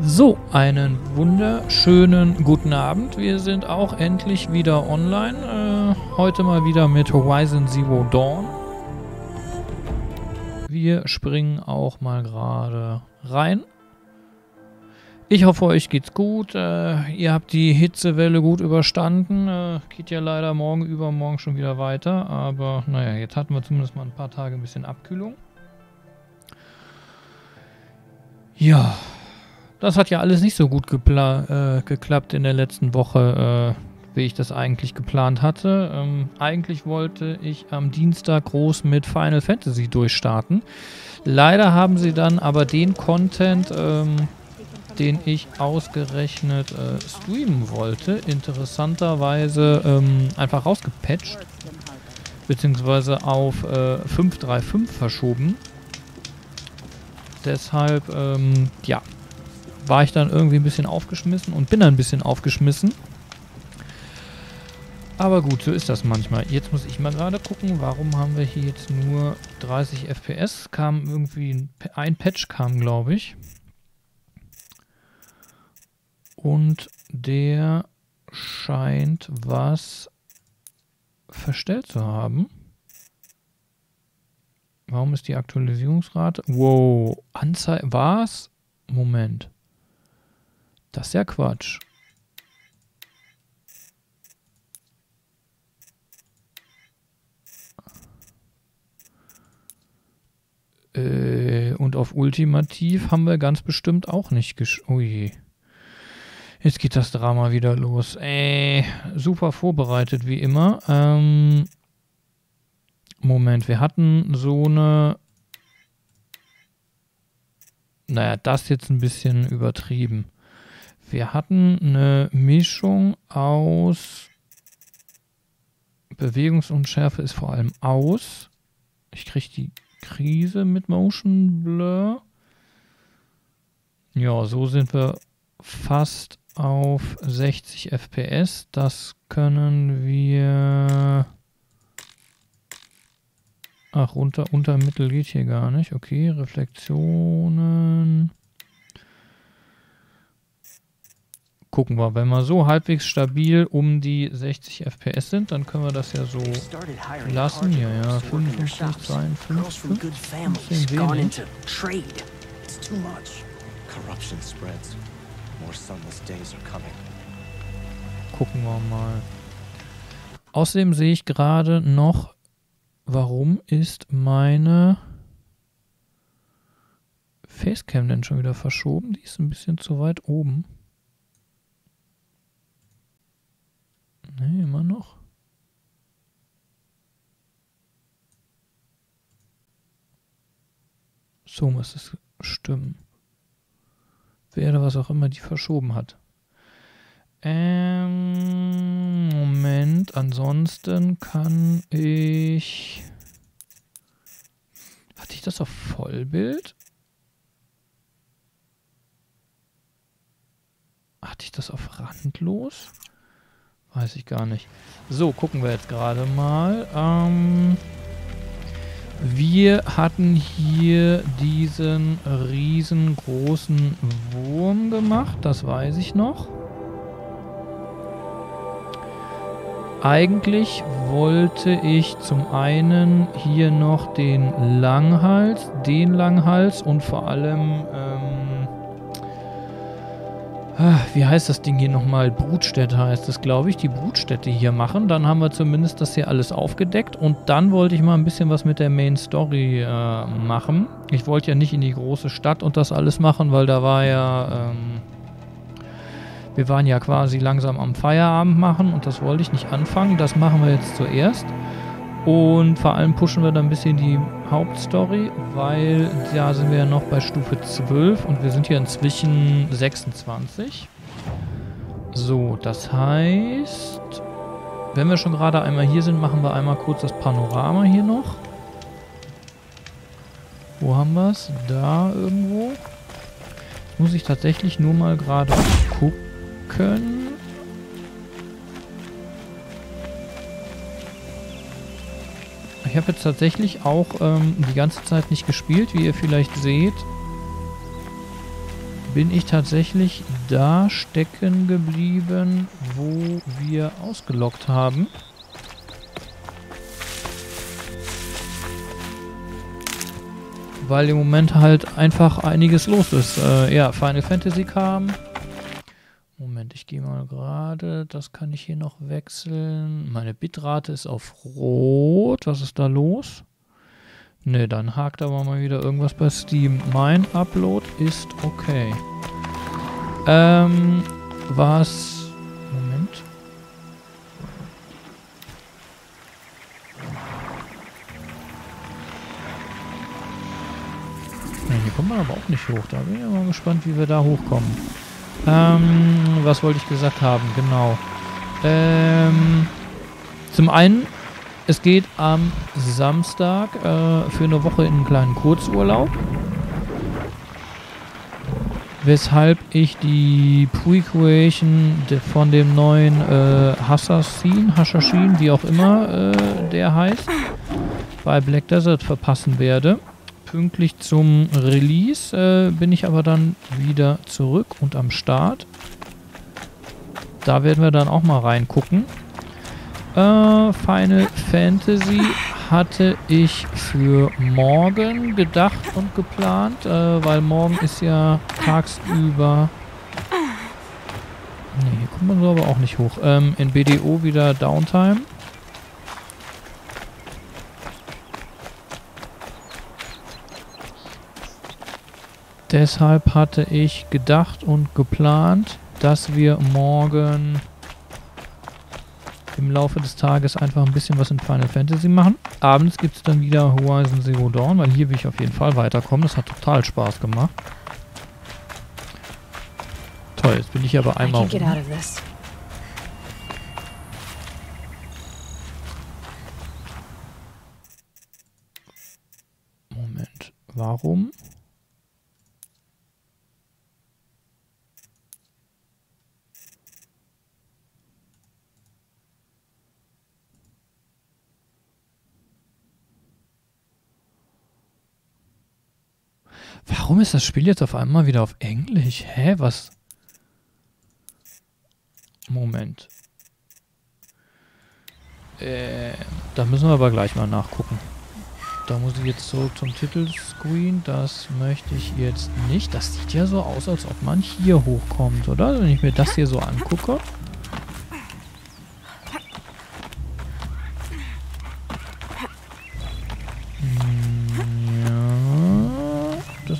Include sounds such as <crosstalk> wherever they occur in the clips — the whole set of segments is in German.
So, einen wunderschönen guten Abend. Wir sind auch endlich wieder online. Äh, heute mal wieder mit Horizon Zero Dawn. Wir springen auch mal gerade rein. Ich hoffe, euch geht's gut. Äh, ihr habt die Hitzewelle gut überstanden. Äh, geht ja leider morgen übermorgen schon wieder weiter. Aber naja, jetzt hatten wir zumindest mal ein paar Tage ein bisschen Abkühlung. Ja, das hat ja alles nicht so gut äh, geklappt in der letzten Woche, äh, wie ich das eigentlich geplant hatte. Ähm, eigentlich wollte ich am Dienstag groß mit Final Fantasy durchstarten. Leider haben sie dann aber den Content, ähm, den ich ausgerechnet äh, streamen wollte, interessanterweise ähm, einfach rausgepatcht. Beziehungsweise auf äh, 535 verschoben. Deshalb, ähm, ja, war ich dann irgendwie ein bisschen aufgeschmissen und bin ein bisschen aufgeschmissen. Aber gut, so ist das manchmal. Jetzt muss ich mal gerade gucken, warum haben wir hier jetzt nur 30 FPS? Kam irgendwie ein, ein Patch kam, glaube ich. Und der scheint was verstellt zu haben. Warum ist die Aktualisierungsrate? Wow, Anzeige. Was? Moment. Das ist ja Quatsch. Äh, und auf Ultimativ haben wir ganz bestimmt auch nicht gesch... Oh je. Jetzt geht das Drama wieder los. Äh, super vorbereitet wie immer. Ähm, Moment, wir hatten so eine... Naja, das jetzt ein bisschen übertrieben. Wir hatten eine Mischung aus Bewegungsunschärfe ist vor allem aus. Ich kriege die Krise mit Motion Blur. Ja, so sind wir fast auf 60 FPS. Das können wir... Ach, unter, unter Mittel geht hier gar nicht. Okay, Reflexionen. Gucken wir. Wenn wir so halbwegs stabil um die 60 FPS sind, dann können wir das ja so lassen. Ja, ja, 55, 52, 15 wenig. Gucken wir mal. Außerdem sehe ich gerade noch, warum ist meine Facecam denn schon wieder verschoben? Die ist ein bisschen zu weit oben. Nee, immer noch. So muss es stimmen. Wer oder was auch immer die verschoben hat. Ähm, Moment, ansonsten kann ich... Hatte ich das auf Vollbild? Hatte ich das auf randlos? Weiß ich gar nicht. So, gucken wir jetzt gerade mal. Ähm, wir hatten hier diesen riesengroßen Wurm gemacht. Das weiß ich noch. Eigentlich wollte ich zum einen hier noch den Langhals, den Langhals und vor allem Ah, wie heißt das Ding hier nochmal? Brutstätte heißt es, glaube ich. Die Brutstätte hier machen. Dann haben wir zumindest das hier alles aufgedeckt. Und dann wollte ich mal ein bisschen was mit der Main Story äh, machen. Ich wollte ja nicht in die große Stadt und das alles machen, weil da war ja... Ähm, wir waren ja quasi langsam am Feierabend machen und das wollte ich nicht anfangen. Das machen wir jetzt zuerst. Und vor allem pushen wir dann ein bisschen die Hauptstory, weil da sind wir ja noch bei Stufe 12 und wir sind hier inzwischen 26. So, das heißt, wenn wir schon gerade einmal hier sind, machen wir einmal kurz das Panorama hier noch. Wo haben wir es? Da irgendwo. Jetzt muss ich tatsächlich nur mal gerade gucken. Ich habe jetzt tatsächlich auch ähm, die ganze Zeit nicht gespielt, wie ihr vielleicht seht. bin ich tatsächlich da stecken geblieben, wo wir ausgelockt haben. Weil im Moment halt einfach einiges los ist. Äh, ja, Final Fantasy kam. Moment, ich gehe mal gerade. Das kann ich hier noch wechseln. Meine Bitrate ist auf Rot. Was ist da los? Ne, dann hakt aber mal wieder irgendwas bei Steam. Mein Upload ist okay. Ähm, was... Moment. Ja, hier kommt man aber auch nicht hoch. Da bin ich mal gespannt, wie wir da hochkommen. Ähm, was wollte ich gesagt haben? Genau. Ähm, zum einen es geht am Samstag äh, für eine Woche in einen kleinen Kurzurlaub. Weshalb ich die Pre-Creation von dem neuen äh, Hassassin, Hashashin, wie auch immer äh, der heißt, bei Black Desert verpassen werde. Pünktlich zum Release äh, bin ich aber dann wieder zurück und am Start. Da werden wir dann auch mal reingucken. Äh, Final Fantasy hatte ich für morgen gedacht und geplant, äh, weil morgen ist ja tagsüber... Ne, hier kommt man so aber auch nicht hoch. Ähm, in BDO wieder Downtime. Deshalb hatte ich gedacht und geplant, dass wir morgen im Laufe des Tages einfach ein bisschen was in Final Fantasy machen. Abends gibt es dann wieder Horizon Zero Dawn, weil hier will ich auf jeden Fall weiterkommen. Das hat total Spaß gemacht. Toll, jetzt bin ich aber einmal rum. Moment, warum? Warum ist das Spiel jetzt auf einmal wieder auf Englisch? Hä, was? Moment. Äh, da müssen wir aber gleich mal nachgucken. Da muss ich jetzt zurück zum Titelscreen. Das möchte ich jetzt nicht. Das sieht ja so aus, als ob man hier hochkommt, oder? Wenn ich mir das hier so angucke.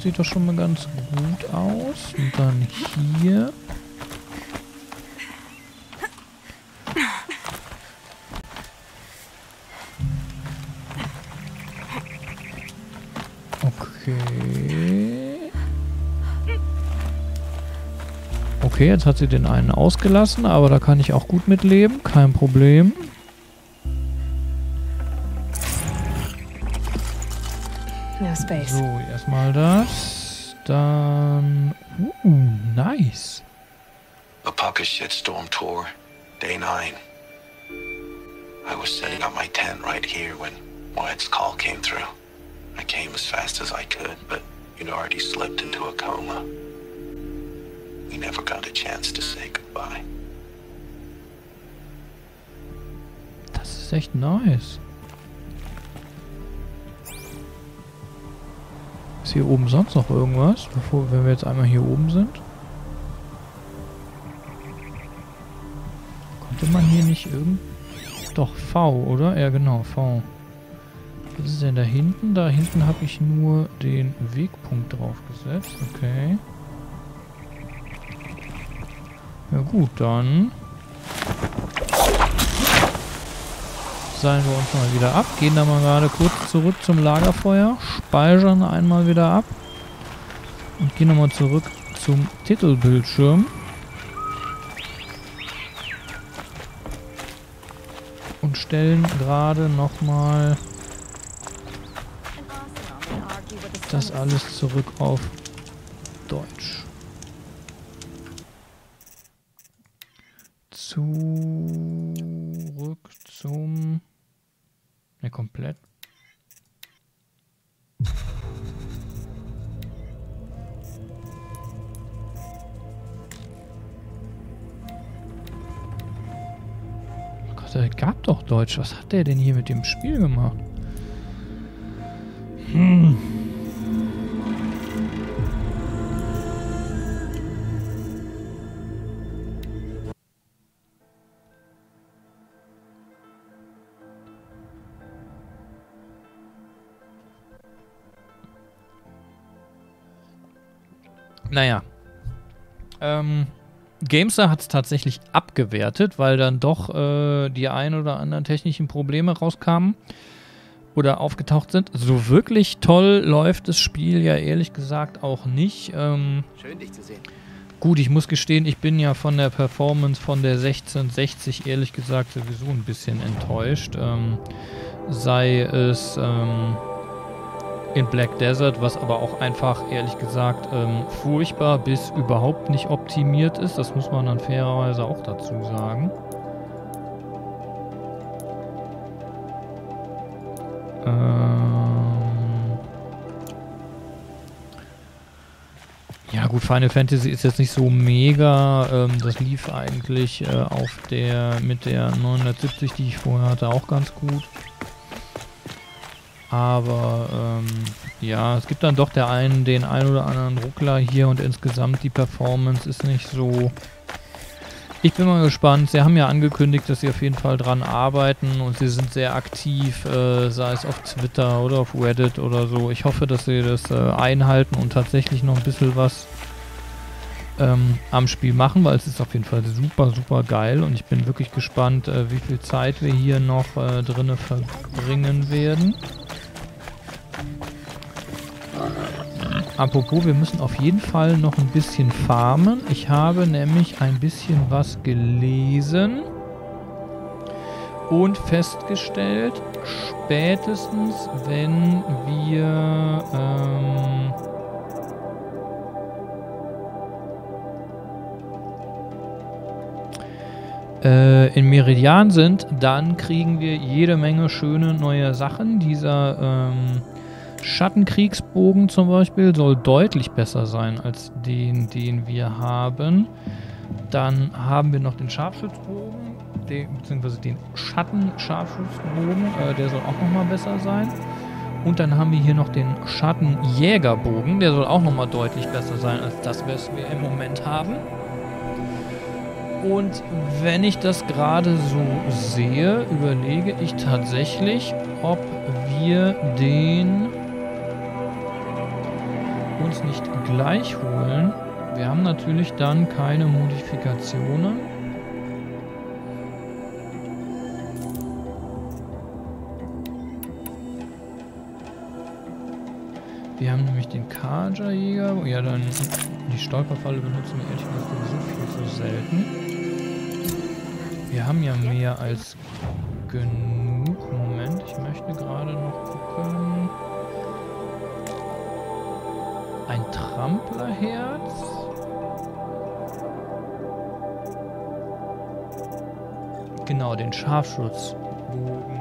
Sieht doch schon mal ganz gut aus. Und dann hier. Okay. Okay, jetzt hat sie den einen ausgelassen, aber da kann ich auch gut mitleben. Kein Problem. Space. So, erstmal das. Dann. Uh, nice. A Apaka Shitstorm Tour, day nine. I was setting up my tent right here when Wyatt's call came through. I came as fast as I could, but you'd already slipped into a coma. We never got a chance to say goodbye. Das ist echt nice. Ist hier oben sonst noch irgendwas, bevor wenn wir jetzt einmal hier oben sind? Konnte man hier nicht irgend... Doch, V, oder? Ja, genau, V. Was ist denn da hinten? Da hinten habe ich nur den Wegpunkt drauf gesetzt. Okay. Ja gut, dann seilen wir uns mal wieder ab. Gehen da mal gerade kurz zurück zum Lagerfeuer. Speichern einmal wieder ab. Und gehen nochmal zurück zum Titelbildschirm. Und stellen gerade nochmal das alles zurück auf Deutsch. Zurück zum mir komplett. Oh Gott, es gab doch Deutsch. Was hat der denn hier mit dem Spiel gemacht? Hm. Naja. Ähm, Gamestar hat es tatsächlich abgewertet, weil dann doch äh, die ein oder anderen technischen Probleme rauskamen oder aufgetaucht sind. So wirklich toll läuft das Spiel ja ehrlich gesagt auch nicht. Ähm, Schön, dich zu sehen. Gut, ich muss gestehen, ich bin ja von der Performance von der 1660 ehrlich gesagt sowieso ein bisschen enttäuscht. Ähm, sei es ähm, in Black Desert, was aber auch einfach, ehrlich gesagt, ähm, furchtbar bis überhaupt nicht optimiert ist. Das muss man dann fairerweise auch dazu sagen. Ähm ja gut, Final Fantasy ist jetzt nicht so mega. Ähm, das lief eigentlich äh, auf der mit der 970, die ich vorher hatte, auch ganz gut. Aber ähm, ja, es gibt dann doch der einen, den ein oder anderen Ruckler hier und insgesamt die Performance ist nicht so. Ich bin mal gespannt. Sie haben ja angekündigt, dass sie auf jeden Fall dran arbeiten und sie sind sehr aktiv, äh, sei es auf Twitter oder auf Reddit oder so. Ich hoffe, dass sie das äh, einhalten und tatsächlich noch ein bisschen was ähm, am Spiel machen, weil es ist auf jeden Fall super, super geil und ich bin wirklich gespannt, äh, wie viel Zeit wir hier noch äh, drinnen verbringen werden. Apropos, wir müssen auf jeden Fall noch ein bisschen farmen. Ich habe nämlich ein bisschen was gelesen und festgestellt, spätestens wenn wir ähm, äh, in Meridian sind, dann kriegen wir jede Menge schöne neue Sachen. Dieser ähm, Schattenkriegsbogen zum Beispiel soll deutlich besser sein als den, den wir haben. Dann haben wir noch den Scharfschützbogen, den, beziehungsweise den Schattenscharfschützbogen, äh, der soll auch nochmal besser sein. Und dann haben wir hier noch den Schattenjägerbogen, der soll auch nochmal deutlich besser sein als das, was wir im Moment haben. Und wenn ich das gerade so sehe, überlege ich tatsächlich, ob wir den uns nicht gleich holen. Wir haben natürlich dann keine Modifikationen. Wir haben nämlich den Kaja-Jäger. Ja, dann die Stolperfalle benutzen wir ehrlich gesagt sowieso viel zu selten. Wir haben ja mehr als genug. Moment, ich möchte gerade noch gucken. Ein Tramplerherz. Genau, den Scharfschutzbogen.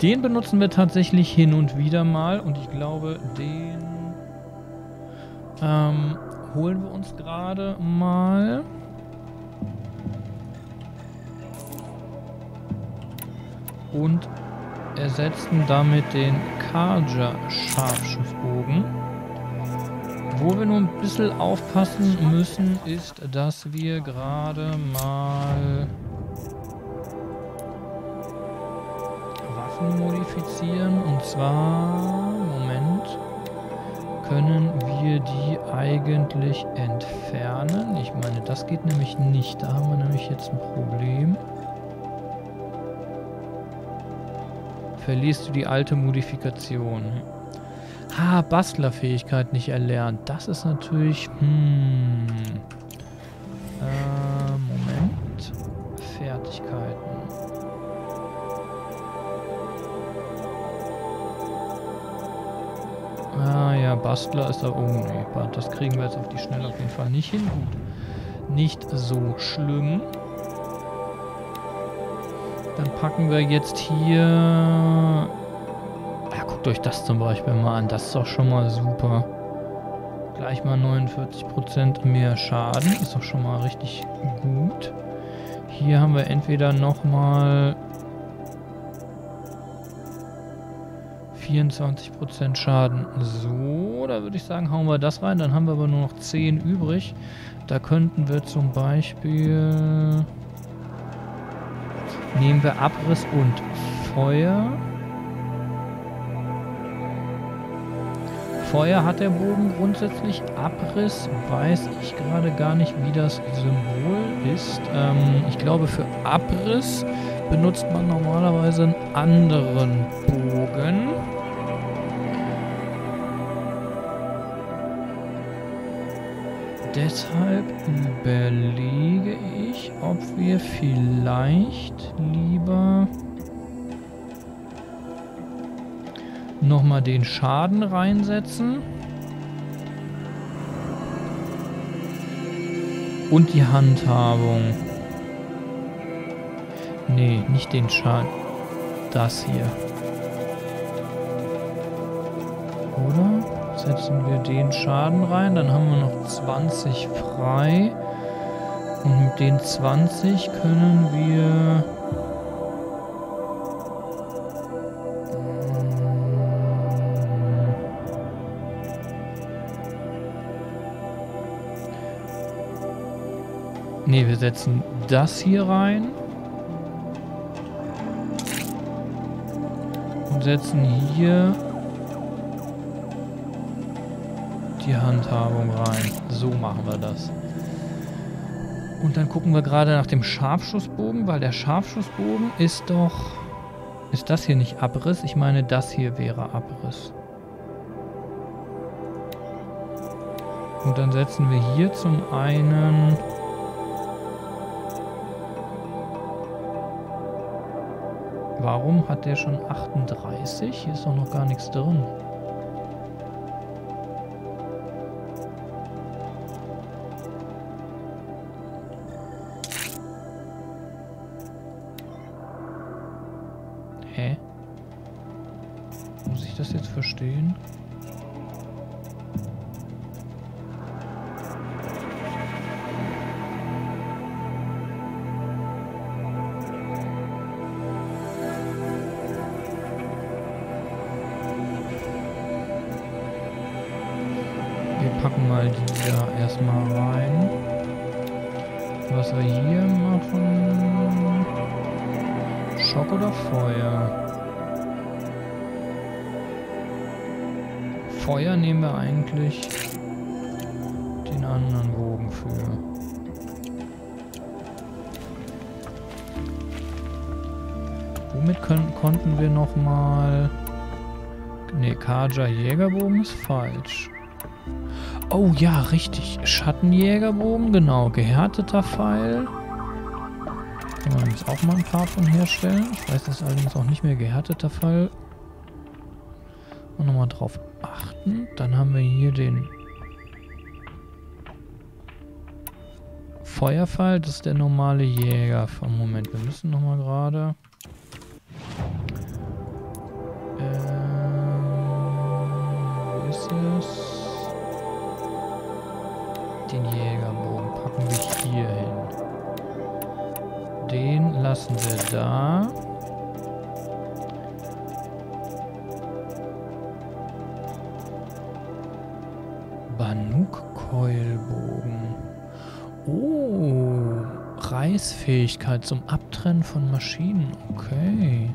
Den benutzen wir tatsächlich hin und wieder mal und ich glaube, den ähm, holen wir uns gerade mal. Und ersetzen damit den Karja Scharfschussbogen. Wo wir nur ein bisschen aufpassen müssen, ist, dass wir gerade mal Waffen modifizieren. Und zwar, Moment, können wir die eigentlich entfernen? Ich meine, das geht nämlich nicht. Da haben wir nämlich jetzt ein Problem. Verlierst du die alte Modifikation. Ah, Bastlerfähigkeit nicht erlernt. Das ist natürlich... Hm. Äh, Moment. Fertigkeiten. Ah ja, Bastler ist da... Oh nee, das kriegen wir jetzt auf die Schnelle auf jeden Fall nicht hin. Gut. Nicht so schlimm. Dann packen wir jetzt hier... Ja, guckt euch das zum Beispiel mal an. Das ist doch schon mal super. Gleich mal 49% mehr Schaden. Ist doch schon mal richtig gut. hier haben wir entweder nochmal 24% Schaden. So, da würde ich sagen, hauen wir das rein. Dann haben wir aber nur noch 10 übrig. Da könnten wir zum Beispiel... Nehmen wir Abriss und Feuer. Feuer hat der Bogen grundsätzlich. Abriss weiß ich gerade gar nicht, wie das Symbol ist. Ähm, ich glaube, für Abriss benutzt man normalerweise einen anderen Bogen. Deshalb überlege ich, ob wir vielleicht lieber nochmal den Schaden reinsetzen. Und die Handhabung. Nee, nicht den Schaden. Das hier. Setzen wir den Schaden rein. Dann haben wir noch 20 frei. Und mit den 20 können wir... Ne, wir setzen das hier rein. Und setzen hier die Handhabung rein. So machen wir das. Und dann gucken wir gerade nach dem Scharfschussbogen, weil der Scharfschussbogen ist doch... Ist das hier nicht Abriss? Ich meine, das hier wäre Abriss. Und dann setzen wir hier zum einen... Warum hat der schon 38? Hier ist doch noch gar nichts drin. Ja, richtig. Schattenjägerbogen, genau. Gehärteter Pfeil. Kann man jetzt auch mal ein paar von herstellen. Ich weiß das allerdings auch nicht mehr. Gehärteter Pfeil. Und nochmal drauf achten. Dann haben wir hier den Feuerfall. Das ist der normale Jäger. Vom Moment, wir müssen nochmal gerade... Reißfähigkeit zum Abtrennen von Maschinen. Okay.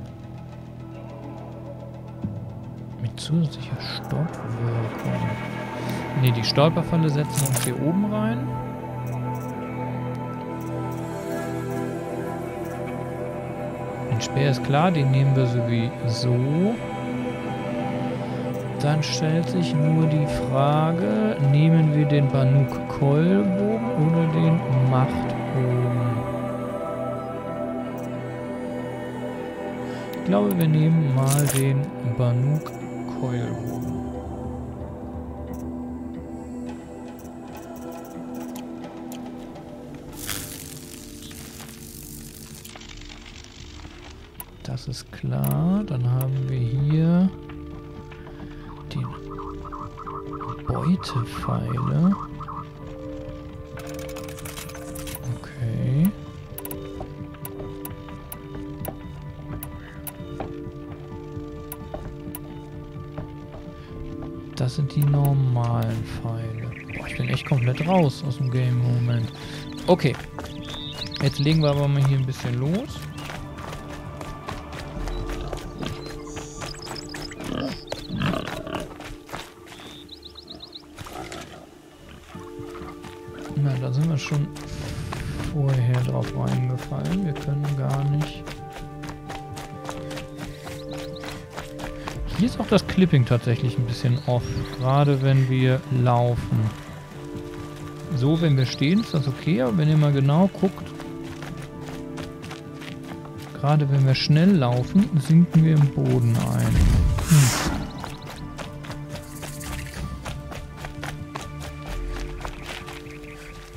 Mit zusätzlicher Stoppwirkung. Ne, die Stolperfalle setzen wir uns hier oben rein. Den Speer ist klar, den nehmen wir sowieso. Dann stellt sich nur die Frage, nehmen wir den Banuk-Keulbogen oder den Machtbogen? Glaube, wir nehmen mal den Banuk-Keulbogen. Das ist klar. Dann haben Das sind die normalen Pfeile. Boah, ich bin echt komplett raus aus dem Game Moment. Okay. Jetzt legen wir aber mal hier ein bisschen los. Clipping tatsächlich ein bisschen off. Gerade wenn wir laufen. So, wenn wir stehen, ist das okay. Aber wenn ihr mal genau guckt... Gerade wenn wir schnell laufen, sinken wir im Boden ein. Hm.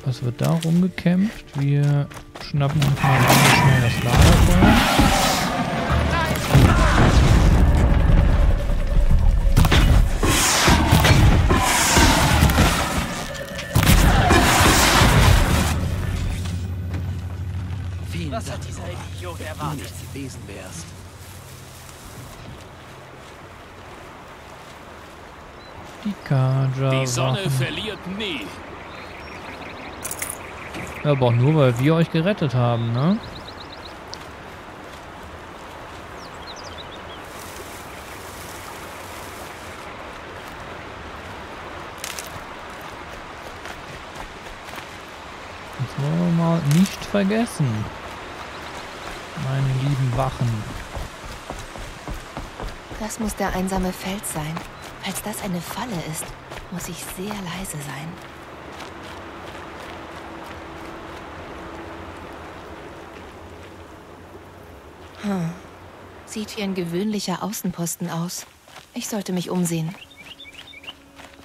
Was wird da rumgekämpft? Wir schnappen uns mal schnell das Lagerfeuer. Sonne verliert nie. Ja, aber auch nur, weil wir euch gerettet haben, ne? Das wollen wir mal nicht vergessen. Meine lieben Wachen. Das muss der einsame Feld sein. Falls das eine Falle ist, muss ich sehr leise sein. Hm. Sieht wie ein gewöhnlicher Außenposten aus. Ich sollte mich umsehen.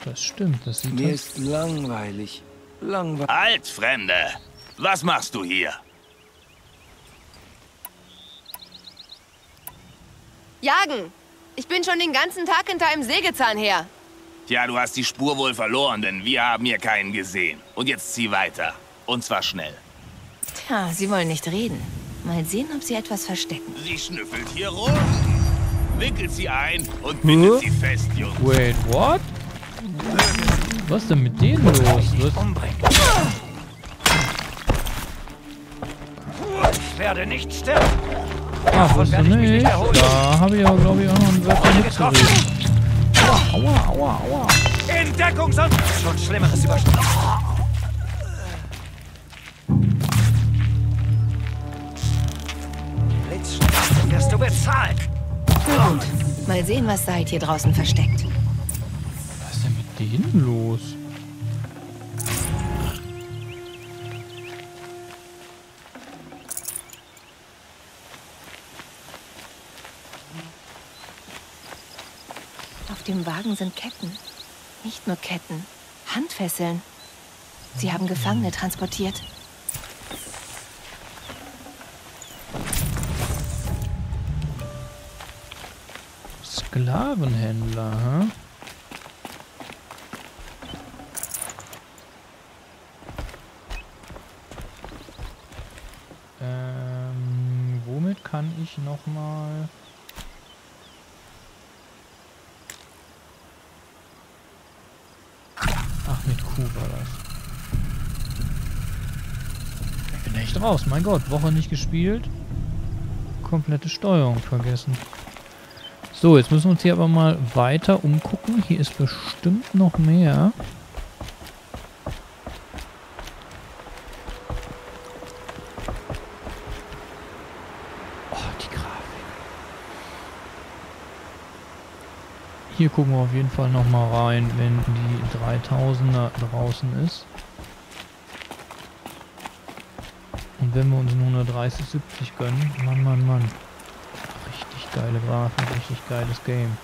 Das stimmt, das sieht Mir ist langweilig. Langweilig. Halt, Fremde! Was machst du hier? Jagen! Ich bin schon den ganzen Tag hinter einem Sägezahn her. Tja, du hast die Spur wohl verloren, denn wir haben hier keinen gesehen. Und jetzt zieh weiter. Und zwar schnell. Tja, Sie wollen nicht reden. Mal sehen, ob Sie etwas verstecken. Sie schnüffelt hier rum. Wickelt sie ein und bindet sie fest, Jungs. Wait, what? Was ist denn mit denen los? Was? Ich werde nicht sterben. Ach, was nicht. Da habe ich aber, glaube ich, auch noch ein Wörter mitzureden. Aua, aua, aua. In Deckung, sonst schon Schlimmeres überstanden. Blitzschnell wirst du bezahlt. Na gut, mal sehen, was Said hier draußen versteckt. Was ist denn mit denen los? Dem Wagen sind Ketten. Nicht nur Ketten, Handfesseln. Sie haben Gefangene transportiert. Sklavenhändler, hä? Ähm, womit kann ich noch mal... Ach, mit Q war das. Ich bin echt raus, mein Gott. Woche nicht gespielt. Komplette Steuerung vergessen. So, jetzt müssen wir uns hier aber mal weiter umgucken. Hier ist bestimmt noch mehr. Oh, die Grafik. Hier gucken wir auf jeden Fall noch mal rein, wenn die 3000er draußen ist. Und wenn wir uns nur eine 3070 gönnen, Mann, Mann, Mann. Richtig geile Grafik, richtig geiles Game.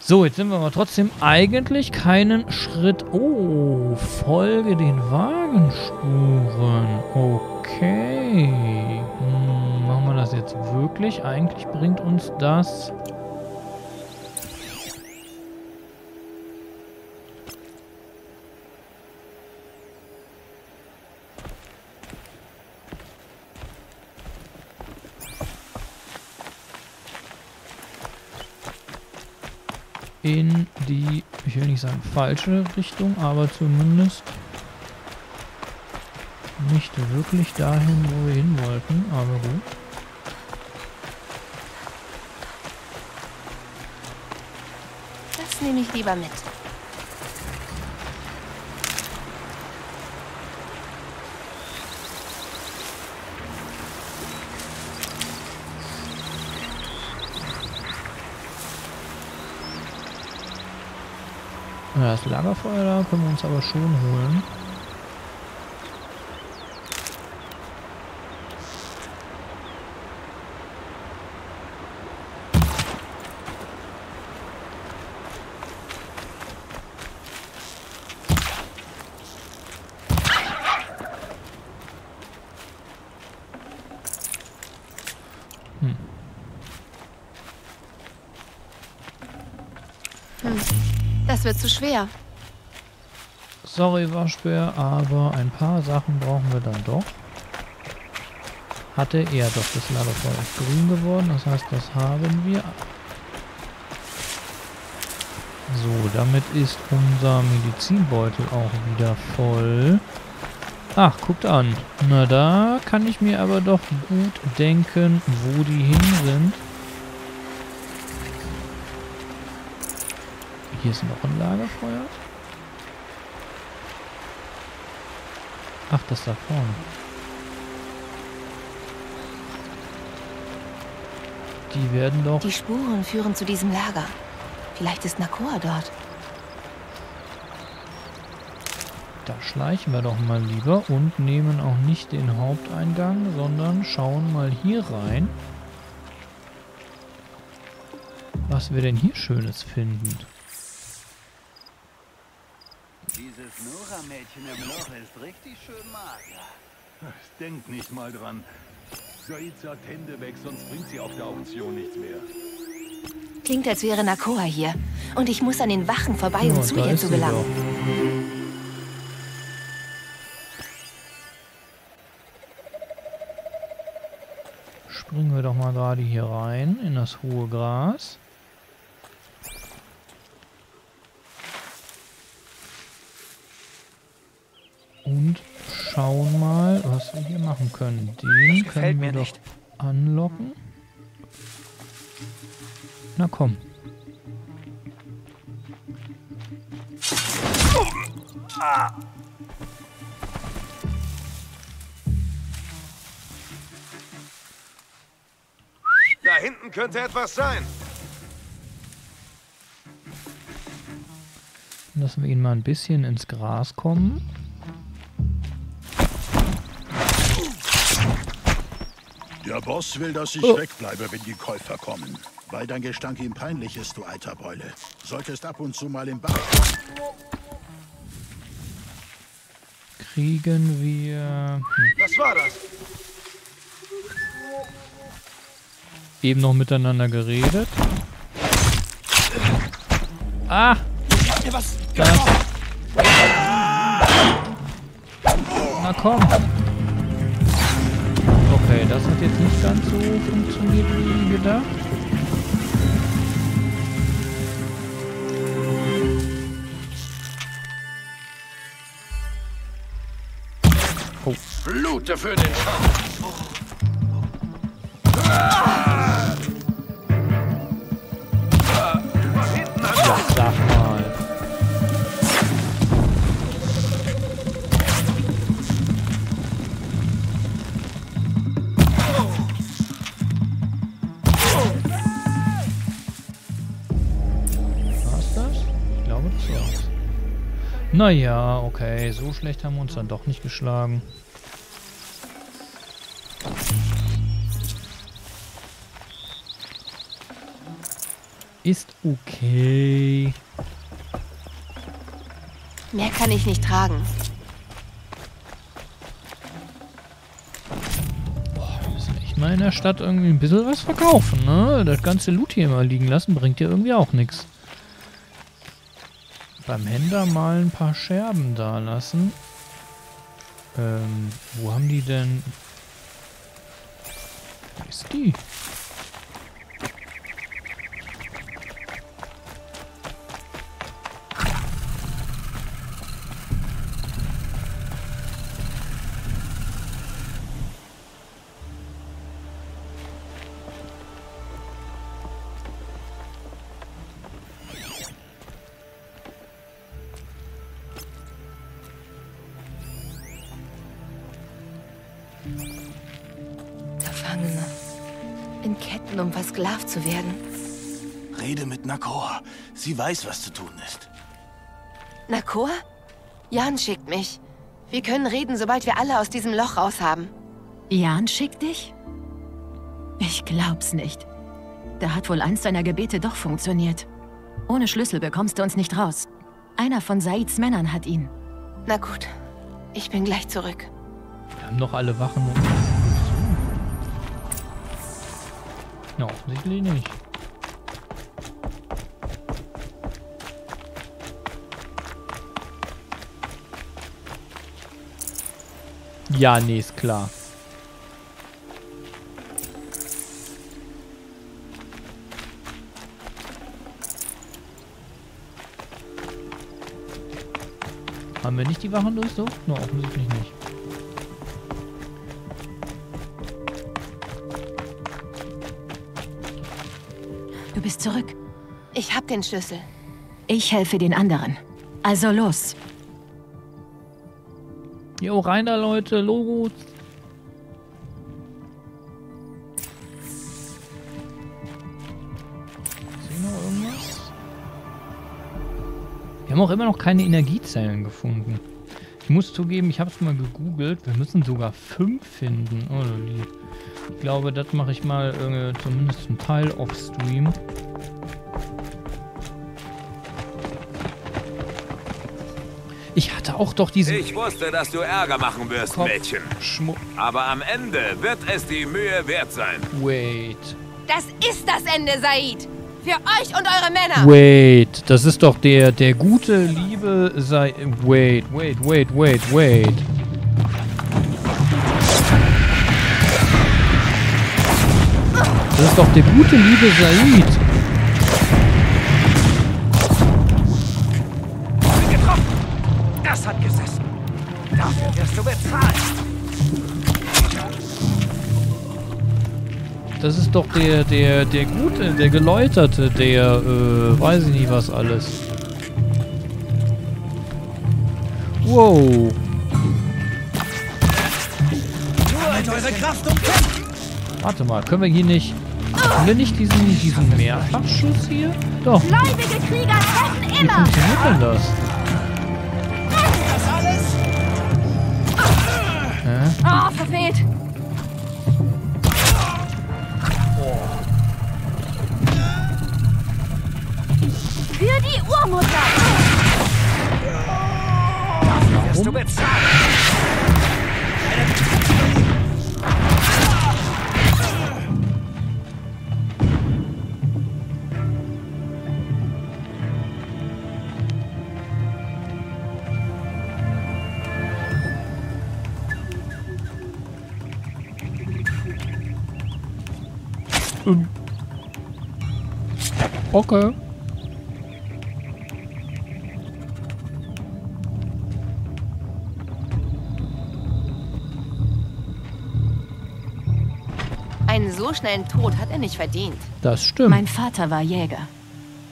So, jetzt sind wir aber trotzdem eigentlich keinen Schritt... Oh, folge den Wagenspuren. Okay. Hm, machen wir das jetzt wirklich? Eigentlich bringt uns das... in die, ich will nicht sagen falsche Richtung, aber zumindest nicht wirklich dahin, wo wir hin wollten, aber gut. Das nehme ich lieber mit. Das Lagerfeuer da können wir uns aber schon holen. Schwer. Sorry, Waschbär, aber ein paar Sachen brauchen wir dann doch. Hatte er doch das Lagerfeuer ist grün geworden, das heißt, das haben wir. So, damit ist unser Medizinbeutel auch wieder voll. Ach, guckt an. Na, da kann ich mir aber doch gut denken, wo die hin sind. Hier ist noch ein Lagerfeuer. Ach, das da vorne. Die werden doch... Die Spuren führen zu diesem Lager. Vielleicht ist Nakoa dort. Da schleichen wir doch mal lieber und nehmen auch nicht den Haupteingang, sondern schauen mal hier rein. Was wir denn hier Schönes finden. Dieses Nora-Mädchen im Loch ist richtig schön mager. Denkt nicht mal dran. Said sagt Hände weg, sonst bringt sie auf der Auktion nichts mehr. Klingt, als wäre Nakoa hier. Und ich muss an den Wachen vorbei, um Ja, zu ihr zu gelangen. Springen wir doch mal gerade hier rein in das hohe Gras. Und schauen mal, was wir hier machen können. Den können wir mir doch nicht. anlocken. Na komm. Da hinten könnte etwas sein. Lassen wir ihn mal ein bisschen ins Gras kommen. Boss will, dass ich Oh. wegbleibe, wenn die Käufer kommen. Weil dein Gestank ihm peinlich ist, du alter Beule. Solltest ab und zu mal im Bad. Kriegen wir... Hm. Was war das? eben noch miteinander geredet. Ah! Das. Na komm. Funktioniert wie gedacht. Blute für den Schaum. Naja, okay. So schlecht haben wir uns dann doch nicht geschlagen. Ist okay. Mehr kann ich nicht tragen. Wir müssen echt mal in der Stadt irgendwie ein bisschen was verkaufen, ne? Das ganze Loot hier mal liegen lassen bringt ja irgendwie auch nichts. Beim Händler mal ein paar Scherben da lassen. Ähm, wo haben die denn... Wo ist die? Versklavt zu werden. Rede mit Nakor. Sie weiß, was zu tun ist. Nakor? Jan schickt mich. Wir können reden, sobald wir alle aus diesem Loch raus haben. Jan schickt dich? Ich glaub's nicht. Da hat wohl eins deiner Gebete doch funktioniert. Ohne Schlüssel bekommst du uns nicht raus. Einer von Saids Männern hat ihn. Na gut, ich bin gleich zurück. Wir haben noch alle Wachen. Und Na, offensichtlich nicht. Ja, nee, ist klar. Haben wir nicht die Wachenrüstung? No, offensichtlich nicht. Du bist zurück. Ich hab den Schlüssel. Ich helfe den anderen. Also los. Jo, rein da, Leute. Logo. Ist hier noch irgendwas? Wir haben auch immer noch keine Energiezellen gefunden. Ich muss zugeben, ich habe es mal gegoogelt. Wir müssen sogar fünf finden. Oh, du lieb. Ich glaube, das mache ich mal äh, zumindest zum Teil off-stream. Ich hatte auch doch diesen... Ich wusste, dass du Ärger machen wirst, Kopf- Mädchen. Schmu Aber am Ende wird es die Mühe wert sein. Wait. Das ist das Ende, Said. Für euch und eure Männer. Wait, das ist doch der, der gute, liebe sei. Wait, wait, wait, wait, wait. Das ist doch der gute, liebe Said. Getroffen! Das hat gesessen. Dafür wirst du bezahlt. Das ist doch der, der, der gute, der geläuterte, der, äh, weiß ich nicht was alles. Wow. Warte mal, können wir hier nicht. Haben wir nicht diesen, diesen Mehrfachschuss hier? Doch. Gläubige Krieger treffen Wie funktioniert denn das? Hä? Oh, verfehlt. Für die Urmutter. Wirst du bezahlt. Okay. Einen so schnellen Tod hat er nicht verdient. Das stimmt. Mein Vater war Jäger.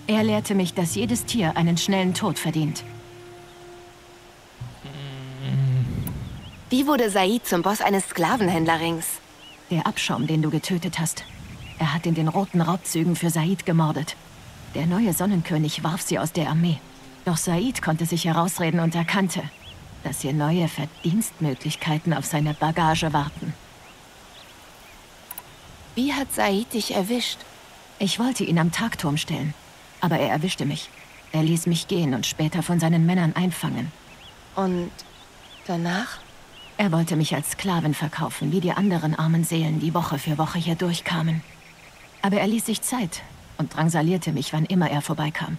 Er lehrte mich, dass jedes Tier einen schnellen Tod verdient. Wie wurde Said zum Boss eines Sklavenhändlerrings? Der Abschaum, den du getötet hast. Er hat in den roten Raubzügen für Said gemordet. Der neue Sonnenkönig warf sie aus der Armee. Doch Said konnte sich herausreden und erkannte, dass hier neue Verdienstmöglichkeiten auf seine Bagage warten. Wie hat Said dich erwischt? Ich wollte ihn am Tagturm stellen, aber er erwischte mich. Er ließ mich gehen und später von seinen Männern einfangen. Und danach? Er wollte mich als Sklavin verkaufen, wie die anderen armen Seelen, die Woche für Woche hier durchkamen. Aber er ließ sich Zeit und drangsalierte mich, wann immer er vorbeikam.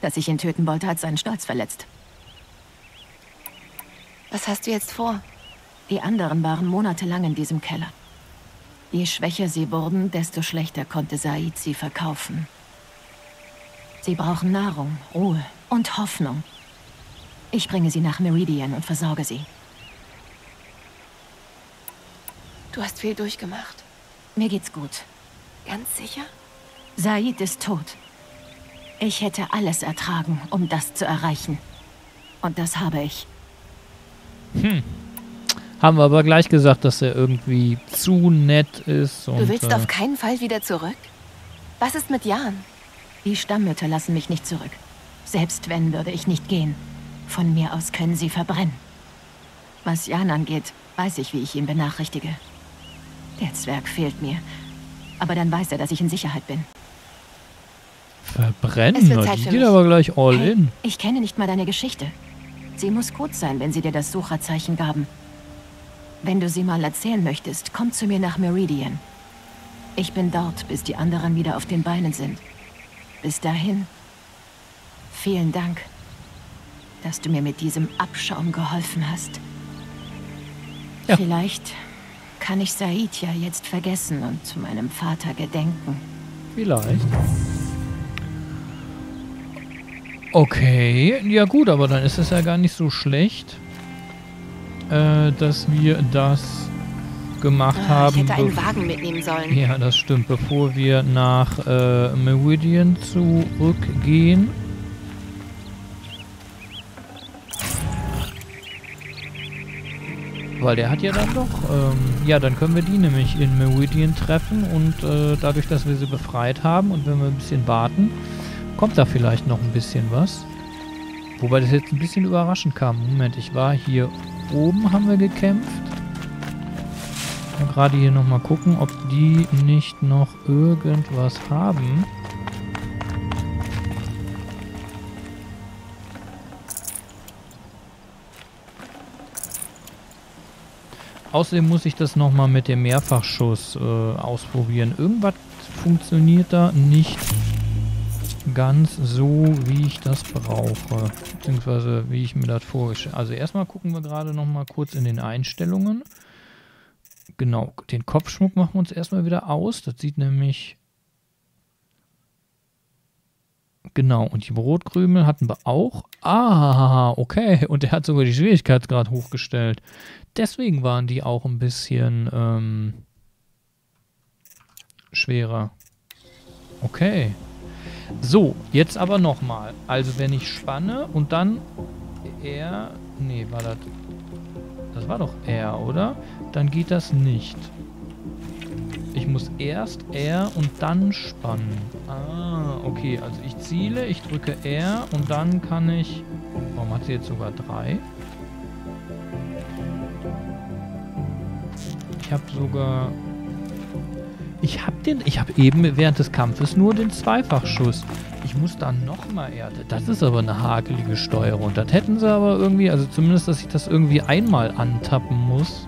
Dass ich ihn töten wollte, hat seinen Stolz verletzt. Was hast du jetzt vor? Die anderen waren monatelang in diesem Keller. Je schwächer sie wurden, desto schlechter konnte Said sie verkaufen. Sie brauchen Nahrung, Ruhe und Hoffnung. Ich bringe sie nach Meridian und versorge sie. Du hast viel durchgemacht. Mir geht's gut. Ganz sicher? Said ist tot. Ich hätte alles ertragen, um das zu erreichen. Und das habe ich. Haben wir aber gleich gesagt, dass er irgendwie zu nett ist. Und, Du willst äh, auf keinen Fall wieder zurück? Was ist mit Jan? Die Stammmütter lassen mich nicht zurück. Selbst wenn, würde ich nicht gehen. Von mir aus können sie verbrennen. Was Jan angeht, weiß ich, wie ich ihn benachrichtige. Der Zwerg fehlt mir. Aber dann weiß er, dass ich in Sicherheit bin. Verbrennen? Es wird Zeit für geht mich. aber gleich all Hey, in. ich kenne nicht mal deine Geschichte. Sie muss gut sein, wenn sie dir das Sucherzeichen gaben. Wenn du sie mal erzählen möchtest, komm zu mir nach Meridian. Ich bin dort, bis die anderen wieder auf den Beinen sind. Bis dahin, vielen Dank, dass du mir mit diesem Abschaum geholfen hast. Ja. Vielleicht kann ich Said ja jetzt vergessen und meinem Vater gedenken. Vielleicht. Okay, ja gut, aber dann ist es ja gar nicht so schlecht, äh, dass wir das gemacht Ah, ich haben. hätte einen Wagen mitnehmen sollen. Ja, das stimmt. Bevor wir nach äh, Meridian zurückgehen. Weil der hat ja dann doch, ähm, ja, dann können wir die nämlich in Meridian treffen und äh, dadurch, dass wir sie befreit haben und wenn wir ein bisschen warten, kommt da vielleicht noch ein bisschen was. Wobei das jetzt ein bisschen überraschend kam. Moment, ich war hier oben, haben wir gekämpft. Gerade hier nochmal gucken, ob die nicht noch irgendwas haben. Außerdem muss ich das nochmal mit dem Mehrfachschuss äh, ausprobieren. Irgendwas funktioniert da nicht ganz so, wie ich das brauche. Beziehungsweise wie ich mir das vorgestellt Also erstmal gucken wir gerade nochmal kurz in den Einstellungen. Genau, den Kopfschmuck machen wir uns erstmal wieder aus. Das sieht nämlich... Genau, und die Brotkrümel hatten wir auch. Ah, okay. Und er hat sogar die Schwierigkeitsgrad hochgestellt. Deswegen waren die auch ein bisschen ähm, schwerer. Okay. So, jetzt aber nochmal. Also wenn ich spanne und dann er... Nee, war das... Das war doch er, oder? Dann geht das nicht. Ich muss erst R und dann spannen. Ah, okay. Also ich ziele, ich drücke R und dann kann ich... Warum hat sie jetzt sogar drei? Ich habe sogar... Ich habe den... Ich habe eben während des Kampfes nur den Zweifachschuss. Ich muss dann nochmal Erde. Das ist aber eine hakelige Steuerung. Das hätten sie aber irgendwie... Also zumindest, dass ich das irgendwie einmal antappen muss.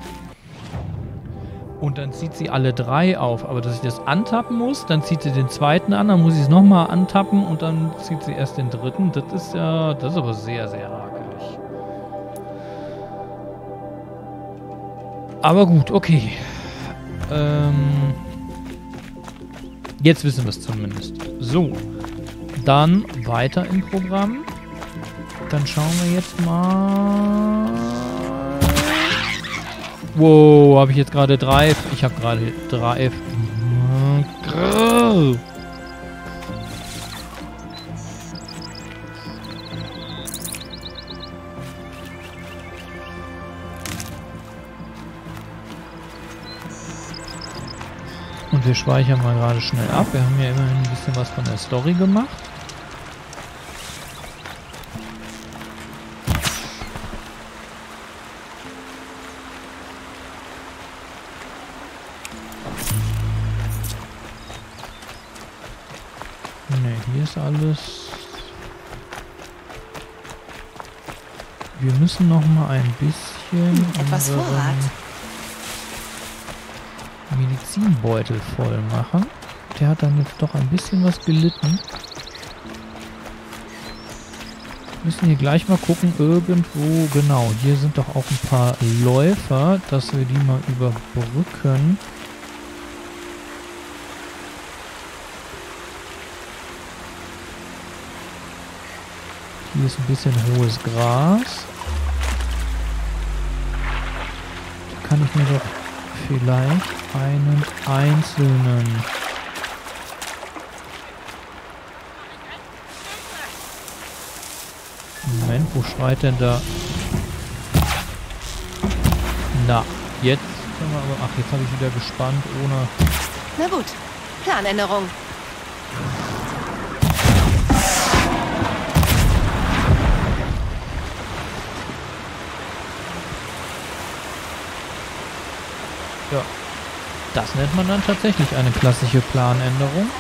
Und dann zieht sie alle drei auf. Aber dass ich das antappen muss, dann zieht sie den zweiten an, dann muss ich es nochmal antappen und dann zieht sie erst den dritten. Das ist ja... Das ist aber sehr, sehr hakelig. Aber gut, okay. Ähm, jetzt wissen wir es zumindest. So, dann weiter im Programm. Dann schauen wir jetzt mal. Wow, habe ich jetzt gerade Drive? Ich habe gerade Drive. Und wir speichern mal gerade schnell ab. Wir haben ja immerhin ein bisschen was von der Story gemacht. Alles. Wir müssen noch mal ein bisschen Etwas unseren Vorrat. Medizinbeutel voll machen. Der hat dann jetzt doch ein bisschen was gelitten. Müssen hier gleich mal gucken, irgendwo, genau, hier sind doch auch ein paar Läufer, dass wir die mal überbrücken. Hier ist ein bisschen hohes Gras. Da kann ich mir doch vielleicht einen einzelnen Moment, wo schreit denn da? Na, jetzt können wir aber... Ach, jetzt habe ich wieder gespannt, ohne... Na gut, Planänderung. Ja. Das nennt man dann tatsächlich eine klassische Planänderung.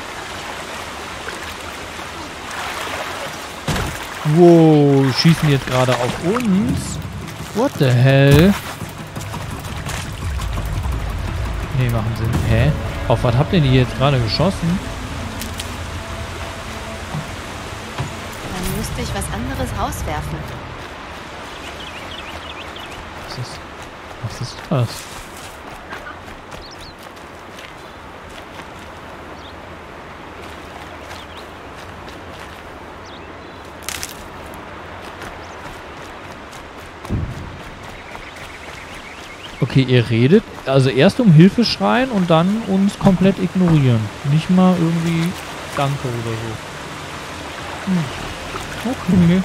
Wow, schießen jetzt gerade auf uns? What the hell? Nee, machen Sinn. Hä? Auf was habt ihr die jetzt gerade geschossen? Dann müsste ich was anderes rauswerfen. Was ist, was ist das? Okay, ihr redet, also erst um Hilfe schreien und dann uns komplett ignorieren. Nicht mal irgendwie Danke oder so. Hm. Okay.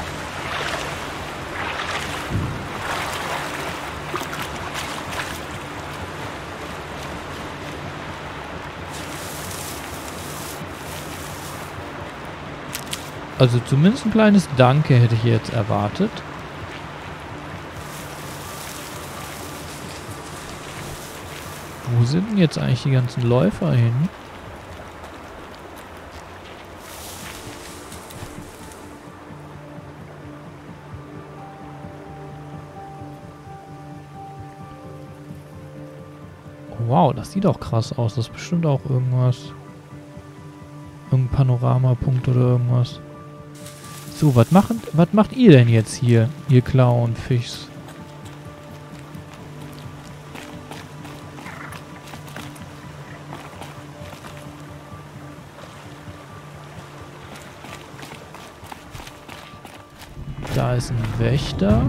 Also zumindest ein kleines Danke hätte ich jetzt erwartet. Wo sind denn jetzt eigentlich die ganzen Läufer hin? Wow, das sieht auch krass aus. Das ist bestimmt auch irgendwas. Irgendein Panoramapunkt oder irgendwas. So, was macht, was macht ihr denn jetzt hier, ihr Clownfischs? Da ist ein Wächter.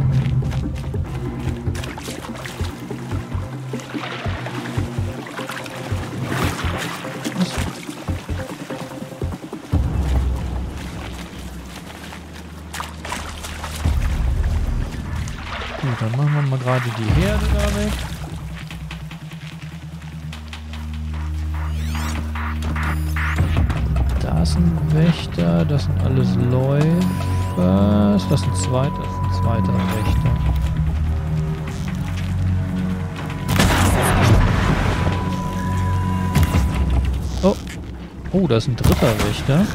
Gut, dann machen wir mal gerade die Herde da weg. Da ist ein Wächter, das sind alles Läufer. Ist das ein zweiter? Das ist ein zweiter Wächter. Oh. Oh, da ist ein dritter Wächter.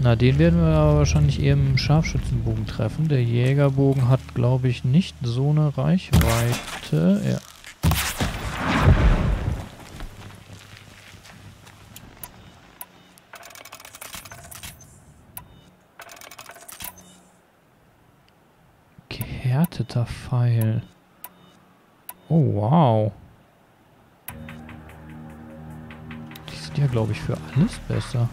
Na, den werden wir aber wahrscheinlich eher im Scharfschützenbogen treffen. Der Jägerbogen hat, glaube ich, nicht so eine Reichweite. Ja. Gehärteter Pfeil. Oh, wow. Die sind ja, glaube ich, für alles besser.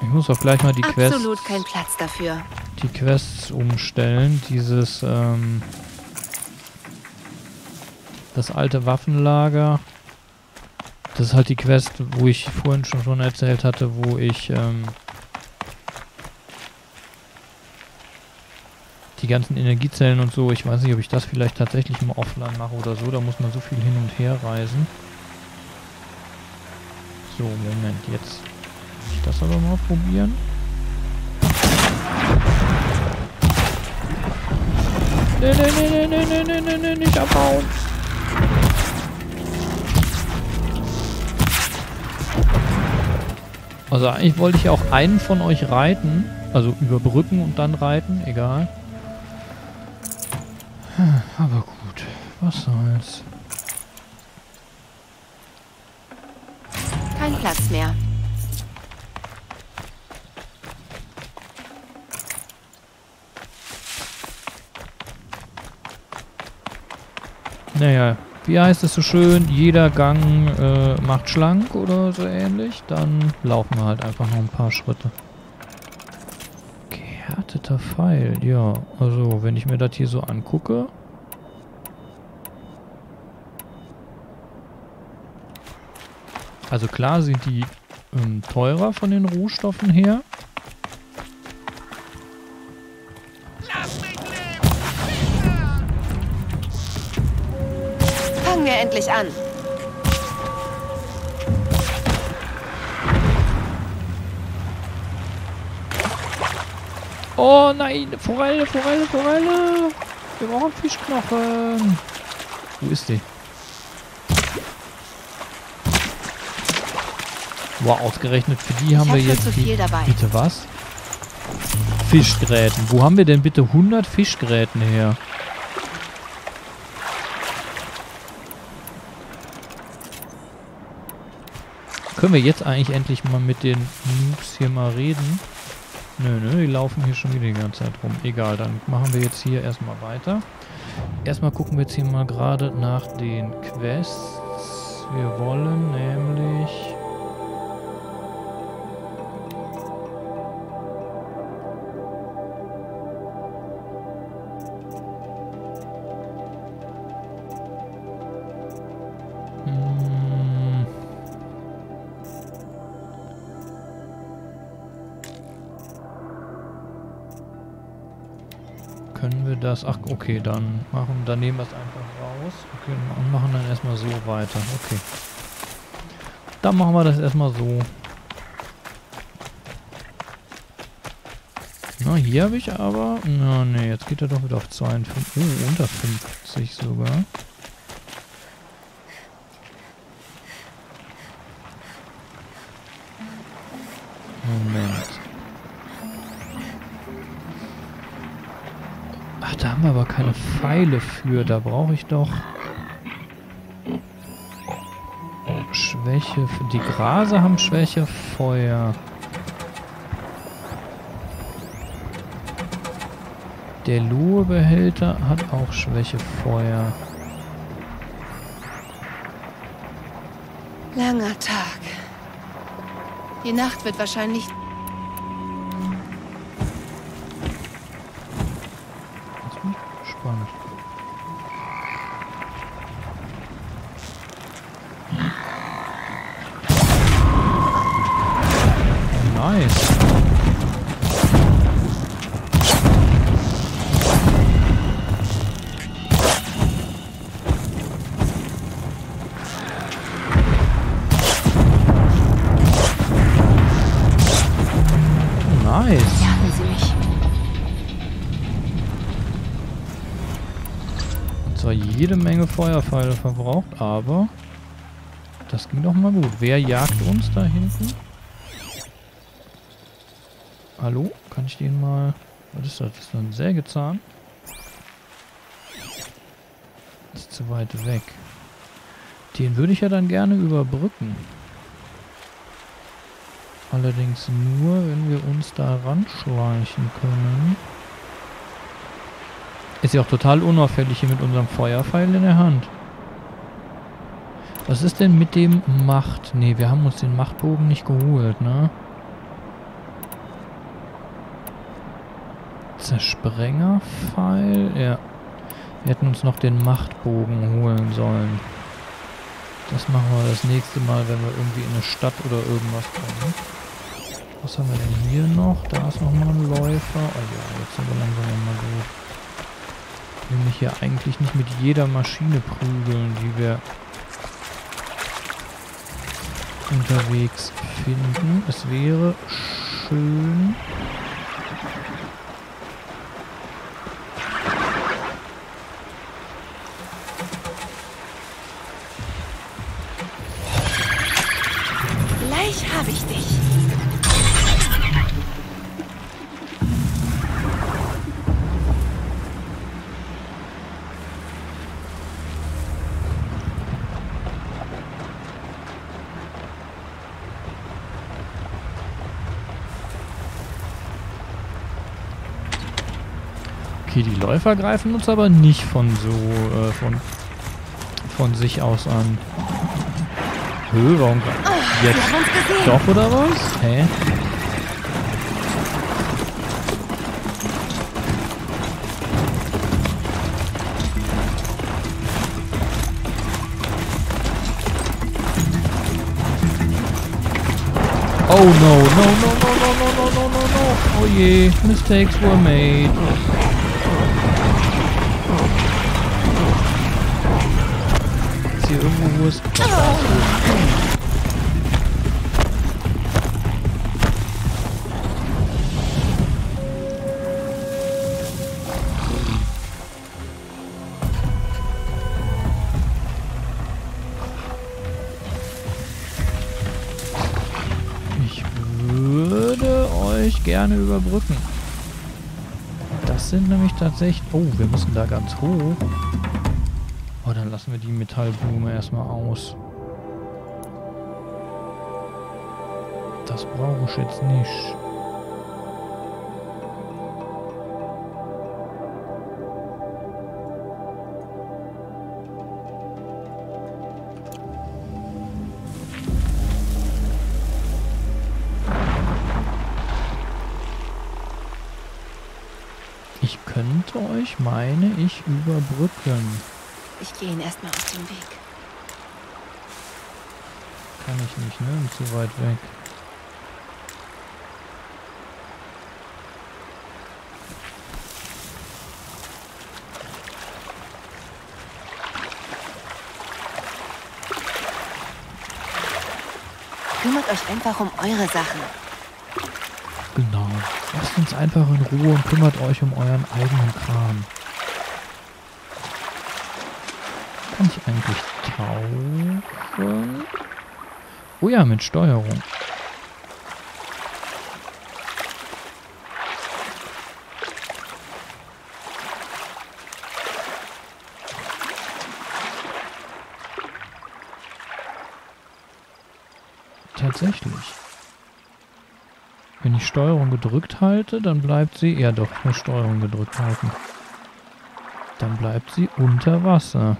Ich muss auch gleich mal die Quests, Absolut kein Platz dafür. die Quests umstellen. Dieses, ähm, das alte Waffenlager. Das ist halt die Quest, wo ich vorhin schon, schon erzählt hatte, wo ich, ähm, die ganzen Energiezellen und so, ich weiß nicht, ob ich das vielleicht tatsächlich mal offline mache oder so, da muss man so viel hin und her reisen. So, Moment, jetzt muss ich das aber mal probieren. Nee, nee, nee, nee, nee, nee, nee, nee, nicht abhauen. Also eigentlich wollte ich auch einen von euch reiten. Also überbrücken und dann reiten, egal. Aber gut, was soll's. Kein Platz mehr. Naja, wie heißt es so schön, jeder Gang äh, macht schlank oder so ähnlich, dann laufen wir halt einfach noch ein paar Schritte. Gehärteter Pfeil, ja. Also, wenn ich mir das hier so angucke... Also klar sind die ähm, teurer von den Rohstoffen her. Fangen wir endlich an. Oh nein, Forelle, Forelle, Forelle. Wir brauchen Fischknochen. Wo ist die? Wow, ausgerechnet für die haben ich wir hab schon jetzt zu die... viel dabei. Bitte was? Fischgräten. Wo haben wir denn bitte 100 Fischgräten her? Können wir jetzt eigentlich endlich mal mit den Noobs hier mal reden? Nö, nö, die laufen hier schon wieder die ganze Zeit rum. Egal, dann machen wir jetzt hier erstmal weiter. Erstmal gucken wir jetzt hier mal gerade nach den Quests. Wir wollen nämlich... das... Ach, okay, dann machen, dann nehmen wir es einfach raus. Okay, und machen dann erstmal so weiter. Okay. Dann machen wir das erstmal so. Na, hier habe ich aber... Na, ne, jetzt geht er doch wieder auf 52. Oh, unter 50 sogar. Pfeile für. Da brauche ich doch... Schwäche. Die Grase haben Schwäche Feuer. Der Lohe-Behälter hat auch Schwäche Feuer. Langer Tag. Die Nacht wird wahrscheinlich... Feuerpfeile verbraucht, aber das ging doch mal gut. Wer jagt uns da hinten? Hallo? Kann ich den mal... Was ist das? Das ist ein Sägezahn? Ist zu weit weg. Den würde ich ja dann gerne überbrücken. Allerdings nur, wenn wir uns da ranschleichen können. Ist ja auch total unauffällig hier mit unserem Feuerpfeil in der Hand. Was ist denn mit dem Macht? Ne, wir haben uns den Machtbogen nicht geholt, ne? Zersprengerpfeil? Ja. Wir hätten uns noch den Machtbogen holen sollen. Das machen wir das nächste Mal, wenn wir irgendwie in eine Stadt oder irgendwas kommen. Was haben wir denn hier noch? Da ist nochmal ein Läufer. Oh ja, jetzt sind wir langsam mal gut. Ich will mich hier eigentlich nicht mit jeder Maschine prügeln, die wir unterwegs finden. Es wäre schön... die Läufer greifen uns aber nicht von so, äh, von, von sich aus an. Hö, warum gre- Jetzt doch oder was? Hä? no, no, no, no, no, no, no, no, no, no. Oh je, mistakes were made. Irgendwo, wo es... Ich würde euch gerne überbrücken. Das sind nämlich tatsächlich... Oh, wir müssen da ganz hoch. Lassen wir die Metallblume erstmal aus. Das brauche ich jetzt nicht. Ich könnte euch, meine ich, überbrücken. Gehe ihn erstmal aus dem Weg. Kann ich nicht, ne? Bin zu weit weg. Kümmert euch einfach um eure Sachen. Genau. Lasst uns einfach in Ruhe und kümmert euch um euren eigenen Kram. Kann ich eigentlich tauchen? Oh ja, mit Steuerung. Tatsächlich. Wenn ich Steuerung gedrückt halte, dann bleibt sie... Ja doch, ich muss Steuerung gedrückt halten. Dann bleibt sie unter Wasser.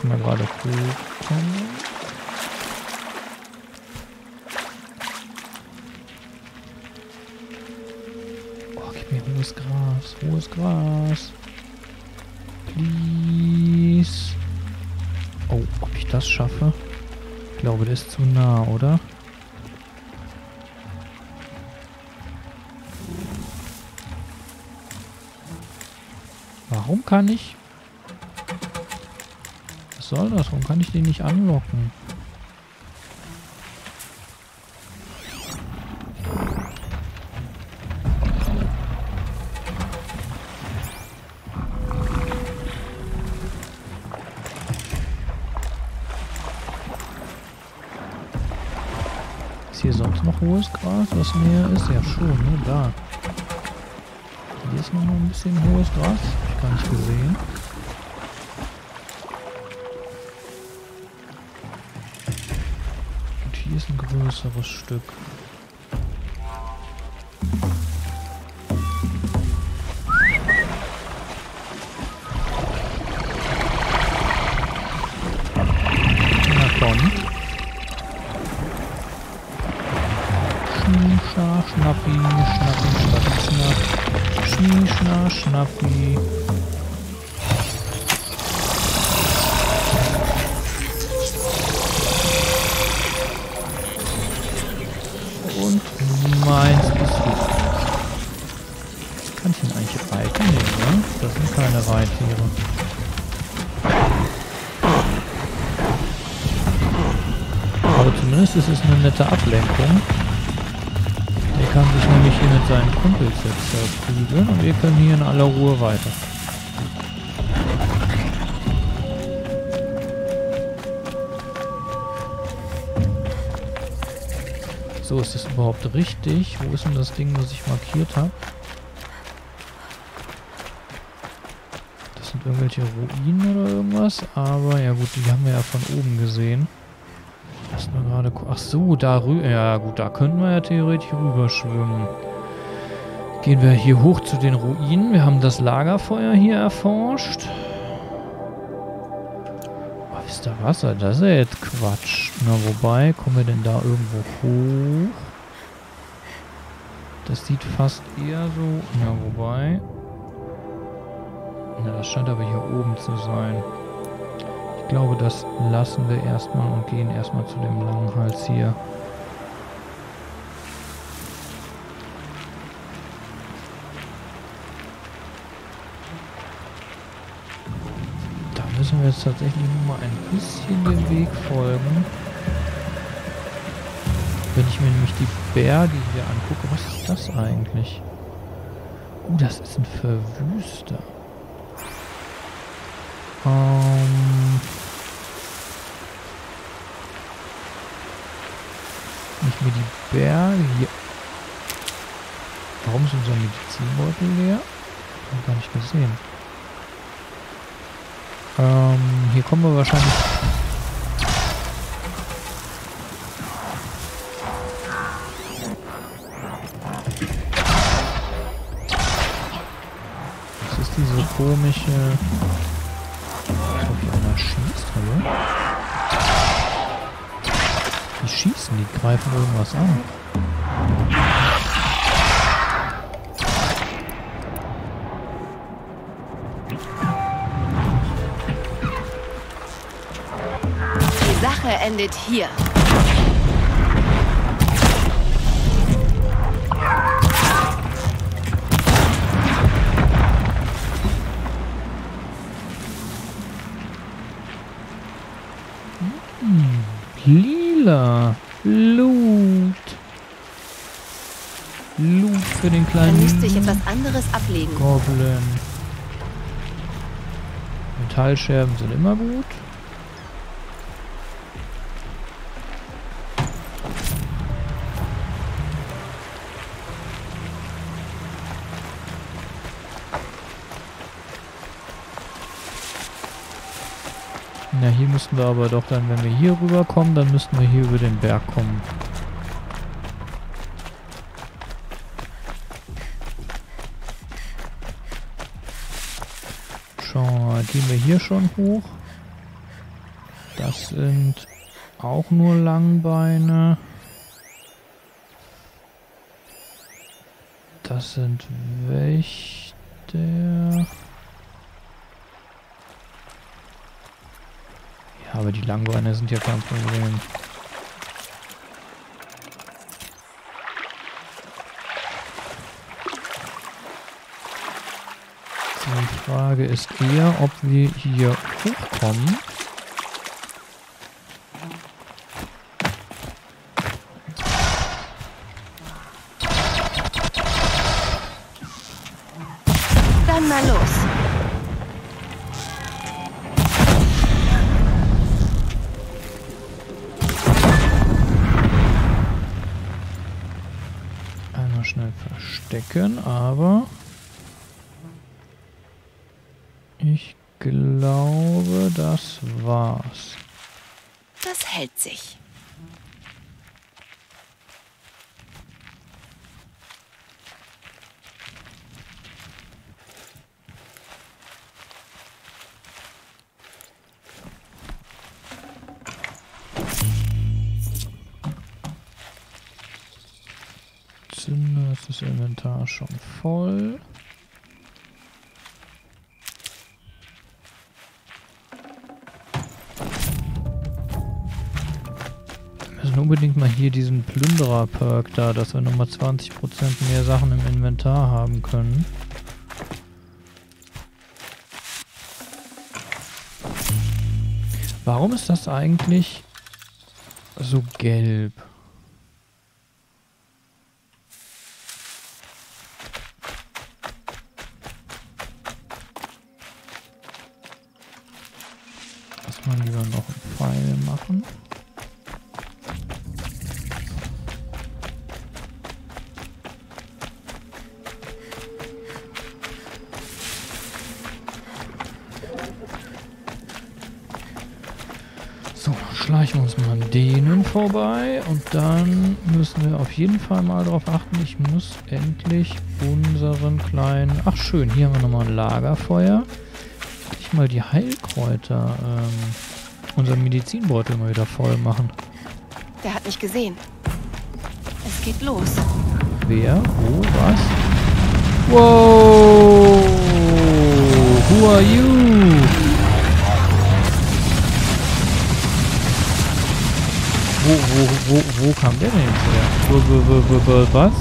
Du mal gerade hochkommen. Oh, gib mir hohes Gras, hohes Gras. Please. Oh, ob ich das schaffe? Ich glaube, der ist zu nah, oder? Warum kann ich... Was soll das? Warum kann ich den nicht anlocken? Ist hier sonst noch hohes Gras, was mehr ist? Ja schon, ne? Da. Hier ist noch ein bisschen hohes Gras. Hab ich gar nicht gesehen. Größeres Stück. Na komm. Schnieschna, Schnappi, Schnappi, Schnappi, Schnapp. Schnieschna, Schnappi. Eine nette Ablenkung. Er kann sich nämlich hier mit seinen Kumpels jetzt äh, prügeln und wir können hier in aller Ruhe weiter. So, ist das überhaupt richtig? Wo ist denn das Ding, was ich markiert habe? Das sind irgendwelche Ruinen oder irgendwas, aber ja gut, die haben wir ja von oben gesehen. Lass mal gerade gu- Ach so, da rüber. Ja gut, da könnten wir ja theoretisch rüberschwimmen. Gehen wir hier hoch zu den Ruinen. Wir haben das Lagerfeuer hier erforscht. Oh, ist da Wasser? Das ist ja jetzt Quatsch. Na wobei, kommen wir denn da irgendwo hoch? Das sieht fast eher so... Na wobei... Na, das scheint aber hier oben zu sein. Glaube, das lassen wir erstmal und gehen erstmal zu dem langen Hals hier. Da müssen wir jetzt tatsächlich nur mal ein bisschen dem Weg folgen. Wenn ich mir nämlich die Berge hier angucke, was ist das eigentlich? Uh, das ist ein Verwüster. Berge hier. Warum ist unser Medizinbeutel leer? Hab gar nicht gesehen. Ähm, hier kommen wir wahrscheinlich Das ist diese komische... Ich glaube, hier einer schießt, hallo? Die schießen, die greifen irgendwas an. Die Sache endet hier. Loot für den Dann kleinen müsste ich etwas anderes ablegen. Goblin. Metallscherben sind immer gut. Na, hier müssten wir aber doch dann, wenn wir hier rüberkommen, dann müssten wir hier über den Berg kommen. Schauen wir mal, gehen wir hier schon hoch. Das sind auch nur Langbeine. Das sind Wächter. Ja, aber die Langbeine sind ja kein Problem. Die Frage ist eher, ob wir hier hochkommen. Dann mal los. Einmal schnell verstecken, aber ich glaube, das war's. Das hält sich. Hier diesen Plünderer-Perk da, dass wir nochmal 20% mehr Sachen im Inventar haben können. Warum ist das eigentlich so gelb? Lass mal lieber noch einen Pfeil machen. So, dann schleichen wir uns mal an denen vorbei und dann müssen wir auf jeden Fall mal darauf achten, ich muss endlich unseren kleinen... Ach schön, hier haben wir nochmal ein Lagerfeuer. Ich mal die Heilkräuter, ähm, unseren Medizinbeutel mal wieder voll machen. Der hat mich gesehen. Es geht los. Wer? Wo? Was? Wow! Who are you? Wo, wo, wo, kam der denn jetzt her? Was?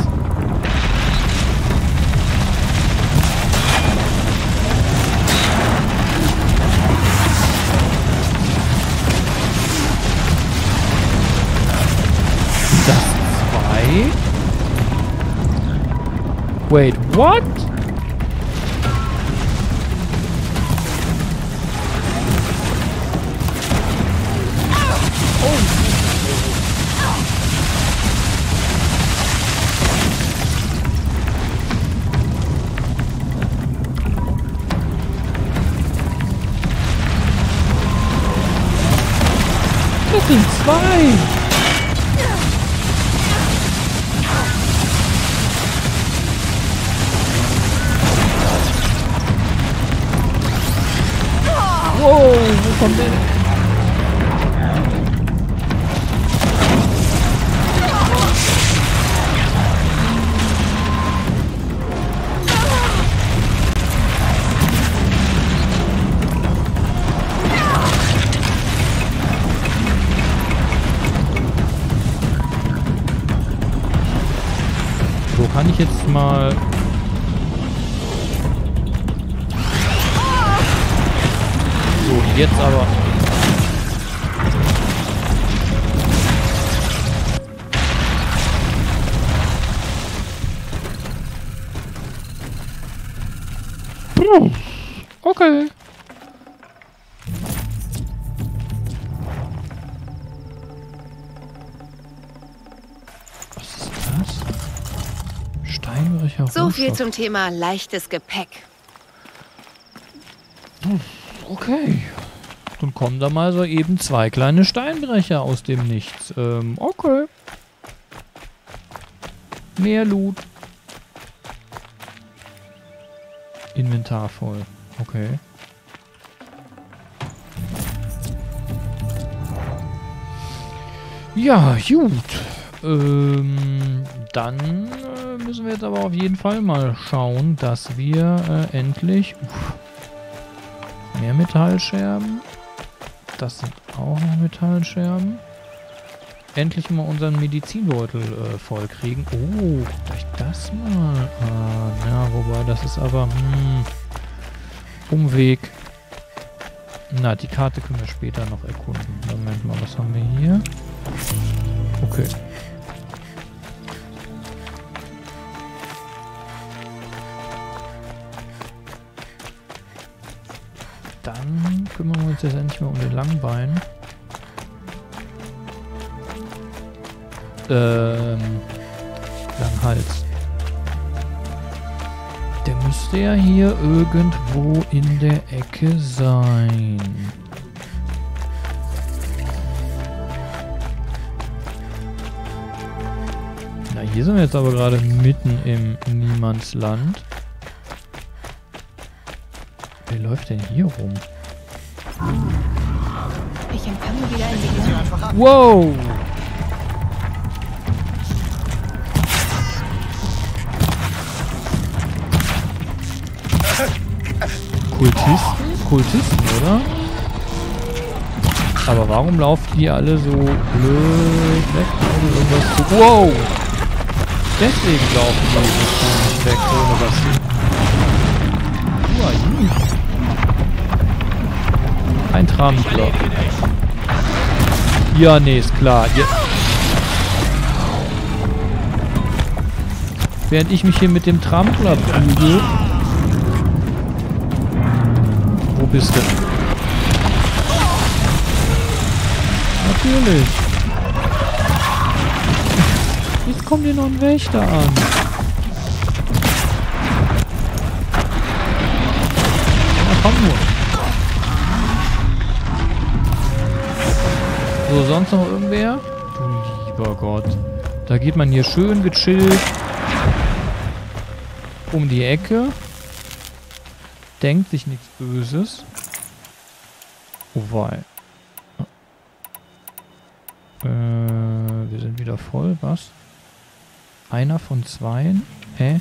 Das zwei? Wait, what? Das zum Thema leichtes Gepäck. Okay. Dann kommen da mal so eben zwei kleine Steinbrecher aus dem Nichts. Ähm, okay. Mehr Loot. Inventar voll. Okay. Ja, gut. Ähm, dann müssen wir jetzt aber auf jeden Fall mal schauen, dass wir äh, endlich... Uff, Mehr Metallscherben. Das sind auch noch Metallscherben. Endlich mal unseren Medizinbeutel äh, voll kriegen. Oh, vielleicht das mal. Ah, ja, wobei, das ist aber... Hm, Umweg. Na, die Karte können wir später noch erkunden. Moment mal, was haben wir hier? Okay. Dann kümmern wir uns jetzt endlich mal um den Langbein. Ähm, Langhals. Der müsste ja hier irgendwo in der Ecke sein. Na, hier sind wir jetzt aber gerade mitten im Niemandsland. Wer läuft denn hier rum? Ich empfange wieder ein Signal. Wow! Kultisten? Kultisten, oder? Aber warum laufen die alle so blöd weg? Ohne irgendwas zu... Wow! Deswegen laufen die so komisch weg, ohne was zu... Uah, hm. Ein Trampler. Ja, nee, ist klar. Ja. Während ich mich hier mit dem Trampler prügel. Wo bist du? Natürlich. Jetzt kommt hier noch ein Wächter an. Ja, komm nur. So, sonst noch irgendwer? Du lieber Gott. Da geht man hier schön gechillt um die Ecke. Denkt sich nichts Böses. Oh wei. Äh, wir sind wieder voll, was? Einer von zweien? Hä?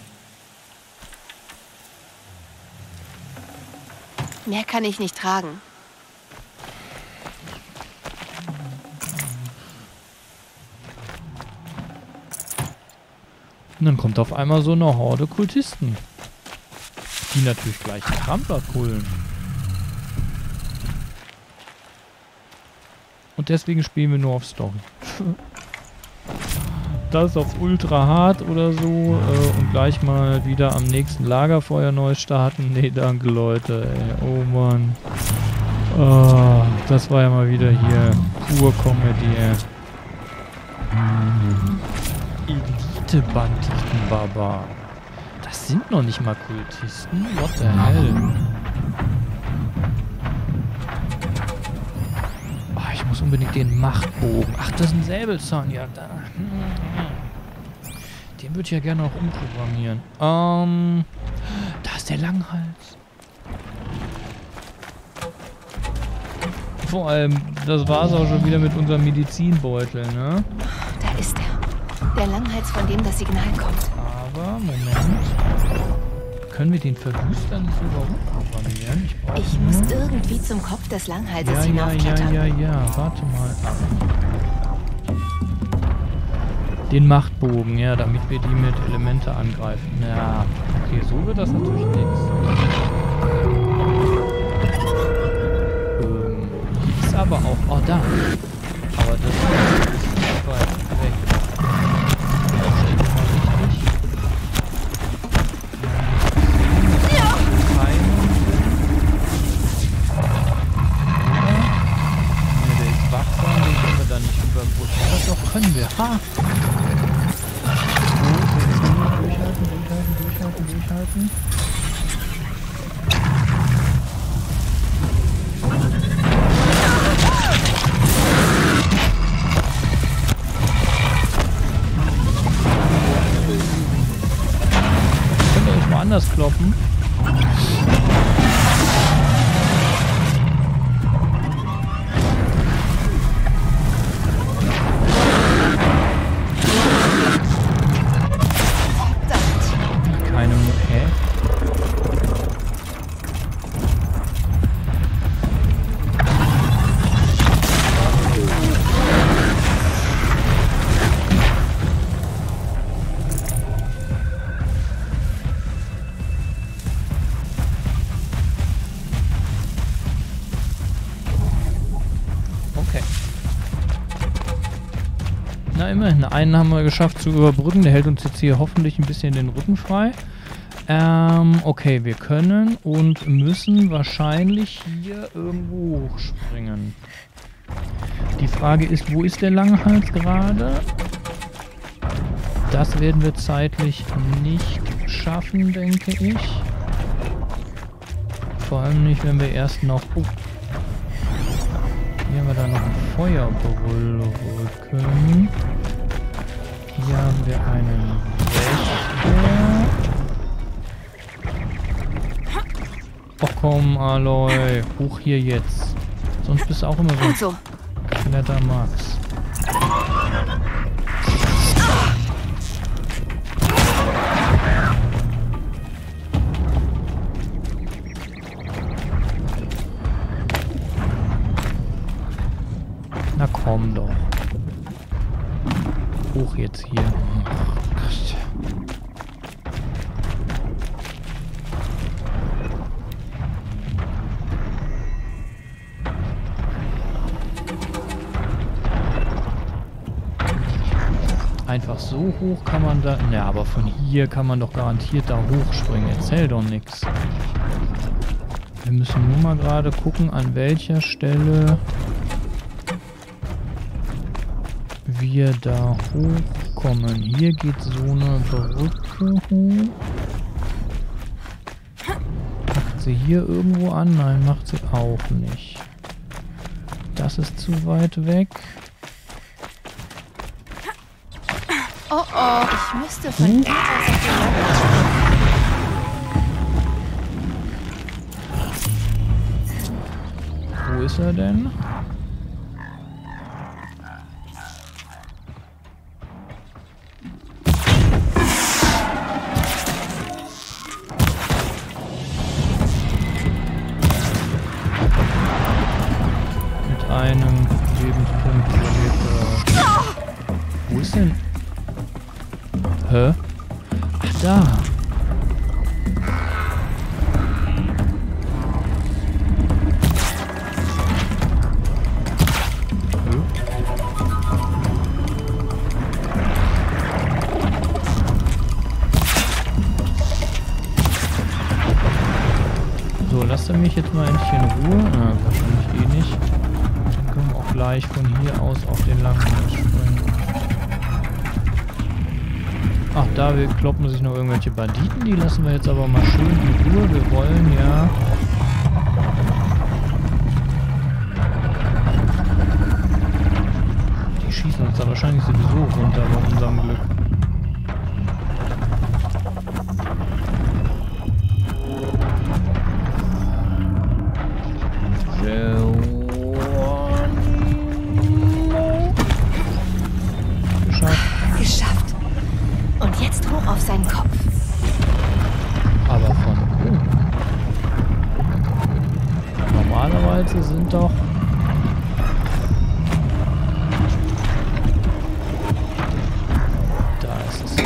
Mehr kann ich nicht tragen. Und dann kommt auf einmal so eine Horde Kultisten. Die natürlich gleich einen pullen. Und deswegen spielen wir nur auf Story. <laughs> das auf ultra hart oder so äh, und gleich mal wieder am nächsten Lagerfeuer neu starten. <laughs> Nee, danke Leute. Ey. Oh Mann. Oh, das war ja mal wieder hier pur Comedy. Ey. Elite-Banditen, Baba. Das sind noch nicht mal Kultisten. What the hell? Oh, ich muss unbedingt den Machtbogen. Ach, das ist ein Säbelzahn. Ja, da. Den würde ich ja gerne auch umprogrammieren. Ähm, da ist der Langhals. Vor allem, das war es auch schon wieder mit unserem Medizinbeutel, ne? Da ist er. Der Langhals, von dem das Signal kommt. Aber, Moment. Können wir den Verwüster nicht umprogrammieren? Ich, Ich nur- muss irgendwie zum Kopf des Langhalses ja, ja, ja, hinaufklettern. ja, ja. Warte mal. Den Machtbogen, ja, damit wir die mit Elemente angreifen. Ja, okay, so wird das natürlich nichts. Ähm, ist aber auch... Oh, da. Aber das wir nicht überbrücken. Aber doch, können wir. Ha! Durchhalten, durchhalten, durchhalten, durchhalten. Könnt ihr euch woanders kloppen? Einen haben wir geschafft zu überbrücken. Der hält uns jetzt hier hoffentlich ein bisschen den Rücken frei. Ähm, okay, wir können und müssen wahrscheinlich hier irgendwo hochspringen. Die Frage ist, wo ist der Langhals gerade? Das werden wir zeitlich nicht schaffen, denke ich. Vor allem nicht, wenn wir erst noch... Oh. Hier haben wir dann noch ein Feuerbrüllrücken. Hier haben wir einen Wächter. Och komm, Aloy. Hoch hier jetzt. Sonst bist du auch immer so Also, ein netter Max. Na komm doch. Hoch jetzt hier. Ach Gott. Einfach so hoch kann man da... Ne, aber von hier kann man doch garantiert da hochspringen. Erzähl doch nix. Wir müssen nur mal gerade gucken, an welcher Stelle wir da hochkommen. Hier geht so eine Brücke hoch. Macht sie hier irgendwo an? Nein, macht sie auch nicht. Das ist zu weit weg. oh oh, ich müsste von Langhals. Wo ist er denn? Kloppen sich noch irgendwelche Banditen. Die lassen wir jetzt aber mal schön Normalerweise sind doch... Da ist es.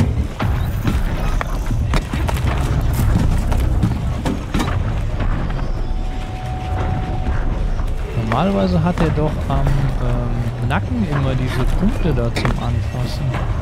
Normalerweise hat er doch am ähm, Nacken immer diese Punkte da zum Anfassen.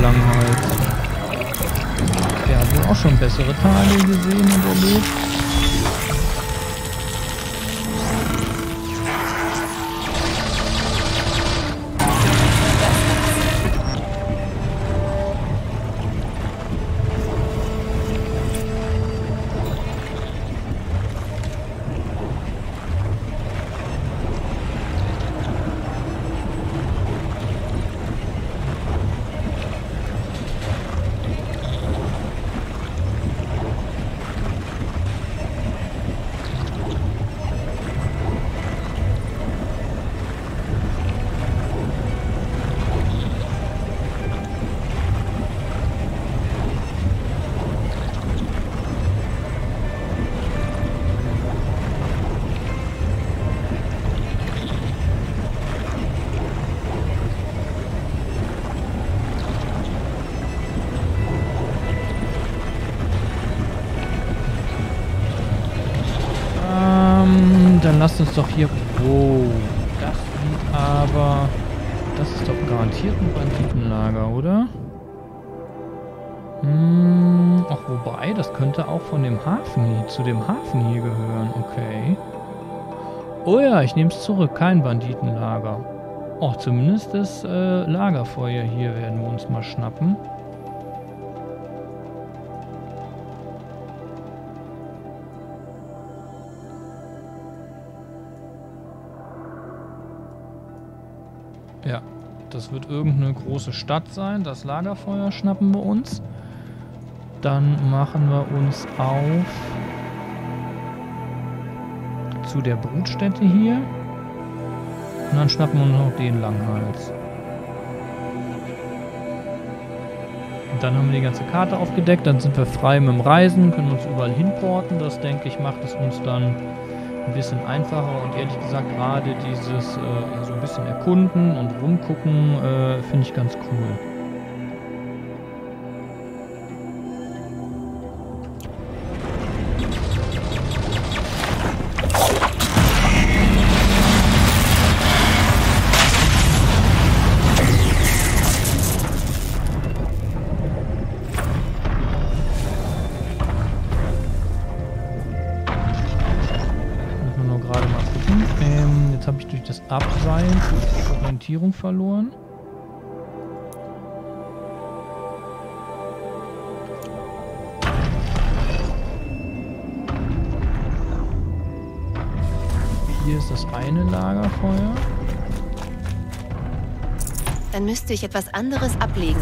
War lasst uns doch hier... Wow, das sieht aber... Das ist doch garantiert ein Banditenlager, oder? Hm, ach, wobei, das könnte auch von dem Hafen hier, zu dem Hafen hier gehören. Okay. Oh ja, ich nehme es zurück. Kein Banditenlager. Och, zumindest das äh, Lagerfeuer hier werden wir uns mal schnappen. Das wird irgendeine große Stadt sein. Das Lagerfeuer schnappen wir uns. Dann machen wir uns auf zu der Brutstätte hier. Und dann schnappen wir uns noch den Langhals. Und dann haben wir die ganze Karte aufgedeckt. Dann sind wir frei mit dem Reisen, können uns überall hinporten. Das, denke ich, macht es uns dann ein bisschen einfacher. Und ehrlich gesagt, gerade dieses äh, bisschen erkunden und rumgucken, äh, finde ich ganz cool. Orientierung verloren. Hier ist das eine Lagerfeuer. Dann müsste ich etwas anderes ablegen.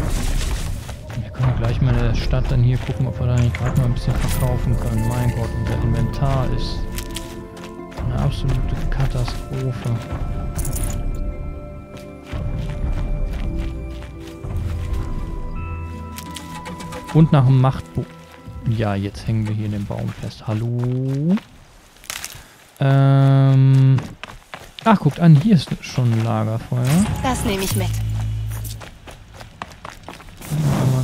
Wir können gleich mal in der Stadt dann hier gucken, ob wir da nicht gerade mal ein bisschen verkaufen können. Mein Gott, unser Inventar ist eine absolute Katastrophe. Und nach dem Machtbo... Ja, jetzt hängen wir hier in dem Baum fest. Hallo? Ähm... Ach, guckt an, hier ist schon ein Lagerfeuer. Das nehme ich mit.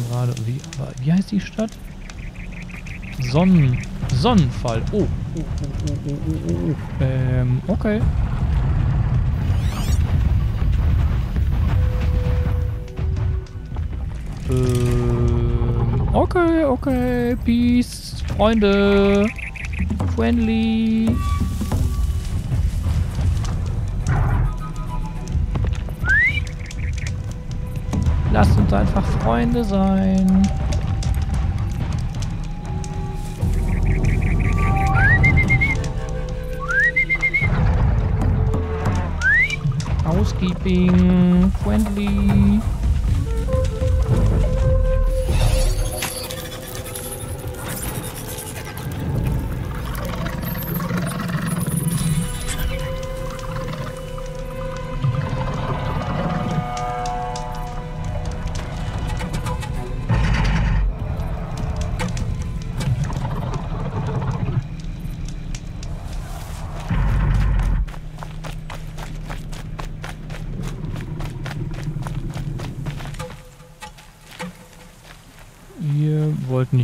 Gerade... Wie, wie heißt die Stadt? Sonnen... Sonnenfall. Oh. Oh, oh, oh, oh, oh, oh, oh. Ähm, okay. Ähm, okay, okay. Peace. Freunde. Friendly. Lasst uns einfach Freunde sein. Housekeeping. Friendly.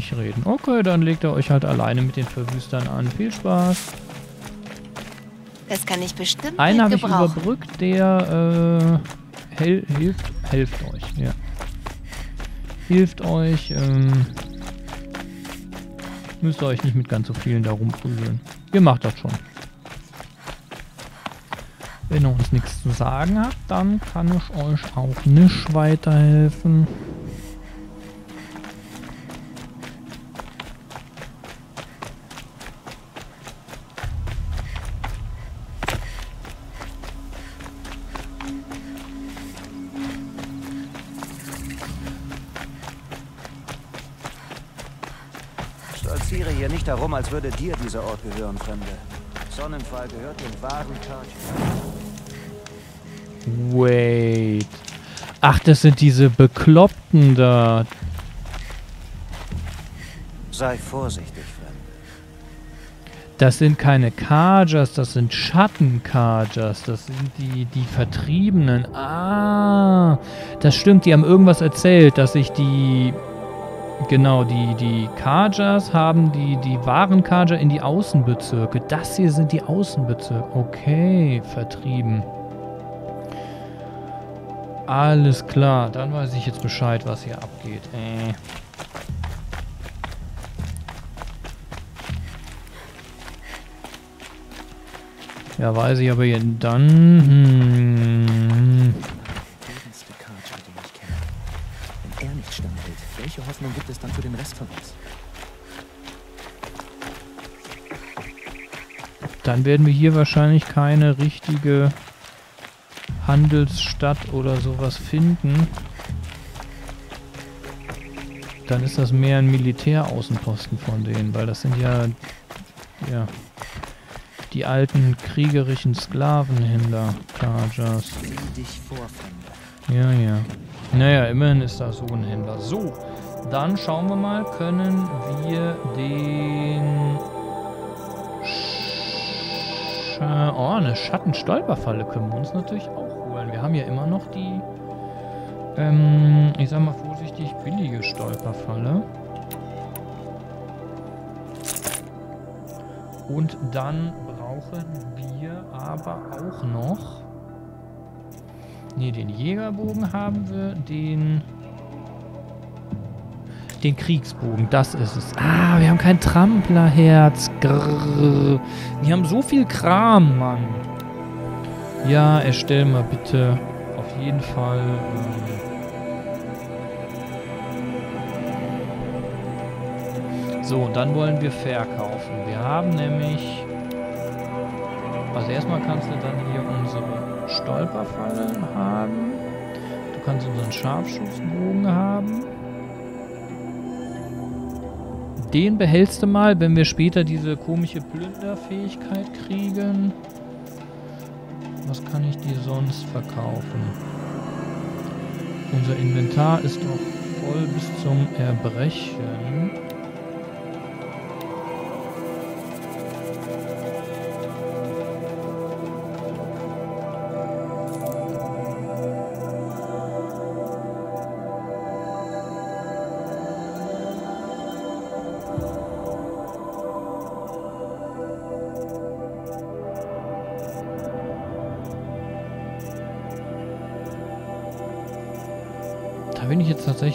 Nicht reden. Okay, dann legt ihr euch halt alleine mit den Verwüstern an. Viel Spaß. Das kann ich bestimmt Einen habe ich überbrückt, der äh, hel hilft, helft euch, ja. Hilft euch, ähm, müsst ihr euch nicht mit ganz so vielen da rumprügeln. Ihr macht das schon. Wenn ihr uns nichts zu sagen habt, dann kann ich euch auch nicht weiterhelfen. Würde dir dieser Ort gehören, Fremde. Sonnenfall gehört den wahren Karchen. Wait. Ach, das sind diese Bekloppten da. Sei vorsichtig, Fremde. Das sind keine Kajas, das sind Schatten-Kajas. Das sind die, die Vertriebenen. Ah, das stimmt, die haben irgendwas erzählt, dass sich die. Genau, die, die Kajas haben die, die wahren Kaja in die Außenbezirke. Das hier sind die Außenbezirke. Okay, vertrieben. Alles klar, dann weiß ich jetzt Bescheid, was hier abgeht. Äh. Ja, weiß ich aber jetzt dann. Hm. Welche Hoffnung gibt es dann für den Rest von uns? Dann werden wir hier wahrscheinlich keine richtige Handelsstadt oder sowas finden. Dann ist das mehr ein Militäraußenposten von denen, weil das sind ja, ja die alten kriegerischen Sklavenhändler, Kajas. Ja, ja. Naja, immerhin ist da so ein Händler. So, dann schauen wir mal, können wir den... Sch oh, eine Schattenstolperfalle können wir uns natürlich auch holen. Wir haben ja immer noch die, ähm, ich sag mal vorsichtig, billige Stolperfalle. Und dann brauchen wir aber auch noch... Ne, den Jägerbogen haben wir, den... Den Kriegsbogen, das ist es. Ah, wir haben kein Tramplerherz. Grrr. Wir haben so viel Kram, Mann. Ja, erstell mal bitte. Auf jeden Fall. ähm. So, und dann wollen wir verkaufen. Wir haben nämlich... Also erstmal kannst du dann hier unsere Stolperfallen haben. Du kannst unseren Scharfschussbogen haben. Den behältst du mal, wenn wir später diese komische Plünderfähigkeit kriegen. Was kann ich dir sonst verkaufen? Unser Inventar ist doch voll bis zum Erbrechen.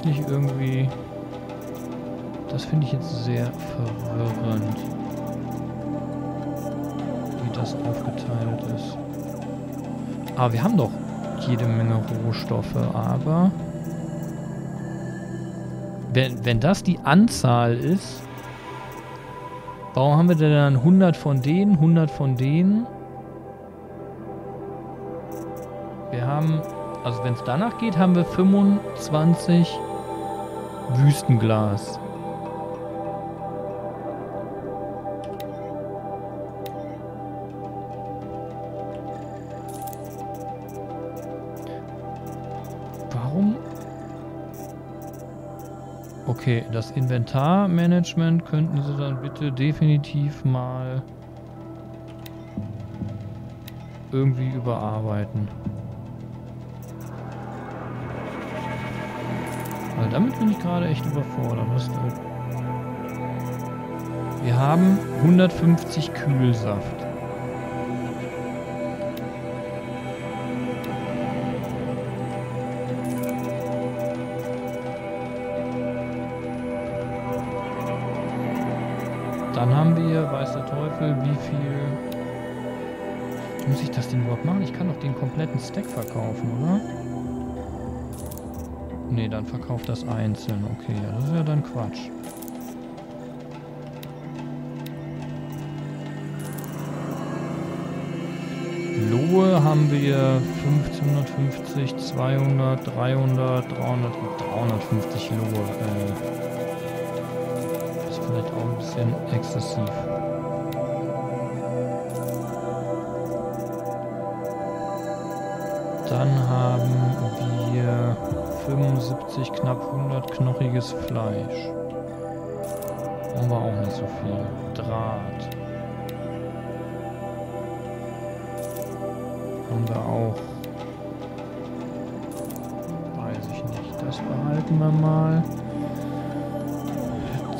Tatsächlich irgendwie... Das finde ich jetzt sehr verwirrend. Wie das aufgeteilt ist. Aber wir haben doch jede Menge Rohstoffe, aber... Wenn, wenn das die Anzahl ist... Warum haben wir denn dann 100 von denen, 100 von denen? Wir haben also wenn es danach geht, haben wir 25 Wüstenglas. Warum? Okay, das Inventarmanagement könnten Sie dann bitte definitiv mal irgendwie überarbeiten. Damit bin ich gerade echt überfordert. Was da Wir haben 150 Kühlsaft. Dann haben wir, weiß der Teufel, wie viel... Muss ich das denn überhaupt machen? Ich kann doch den kompletten Stack verkaufen, oder? Ne, dann verkauft das einzeln. Okay, ja, das ist ja dann Quatsch. Lohe haben wir 1550, 200, 300, 300, 350 Lohe. Äh, ist vielleicht auch ein bisschen exzessiv. 75, knapp 100 knochiges Fleisch. Brauchen wir auch nicht so viel. Draht. Haben wir auch. Weiß ich nicht. Das behalten wir mal.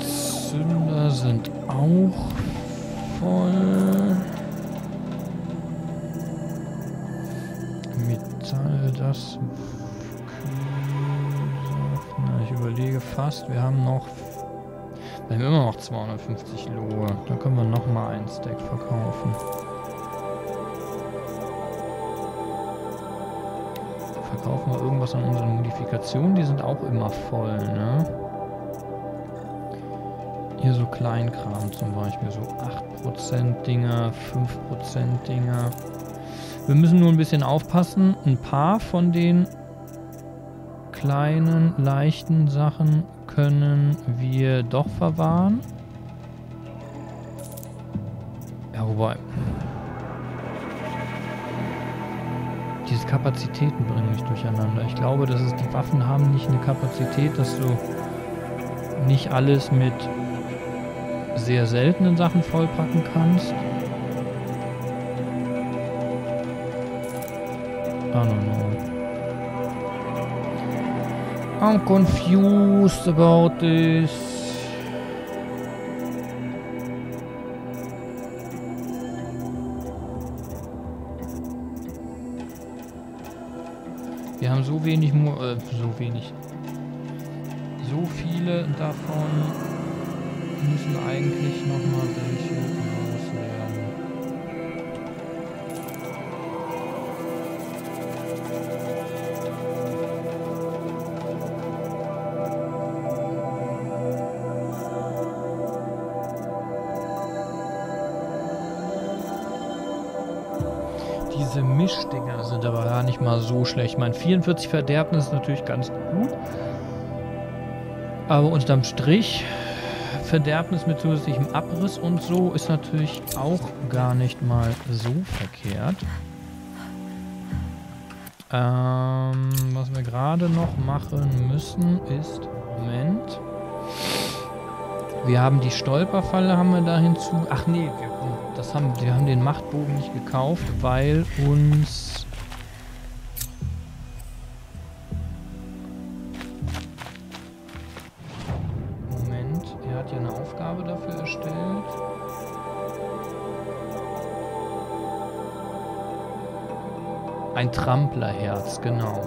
Zünder sind auch voll. Metall, das fast, wir haben noch... Wir haben immer noch 250 Lohe. Da können wir nochmal einen Stack verkaufen. Verkaufen wir irgendwas an unseren Modifikationen. Die sind auch immer voll, ne? Hier so Kleinkram zum Beispiel. So 8% Dinger, 5% Dinger. Wir müssen nur ein bisschen aufpassen. Ein paar von den kleinen, leichten Sachen können wir doch verwahren. Ja, wobei... Diese Kapazitäten bringen mich durcheinander. Ich glaube, dass es die Waffen haben nicht eine Kapazität, dass du nicht alles mit sehr seltenen Sachen vollpacken kannst. I don't know. I'm confused about this. Wir haben so wenig, Mo äh, so wenig, so viele davon müssen eigentlich noch mal welche schlecht. Mein 44 Verderben ist natürlich ganz gut. Aber unterm Strich Verderbnis mit zusätzlichem Abriss und so ist natürlich auch gar nicht mal so verkehrt. Ähm, was wir gerade noch machen müssen ist... Moment. Wir haben die Stolperfalle haben wir da hinzu... Ach nee, wir, das haben, wir haben den Machtbogen nicht gekauft, weil uns... Ein Tramplerherz, genau.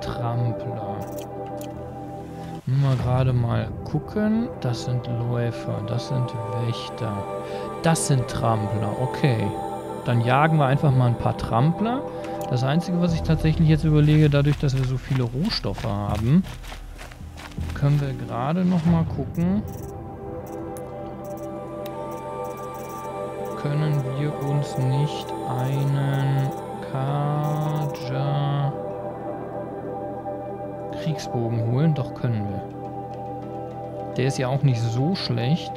Trampler. Mal gerade mal gucken. Das sind Läufer, das sind Wächter. Das sind Trampler, okay. Dann jagen wir einfach mal ein paar Trampler. Das Einzige, was ich tatsächlich jetzt überlege, dadurch, dass wir so viele Rohstoffe haben, können wir gerade noch mal gucken. Können wir uns nicht einen Kaja Kriegsbogen holen? Doch, können wir. Der ist ja auch nicht so schlecht.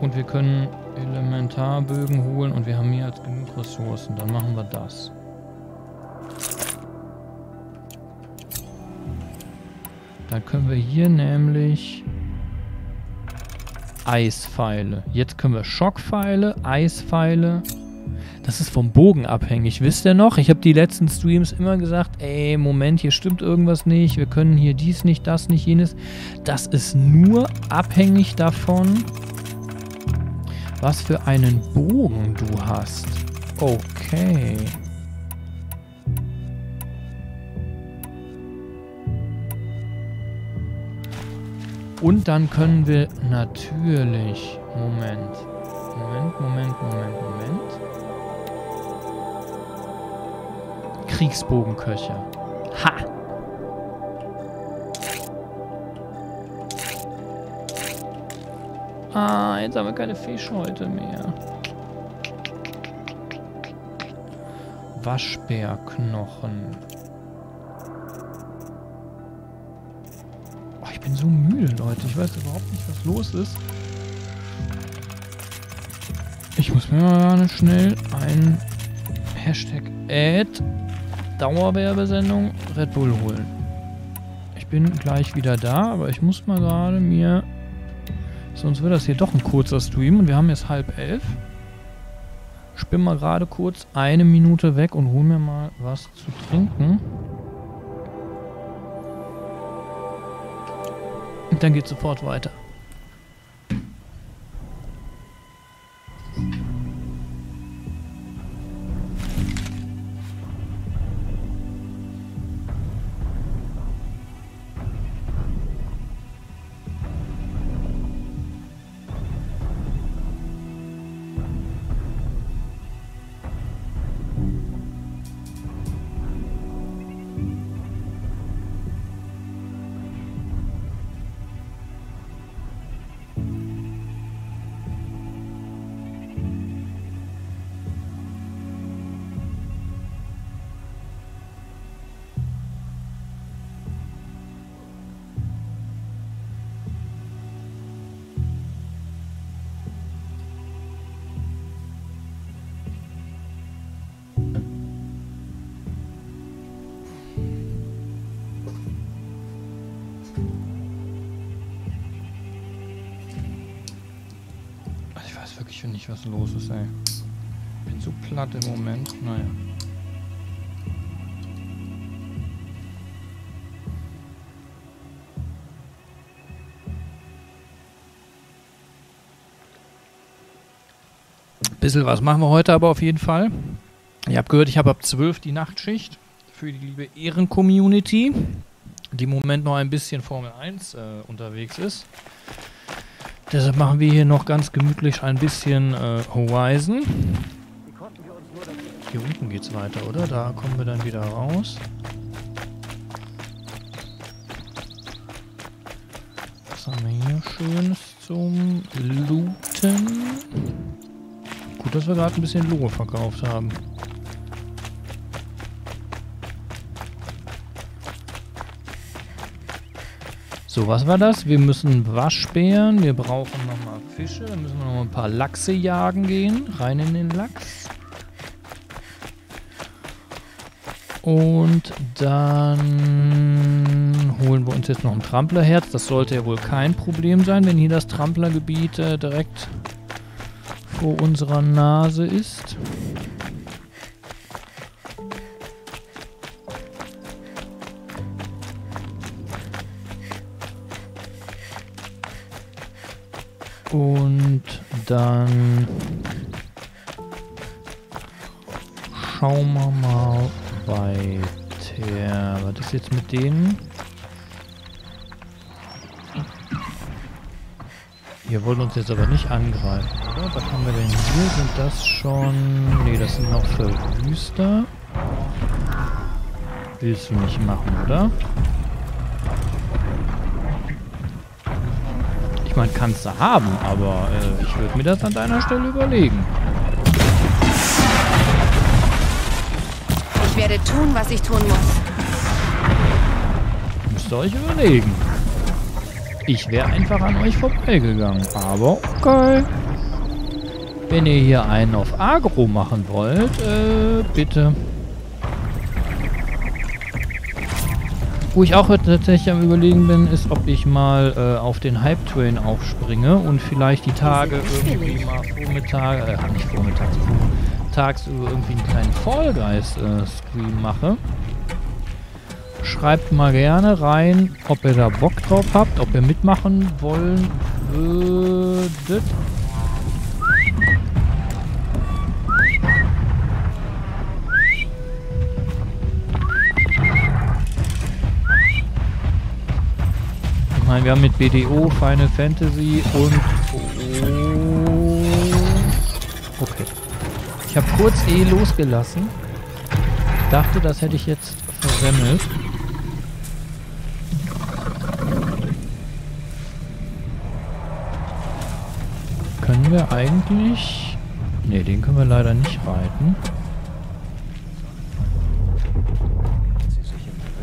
Und wir können Elementarbögen holen und wir haben mehr als genug Ressourcen. Dann machen wir das. Dann können wir hier nämlich Eispfeile. Jetzt können wir Schockpfeile, Eispfeile. Das ist vom Bogen abhängig. Wisst ihr noch? Ich habe die letzten Streams immer gesagt, ey, Moment, hier stimmt irgendwas nicht. Wir können hier dies nicht, das nicht, jenes. Das ist nur abhängig davon, was für einen Bogen du hast. Okay. Und dann können wir natürlich... Moment. Moment, Moment, Moment, Moment. Kriegsbogenköcher. Ha! Ah, jetzt haben wir keine Fischhäute mehr. Waschbärknochen. Oh, ich bin so müde, Leute. Ich weiß überhaupt nicht, was los ist. Ich muss mir mal schnell ein Hashtag Ad Dauerwerbesendung Red Bull holen. Ich bin gleich wieder da, aber ich muss mal gerade mir Sonst wird das hier doch ein kurzer Stream und wir haben jetzt halb elf. Ich bin mal gerade kurz eine Minute weg und hole mir mal was zu trinken. Und dann geht sofort weiter. Nicht, was los ist, ey. Bin so platt im Moment. Naja. Bisschen was machen wir heute aber auf jeden Fall. Ihr habt gehört, ich habe ab 12 die Nachtschicht für die liebe Ehren-Community, die im Moment noch ein bisschen Formel 1 äh, unterwegs ist. Deshalb machen wir hier noch ganz gemütlich ein bisschen äh, Horizon. Hier unten geht's weiter, oder? Da kommen wir dann wieder raus. Was haben wir hier Schönes zum Looten? Gut, dass wir gerade ein bisschen Lohe verkauft haben. So, was war das? Wir müssen Waschbären, wir brauchen nochmal Fische, dann müssen wir nochmal ein paar Lachse jagen gehen. Rein in den Lachs. Und dann holen wir uns jetzt noch ein Tramplerherz. Das sollte ja wohl kein Problem sein, wenn hier das Tramplergebiet äh, direkt vor unserer Nase ist. Dann schauen wir mal weiter. Was ist jetzt mit denen? Wir wollen uns jetzt aber nicht angreifen, oder? Was haben wir denn hier? Sind das schon... Ne, das sind noch Verwüster. Willst du nicht machen, oder? Ich meine, kannst du haben, aber äh, ich würde mir das an deiner Stelle überlegen. Ich werde tun, was ich tun muss. Müsst ihr euch überlegen. Ich wäre einfach an euch vorbeigegangen, aber okay. Wenn ihr hier einen auf Agro machen wollt, äh, bitte. Wo ich auch tatsächlich am überlegen bin, ist, ob ich mal äh, auf den Hype Train aufspringe und vielleicht die Tage irgendwie mal Vormittag, äh, nicht vormittags, tagsüber irgendwie einen kleinen Fall Guys äh, mache. Schreibt mal gerne rein, ob ihr da Bock drauf habt, ob ihr mitmachen wollen würdet. Meine, wir haben mit BDO, Final Fantasy und... Oh, okay. Ich habe kurz eh losgelassen. Dachte, das hätte ich jetzt versemmelt. Können wir eigentlich... Ne, den können wir leider nicht reiten.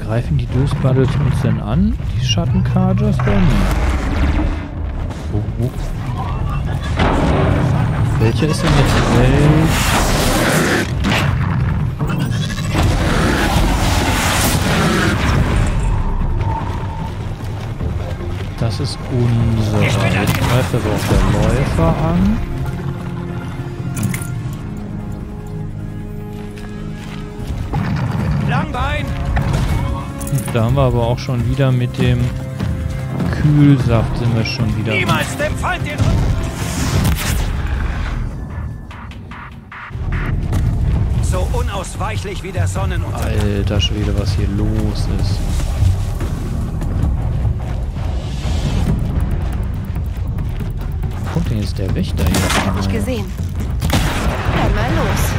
Greifen die Dösbaddels uns denn an, oder nicht? Oh, oh. Welcher ist denn jetzt welch? Das ist unser. Jetzt greift aber auch der Läufer an. Langbein! Da haben wir aber auch schon wieder mit dem Kühlsaft sind wir schon wieder. Niemals dem Feind den Rücken! So unausweichlich wie der Sonnenuntergang. Alter Schwede, was hier los ist. Wo kommt denn jetzt der Wächter hier? Hab ich gesehen. Dann mal los.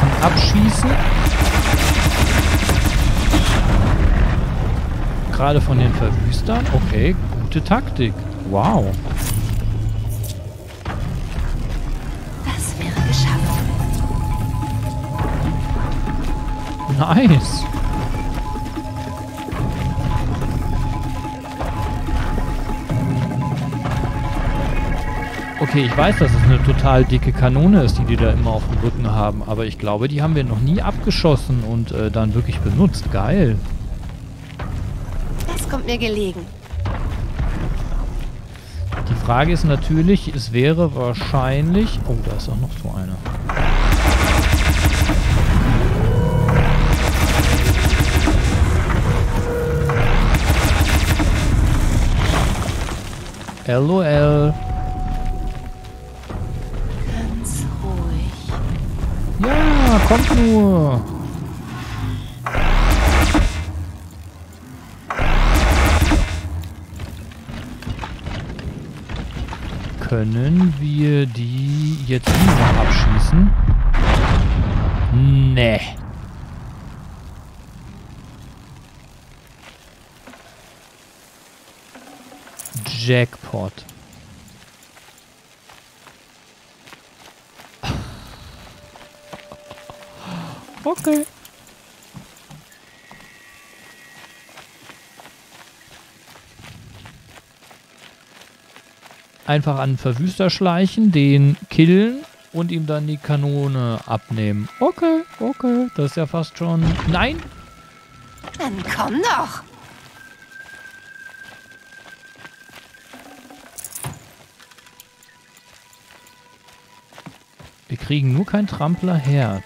Gerade von den Verwüstern. Okay, gute Taktik. Wow. Das wäre geschafft. Nice. Okay, ich weiß, dass es eine total dicke Kanone ist, die die da immer auf dem Rücken haben, aber ich glaube, die haben wir noch nie abgeschossen und äh, dann wirklich benutzt. Geil mir gelegen. Die Frage ist natürlich, es wäre wahrscheinlich... Oh, da ist auch noch so einer. LOL. Ganz ruhig. Ja, kommt nur. Können wir die jetzt wieder abschießen? Nee. Jackpot. Einfach an den Verwüster schleichen, den killen und ihm dann die Kanone abnehmen. Okay, okay. Das ist ja fast schon... Nein! Dann komm doch. Wir kriegen nur kein Tramplerherz.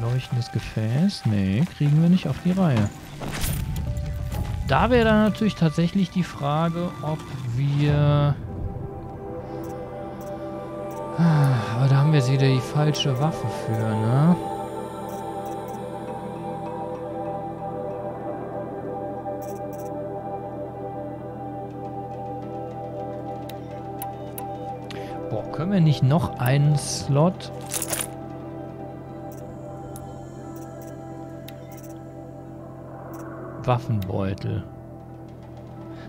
Leuchtendes Gefäß? Nee, kriegen wir nicht auf die Reihe. Da wäre dann natürlich tatsächlich die Frage, ob wir... Ah, Aber da haben wir jetzt wieder die falsche Waffe für, ne? Boah, können wir nicht noch einen Slot Waffenbeutel.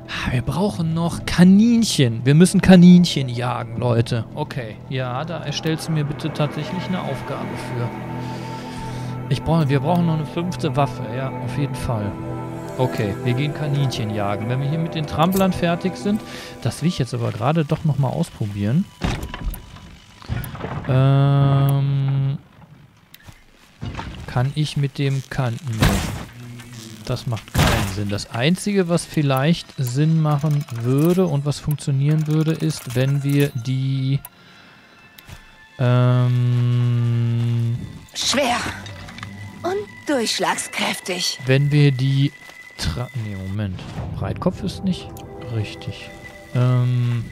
Ah, Wir brauchen noch Kaninchen. Wir müssen Kaninchen jagen, Leute. Okay. Ja, da erstellst du mir bitte tatsächlich eine Aufgabe für. Ich brauche, wir brauchen noch eine fünfte Waffe. Ja, auf jeden Fall. Okay, wir gehen Kaninchen jagen. Wenn wir hier mit den Tramplern fertig sind, das will ich jetzt aber gerade doch nochmal ausprobieren. Ähm, kann ich mit dem Kanten... Das macht keinen Sinn. Das Einzige, was vielleicht Sinn machen würde und was funktionieren würde, ist, wenn wir die... Ähm, Schwer. Und durchschlagskräftig. wenn wir die... Tra nee, Moment. Breitkopf ist nicht richtig. Ähm,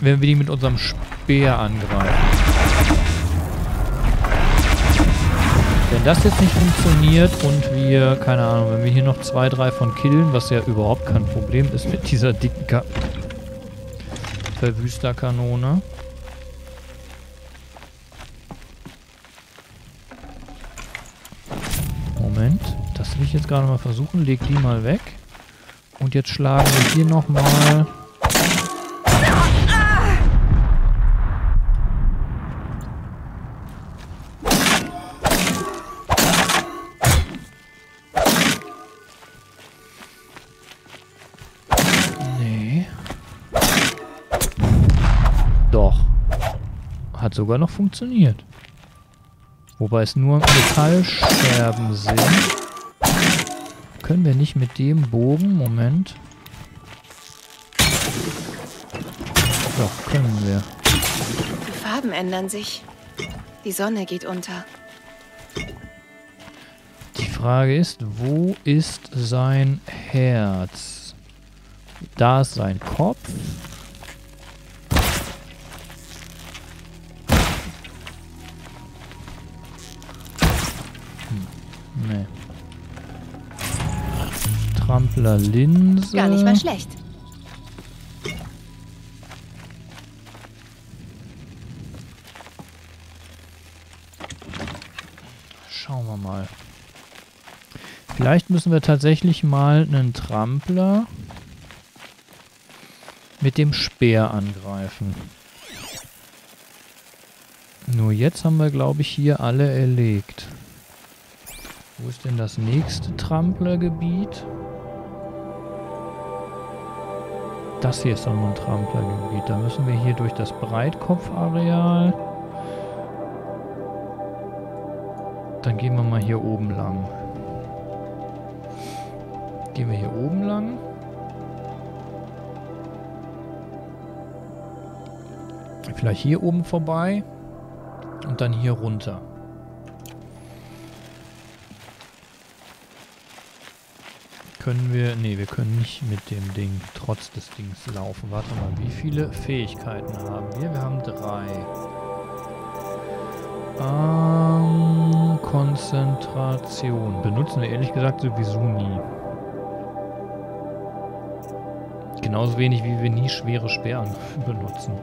wenn wir die mit unserem Speer angreifen. Wenn das jetzt nicht funktioniert und wir, keine Ahnung, wenn wir hier noch zwei, drei von killen, was ja überhaupt kein Problem ist mit dieser dicken Ka Verwüsterkanone. Moment, das will ich jetzt gerade mal versuchen. Leg die mal weg. Und jetzt schlagen wir hier nochmal... sogar noch funktioniert. Wobei es nur Metallscherben sind. Können wir nicht mit dem Bogen... Moment. Doch, können wir. Die Farben ändern sich. Die Sonne geht unter. Die Frage ist, wo ist sein Herz? Da ist sein Kopf. Nee. Trampler Linse. Gar nicht mal schlecht. Schauen wir mal. Vielleicht müssen wir tatsächlich mal einen Trampler mit dem Speer angreifen. Nur jetzt haben wir, glaube ich, hier alle erlegt. Wo ist denn das nächste Tramplergebiet? Das hier ist nur ein Tramplergebiet. Da müssen wir hier durch das Breitkopfareal. Dann gehen wir mal hier oben lang. Gehen wir hier oben lang. Vielleicht hier oben vorbei. Und dann hier runter. Können wir... Nee, wir können nicht mit dem Ding, trotz des Dings laufen. Warte mal, wie viele Fähigkeiten haben wir? Wir haben drei. Ähm, Konzentration. Benutzen wir ehrlich gesagt sowieso nie. Genauso wenig, wie wir nie schwere Sperren <laughs> benutzen.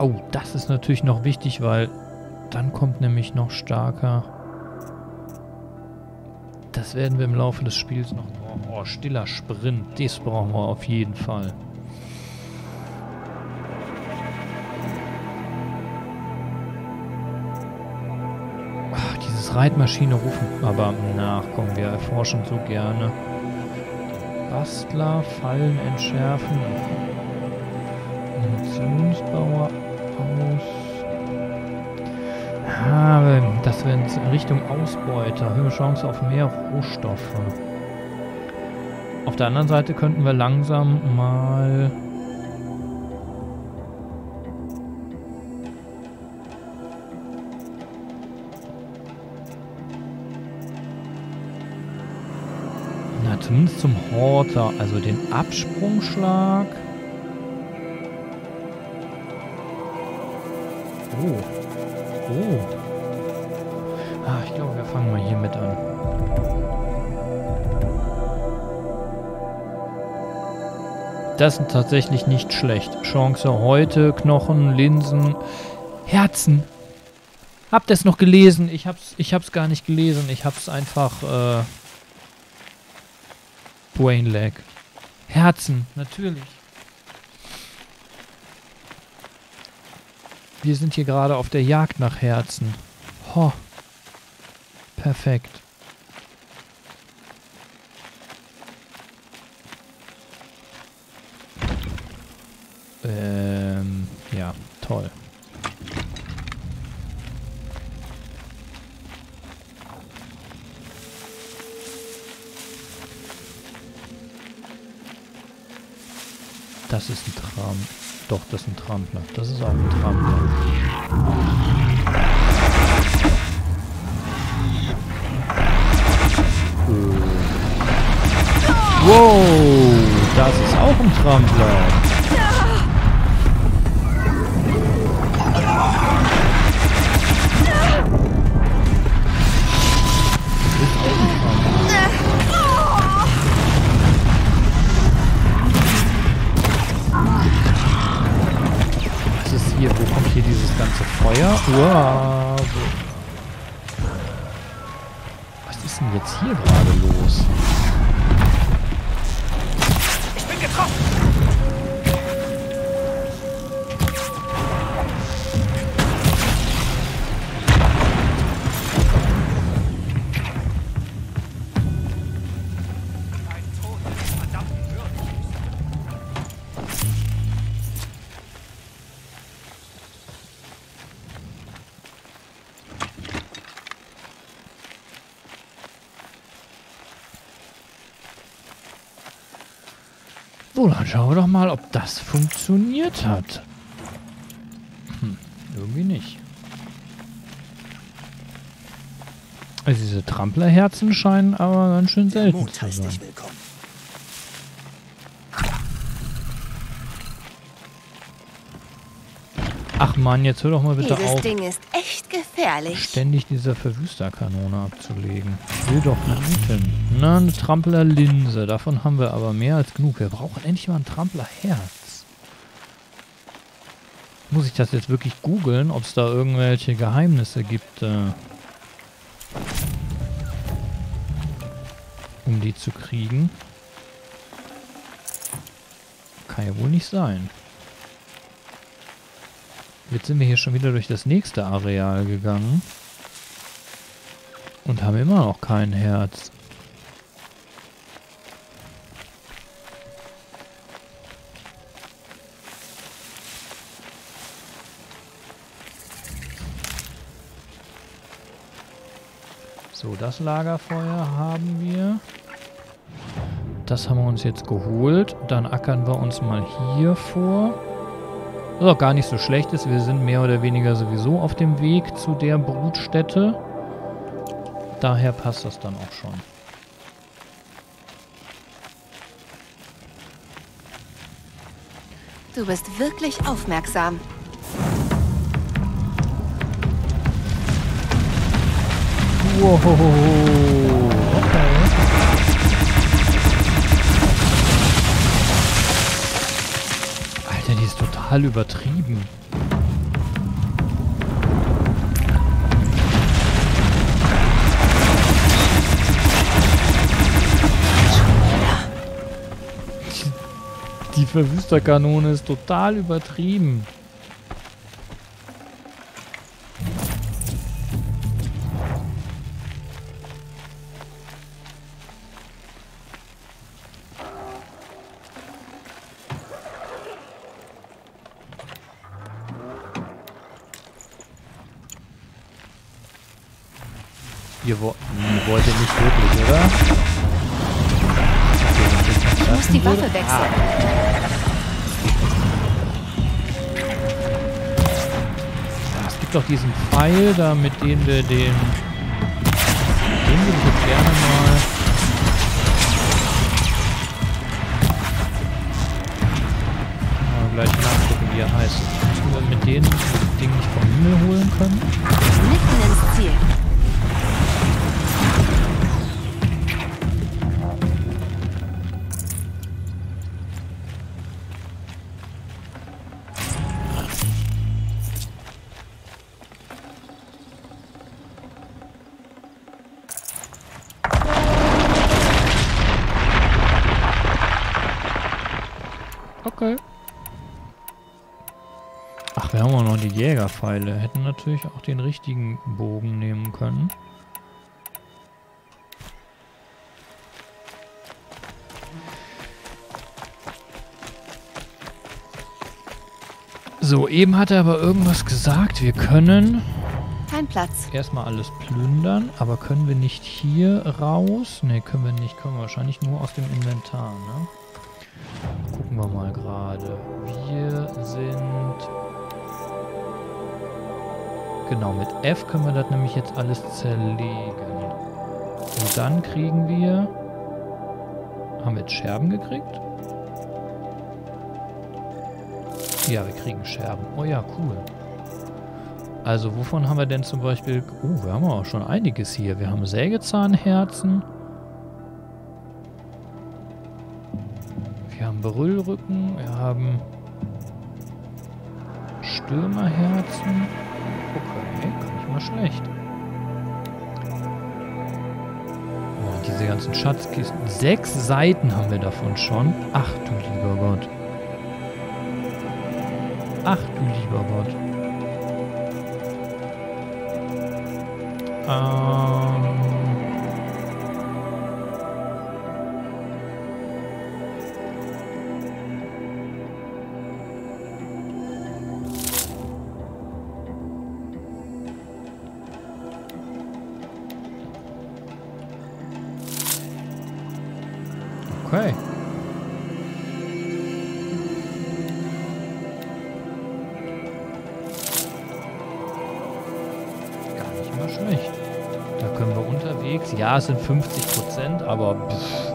Oh, das ist natürlich noch wichtig, weil dann kommt nämlich noch stärker... Das werden wir im Laufe des Spiels noch brauchen. Oh, stiller Sprint. Das brauchen wir auf jeden Fall. Ach, dieses Reitmaschine rufen aber nach. Komm, wir erforschen so gerne. Bastler, Fallen entschärfen. Munitionsbauer Wäre in Richtung Ausbeute. Höhere Chance auf mehr Rohstoffe. Auf der anderen Seite könnten wir langsam mal... Na, zumindest zum Horter. Also den Absprungschlag... Oh. Das ist tatsächlich nicht schlecht. Chance heute, Knochen, Linsen, Herzen. Habt ihr es noch gelesen? Ich hab's, ich hab's gar nicht gelesen. Ich hab's einfach, äh, Brain Lag. Herzen, natürlich. Wir sind hier gerade auf der Jagd nach Herzen. Ho. Perfekt. Doch, das ist ein Trampler. Das ist auch ein Trampler. Wow, das ist auch ein Trampler. Wow. Was ist denn jetzt hier schauen wir doch mal, ob das funktioniert hat. Hm, irgendwie nicht. Also diese Tramplerherzen scheinen aber ganz schön selten zu sein. Ach Mann, jetzt hör doch mal bitte Dieses auf, Ding ist echt gefährlich. ständig dieser Verwüsterkanone abzulegen. Ich will doch looten. Na, eine Tramplerlinse. Davon haben wir aber mehr als genug. Wir brauchen endlich mal ein Tramplerherz. Muss ich das jetzt wirklich googeln, ob es da irgendwelche Geheimnisse gibt, äh, um die zu kriegen? Kann ja wohl nicht sein. Jetzt sind wir hier schon wieder durch das nächste Areal gegangen. Und haben immer noch kein Herz. Das Lagerfeuer haben wir. Das haben wir uns jetzt geholt. Dann ackern wir uns mal hier vor. Was auch gar nicht so schlecht ist. Wir sind mehr oder weniger sowieso auf dem Weg zu der Brutstätte. daher passt das dann auch schon. Du bist wirklich aufmerksam. Wow. Okay. Alter, die ist total übertrieben. Die Verwüsterkanone ist total übertrieben. Da, mit dem wir den... Den würde ich gerne mal... Mal gleich nachgucken, wie er heißt. Mit dem Ding nicht vom Himmel holen können? Jägerpfeile. Hätten natürlich auch den richtigen Bogen nehmen können. So, eben hat er aber irgendwas gesagt. Wir können Kein Platz. erstmal alles plündern, aber können wir nicht hier raus? Ne, können wir nicht. Können wir wahrscheinlich nur aus dem Inventar, ne? Gucken wir mal gerade. Wir sind... Genau, mit F können wir das nämlich jetzt alles zerlegen. Und dann kriegen wir... Haben wir jetzt Scherben gekriegt? Ja, wir kriegen Scherben. Oh ja, cool. Also, wovon haben wir denn zum Beispiel... Oh, wir haben auch schon einiges hier. Wir haben Sägezahnherzen. Wir haben Brüllrücken. Wir haben... Stürmerherzen. Mal schlecht. Oh, diese ganzen Schatzkisten. Sechs Seiten haben wir davon schon. Ach du lieber Gott. Ach du lieber Gott. Ähm. Ja, es sind 50 Prozent, aber. Pff.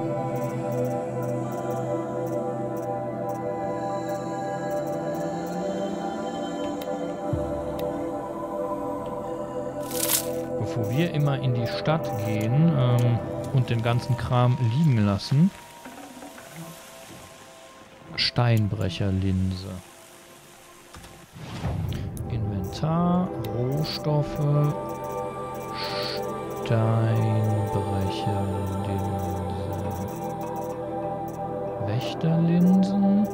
Bevor wir immer in die Stadt gehen ähm, und den ganzen Kram liegen lassen. Steinbrecherlinse. Inventar, Rohstoffe, Steinbrecherlinse. Wächterlinsen.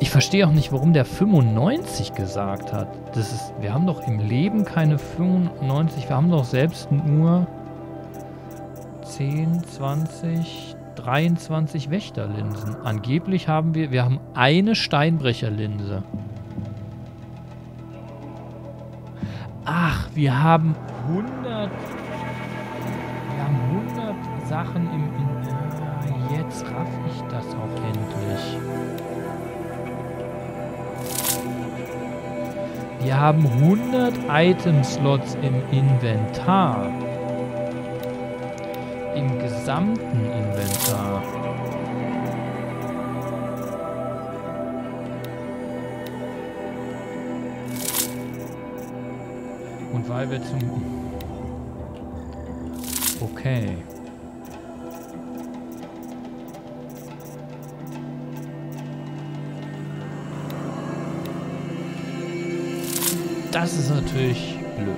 Ich verstehe auch nicht, warum der 95 gesagt hat. Das ist, wir haben doch im Leben keine 95, wir haben doch selbst nur 10, 20, 23 Wächterlinsen. Angeblich haben wir, wir haben eine Steinbrecherlinse. Ach, wir haben 100, Sachen im, in, ah, jetzt raff ich das auch endlich. Wir haben 100 Item-Slots im Inventar. gesamten Inventar. Und weil wir zum... Okay. Das ist natürlich blöd.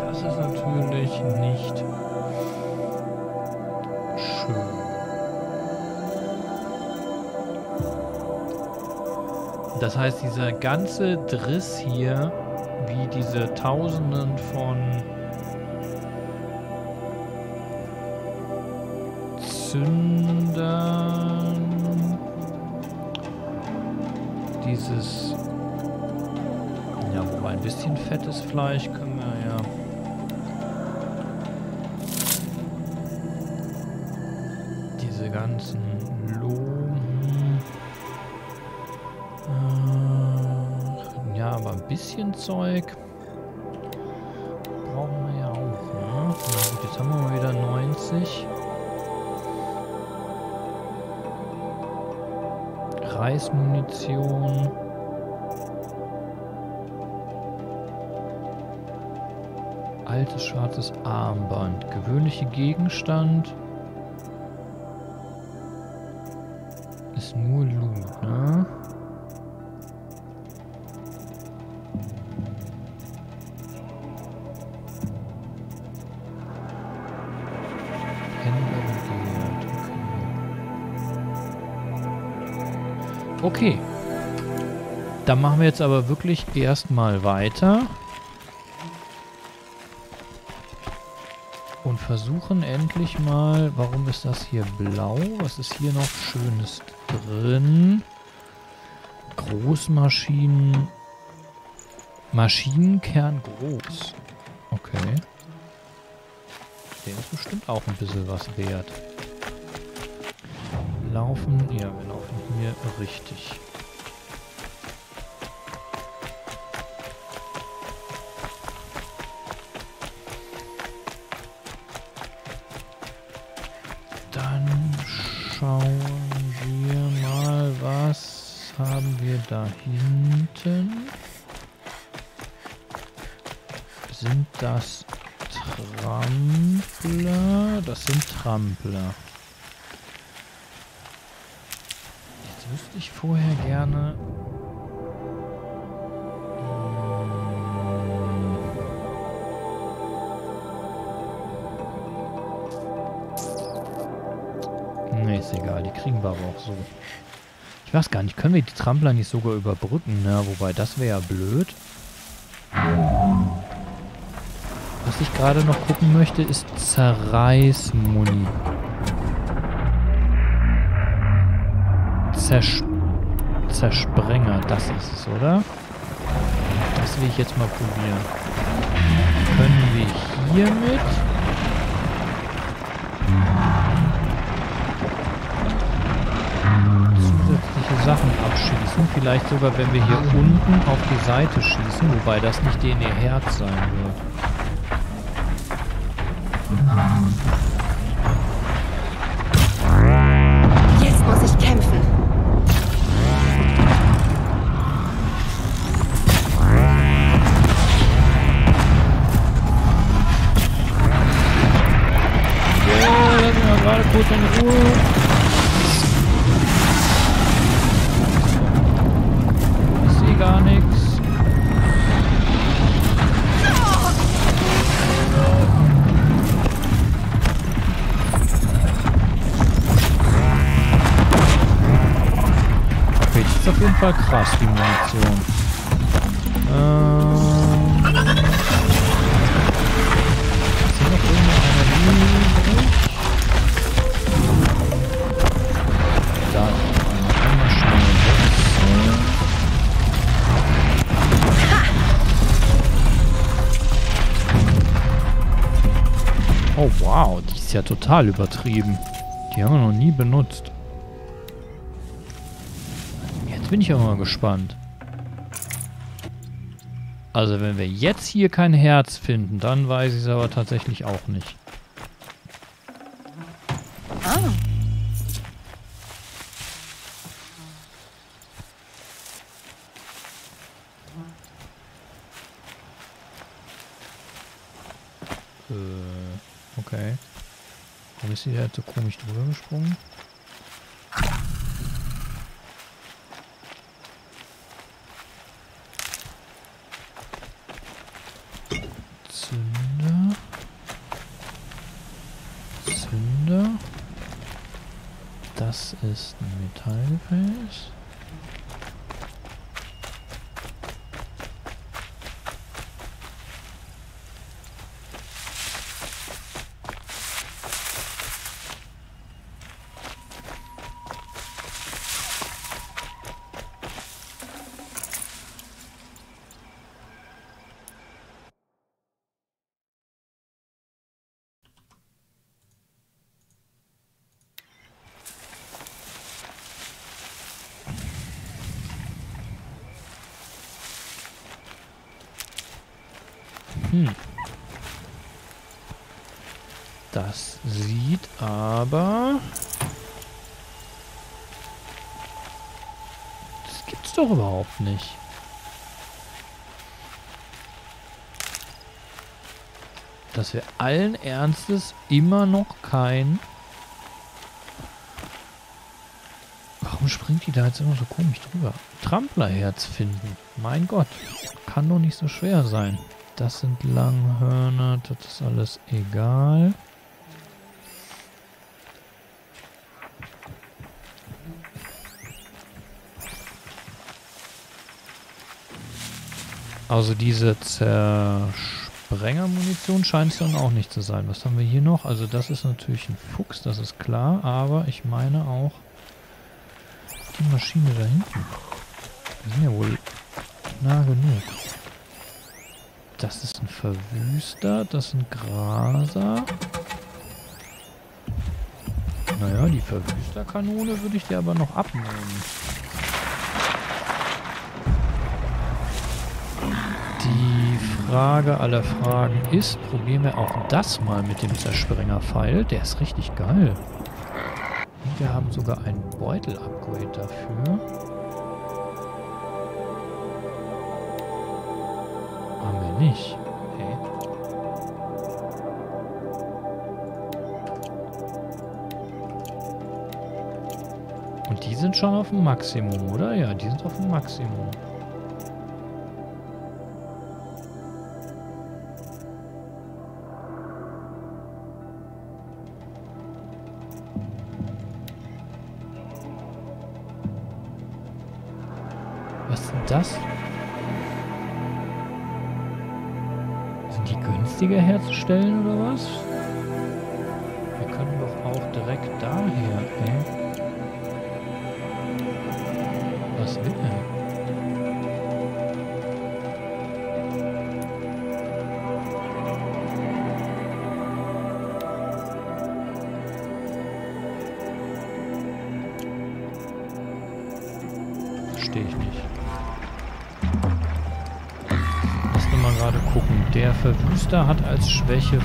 Das ist natürlich nicht schön. Das heißt, dieser ganze Driss hier, wie diese Tausenden von Zündern, dieses, ja, wobei ein bisschen fettes Fleisch können wir ja. Diese ganzen Lohen. Äh, ja, aber ein bisschen Zeug brauchen wir ja auch, ne? Na gut, jetzt haben wir mal wieder 90. Reismunition. Altes schwarzes Armband. Gewöhnliche Gegenstand. Dann machen wir jetzt aber wirklich erstmal weiter. Und versuchen endlich mal... Warum ist das hier blau? Was ist hier noch Schönes drin? Großmaschinen... Maschinenkern groß. Okay. Der ist bestimmt auch ein bisschen was wert. Laufen... Ja, wir laufen hier richtig. Da hinten? Sind das Trampler? Das sind Trampler. Jetzt wüsste ich vorher gerne... Nee, ist egal. Die kriegen wir aber auch so. Ich weiß gar nicht, können wir die Trampler nicht sogar überbrücken? Ne? Wobei, das wäre ja blöd. Was ich gerade noch gucken möchte, ist Zerreißmuni. Zers Zersprenger, das ist es, oder? Das will ich jetzt mal probieren. Können wir hiermit... Sachen abschießen. Vielleicht sogar, wenn wir hier unten auf die Seite schießen, wobei das nicht denen ihr Herz sein wird. Jetzt muss ich kämpfen. Ja, lass mich mal gerade kurz in Ruhe. Fall krass, die Munition. Ähm... Hier noch irgendeine übrig? Da noch eine. Einmal schnell. Oh wow, die ist ja total übertrieben. Die haben wir noch nie benutzt. Jetzt bin ich aber mal gespannt. Also wenn wir jetzt hier kein Herz finden, dann weiß ich es aber tatsächlich auch nicht. Ah. Äh, okay. Warum ist sie da so komisch drüber gesprungen? Zünder. Zünder. Das ist ein Metallgefäß. Hm. Das sieht aber... Das gibt's doch überhaupt nicht. Dass wir allen Ernstes immer noch kein... Warum springt die da jetzt immer so komisch drüber? Tramplerherz finden. Mein Gott. Kann doch nicht so schwer sein. Das sind Langhörner, das ist alles egal. Also diese Zersprengermunition scheint es dann auch nicht zu sein. Was haben wir hier noch? Also das ist natürlich ein Fuchs, das ist klar. Aber ich meine auch die Maschine da hinten. Wir sind ja wohl nah genug. Das ist ein Verwüster, das ist ein Graser. Naja, die Verwüsterkanone würde ich dir aber noch abnehmen. Die Frage aller Fragen ist, probieren wir auch das mal mit dem Zersprengerpfeil. Der ist richtig geil. Und wir haben sogar ein Beutel-Upgrade dafür. Haben wir nicht. Okay. Und die sind schon auf dem Maximum, oder? Ja, die sind auf dem Maximum. Günstiger herzustellen Verwüster hat als Schwäche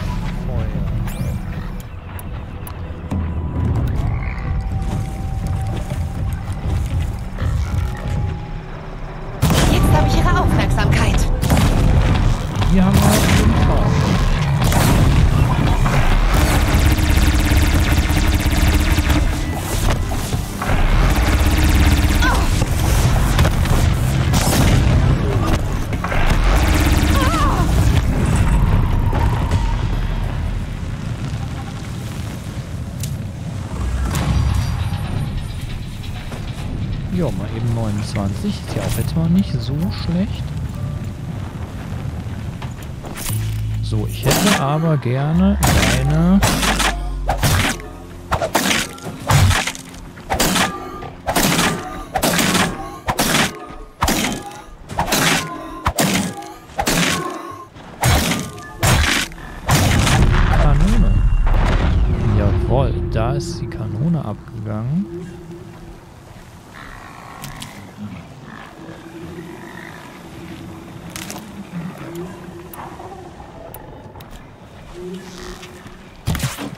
25. Ist ja auch jetzt mal nicht so schlecht. So, ich hätte aber gerne eine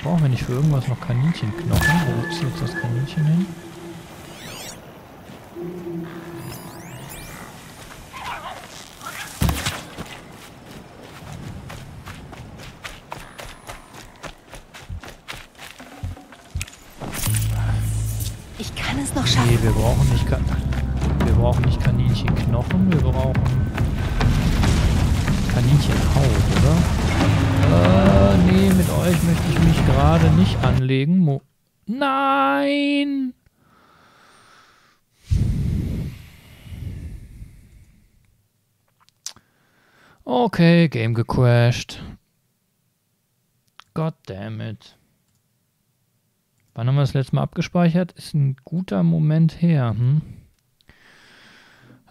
Brauchen wir nicht für irgendwas noch Kaninchenknochen? Wo ist jetzt das Kaninchen hin? Game gecrashed. God damn it. Wann haben wir das letzte Mal abgespeichert? Ist ein guter Moment her, hm?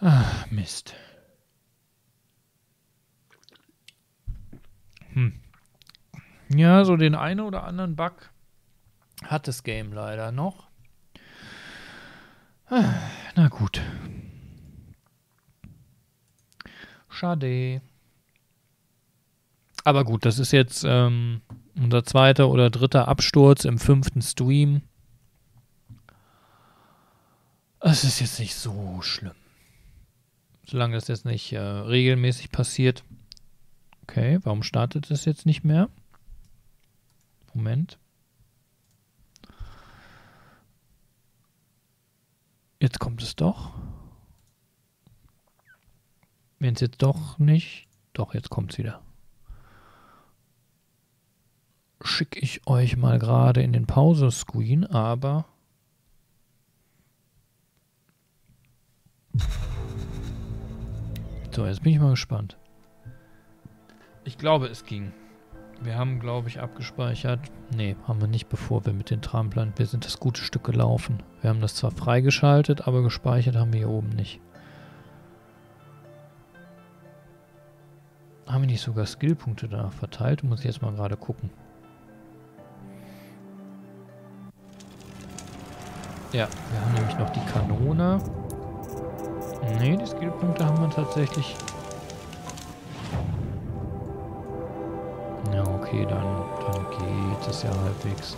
Ah, Mist. Hm. Ja, so den einen oder anderen Bug hat das Game leider noch. Ah, na gut. Schade. Aber gut, das ist jetzt ähm, unser zweiter oder dritter Absturz im fünften Stream. Es ist jetzt nicht so schlimm. Solange das jetzt nicht äh, regelmäßig passiert. Okay, warum startet es jetzt nicht mehr? Moment. Jetzt kommt es doch. Wenn es jetzt doch nicht... Doch, jetzt kommt es wieder. Schicke ich euch mal gerade in den Pause-Screen, aber... So, jetzt bin ich mal gespannt. Ich glaube, es ging. Wir haben, glaube ich, abgespeichert. Ne, haben wir nicht, bevor wir mit den Tramplern. Wir sind das gute Stück gelaufen. Wir haben das zwar freigeschaltet, aber gespeichert haben wir hier oben nicht. Haben wir nicht sogar Skillpunkte da verteilt? Muss ich jetzt mal gerade gucken. Ja, wir haben nämlich noch die Kanone. Ne, die Skillpunkte haben wir tatsächlich Ja, okay, dann, dann geht es ja halbwegs.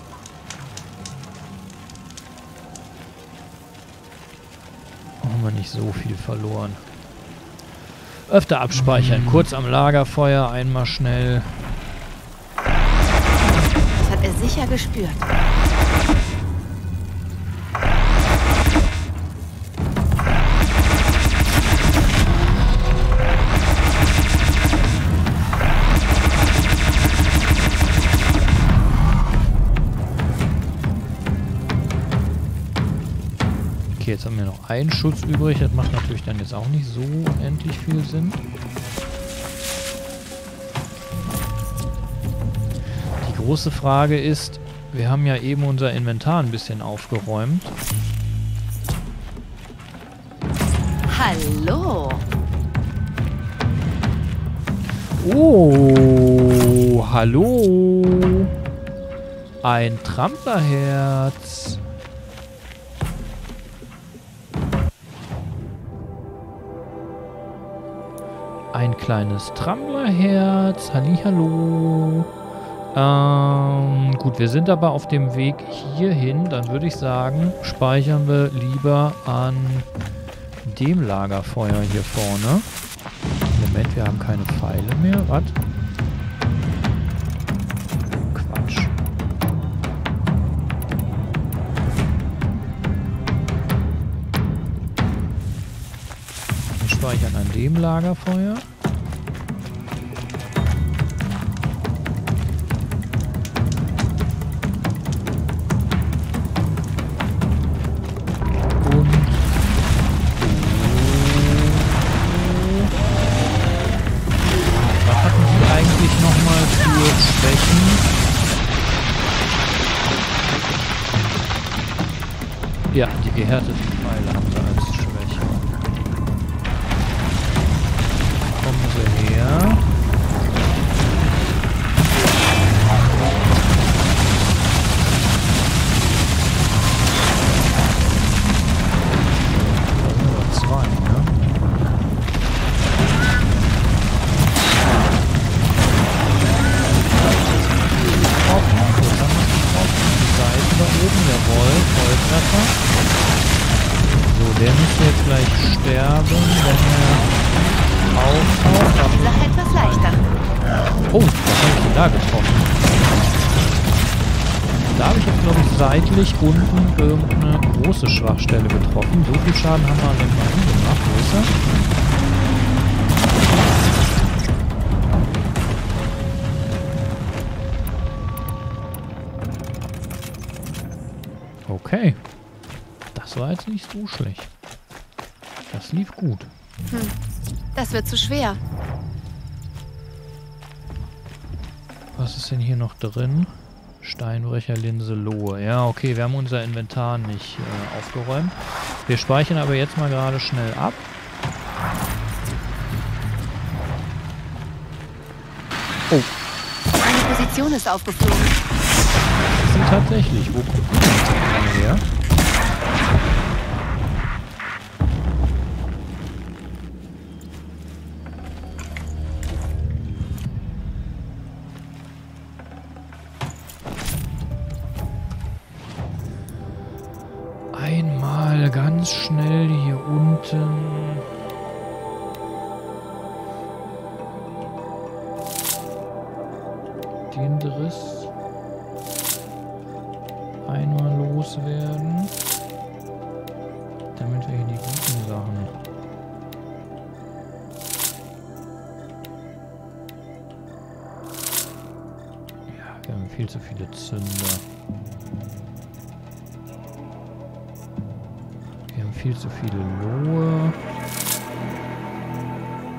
Haben wir nicht so viel verloren. Öfter abspeichern. Kurz am Lagerfeuer, einmal schnell. Das hat er sicher gespürt. Jetzt haben wir noch einen Schutz übrig. Das macht natürlich dann jetzt auch nicht so unendlich viel Sinn. Die große Frage ist, wir haben ja eben unser Inventar ein bisschen aufgeräumt. Hallo. Oh, hallo. Ein Tramplerherz. Ein kleines Tramplerherz. Hallihallo. Ähm, gut, wir sind aber auf dem Weg hierhin. Dann würde ich sagen, speichern wir lieber an dem Lagerfeuer hier vorne. Moment, wir haben keine Pfeile mehr. Was? Speichern an dem Lagerfeuer. Was unten irgendeine große Schwachstelle getroffen. So viel Schaden haben wir an dem Marine gemacht. Wo ist er? Okay. Das war jetzt nicht so schlecht. Das lief gut. Hm. Das wird zu schwer. Was ist denn hier noch drin? Steinbrecher, Linse, Lohe. Ja, okay, wir haben unser Inventar nicht äh, aufgeräumt. Wir speichern aber jetzt mal gerade schnell ab. Oh. Meine Position ist aufgeflogen. Sie tatsächlich. Wo kommt die her? Viel zu viele Lohe.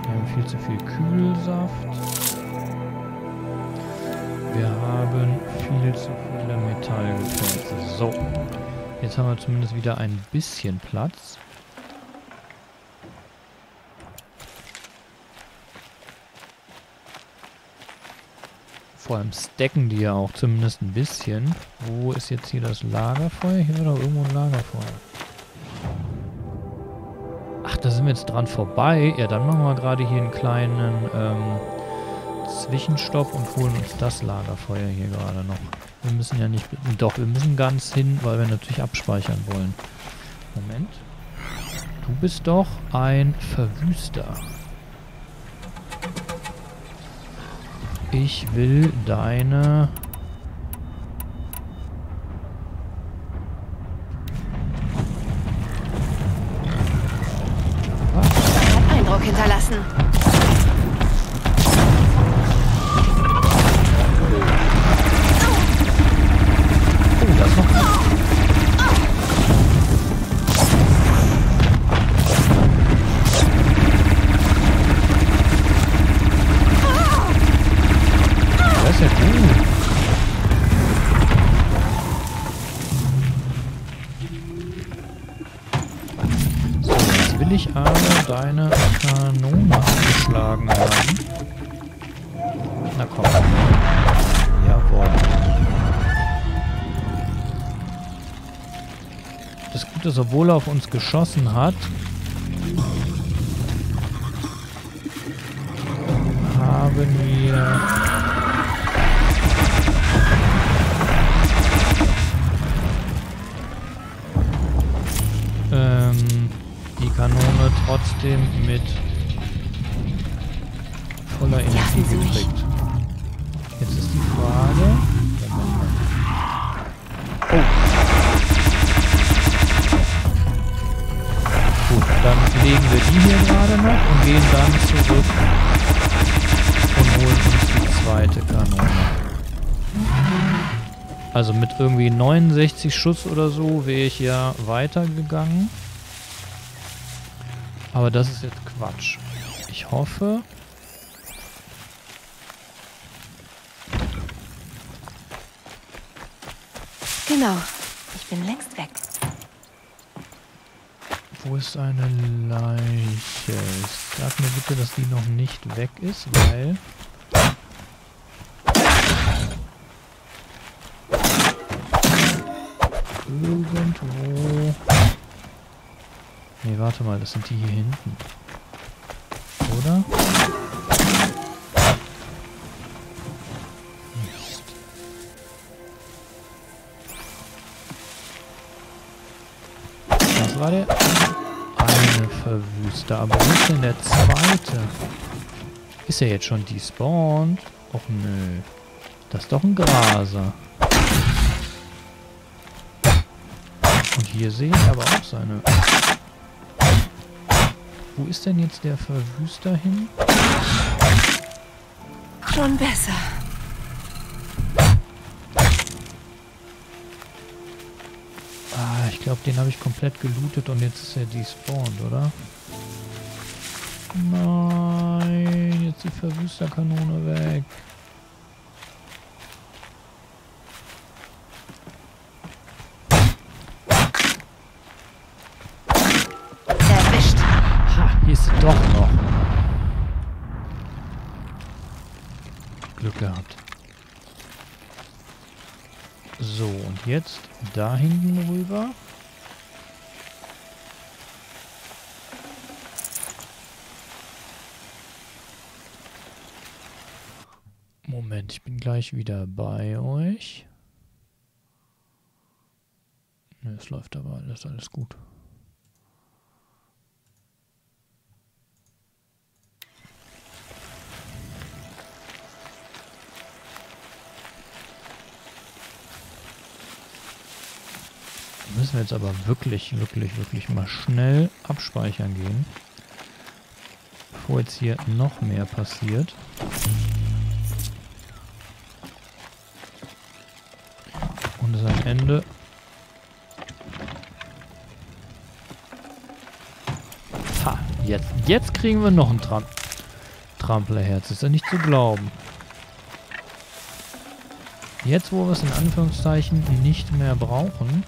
Wir haben viel zu viel Kühlsaft. Wir haben viel zu viele Metallgefäße. So. Jetzt haben wir zumindest wieder ein bisschen Platz. Vor allem stacken die ja auch zumindest ein bisschen. Wo ist jetzt hier das Lagerfeuer? Hier war doch irgendwo ein Lagerfeuer. Ach, da sind wir jetzt dran vorbei. Ja, dann machen wir gerade hier einen kleinen ähm, Zwischenstopp und holen uns das Lagerfeuer hier gerade noch. Wir müssen ja nicht... Doch, wir müssen ganz hin, weil wir natürlich abspeichern wollen. Moment. Du bist doch ein Verwüster. Ich will deine... Hinterlassen. Das will ich aber deine ist, obwohl er auf uns geschossen hat, Also mit irgendwie 69 Schuss oder so wäre ich ja weitergegangen. Aber das ist jetzt Quatsch. Ich hoffe... Genau. Ich bin längst weg. Wo ist eine Leiche? Sag mir bitte, dass die noch nicht weg ist, weil... Irgendwo... Nee, warte mal, das sind die hier hinten. Oder? Mist. Das war der eine Verwüster. Aber wo ist denn der zweite? Ist er jetzt schon despawned? Och nö. Das ist doch ein Graser. Und hier sehe ich aber auch seine... Wo ist denn jetzt der Verwüster hin? Schon besser. Ah, ich glaube, den habe ich komplett gelootet und jetzt ist er despawned, oder? Nein, jetzt die Verwüsterkanone weg. Erwischt. Ha, hier ist sie doch noch. Glück gehabt. So, und jetzt da hinten rüber. Moment, ich bin gleich wieder bei euch. Ne, es läuft aber alles, alles gut. Müssen wir jetzt aber wirklich, wirklich, wirklich mal schnell abspeichern gehen. Bevor jetzt hier noch mehr passiert. Und es am Ende... Jetzt, jetzt kriegen wir noch ein Tram Tramplerherz. Ist ja nicht zu glauben. Jetzt, wo wir es in Anführungszeichen nicht mehr brauchen,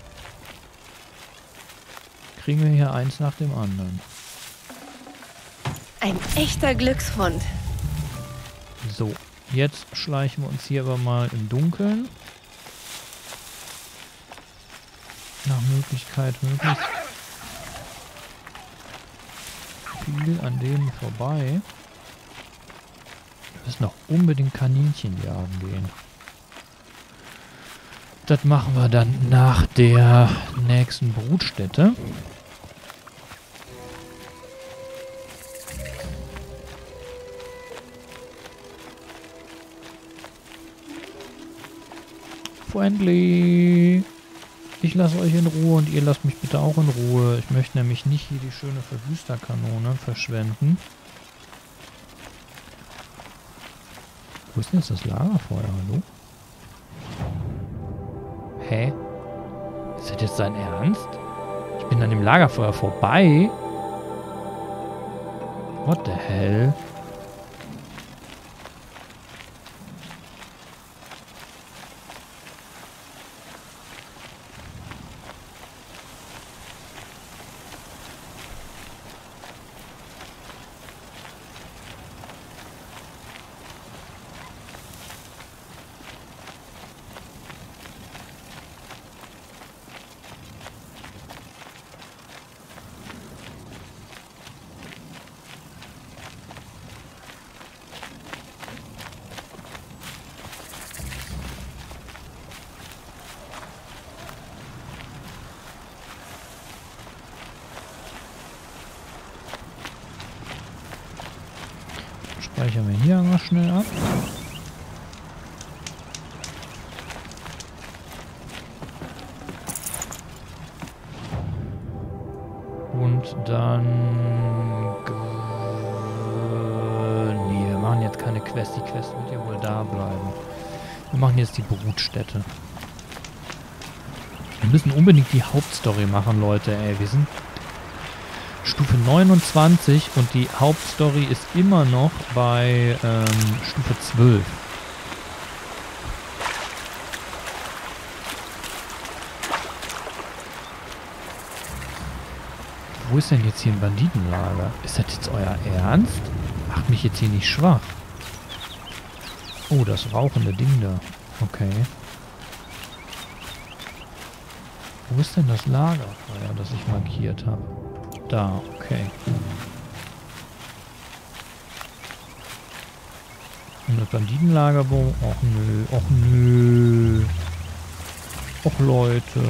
kriegen wir hier eins nach dem anderen. Ein echter Glücksfund. So, jetzt schleichen wir uns hier aber mal im Dunkeln. Nach Möglichkeit möglichst viel an denen vorbei. Wir müssen noch unbedingt Kaninchen jagen gehen. Das machen wir dann nach der nächsten Brutstätte. Friendly. Ich lasse euch in Ruhe und ihr lasst mich bitte auch in Ruhe. Ich möchte nämlich nicht hier die schöne Verwüsterkanone verschwenden. Wo ist denn jetzt das Lagerfeuer? Hallo? Hä? Ist das jetzt dein Ernst? Ich bin an dem Lagerfeuer vorbei? What the hell? Brutstätte. Wir müssen unbedingt die Hauptstory machen, Leute. Ey, wir sind Stufe 29 und die Hauptstory ist immer noch bei ähm, Stufe 12. Wo ist denn jetzt hier ein Banditenlager? Ist das jetzt euer Ernst? Macht mich jetzt hier nicht schwach. Oh, das rauchende Ding da. Okay. Wo ist denn das Lagerfeuer, das ich markiert habe? Da, okay. Und das Banditenlagerbogen? Och nö, och nö. Och Leute.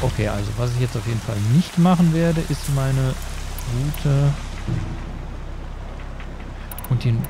Okay, also was ich jetzt auf jeden Fall nicht machen werde, ist meine Route und den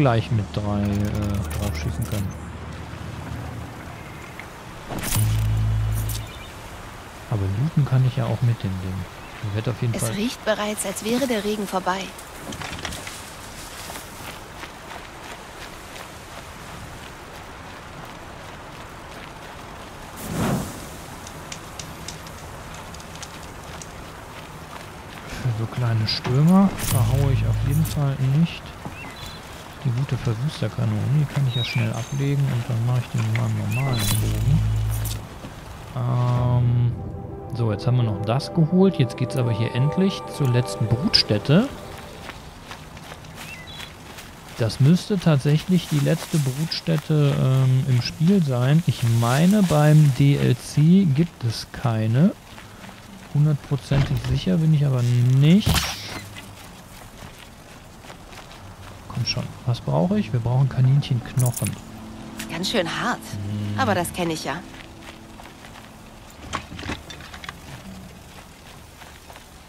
gleich mit drei äh, draufschießen können. Aber looten kann ich ja auch mit dem Ding. Ich werde auf jeden Es Fall... riecht bereits, als wäre der Regen vorbei. Für so kleine Stürmer verhaue ich auf jeden Fall nicht. Gute Verwüsterkanone, die kann ich ja schnell ablegen und dann mache ich den mal normalen Bogen. Ähm, so, jetzt haben wir noch das geholt. Jetzt geht es aber hier endlich zur letzten Brutstätte. Das müsste tatsächlich die letzte Brutstätte ähm, im Spiel sein. Ich meine, beim DLC gibt es keine. Hundertprozentig sicher bin ich aber nicht. Komm schon, was brauche ich? Wir brauchen Kaninchenknochen. Ganz schön hart. Aber das kenne ich ja.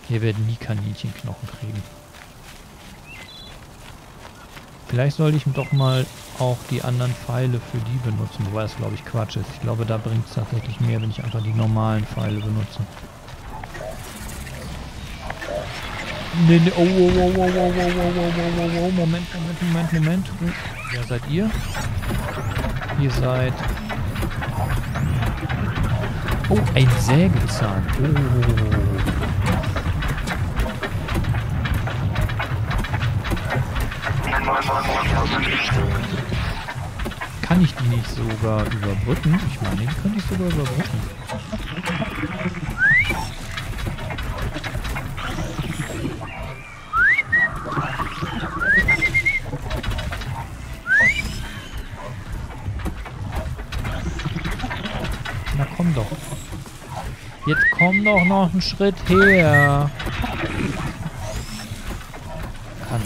Wir werden nie Kaninchenknochen kriegen. Vielleicht sollte ich doch mal auch die anderen Pfeile für die benutzen, wobei das glaube ich Quatsch ist. Ich glaube, da bringt es tatsächlich mehr, wenn ich einfach die normalen Pfeile benutze. Nee, nee, oh, oh, oh, oh, oh, oh, oh, oh, oh, oh, oh, Moment, Moment, Moment, Moment. Oh, wer seid ihr? Ihr seid... Oh, ein Sägezahn. Oh. Kann ich die nicht sogar überbrücken? Ich meine, die könnte ich sogar überbrücken. Doch noch einen Schritt her. Kann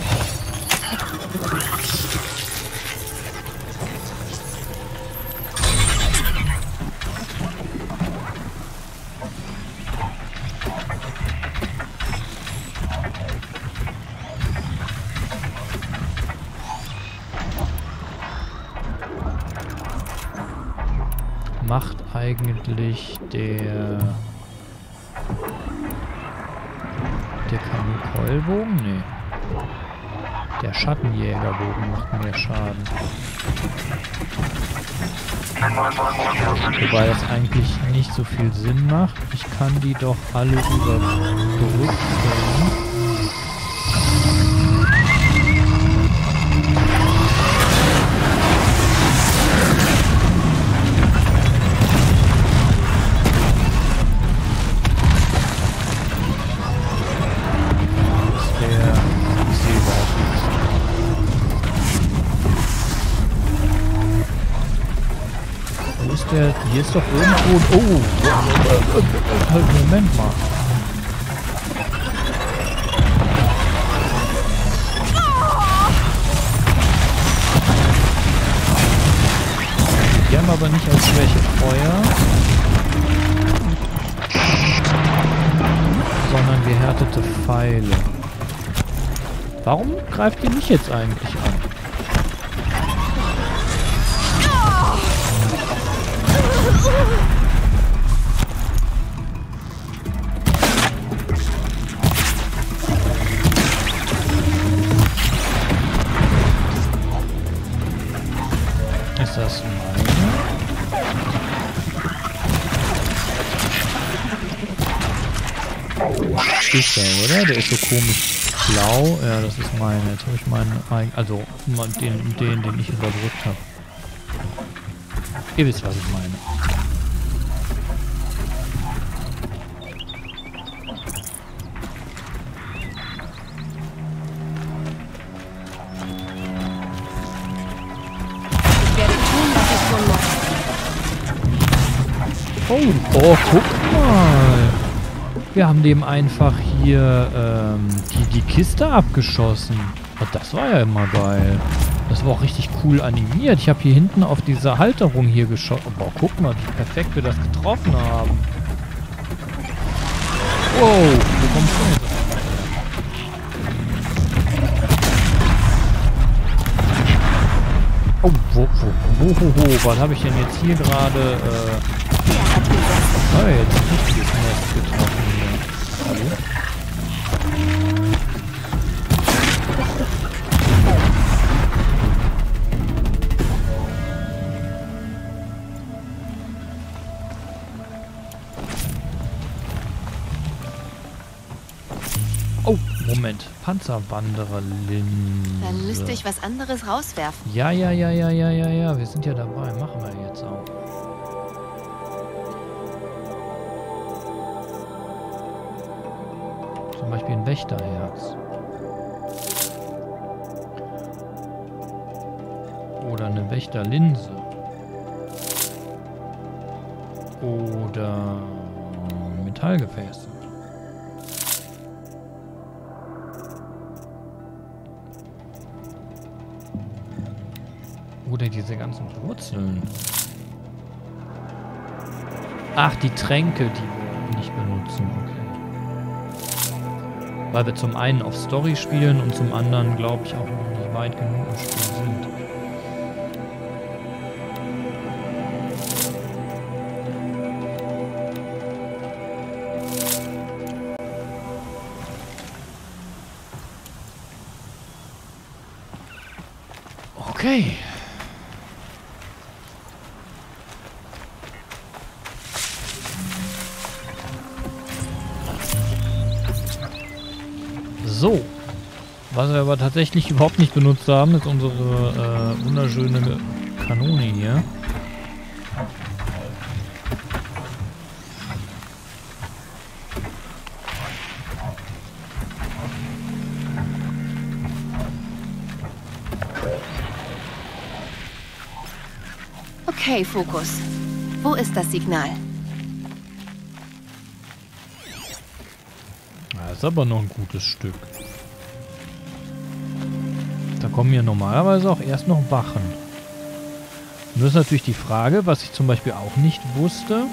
macht eigentlich der Schattenjägerbogen macht mehr Schaden. Wobei das eigentlich nicht so viel Sinn macht. Ich kann die doch alle überbrücken. Das ist der? Hier ist doch irgendwo... Oh! Halt, Moment mal. Die haben aber nicht als Schwäche Feuer. Sondern gehärtete Pfeile. Warum greift ihr mich jetzt eigentlich an? Ja, der ist so komisch blau. Ja, das ist meine. Jetzt habe ich meinen Also den, den, den ich überdrückt habe. Ihr wisst, was ich meine. Oh, oh, guck mal. Wir haben dem einfach hier ähm, die, die Kiste abgeschossen. Und das war ja immer geil. Das war auch richtig cool animiert. Ich habe hier hinten auf diese Halterung hier geschaut. Oh, boah, guck mal, wie perfekt wir das getroffen haben. Wow, wo kommst du jetzt? Oh, wo, wo, wo, wo, wo, was habe ich denn jetzt hier gerade, äh... Oh, jetzt Moment. Panzerwanderer-Linse. Dann müsste ich was anderes rauswerfen. Ja, ja, ja, ja, ja, ja, ja. Wir sind ja dabei. Machen wir jetzt auch. Zum Beispiel ein Wächterherz. Oder eine Wächterlinse. Oder Metallgefäße. Diese ganzen Wurzeln. Ach, die Tränke, die wir nicht benutzen. Okay. Weil wir zum einen auf Story spielen und zum anderen, glaube ich, auch noch nicht weit genug im Spiel sind. Tatsächlich überhaupt nicht benutzt haben, ist unsere äh, wunderschöne Kanone hier. Okay, Fokus. Wo ist das Signal? Das ist aber noch ein gutes Stück. Kommen ja normalerweise auch erst noch Wachen. Und das ist natürlich die Frage, was ich zum Beispiel auch nicht wusste,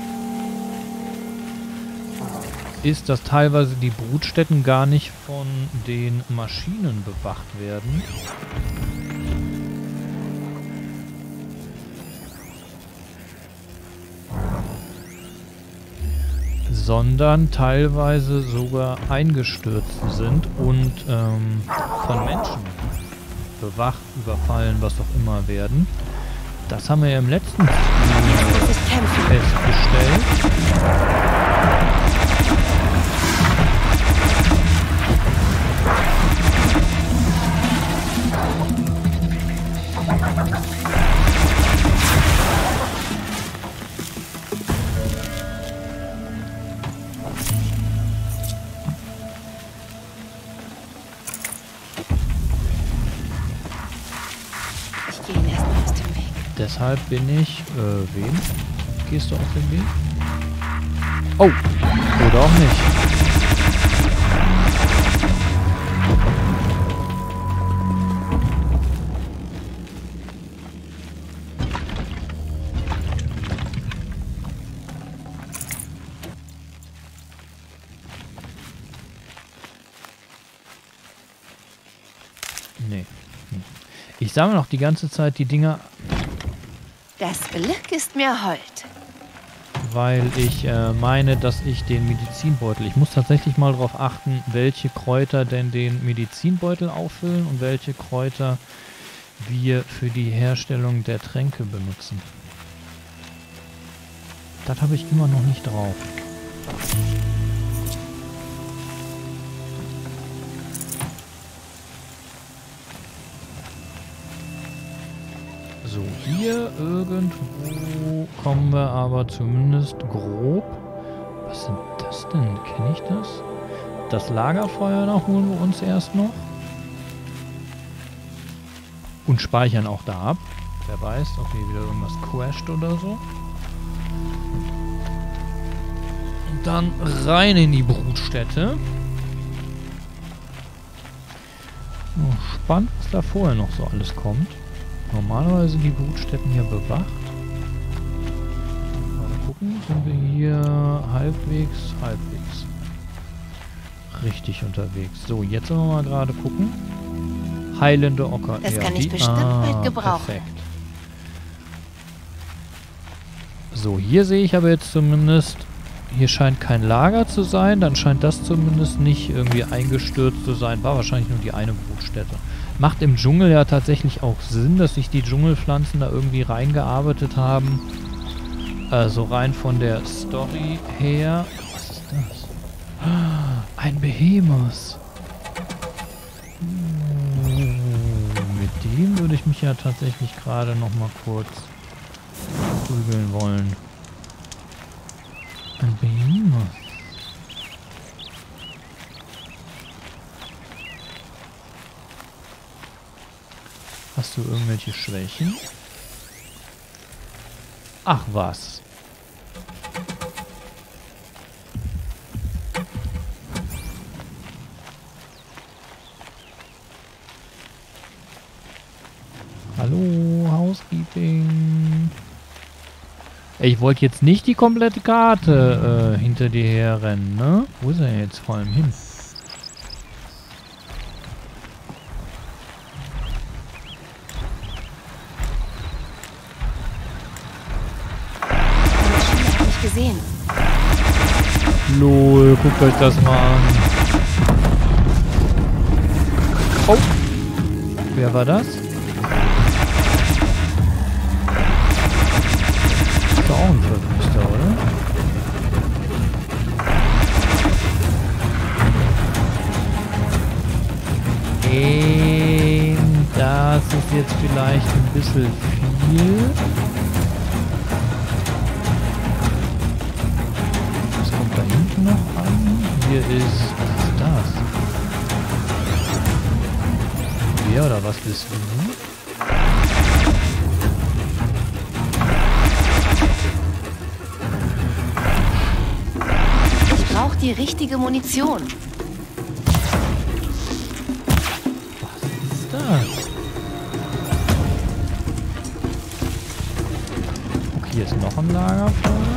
ist, dass teilweise die Brutstätten gar nicht von den Maschinen bewacht werden. sondern teilweise sogar eingestürzt sind und ähm, von Menschen bewacht, überfallen, was auch immer werden. Das haben wir ja im letzten festgestellt. Deshalb bin ich. Äh, wen? Gehst du aus dem Weg? Oh! Oder auch nicht. Hm. Ich sammle noch die ganze Zeit die Dinger Das Glück ist mir hold. weil ich äh, meine, dass ich den Medizinbeutel. Ich muss tatsächlich mal darauf achten, welche Kräuter denn den Medizinbeutel auffüllen und welche Kräuter wir für die Herstellung der Tränke benutzen. Das habe ich immer noch nicht drauf. So, hier irgendwo kommen wir aber zumindest grob. Was sind das denn? Kenne ich das? Das Lagerfeuer, da holen wir uns erst noch. Und speichern auch da ab. Wer weiß, ob hier wieder irgendwas crasht oder so. Dann rein in die Brutstätte. Oh, spannend, was da vorher noch so alles kommt. Normalerweise sind die Brutstätten hier bewacht. Mal gucken, sind wir hier halbwegs, halbwegs richtig unterwegs. So, jetzt sollen wir mal gerade gucken. Heilende Ocker. Das kann ich bestimmt ah, gebrauchen. Perfekt. So, hier sehe ich aber jetzt zumindest, hier scheint kein Lager zu sein. Dann scheint das zumindest nicht irgendwie eingestürzt zu sein. War wahrscheinlich nur die eine Brutstätte. Macht im Dschungel ja tatsächlich auch Sinn, dass sich die Dschungelpflanzen da irgendwie reingearbeitet haben. Also rein von der Story her. Was ist das? Ein Behemoth. Mit dem würde ich mich ja tatsächlich gerade noch mal kurz prügeln wollen. Ein Behemoth. Hast du irgendwelche Schwächen? Ach was. Hallo, Housekeeping. Ich wollte jetzt nicht die komplette Karte äh, hinter dir herrennen, ne? Wo ist er jetzt vor allem hin? Gesehen. Lol, guckt euch das mal an. Oh. Wer war das? Ist doch auch ein Verwüster, oder? Ähm, das ist jetzt vielleicht ein bisschen viel. Noch an? Hier ist... Was ist das? Wer oder was bist du? Ich brauche die richtige Munition. Was ist das? Okay, hier ist noch ein Lagerfeuer.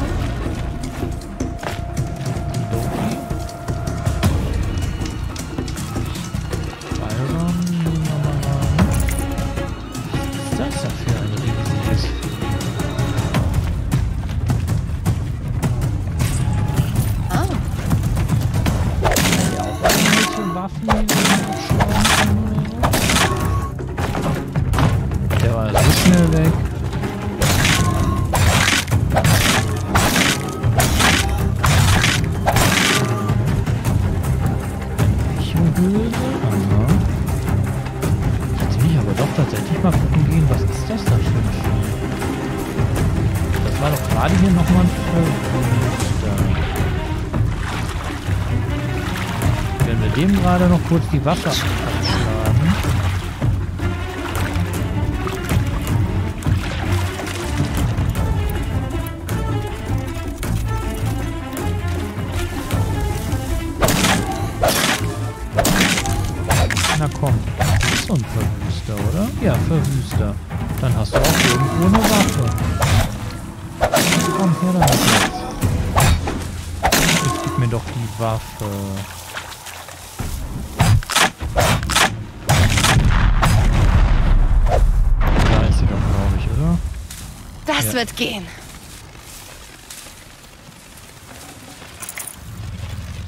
Noch wird gehen.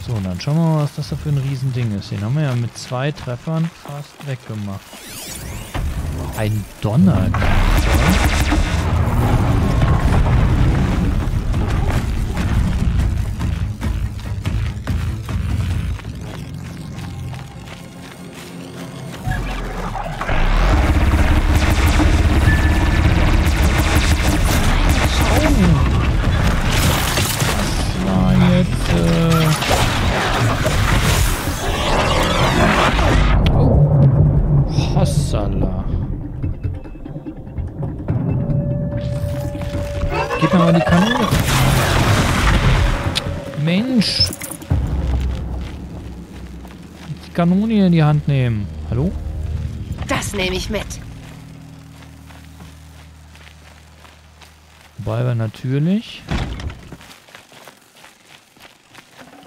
So, und dann schauen wir mal, was das da für ein Riesending ist. Den haben wir ja mit zwei Treffern fast weggemacht. Ein Donnerkeeper. In die Hand nehmen. Hallo? Das nehme ich mit. Wobei wir natürlich...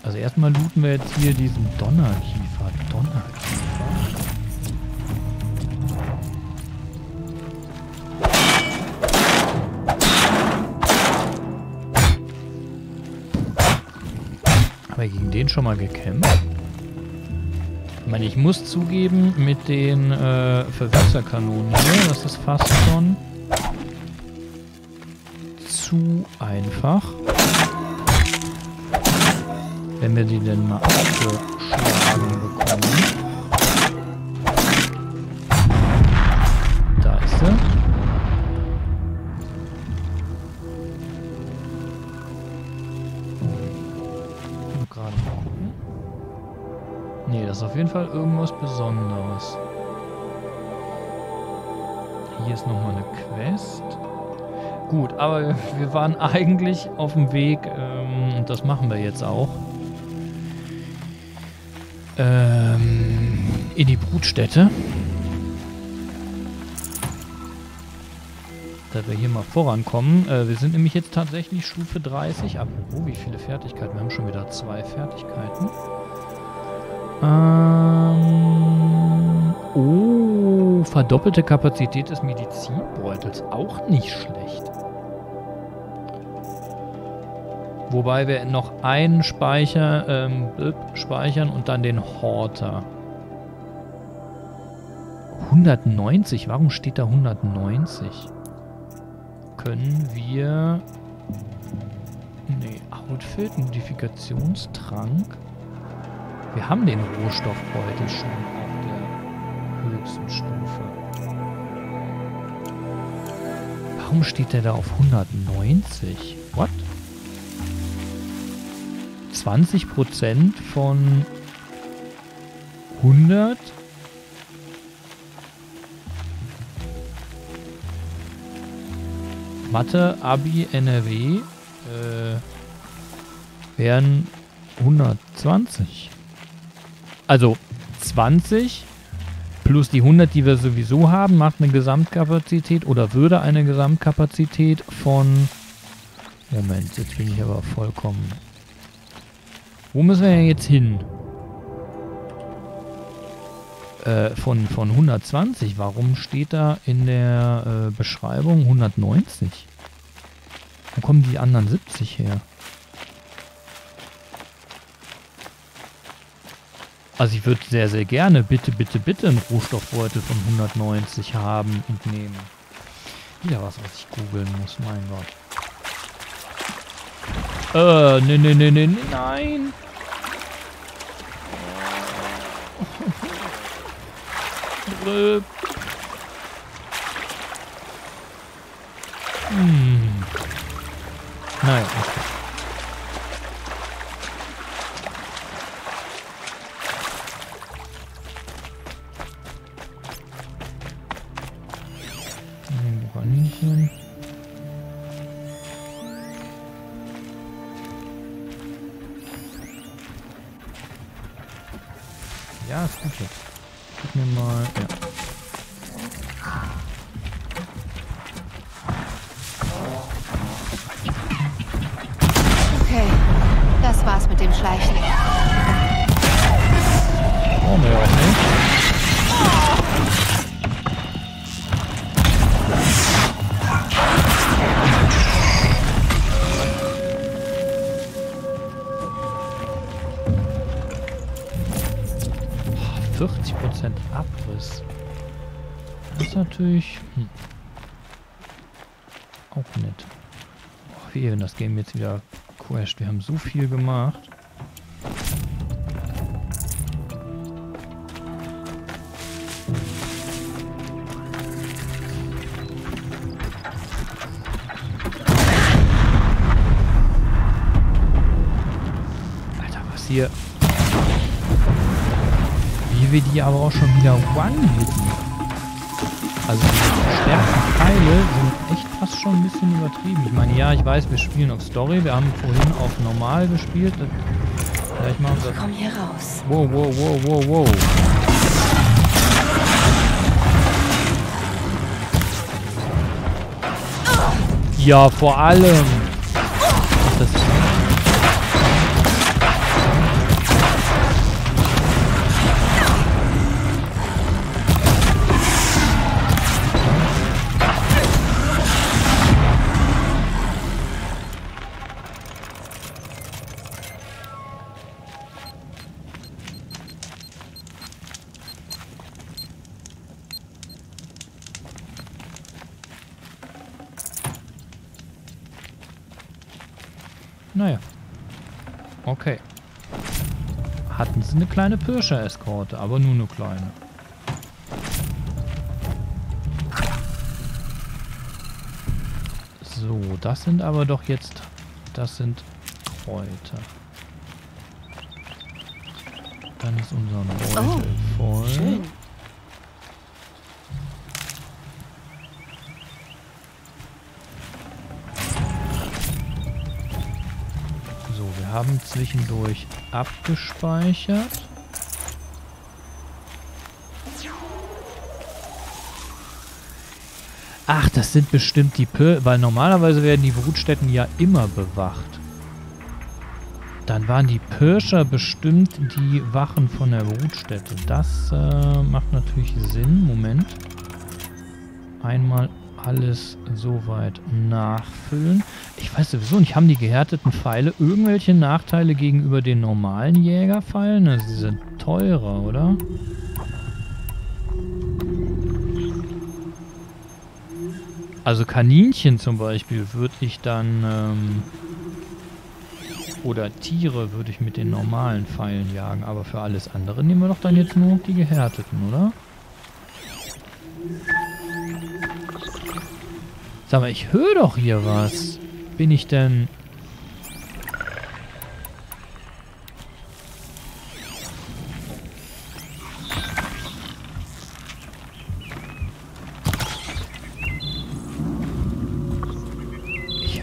Also erstmal looten wir jetzt hier diesen Donnerkiefer. Donnerkiefer. Haben wir gegen den schon mal gekämpft? Ich meine, ich muss zugeben, mit den äh, Verwässerkanonen hier, das ist fast schon zu einfach. Wenn wir die denn mal Fall irgendwas Besonderes. Hier ist nochmal eine Quest. Gut, aber wir waren eigentlich auf dem Weg, ähm, und das machen wir jetzt auch, ähm, in die Brutstätte. Dass wir hier mal vorankommen. Äh, wir sind nämlich jetzt tatsächlich Stufe 30. Apropos, wie viele Fertigkeiten? Wir haben schon wieder zwei Fertigkeiten. Ähm, verdoppelte Kapazität des Medizinbeutels. Auch nicht schlecht. Wobei wir noch einen Speicher ähm, speichern und dann den Horter. 190, warum steht da 190? Können wir... Nee, Outfit, Modifikationstrank. Wir haben den Rohstoffbeutel schon höchsten Stufe. Warum steht der da auf 190? What? 20% von 100? Mathe, Abi, NRW äh, wären 120. Also 20 plus die 100, die wir sowieso haben, macht eine Gesamtkapazität oder würde eine Gesamtkapazität von... Moment, jetzt bin ich aber vollkommen... Wo müssen wir denn jetzt hin? Äh, von, von 120. Warum steht da in der äh, Beschreibung 190? Wo kommen die anderen 70 her? Also ich würde sehr, sehr gerne bitte, bitte, bitte einen Rohstoffbeutel von 190 haben und nehmen. Wieder was, was ich googeln muss, mein Gott. Äh, ne, ne, ne, ne, ne, nein. Hm. Naja, okay. Kaninchen. Ja, ist gut jetzt. Gib mir mal. Ja. Okay, das war's mit dem Schleichen. 40% Abriss. Das ist natürlich hm, auch nett. Oh, wie wenn das Game jetzt wieder crasht. Wir haben so viel gemacht. Alter, was hier... Wir die aber auch schon wieder one-hitten. Also die stärksten Pfeile sind echt fast schon ein bisschen übertrieben. Ich meine, ja, ich weiß, wir spielen auf Story. Wir haben vorhin auf normal gespielt. Vielleicht machen wir... Komm hier raus. Wow, wow, wow, wow, wow. Ja, vor allem. Kleine Pirscher-Eskorte, aber nur eine kleine. So, das sind aber doch jetzt... Das sind Kräuter. Dann ist unser Beutel voll. Schön. So, wir haben zwischendurch abgespeichert. Ach, das sind bestimmt die Pir... Weil normalerweise werden die Brutstätten ja immer bewacht. Dann waren die Pirscher bestimmt die Wachen von der Brutstätte. Das äh, macht natürlich Sinn. Moment. Einmal alles soweit nachfüllen. Ich weiß sowieso nicht, haben die gehärteten Pfeile irgendwelche Nachteile gegenüber den normalen Jägerpfeilen? Sie sind teurer, oder? Also Kaninchen zum Beispiel würde ich dann... Ähm, oder Tiere würde ich mit den normalen Pfeilen jagen. Aber für alles andere nehmen wir doch dann jetzt nur die gehärteten, oder? Sag mal, ich höre doch hier was. Bin ich denn...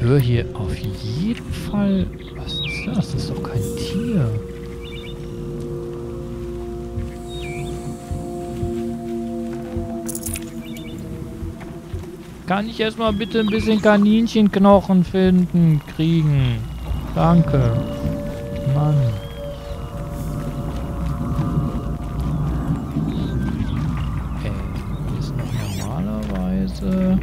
höre hier auf jeden Fall... Was ist das? Das ist doch kein Tier. Kann ich erstmal bitte ein bisschen Kaninchenknochen finden, kriegen? Danke. Mann. Hier ist noch normalerweise...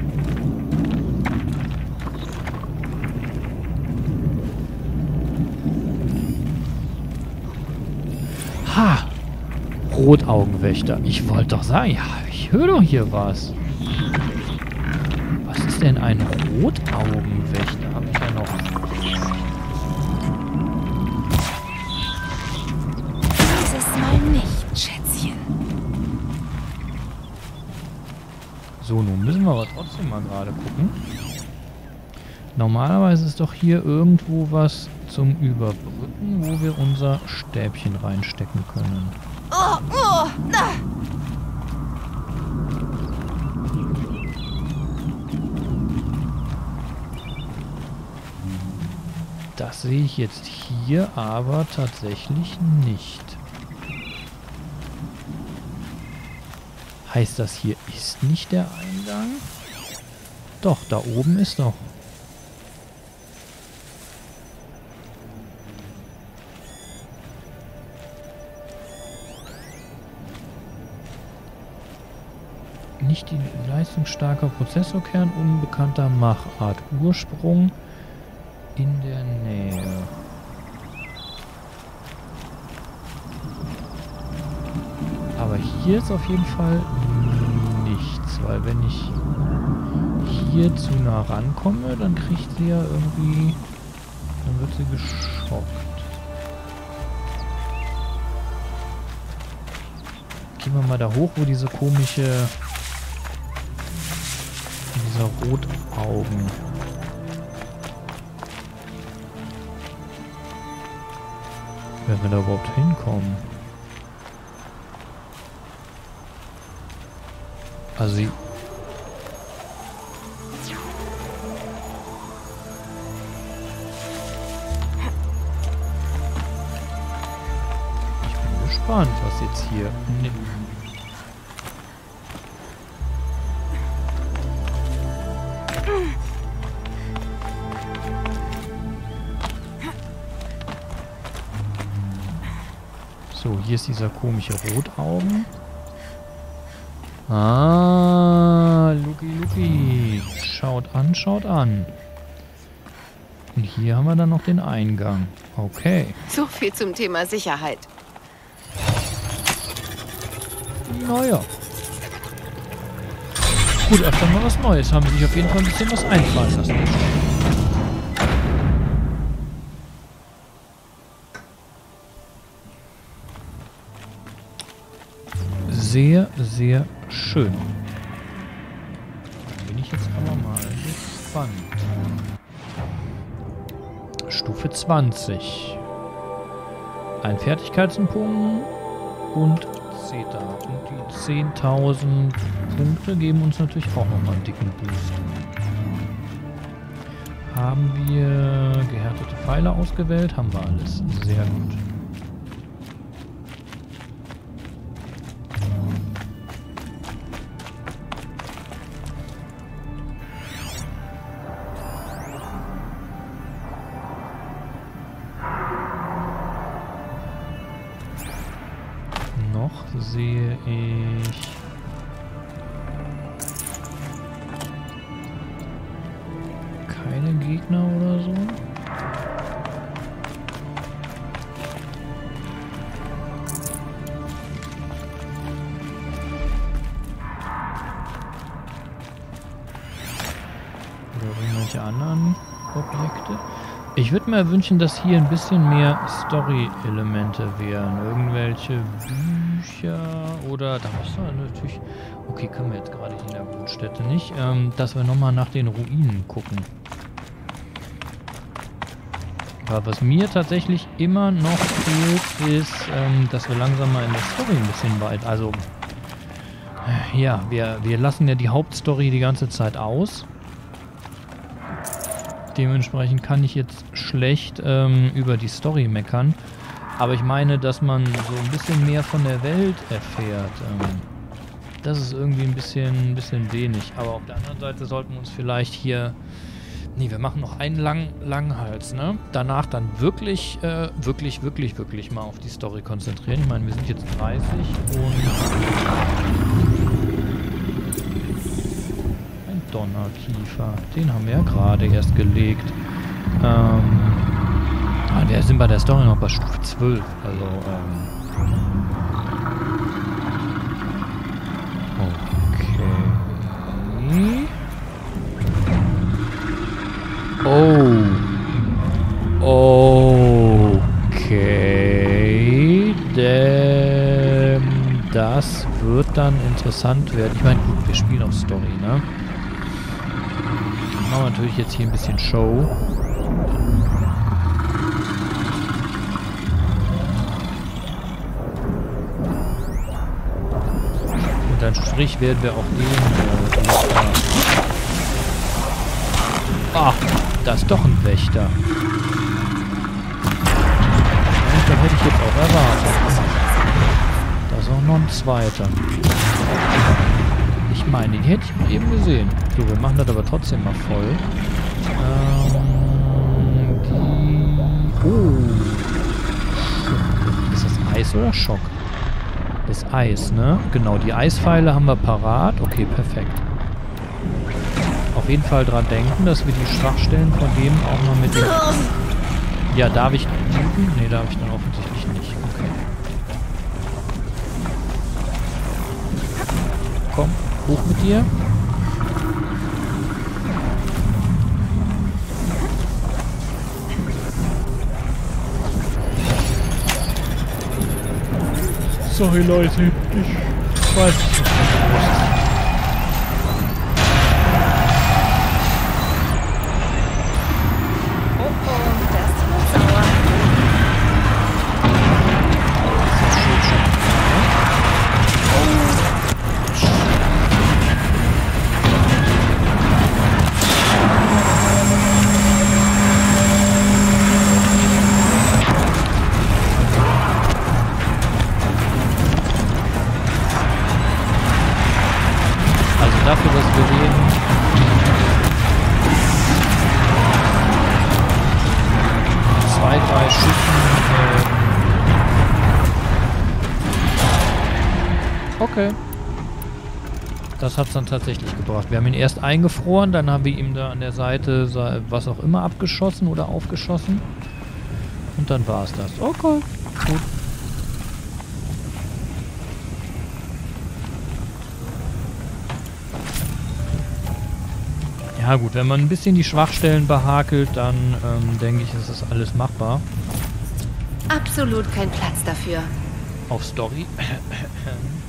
Ha! Rotaugenwächter. Ich wollte doch sagen, ja, ich höre doch hier was. Was ist denn ein Rotaugenwächter? Habe ich ja noch. Dieses Mal nicht, Schätzchen. So, nun müssen wir aber trotzdem mal gerade gucken. Normalerweise ist doch hier irgendwo was zum Überbrücken, wo wir unser Stäbchen reinstecken können. Oh, oh, na. Das sehe ich jetzt hier aber tatsächlich nicht. Heißt das hier ist nicht der Eingang? Doch, da oben ist doch. Leistungsstarker Prozessorkern, unbekannter Machart. Ursprung in der Nähe. Aber hier ist auf jeden Fall nichts, weil wenn ich hier zu nah rankomme, dann kriegt sie ja irgendwie, dann wird sie geschockt. Gehen wir mal da hoch, wo diese komische, dieser Rotaugen. Werden wir da überhaupt hinkommen? Also. Ich bin gespannt, was jetzt hier in hier ist dieser komische Rotaugen. Ah, Luki Luki. Schaut an, schaut an. Und hier haben wir dann noch den Eingang. Okay. So viel zum Thema Sicherheit. Naja. Gut, öfter mal was Neues. Haben sich auf jeden Fall ein bisschen was einfallen lassen. Sehr, sehr schön. Dann bin ich jetzt aber mal gespannt. Stufe 20. Ein Fertigkeitspunkt und Zeta. Und die 10.000 Punkte geben uns natürlich auch nochmal einen dicken Boost. Haben wir gehärtete Pfeile ausgewählt? Haben wir alles. Sehr gut. Mir wünschen, dass hier ein bisschen mehr Story-Elemente wären. Irgendwelche Bücher oder... Da muss man natürlich... Okay, können wir jetzt gerade in der Brutstätte nicht. Ähm, dass wir nochmal nach den Ruinen gucken. Aber was mir tatsächlich immer noch fehlt, ist, ähm, dass wir langsam mal in der Story ein bisschen weit... Also... Ja, wir, wir lassen ja die Hauptstory die ganze Zeit aus. Dementsprechend kann ich jetzt schlecht ähm, über die Story meckern. Aber ich meine, dass man so ein bisschen mehr von der Welt erfährt. Ähm, das ist irgendwie ein bisschen, ein bisschen wenig. Aber auf der anderen Seite sollten wir uns vielleicht hier... Nee, wir machen noch einen lang, Langhals, ne? Danach dann wirklich, äh, wirklich, wirklich, wirklich mal auf die Story konzentrieren. Ich meine, wir sind jetzt 30 und... Donnerkiefer. Den haben wir ja gerade erst gelegt. Ähm, ah, wir sind bei der Story noch bei Stufe 12. Also, ähm, Okay. Oh. Okay. Denn das wird dann interessant werden. Ich meine, gut, wir spielen auf Story, ne? Machen wir natürlich jetzt hier ein bisschen Show. Und dann Strich werden wir auch den... Äh, ah, da ist doch ein Wächter. Ja, das hätte ich jetzt auch erwartet. Da ist auch noch ein zweiter. Ich meine, die hätte ich mal eben gesehen. So, wir machen das aber trotzdem mal voll. Oder Schock? Das Eis, ne? Genau, die Eispfeile haben wir parat. Okay, perfekt. Auf jeden Fall dran denken, dass wir die Schwachstellen von dem auch mal mit dem... Ja, darf ich? Ne, darf ich dann offensichtlich nicht. Okay. Komm, hoch mit dir. Sorry Leute, ich weiß nicht. Das hat es dann tatsächlich gebracht. Wir haben ihn erst eingefroren, dann haben wir ihm da an der Seite was auch immer abgeschossen oder aufgeschossen. Und dann war es das. Okay, gut. Ja gut, wenn man ein bisschen die Schwachstellen behakelt, dann ähm, denke ich, ist das alles machbar. Absolut kein Platz dafür. Auf Story. <laughs>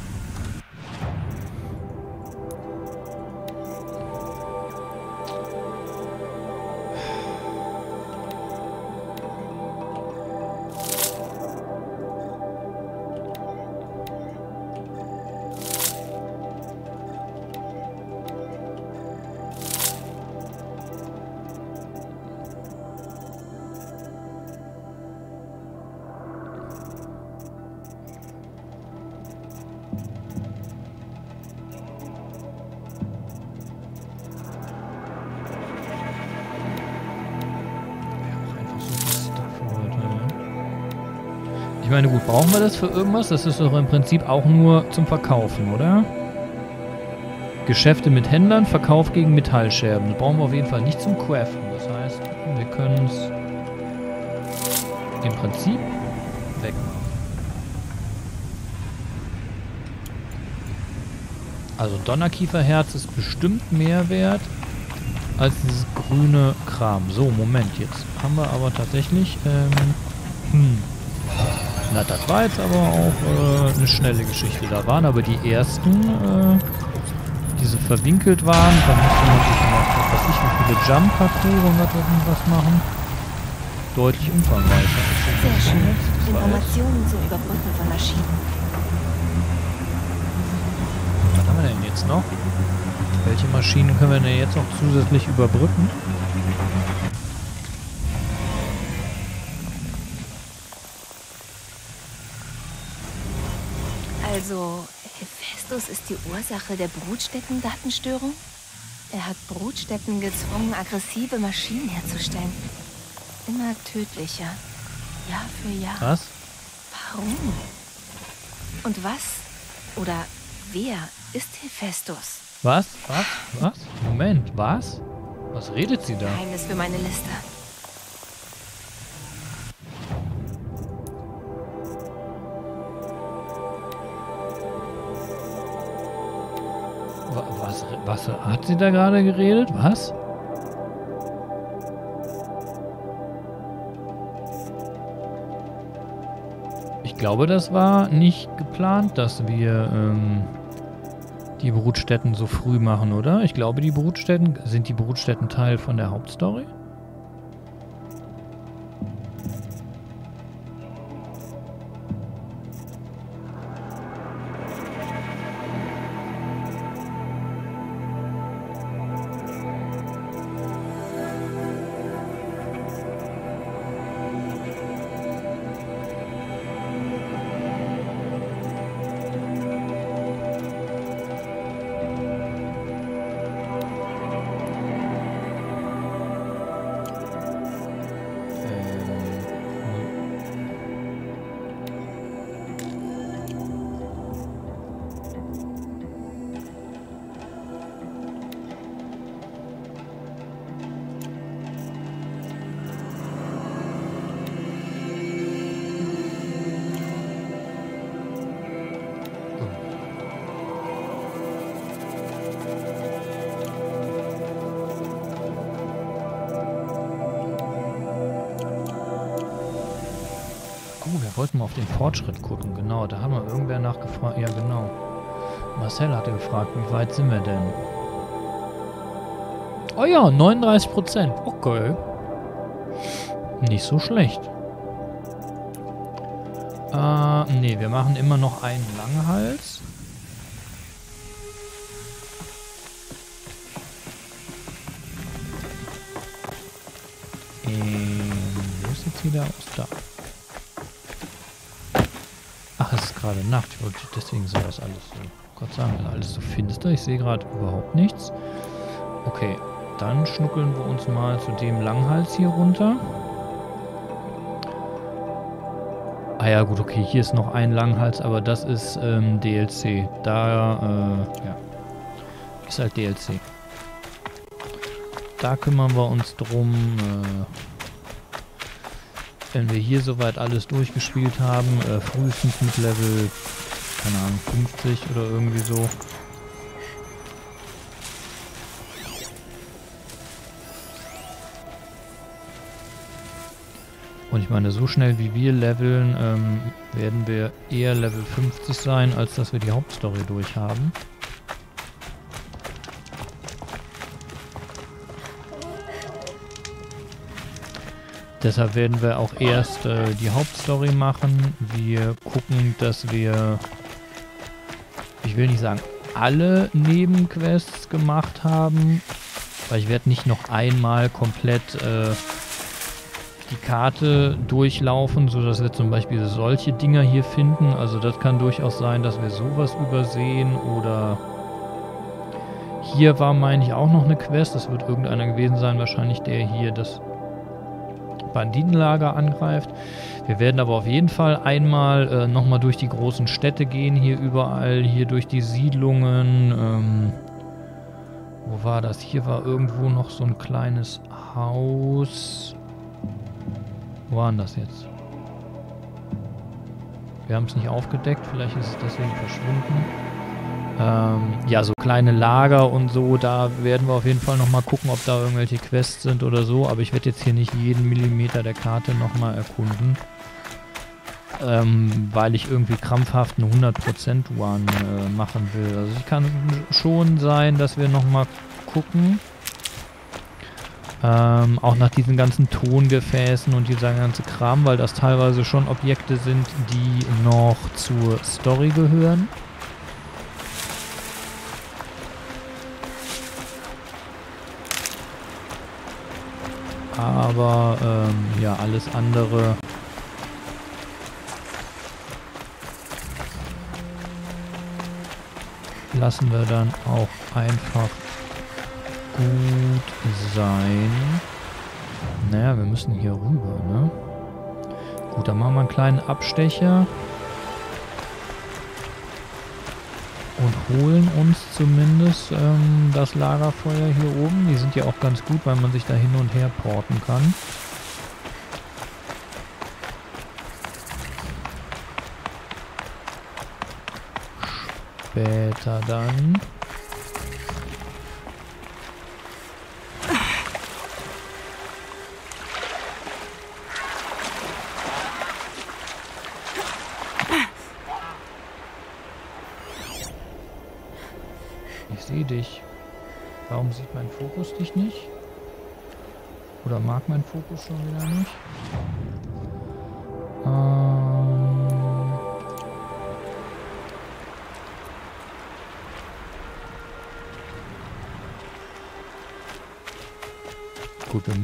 das für irgendwas? Das ist doch im Prinzip auch nur zum Verkaufen, oder? Geschäfte mit Händlern, Verkauf gegen Metallscherben. Das brauchen wir auf jeden Fall nicht zum Craften. Das heißt, wir können es im Prinzip wegmachen. Also Donnerkieferherz ist bestimmt mehr wert als dieses grüne Kram. So, Moment, jetzt haben wir aber tatsächlich... Ähm, hm. Na, das war jetzt aber auch äh, eine schnelle Geschichte. Da waren aber die ersten, äh, die so verwinkelt waren. Da musste man sich immer, was ich, wie viele Jump-Parcours und was irgendwas machen. Deutlich umfangreicher. Sehr schön. Informationen zum Überbrücken von Maschinen. Was haben wir denn jetzt noch? Welche Maschinen können wir denn jetzt noch zusätzlich überbrücken? Hephaestus ist die Ursache der Brutstätten-Datenstörung? Er hat Brutstätten gezwungen, aggressive Maschinen herzustellen. Immer tödlicher. Jahr für Jahr. Was? Warum? Und was oder wer ist Hephaestus? Was? Was? Was? Moment, was? Was redet sie da? Geheimnis für meine Liste. Was, hat sie da gerade geredet? Was? Ich glaube, das war nicht geplant, dass wir ähm, die Brutstätten so früh machen, oder? Ich glaube, die Brutstätten... Sind die Brutstätten Teil von der Hauptstory? Gefragt, wie weit sind wir denn? Oh ja, 39 Prozent. Okay. Nicht so schlecht. Äh, nee, wir machen immer noch einen Langhals. Ähm, wo ist jetzt wieder aus? Da. Ach, es ist gerade Nacht. Ich wollte deswegen soll das alles so. Gott sei Dank, alles so finster. Ich sehe gerade überhaupt nichts. Okay, dann schnuckeln wir uns mal zu dem Langhals hier runter. Ah ja, gut, okay, hier ist noch ein Langhals, aber das ist ähm, DLC. Da, äh, ja. Ist halt DLC. Da kümmern wir uns drum, äh, wenn wir hier soweit alles durchgespielt haben, äh, frühestens mit Level, keine Ahnung, 50 oder irgendwie so. Und ich meine, so schnell wie wir leveln, ähm, werden wir eher Level 50 sein, als dass wir die Hauptstory durchhaben. Deshalb werden wir auch erst äh, die Hauptstory machen. Wir gucken, dass wir, ich will nicht sagen, alle Nebenquests gemacht haben, weil ich werde nicht noch einmal komplett äh, die Karte durchlaufen, sodass wir zum Beispiel solche Dinger hier finden. Also das kann durchaus sein, dass wir sowas übersehen oder hier war, meine ich, auch noch eine Quest. Das wird irgendeiner gewesen sein, wahrscheinlich der hier das Banditenlager angreift. Wir werden aber auf jeden Fall einmal äh, nochmal durch die großen Städte gehen, hier überall, hier durch die Siedlungen. Ähm, wo war das? Hier war irgendwo noch so ein kleines Haus. Wo war denn das jetzt? Wir haben es nicht aufgedeckt, vielleicht ist es deswegen verschwunden. Ähm, ja, so kleine Lager und so, da werden wir auf jeden Fall nochmal gucken, ob da irgendwelche Quests sind oder so. Aber ich werde jetzt hier nicht jeden Millimeter der Karte nochmal erkunden. Ähm, weil ich irgendwie krampfhaft eine 100% One äh, machen will. Also es kann schon sein, dass wir nochmal gucken. Ähm, auch nach diesen ganzen Tongefäßen und dieser ganze Kram, weil das teilweise schon Objekte sind, die noch zur Story gehören. Aber ähm, ja, alles andere lassen wir dann auch einfach gut sein. Naja, wir müssen hier rüber, ne? Gut, dann machen wir einen kleinen Abstecher. Und holen uns zumindest ähm, das Lagerfeuer hier oben. Die sind ja auch ganz gut, weil man sich da hin und her porten kann. Später dann. sehe dich. Warum sieht mein Fokus dich nicht? Oder mag mein Fokus schon wieder nicht?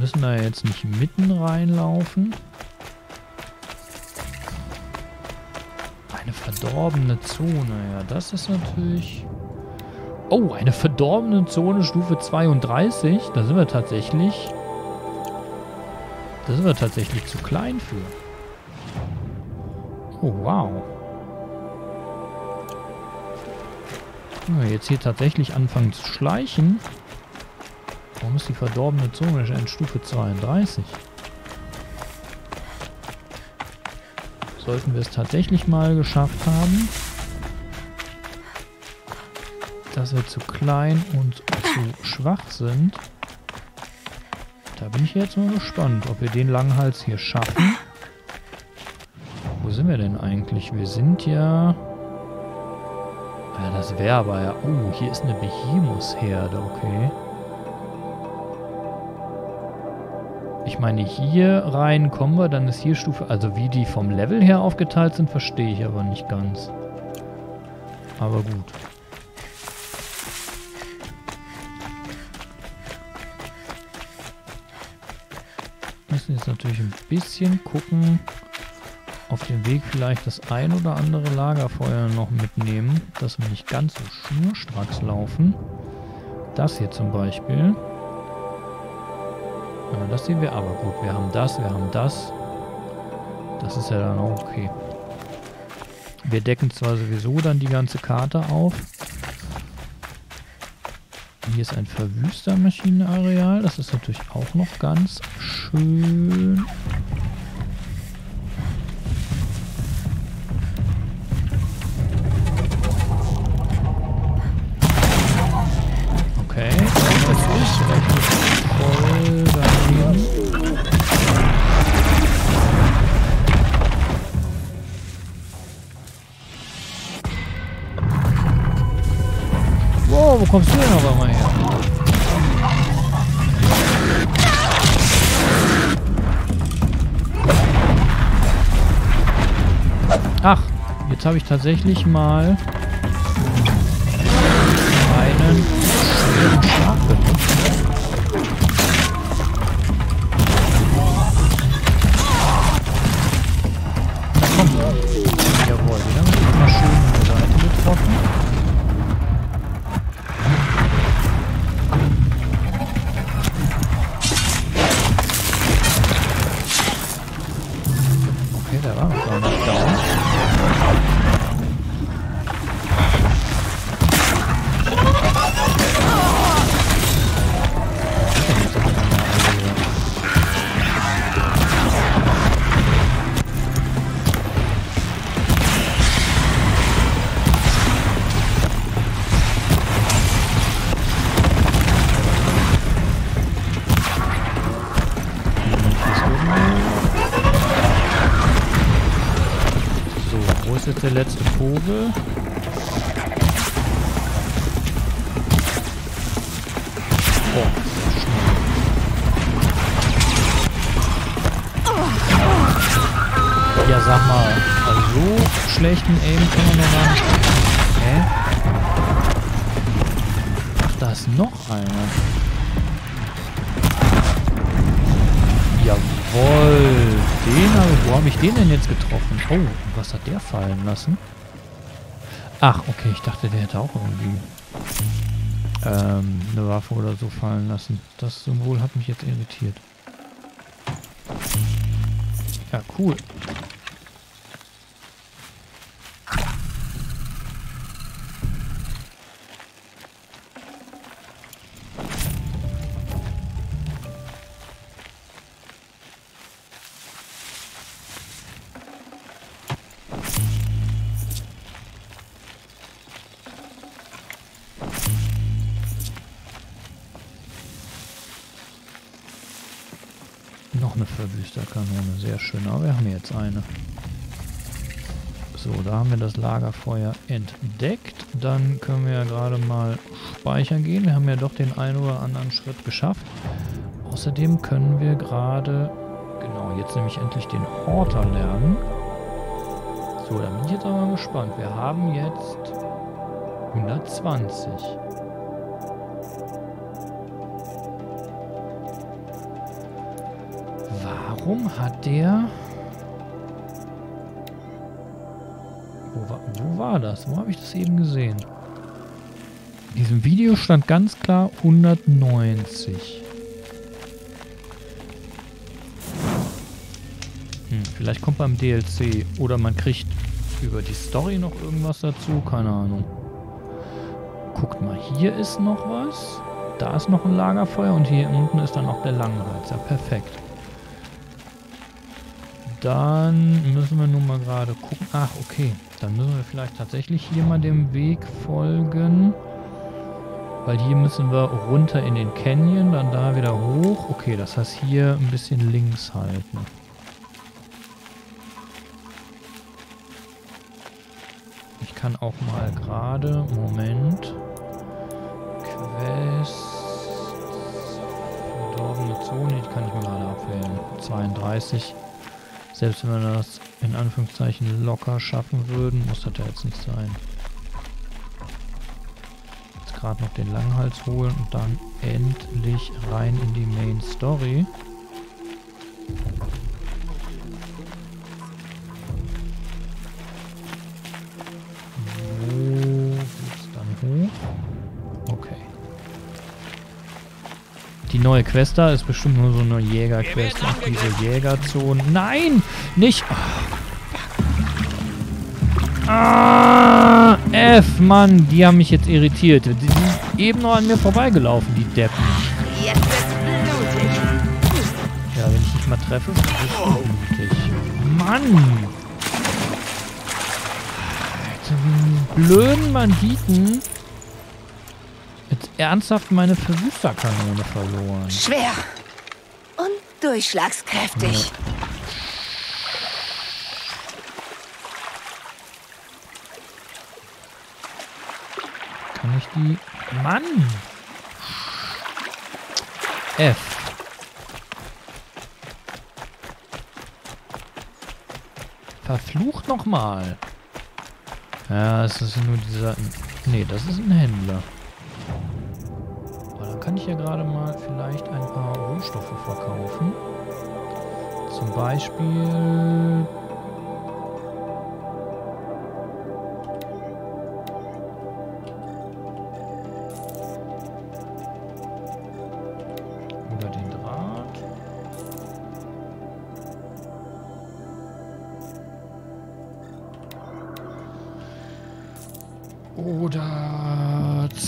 Müssen da jetzt nicht mitten reinlaufen. Eine verdorbene Zone, ja, das ist natürlich... Oh, eine verdorbene Zone Stufe 32. Da sind wir tatsächlich... Da sind wir tatsächlich zu klein für. Oh, wow. Wenn wir jetzt hier tatsächlich anfangen zu schleichen. Warum ist die verdorbene Zone in Stufe 32? Sollten wir es tatsächlich mal geschafft haben dass wir zu klein und zu schwach sind. Da bin ich jetzt mal gespannt, ob wir den Langhals hier schaffen. Wo sind wir denn eigentlich? Wir sind ja... Ja, das wäre aber ja... Oh, hier ist eine Behemoth-Herde, okay. Ich meine, hier rein kommen wir, dann ist hier Stufe... Also wie die vom Level her aufgeteilt sind, verstehe ich aber nicht ganz. Aber gut. müssen jetzt natürlich ein bisschen gucken, auf dem Weg vielleicht das ein oder andere Lagerfeuer noch mitnehmen, dass wir nicht ganz so schnurstracks laufen. Das hier zum Beispiel. Ja, das sehen wir aber gut. Wir haben das, wir haben das. Das ist ja dann auch okay. Wir decken zwar sowieso dann die ganze Karte auf. Hier ist ein verwüster Maschinenareal. Das ist natürlich auch noch ganz schön. Habe ich tatsächlich mal fallen lassen? Ach, okay, ich dachte, der hätte auch irgendwie ähm, eine Waffe oder so fallen lassen. Das Symbol hat mich jetzt irritiert. Ja, cool. Das Lagerfeuer entdeckt. Dann können wir ja gerade mal speichern gehen. Wir haben ja doch den einen oder anderen Schritt geschafft. Außerdem können wir gerade, genau, jetzt nämlich endlich den Horter lernen. So, da bin ich jetzt aber mal gespannt. Wir haben jetzt 120. Warum hat der... das? Wo habe ich das eben gesehen? In diesem Video stand ganz klar 190. Hm, vielleicht kommt beim DLC oder man kriegt über die Story noch irgendwas dazu. Keine Ahnung. Guckt mal, hier ist noch was. Da ist noch ein Lagerfeuer und hier unten ist dann noch der Langhals. Ja, perfekt. Dann müssen wir nun mal gerade gucken. Ach, okay. Dann müssen wir vielleicht tatsächlich hier mal dem Weg folgen. Weil hier müssen wir runter in den Canyon, dann da wieder hoch. Okay, das heißt hier ein bisschen links halten. Ich kann auch mal gerade... Moment. Quest... Verdorbene Zone, die kann ich mal gerade abwählen. 32. Selbst wenn wir das in Anführungszeichen locker schaffen würden, muss das ja jetzt nicht sein. Jetzt gerade noch den Langhals holen und dann endlich rein in die Main Story. Wo geht's dann hoch? Die neue Quest da ist bestimmt nur so eine Jägerquest. Ach, diese Jägerzone. Nein! Nicht! Ah, F, Mann, die haben mich jetzt irritiert. Die sind eben noch an mir vorbeigelaufen, die Deppen. Ja, wenn ich nicht mal treffe, ist es blutig. Mann! Diese blöden Banditen ernsthaft meine Verwüsterkanone verloren. Schwer. Und durchschlagskräftig. Kann ich die... Mann! F. Verflucht nochmal. Ja, es ist nur dieser... Nee, das ist ein Händler. Kann ich ja gerade mal vielleicht ein paar Rohstoffe verkaufen. Zum Beispiel...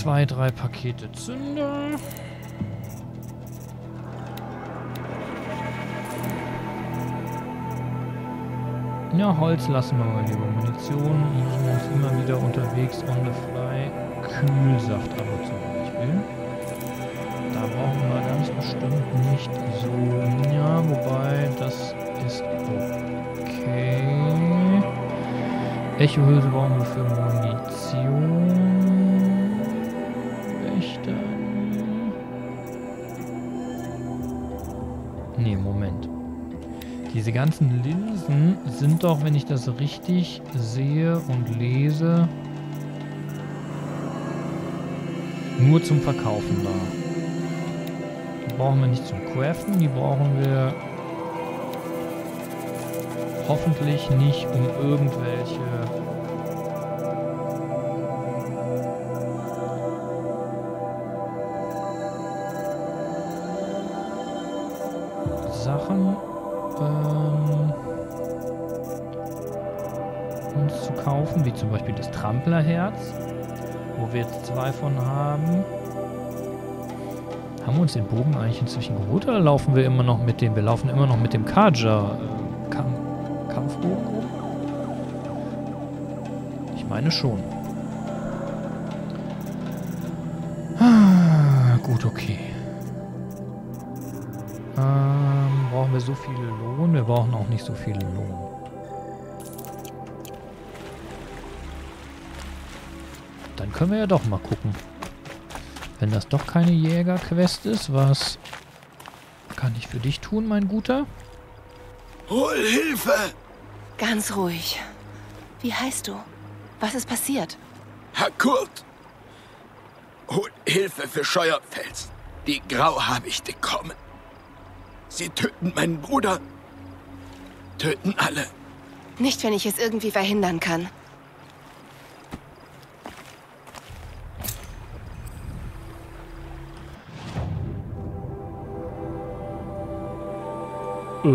zwei, drei Pakete Zünder. Ja, Holz lassen wir mal lieber. Munition müssen wir uns immer wieder unterwegs on the fly. Kühlsaft aber zum Beispiel. Da brauchen wir ganz bestimmt nicht so. Ja, wobei das ist okay. Echohülse brauchen wir für Munition. Diese ganzen Linsen sind doch, wenn ich das richtig sehe und lese, nur zum Verkaufen da. Die brauchen wir nicht zum Craften, die brauchen wir hoffentlich nicht um irgendwelche Tramplerherz, wo wir jetzt zwei von haben. Haben wir uns den Bogen eigentlich inzwischen geholt oder laufen wir immer noch mit dem? Wir laufen immer noch mit dem Kaja äh, Kamp Kampfbogen rum? Ich meine schon. Ah, gut, okay. Ähm, brauchen wir so viele Lohn? Wir brauchen auch nicht so viele Lohn. Können wir ja doch mal gucken. Wenn das doch keine Jägerquest ist, was kann ich für dich tun, mein Guter? Hol Hilfe! Ganz ruhig. Wie heißt du? Was ist passiert? Herr Kurt! Hol Hilfe für Scheuerfels. Die Grauhabichte kommen. Sie töten meinen Bruder. Töten alle. Nicht, wenn ich es irgendwie verhindern kann. Äh.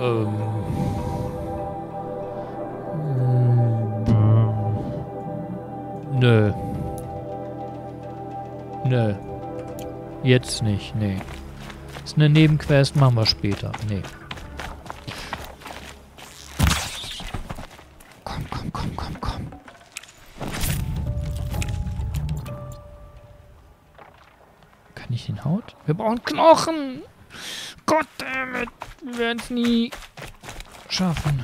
Ähm. Nö. Nö. Jetzt nicht, nee. Ist eine Nebenquest, machen wir später. Nee. Wir brauchen Knochen! Goddammit! Wir werden es nie schaffen.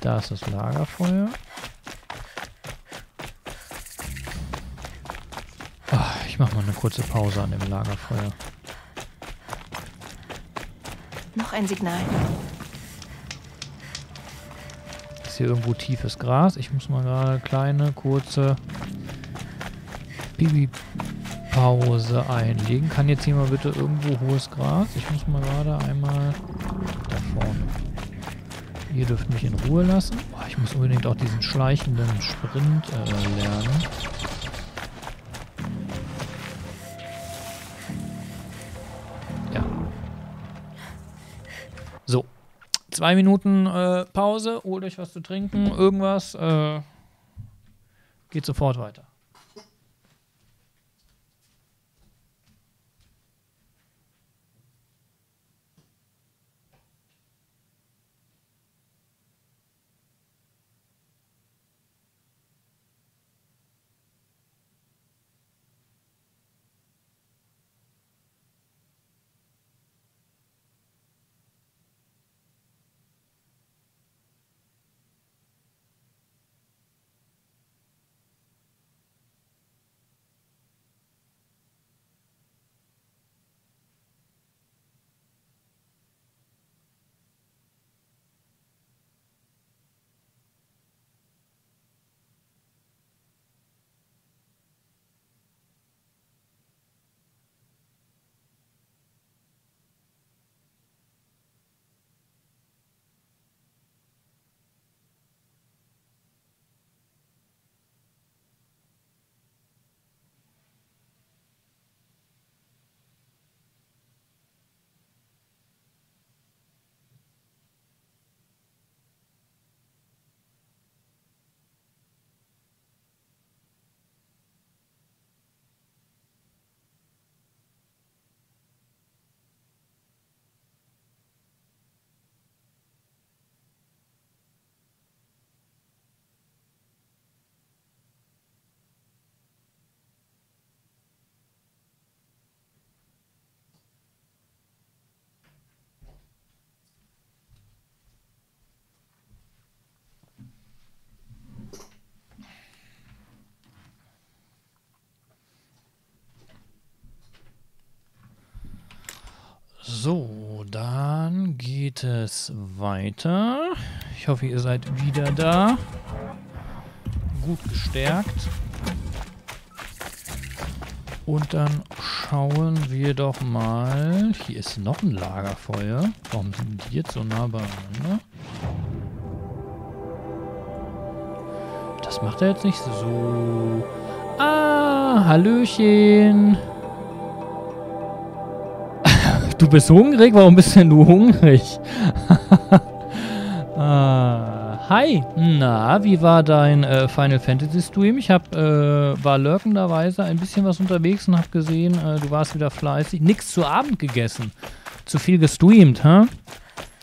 Da ist das Lagerfeuer. Ah, ich mache mal eine kurze Pause an dem Lagerfeuer. Noch ein Signal. Hier irgendwo tiefes Gras? Ich muss mal gerade kleine, kurze Bibi Pause einlegen. Kann jetzt jemand bitte irgendwo hohes Gras? Ich muss mal gerade einmal da vorne. Ihr dürft mich in Ruhe lassen. Boah, ich muss unbedingt auch diesen schleichenden Sprint äh, lernen. Zwei Minuten äh, Pause. Holt euch was zu trinken. Irgendwas. Äh, geht sofort weiter. So, dann geht es weiter. Ich hoffe, ihr seid wieder da. Gut gestärkt. Und dann schauen wir doch mal. Hier ist noch ein Lagerfeuer. Warum sind die jetzt so nah beieinander? Das macht er jetzt nicht so. Ah, Hallöchen. Du bist hungrig? Warum bist denn du hungrig? <laughs> ah, hi. Na, wie war dein äh, Final Fantasy Stream? Ich hab, äh, war lurkenderweise ein bisschen was unterwegs und hab gesehen, äh, du warst wieder fleißig. Nix zu Abend gegessen. Zu viel gestreamt, hä? Huh?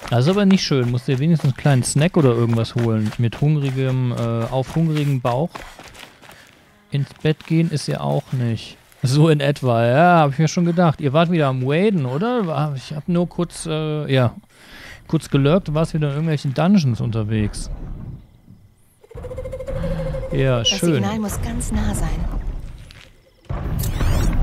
Das ist aber nicht schön. Musst dir wenigstens einen kleinen Snack oder irgendwas holen. Mit hungrigem, äh, auf hungrigen Bauch ins Bett gehen ist ja auch nicht. So in etwa, ja, habe ich mir schon gedacht. Ihr wart wieder am Waden, oder? Ich habe nur kurz, äh, ja, kurz gelurkt, warst wieder in irgendwelchen Dungeons unterwegs. Ja, Das schön. Signal muss ganz nah sein.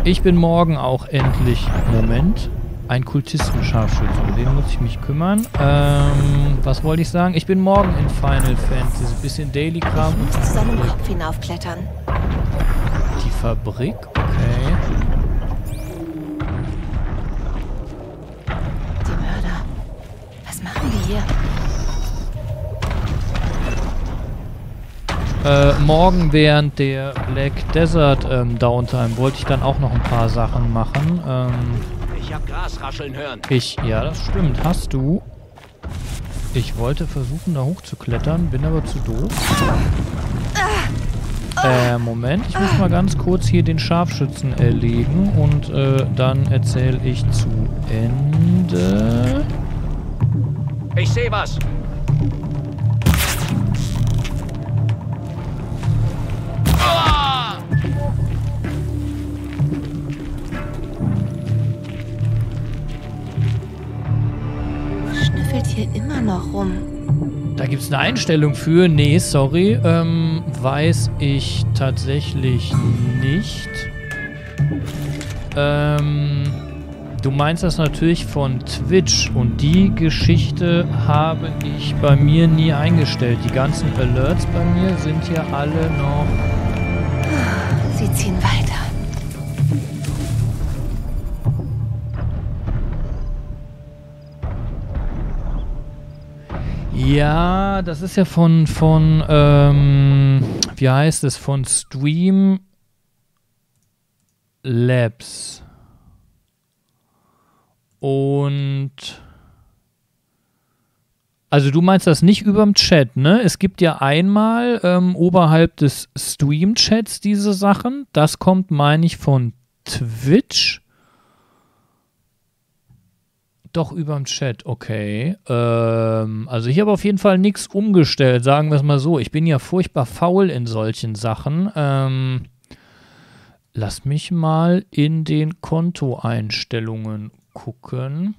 Ich bin morgen auch endlich, Moment, ein Kultistenscharfschütze. Um den muss ich mich kümmern. Ähm, was wollte ich sagen? Ich bin morgen in Final Fantasy. Ein bisschen Daily-Kram. Ich muss zu seinem Kopf hinaufklettern. Fabrik, okay. Die Mörder. Was machen die hier? Äh, morgen während der Black Desert ähm, Downtime wollte ich dann auch noch ein paar Sachen machen. Ähm, Ich hab Gras rascheln hören. ich, ja, das stimmt. Hast du? Ich wollte versuchen, da hochzuklettern, bin aber zu doof. Äh, Moment, ich muss mal ganz kurz hier den Scharfschützen erlegen und äh, dann erzähle ich zu Ende. Ich sehe was. Schnüffelt hier immer noch rum. Da gibt es eine Einstellung für. Nee, sorry. Ähm, weiß ich tatsächlich nicht. Ähm, du meinst das natürlich von Twitch und die Geschichte habe ich bei mir nie eingestellt. Die ganzen Alerts bei mir sind ja alle noch. Sie ziehen weiter. Ja, das ist ja von, von ähm, wie heißt es, von Stream Labs. Und also du meinst das nicht überm Chat, ne? Es gibt ja einmal ähm, oberhalb des Stream-Chats diese Sachen. Das kommt, meine ich, von Twitch. Doch überm Chat, okay. Ähm, also ich habe auf jeden Fall nichts umgestellt, sagen wir es mal so. Ich bin ja furchtbar faul in solchen Sachen. Ähm, lass mich mal in den Kontoeinstellungen gucken.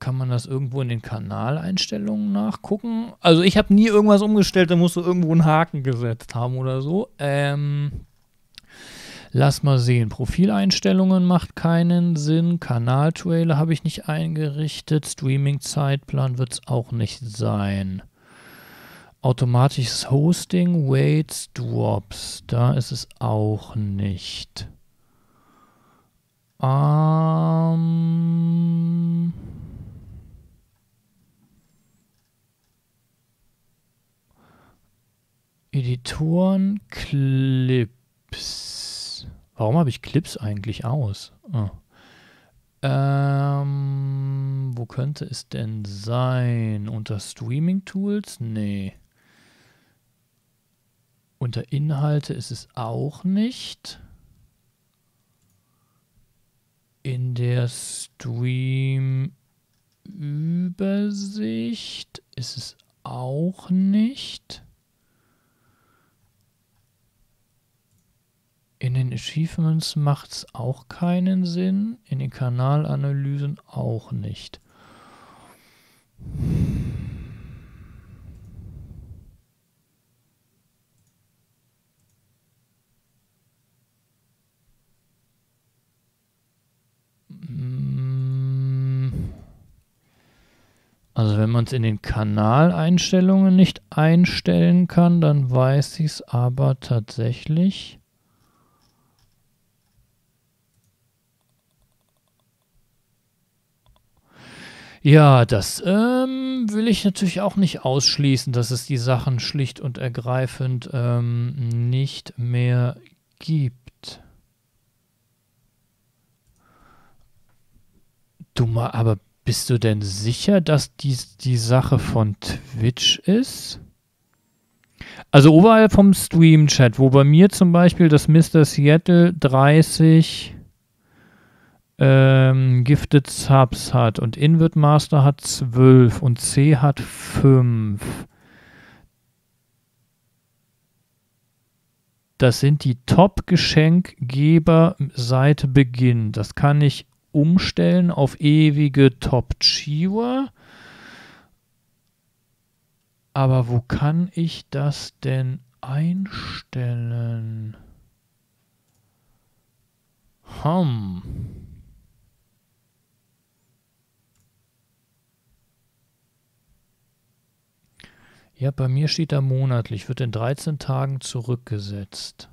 Kann man das irgendwo in den Kanaleinstellungen nachgucken? Also ich habe nie irgendwas umgestellt, da musst du irgendwo einen Haken gesetzt haben oder so. Ähm, Lass mal sehen. Profileinstellungen macht keinen Sinn. Kanaltrailer habe ich nicht eingerichtet. Streaming-Zeitplan wird es auch nicht sein. Automatisches Hosting, Waits, Drops. Da ist es auch nicht. Ähm. Editoren, Clips. Warum habe ich Clips eigentlich aus? Oh. Ähm, wo könnte es denn sein? Unter Streaming Tools? Nee. Unter Inhalte ist es auch nicht. In der Stream Übersicht ist es auch nicht. In den Achievements macht es auch keinen Sinn, in den Kanalanalysen auch nicht. Also wenn man es in den Kanaleinstellungen nicht einstellen kann, dann weiß ich es aber tatsächlich. Ja, das ähm, will ich natürlich auch nicht ausschließen, dass es die Sachen schlicht und ergreifend ähm, nicht mehr gibt. Du mal, aber bist du denn sicher, dass dies die Sache von Twitch ist? Also oberhalb vom Stream-Chat, wo bei mir zum Beispiel das Mr. Seattle 30 ähm, Gifted Subs hat und Inward Master hat 12 und C hat 5. Das sind die Top-Geschenkgeber seit Beginn. Das kann ich umstellen auf ewige Top-Chewer. Aber wo kann ich das denn einstellen? Hm. Ja, bei mir steht da monatlich, wird in 13 Tagen zurückgesetzt.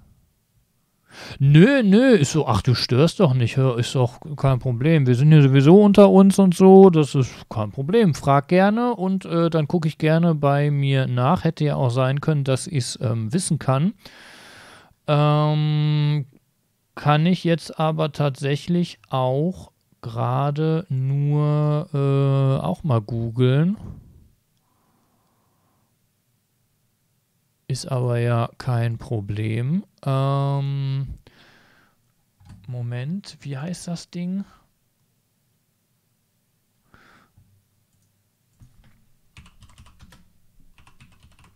Nö, nö, ist so, ach, du störst doch nicht, ist doch kein Problem. Wir sind ja sowieso unter uns und so, das ist kein Problem. Frag gerne und äh, dann gucke ich gerne bei mir nach. Hätte ja auch sein können, dass ich es ähm, wissen kann. Ähm, kann ich jetzt aber tatsächlich auch gerade nur äh, auch mal googeln. Ist aber ja kein Problem. Ähm, Moment, wie heißt das Ding?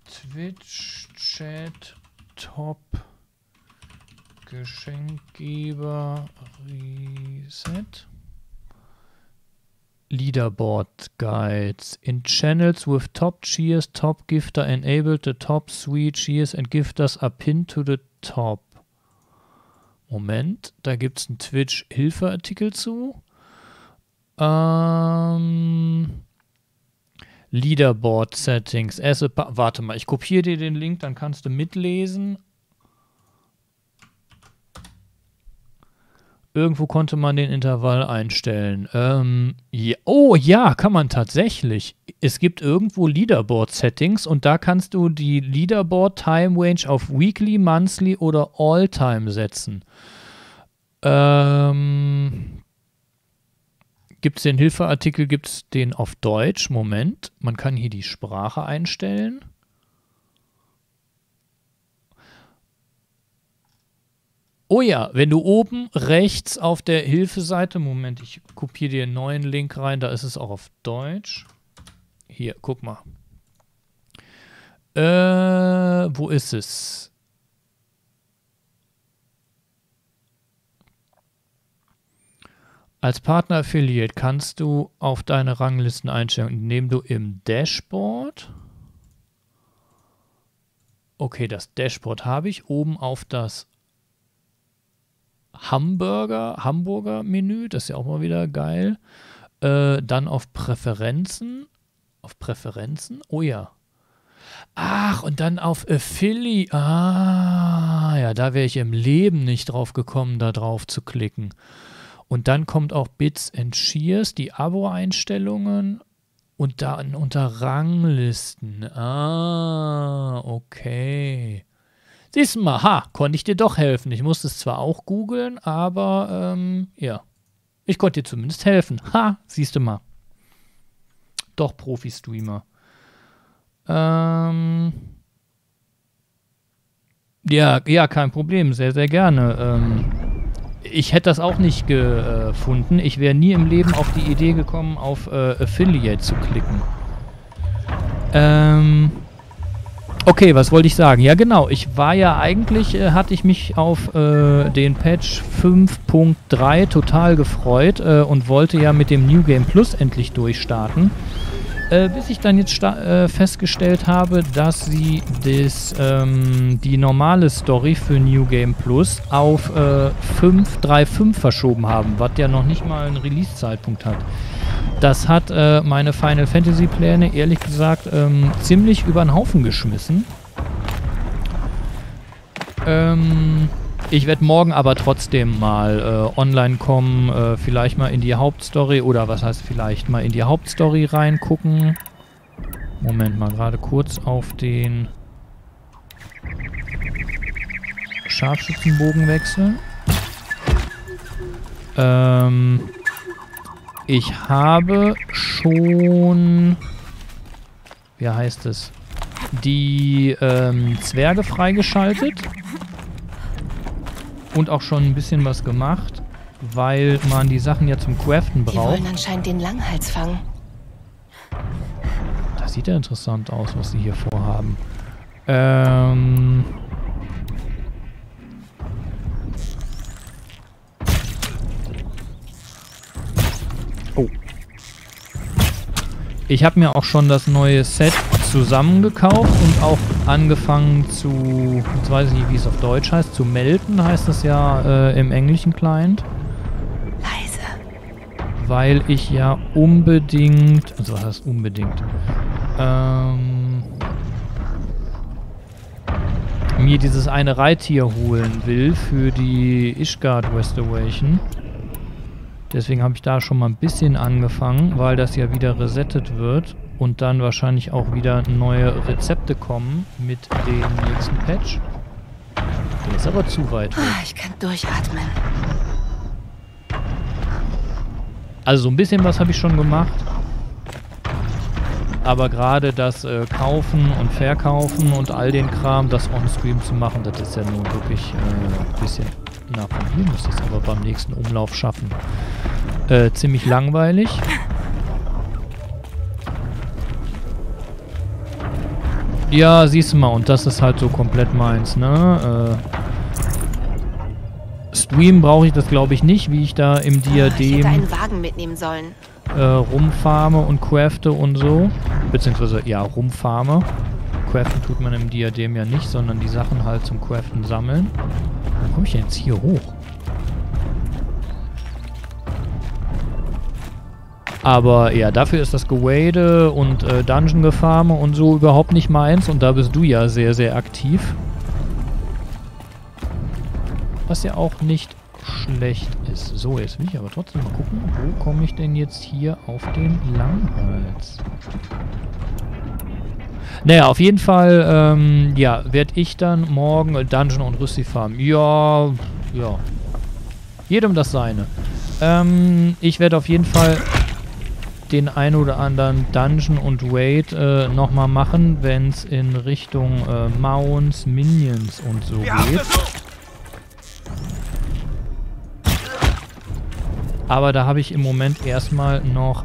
Twitch Chat Top Geschenkgeber Reset. Leaderboard guides. In channels with top cheers, top gifter enabled, the top three cheers and gifters are pinned to the top. Moment, da gibt es einen Twitch-Hilfeartikel zu. Ähm, Leaderboard Settings. Warte mal, ich kopiere dir den Link, dann kannst du mitlesen. Irgendwo konnte man den Intervall einstellen. Ähm, ja, oh ja, kann man tatsächlich. Es gibt irgendwo Leaderboard-Settings und da kannst du die Leaderboard-Time-Range auf Weekly, Monthly oder All-Time setzen. Ähm, gibt es den Hilfeartikel, gibt es den auf Deutsch? Moment, man kann hier die Sprache einstellen. Oh ja, wenn du oben rechts auf der Hilfeseite, Moment, ich kopiere dir einen neuen Link rein, da ist es auch auf Deutsch. Hier, guck mal. Äh, wo ist es? Als Partner-Affiliate kannst du auf deine Ranglisten einstellen, indem du im Dashboard Okay, das Dashboard habe ich. Oben auf das Hamburger, Hamburger Menü, das ist ja auch mal wieder geil. Äh, dann auf Präferenzen. Auf Präferenzen? Oh ja. Ach, und dann auf Affiliate. Ah, ja, da wäre ich im Leben nicht drauf gekommen, da drauf zu klicken. Und dann kommt auch Bits and Shears, die Abo-Einstellungen und dann unter Ranglisten. Ah, okay. Siehst du mal, ha, konnte ich dir doch helfen. Ich musste es zwar auch googeln, aber ähm, ja. Ich konnte dir zumindest helfen. Ha, siehst du mal. Doch Profi-Streamer. Ähm. Ja, ja, kein Problem. Sehr, sehr gerne. Ähm, ich hätte das auch nicht gefunden. Ich wäre nie im Leben auf die Idee gekommen, auf äh, Affiliate zu klicken. Ähm. Okay, was wollte ich sagen? Ja genau, ich war ja eigentlich, äh, hatte ich mich auf äh, den Patch 5.3 total gefreut äh, und wollte ja mit dem New Game Plus endlich durchstarten. Äh, bis ich dann jetzt äh, festgestellt habe, dass sie das, ähm, die normale Story für New Game Plus auf äh, 5.3.5 verschoben haben, was ja noch nicht mal einen Release-Zeitpunkt hat. Das hat äh, meine Final Fantasy Pläne ehrlich gesagt ähm, ziemlich über den Haufen geschmissen. Ähm, ich werde morgen aber trotzdem mal äh, online kommen, äh, vielleicht mal in die Hauptstory oder was heißt vielleicht mal in die Hauptstory reingucken. Moment mal, gerade kurz auf den Scharfschützenbogen wechseln. Ähm, ich habe schon, wie heißt es, die ähm, Zwerge freigeschaltet und auch schon ein bisschen was gemacht, weil man die Sachen ja zum Craften braucht. Die wollen anscheinend den Langhals fangen. Das sieht ja interessant aus, was sie hier vorhaben. Ähm... Ich habe mir auch schon das neue Set zusammengekauft und auch angefangen zu, jetzt weiß ich nicht, wie es auf Deutsch heißt, zu melden, heißt das ja äh, im englischen Client. Leise. Weil ich ja unbedingt, also was heißt unbedingt, ähm, mir dieses eine Reittier holen will für die Ishgard Restoration. Deswegen habe ich da schon mal ein bisschen angefangen, weil das ja wieder resettet wird und dann wahrscheinlich auch wieder neue Rezepte kommen mit dem nächsten Patch. Der ist aber zu weit weg. Ah, ich kann durchatmen. Also so ein bisschen was habe ich schon gemacht. Aber gerade das äh, Kaufen und Verkaufen und all den Kram, das on-stream zu machen, das ist ja nun wirklich äh, ein bisschen... Na, von hier muss es aber beim nächsten Umlauf schaffen. Äh, ziemlich langweilig. Ja, siehst du mal, und das ist halt so komplett meins, ne? Äh, Stream brauche ich das, glaube ich, nicht, wie ich da im Diadem... Ich hätte einen Wagen mitnehmen sollen. Äh, rumfarme und crafte und so. Beziehungsweise, ja, rumfarme. Craften tut man im Diadem ja nicht, sondern die Sachen halt zum Craften sammeln. Wo komme ich denn jetzt hier hoch? Aber ja, dafür ist das Gewade und äh, Dungeon-Gefarme und so überhaupt nicht meins. Und da bist du ja sehr, sehr aktiv. Was ja auch nicht schlecht ist. So, jetzt will ich aber trotzdem mal gucken, wo komme ich denn jetzt hier auf den Langhals? Naja, auf jeden Fall, ähm, ja, werde ich dann morgen Dungeon und Rüssi farmen. Ja, ja. Jedem das seine. Ähm, ich werde auf jeden Fall den ein oder anderen Dungeon und Raid äh, nochmal machen, wenn es in Richtung äh, Mounts, Minions und so geht. Aber da habe ich im Moment erstmal noch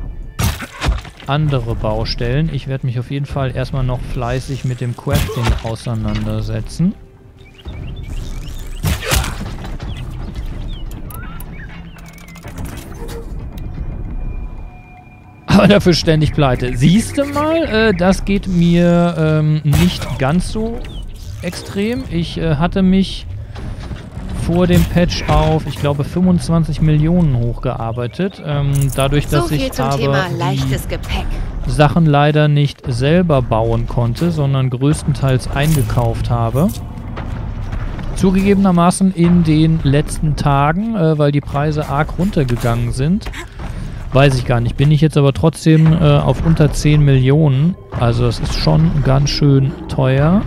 andere Baustellen. Ich werde mich auf jeden Fall erstmal noch fleißig mit dem Crafting auseinandersetzen. Aber dafür ständig pleite. Siehst du mal, äh, das geht mir ähm, nicht ganz so extrem. Ich äh, hatte mich vor dem Patch auf, ich glaube, 25 Millionen hochgearbeitet. Ähm, dadurch, dass so viel ich aber Thema leichtes Gepäck. Sachen leider nicht selber bauen konnte, sondern größtenteils eingekauft habe. Zugegebenermaßen in den letzten Tagen, äh, weil die Preise arg runtergegangen sind. Weiß ich gar nicht. Bin ich jetzt aber trotzdem äh, auf unter 10 Millionen. Also es ist schon ganz schön teuer.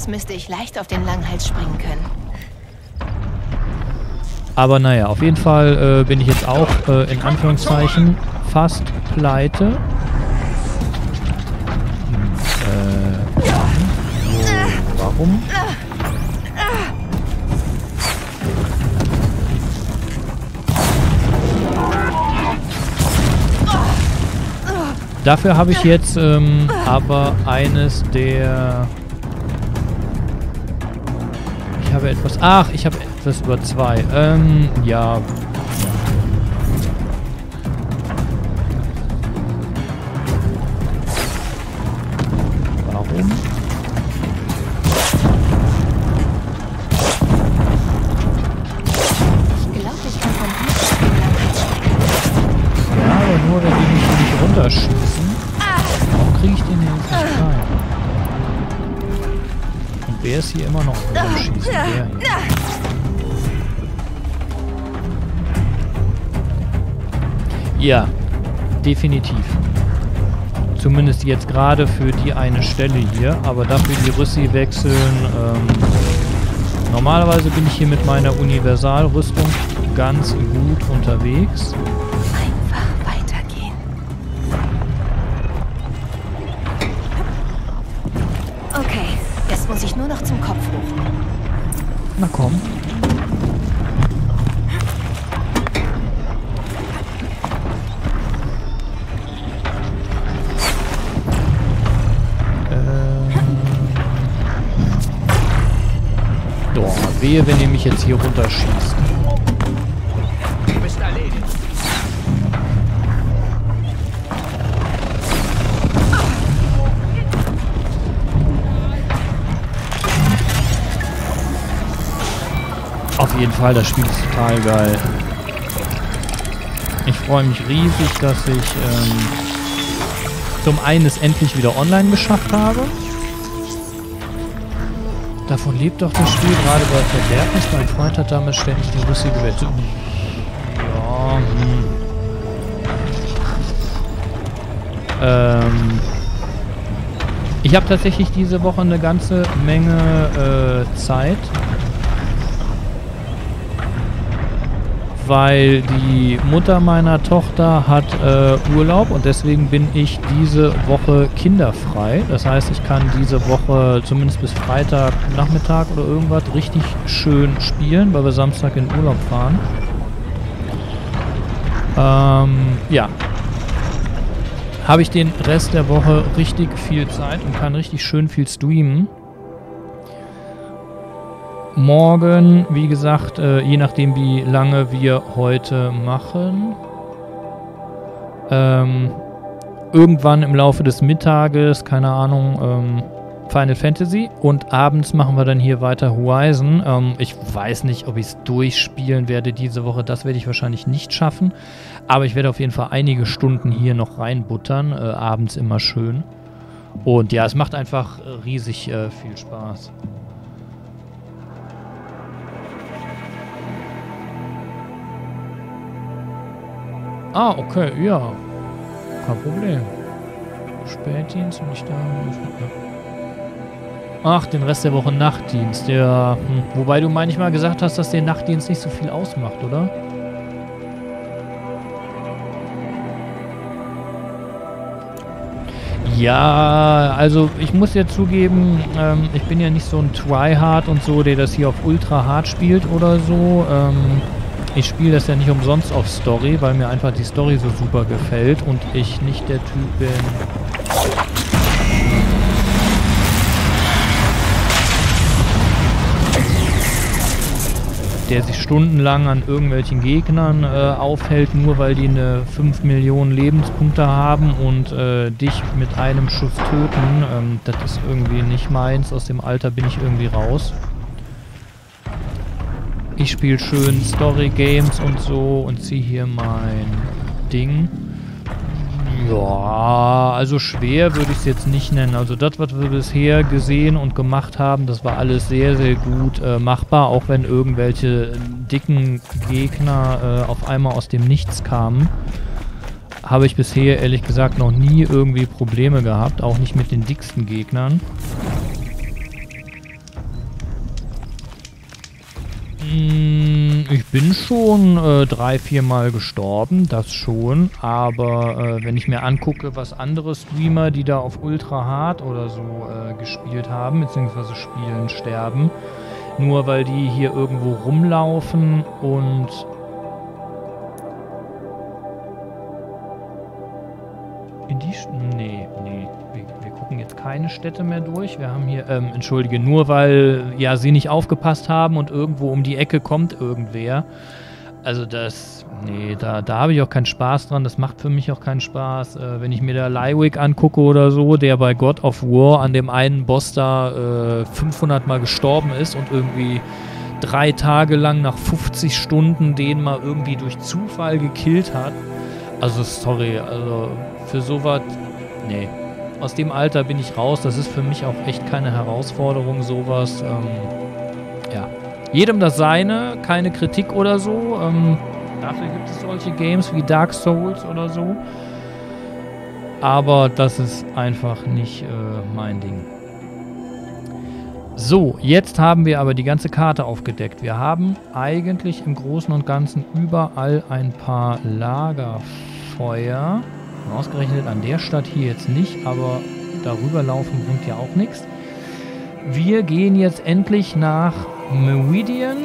Aus müsste ich leicht auf den Langhals springen können. Aber naja, auf jeden Fall äh, bin ich jetzt auch äh, in Anführungszeichen fast pleite. Hm, äh, wo, warum? Dafür habe ich jetzt ähm, aber eines der... Ich habe etwas... Ach, ich habe etwas über zwei. Ähm, ja. Definitiv. Zumindest jetzt gerade für die eine Stelle hier. Aber dafür die Rüssi wechseln. Ähm, normalerweise bin ich hier mit meiner Universalrüstung ganz gut unterwegs. Mich jetzt hier runterschießt. Du bist erledigt. Auf jeden Fall, das Spiel ist total geil. Ich freue mich riesig, dass ich ähm, zum einen es endlich wieder online geschafft habe. Davon lebt doch das Spiel, gerade bei Verderbnis. Mein Freund hat damals ständig die lustige Welt. Ja, hm. Ähm, ich habe tatsächlich diese Woche eine ganze Menge äh, Zeit. Weil die Mutter meiner Tochter hat äh, Urlaub und deswegen bin ich diese Woche kinderfrei. Das heißt, ich kann diese Woche zumindest bis Freitag Nachmittag oder irgendwas richtig schön spielen, weil wir Samstag in Urlaub fahren. Ähm, ja, habe ich den Rest der Woche richtig viel Zeit und kann richtig schön viel streamen. Morgen, wie gesagt, äh, je nachdem wie lange wir heute machen, ähm, irgendwann im Laufe des Mittages, keine Ahnung, ähm, Final Fantasy und abends machen wir dann hier weiter Horizon. Ähm, ich weiß nicht, ob ich es durchspielen werde diese Woche, das werde ich wahrscheinlich nicht schaffen, aber ich werde auf jeden Fall einige Stunden hier noch reinbuttern, äh, abends immer schön. Und ja, es macht einfach äh, riesig äh, viel Spaß. Ah, okay, ja. Kein Problem. Spätdienst und ich da. Ach, den Rest der Woche Nachtdienst, ja. Hm. Wobei du manchmal gesagt hast, dass der Nachtdienst nicht so viel ausmacht, oder? Ja, also ich muss ja zugeben, ähm, ich bin ja nicht so ein Tryhard und so, der das hier auf Ultra Hard spielt oder so. Ähm, ich spiele das ja nicht umsonst auf Story, weil mir einfach die Story so super gefällt und ich nicht der Typ bin. der sich stundenlang an irgendwelchen Gegnern äh, aufhält, nur weil die eine 5 Millionen Lebenspunkte haben und äh, dich mit einem Schuss töten. Ähm, das ist irgendwie nicht meins. Aus dem Alter bin ich irgendwie raus. Ich spiele schön Story Games und so und ziehe hier mein Ding. Ja, also schwer würde ich es jetzt nicht nennen. Also das, was wir bisher gesehen und gemacht haben, das war alles sehr, sehr gut äh, machbar, auch wenn irgendwelche dicken Gegner äh, auf einmal aus dem Nichts kamen. Habe ich bisher ehrlich gesagt noch nie irgendwie Probleme gehabt, auch nicht mit den dicksten Gegnern. Ich bin schon äh, drei, vier Mal gestorben, das schon. Aber äh, wenn ich mir angucke, was andere Streamer, die da auf Ultra Hard oder so äh, gespielt haben, beziehungsweise spielen, sterben, nur weil die hier irgendwo rumlaufen und in die... Nee, nee gucken jetzt keine Städte mehr durch. Wir haben hier, ähm, entschuldige, nur weil ja sie nicht aufgepasst haben und irgendwo um die Ecke kommt irgendwer. Also das, nee, da, da habe ich auch keinen Spaß dran. Das macht für mich auch keinen Spaß. Äh, wenn ich mir da Lywick angucke oder so, der bei God of War an dem einen Boss da äh, 500 Mal gestorben ist und irgendwie drei Tage lang nach 50 Stunden den mal irgendwie durch Zufall gekillt hat. Also sorry, also für sowas, nee, aus dem Alter bin ich raus. Das ist für mich auch echt keine Herausforderung, sowas. Ähm, ja. Jedem das seine, keine Kritik oder so. Ähm, dafür gibt es solche Games wie Dark Souls oder so. Aber das ist einfach nicht äh, mein Ding. So, jetzt haben wir aber die ganze Karte aufgedeckt. Wir haben eigentlich im Großen und Ganzen überall ein paar Lagerfeuer. Ausgerechnet an der Stadt hier jetzt nicht, aber darüber laufen bringt ja auch nichts. Wir gehen jetzt endlich nach Meridian,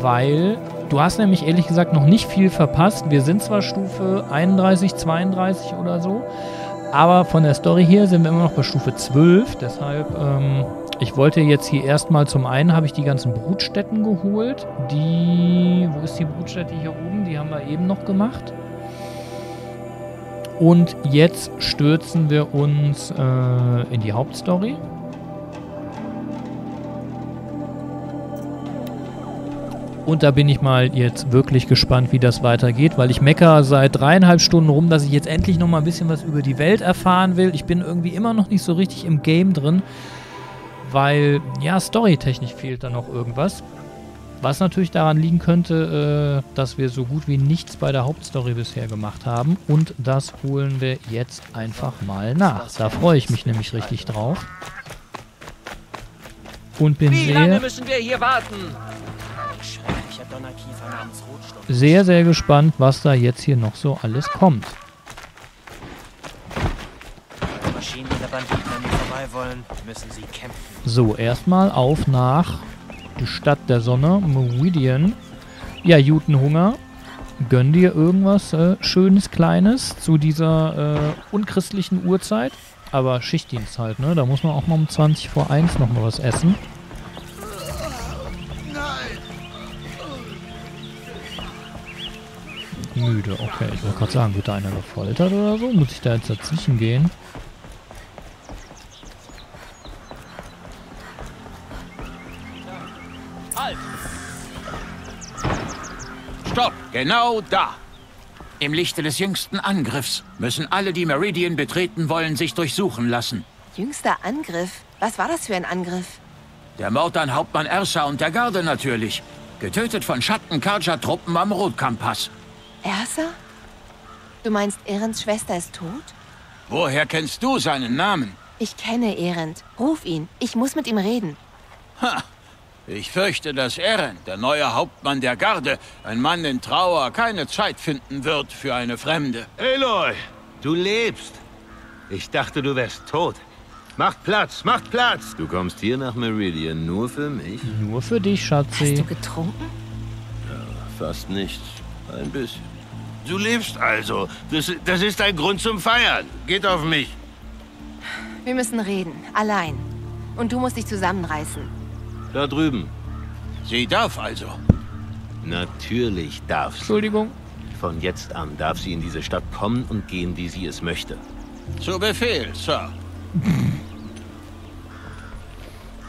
weil du hast nämlich ehrlich gesagt noch nicht viel verpasst. Wir sind zwar Stufe 31, 32 oder so, aber von der Story hier sind wir immer noch bei Stufe 12. Deshalb, ähm, ich wollte jetzt hier erstmal zum einen habe ich die ganzen Brutstätten geholt. Die, wo ist die Brutstätte hier oben? Die haben wir eben noch gemacht. Und jetzt stürzen wir uns äh, in die Hauptstory. Und da bin ich mal jetzt wirklich gespannt, wie das weitergeht, weil ich mecker seit dreieinhalb Stunden rum, dass ich jetzt endlich noch mal ein bisschen was über die Welt erfahren will. Ich bin irgendwie immer noch nicht so richtig im Game drin, weil, ja, storytechnisch fehlt da noch irgendwas. Was natürlich daran liegen könnte, äh, dass wir so gut wie nichts bei der Hauptstory bisher gemacht haben. Und das holen wir jetzt einfach mal nach. Da freue ich mich nämlich richtig drauf. Und bin sehr... Sehr, sehr gespannt, was da jetzt hier noch so alles kommt. Maschinen der Banditen vorbei wollen, müssen sie kämpfen. So, erstmal auf nach die Stadt der Sonne, Meridian. Ja, Jutenhunger. Gönn dir irgendwas äh, Schönes, Kleines zu dieser äh, unchristlichen Uhrzeit. Aber Schichtdienst halt, ne? Da muss man auch mal um 20 vor 1 noch mal was essen. Müde, okay. Ich wollte gerade sagen, wird da einer gefoltert oder so? Muss ich da jetzt dazwischen gehen? Halt! Stopp! Genau da! Im Lichte des jüngsten Angriffs müssen alle, die Meridian betreten wollen, sich durchsuchen lassen. Jüngster Angriff? Was war das für ein Angriff? Der Mord an Hauptmann Ersa und der Garde natürlich. Getötet von Schatten-Karja-Truppen am Rotkampass. Ersa? Du meinst, Ehrens Schwester ist tot? Woher kennst du seinen Namen? Ich kenne Ehrend. Ruf ihn. Ich muss mit ihm reden. Ha! Ich fürchte, dass Eren, der neue Hauptmann der Garde, ein Mann in Trauer, keine Zeit finden wird für eine Fremde. Aloy, du lebst. Ich dachte, du wärst tot. Macht Platz, macht Platz! Du kommst hier nach Meridian nur für mich? Nur für dich, Schatzi. Hast du getrunken? Ja, fast nicht. Ein bisschen. Du lebst also. Das, das ist ein Grund zum Feiern. Geht auf mich. Wir müssen reden. Allein. Und du musst dich zusammenreißen. Da drüben. Sie darf also. Natürlich darf sie. Entschuldigung. Von jetzt an darf sie in diese Stadt kommen und gehen, wie sie es möchte. Zu Befehl, Sir.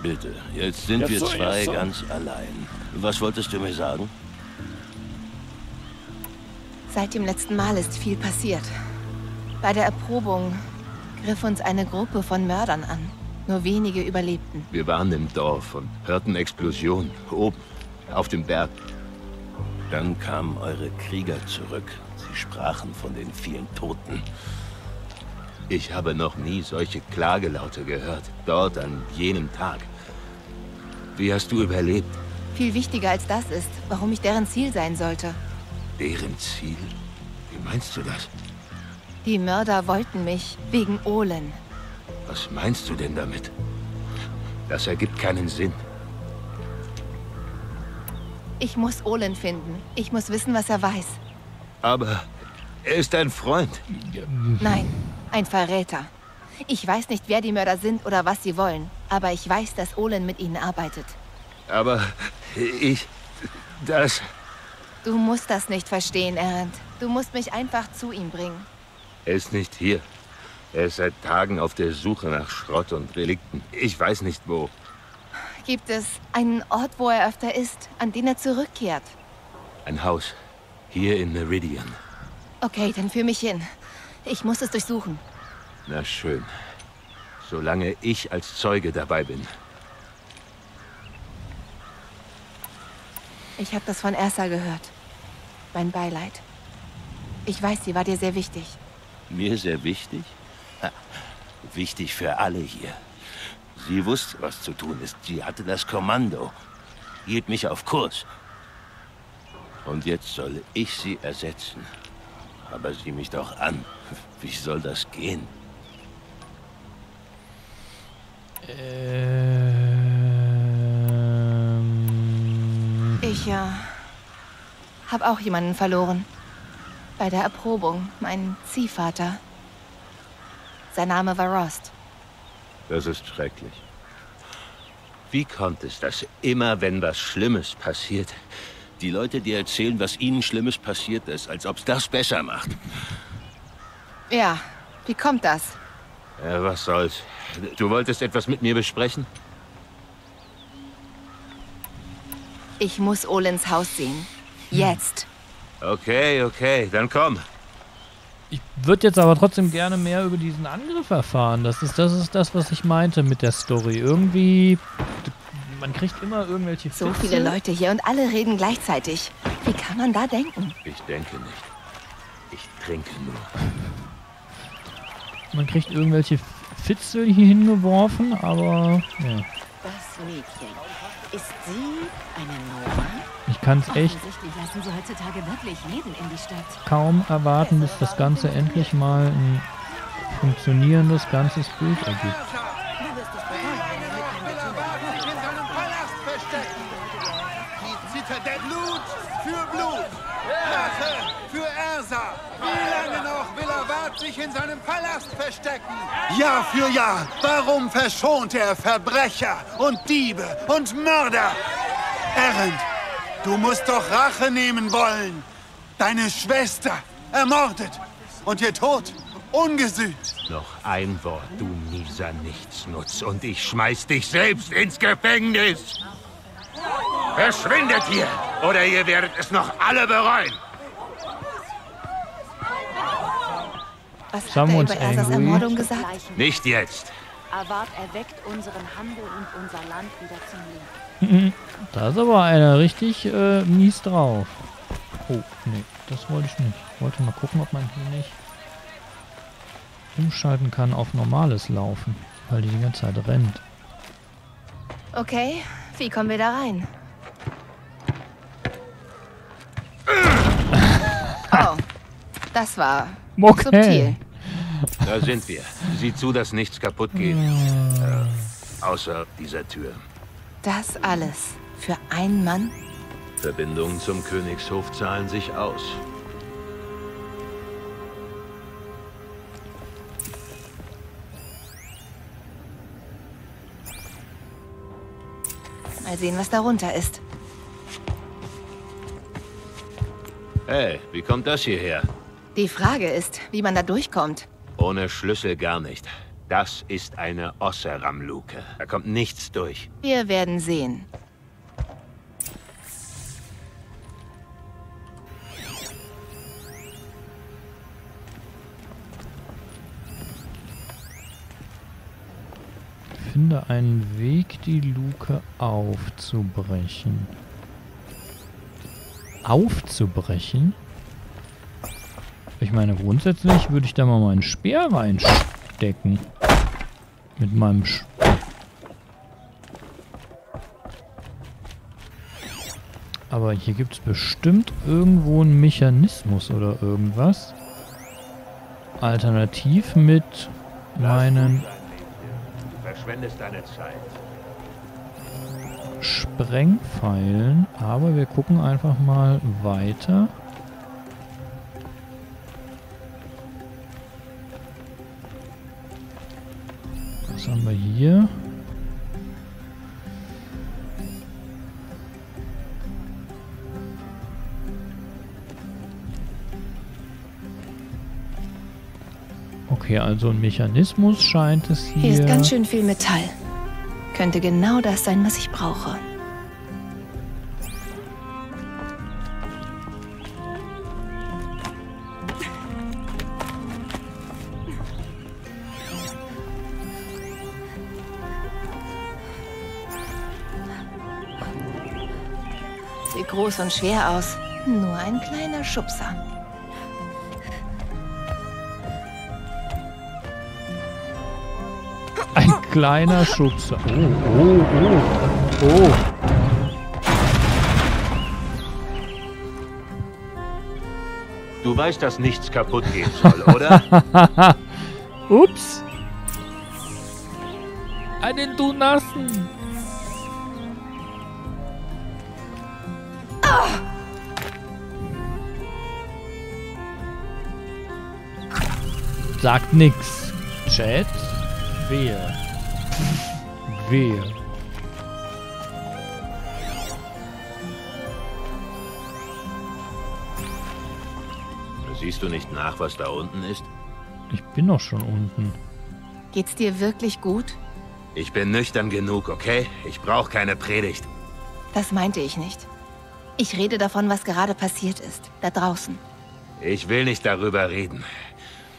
Bitte, jetzt sind Ja, wir so, zwei ja, so. ganz allein. Was wolltest du mir sagen? Seit dem letzten Mal ist viel passiert. Bei der Erprobung griff uns eine Gruppe von Mördern an. Nur wenige überlebten. Wir waren im Dorf und hörten Explosionen. Oben, auf dem Berg. Dann kamen eure Krieger zurück. Sie sprachen von den vielen Toten. Ich habe noch nie solche Klagelaute gehört. Dort an jenem Tag. Wie hast du überlebt? Viel wichtiger als das ist, warum ich deren Ziel sein sollte. Deren Ziel? Wie meinst du das? Die Mörder wollten mich wegen Olen. Was meinst du denn damit? Das ergibt keinen Sinn. Ich muss Olen finden. Ich muss wissen, was er weiß. Aber er ist ein Freund. Nein, ein Verräter. Ich weiß nicht, wer die Mörder sind oder was sie wollen, aber ich weiß, dass Olen mit ihnen arbeitet. Aber ich... Das... Du musst das nicht verstehen, Erend. Du musst mich einfach zu ihm bringen. Er ist nicht hier. Er ist seit Tagen auf der Suche nach Schrott und Relikten. Ich weiß nicht wo. Gibt es einen Ort, wo er öfter ist, an den er zurückkehrt? Ein Haus. Hier in Meridian. Okay, dann führ mich hin. Ich muss es durchsuchen. Na schön. Solange ich als Zeuge dabei bin. Ich habe das von Ersa gehört. Mein Beileid. Ich weiß, sie war dir sehr wichtig. Mir sehr wichtig? Wichtig für alle hier. Sie wusste, was zu tun ist. Sie hatte das Kommando. Hielt mich auf Kurs. Und jetzt soll ich sie ersetzen. Aber sieh mich doch an. Wie soll das gehen? Ähm, Ich, äh, habe auch jemanden verloren. Bei der Erprobung, mein Ziehvater. Sein Name war Rost. Das ist schrecklich. Wie kommt es, dass immer, wenn was Schlimmes passiert, die Leute dir erzählen, was ihnen Schlimmes passiert ist, als ob es das besser macht? Ja, wie kommt das? Ja, was soll's. Du wolltest etwas mit mir besprechen? Ich muss Olens Haus sehen. Jetzt. Okay, okay, dann komm. Ich würde jetzt aber trotzdem gerne mehr über diesen Angriff erfahren. Das ist, das ist das, was ich meinte mit der Story. Irgendwie, man kriegt immer irgendwelche So Fitzel. viele Leute hier und alle reden gleichzeitig. Wie kann man da denken? Ich denke nicht. Ich trinke nur. Man kriegt irgendwelche Fitzel hier hingeworfen, aber ja. Das Mädchen. Ist sie eine Nora? ich kann es echt lassen sie heutzutage wirklich jeden in die Stadt. kaum erwarten, bis das Ganze endlich mal ein funktionierendes ganzes Bild ergibt. Die Zitadelle. Blut für Blut. Rache für Ersa. Wie lange noch will er Wart sich in seinem Palast verstecken? Jahr für Jahr. Warum verschont er Verbrecher und Diebe und Mörder? Erend, du musst doch Rache nehmen wollen. Deine Schwester ermordet und ihr Tod ungesühnt. Noch ein Wort, du mieser Nichtsnutz, und ich schmeiß dich selbst ins Gefängnis. Verschwindet hier, oder ihr werdet es noch alle bereuen. Was Das hat haben wir er uns über Ersas angry. Ermordung gesagt? Nicht jetzt. Avat erweckt unseren Handel und unser Land wieder zum Leben. <laughs> Da ist aber einer richtig äh, mies drauf. Oh, nee, das wollte ich nicht. Ich wollte mal gucken, ob man hier nicht umschalten kann auf normales Laufen, weil die die ganze Zeit rennt. Okay, wie kommen wir da rein? <laughs> Oh, das war Okay. subtil. Da sind wir. Sieh zu, dass nichts kaputt geht. Äh, außer dieser Tür. Das alles für einen Mann? Verbindungen zum Königshof zahlen sich aus. Mal sehen, was darunter ist. Hey, wie kommt das hierher? Die Frage ist, wie man da durchkommt. Ohne Schlüssel gar nicht. Das ist eine Osseram-Luke. Da kommt nichts durch. Wir werden sehen. Finde einen Weg, die Luke aufzubrechen. Aufzubrechen? Ich meine, grundsätzlich würde ich da mal meinen Speer reinstecken. Mit meinem Sch Aber hier gibt es bestimmt irgendwo einen Mechanismus oder irgendwas. Alternativ mit meinen verschwendest deine Zeit. Sprengpfeilen. Aber wir gucken einfach mal weiter. Was haben wir hier? Okay, also ein Mechanismus scheint es hier. Hier ist ganz schön viel Metall. Könnte genau das sein, was ich brauche. Sieht groß und schwer aus. Nur ein kleiner Schubser. Kleiner Schubser. Oh, oh, oh. Oh. Du weißt, dass nichts kaputt gehen soll, oder? <laughs> Ups. Einen du nassen. Sagt nix. Chat. Wehe. Wehe. Siehst du nicht nach, was da unten ist? Ich bin doch schon unten. Geht's dir wirklich gut? Ich bin nüchtern genug, okay? Ich brauche keine Predigt. Das meinte ich nicht. Ich rede davon, was gerade passiert ist. Da draußen. Ich will nicht darüber reden.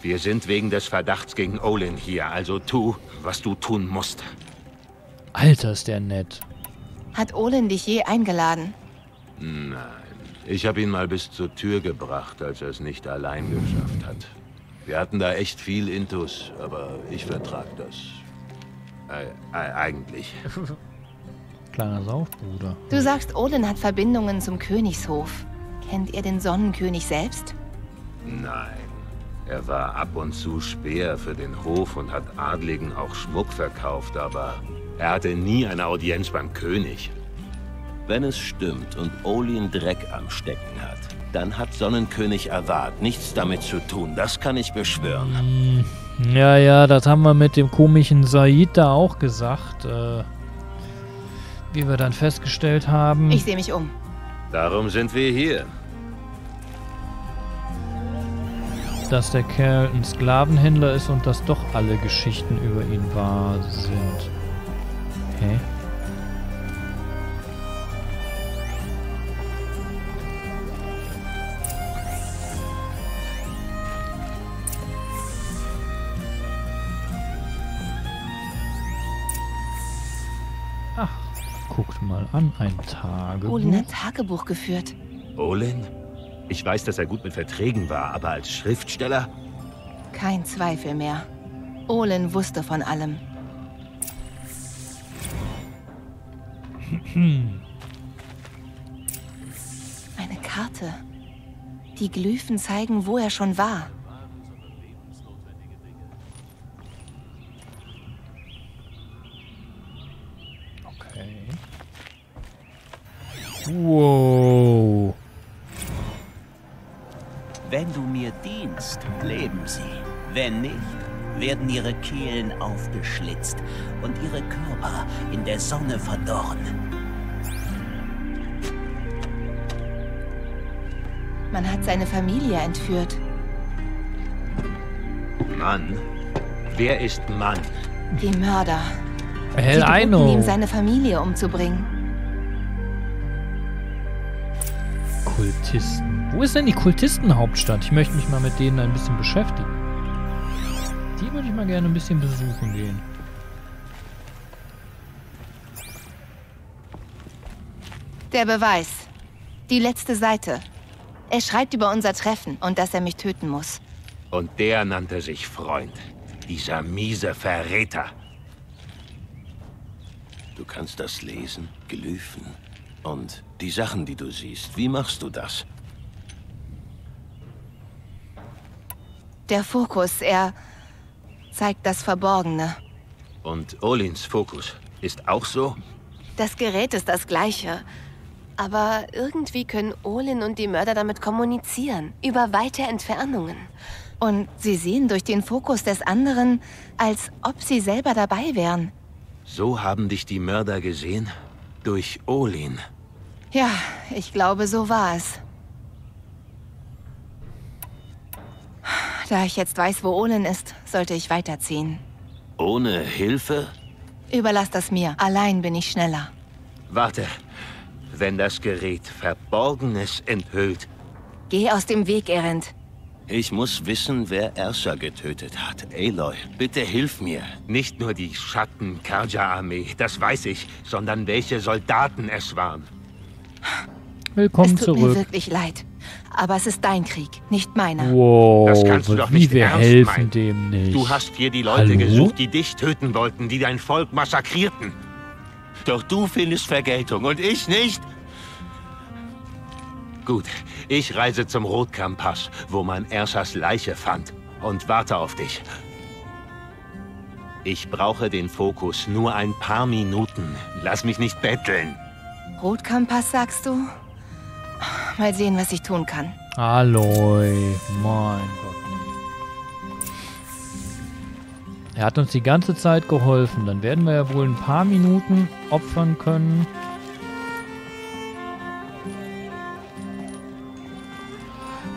Wir sind wegen des Verdachts gegen Olin hier, also tu, was du tun musst. Alter, ist der nett. Hat Olin dich je eingeladen? Nein. Ich habe ihn mal bis zur Tür gebracht, als er es nicht allein geschafft hat. Wir hatten da echt viel Intus, aber ich vertrag das. Äh, äh, eigentlich. <laughs> Kleiner Saufbruder. Du sagst, Olin hat Verbindungen zum Königshof. Kennt ihr den Sonnenkönig selbst? Nein. Er war ab und zu Speer für den Hof und hat Adligen auch Schmuck verkauft, aber er hatte nie eine Audienz beim König. Wenn es stimmt und Olin Dreck am Stecken hat, dann hat Sonnenkönig Avad nichts damit zu tun. Das kann ich beschwören. Ja, ja, das haben wir mit dem komischen Said da auch gesagt. Äh, wie wir dann festgestellt haben. Ich sehe mich um. Darum sind wir hier. dass der Kerl ein Sklavenhändler ist und dass doch alle Geschichten über ihn wahr sind. Okay. Ach, guckt mal an, ein Tagebuch. Olin hat Tagebuch geführt. Olin? Ich weiß, dass er gut mit Verträgen war, aber als Schriftsteller? Kein Zweifel mehr. Olin wusste von allem. Eine Karte. Die Glyphen zeigen, wo er schon war. Okay. Wow. Wenn du mir dienst, leben sie. Wenn nicht, werden ihre Kehlen aufgeschlitzt und ihre Körper in der Sonne verdorren. Man hat seine Familie entführt. Mann? Wer ist Mann? Die Mörder. Hell, Sie I drohten know. ihm, seine Familie umzubringen. Kultisten. Wo ist denn die Kultistenhauptstadt? Ich möchte mich mal mit denen ein bisschen beschäftigen. Würde ich mal gerne ein bisschen besuchen gehen. Der Beweis. Die letzte Seite. Er schreibt über unser Treffen und dass er mich töten muss. Und der nannte sich Freund. Dieser miese Verräter. Du kannst das lesen, Glyphen. Und die Sachen, die du siehst, wie machst du das? Der Fokus, er zeigt das Verborgene. Und Olins Fokus ist auch so? Das Gerät ist das gleiche. Aber irgendwie können Olin und die Mörder damit kommunizieren. Über weite Entfernungen. Und sie sehen durch den Fokus des anderen, als ob sie selber dabei wären. So haben dich die Mörder gesehen? Durch Olin. Ja, ich glaube, so war es. Da ich jetzt weiß, wo Olin ist, sollte ich weiterziehen. Ohne Hilfe? Überlass das mir. Allein bin ich schneller. Warte. Wenn das Gerät Verborgenes enthüllt, Geh aus dem Weg, Erend. Ich muss wissen, wer Ersa getötet hat. Aloy, bitte hilf mir. Nicht nur die Schatten-Karja-Armee, das weiß ich, sondern welche Soldaten es waren. Willkommen es tut mir zurück. wirklich leid. Aber es ist dein Krieg, nicht meiner. Wow, Das kannst du doch wie nicht wir ernst helfen meinen. dem nicht. Du hast hier die Leute Hallo? gesucht, die dich töten wollten, die dein Volk massakrierten. Doch du findest Vergeltung und ich nicht. Gut, ich reise zum Rotkampass, wo man Ersas Leiche fand und warte auf dich. Ich brauche den Fokus nur ein paar Minuten. Lass mich nicht betteln. Rotkampass, sagst du? Mal sehen, was ich tun kann. Aloy, mein Gott. Er hat uns die ganze Zeit geholfen. Dann werden wir ja wohl ein paar Minuten opfern können.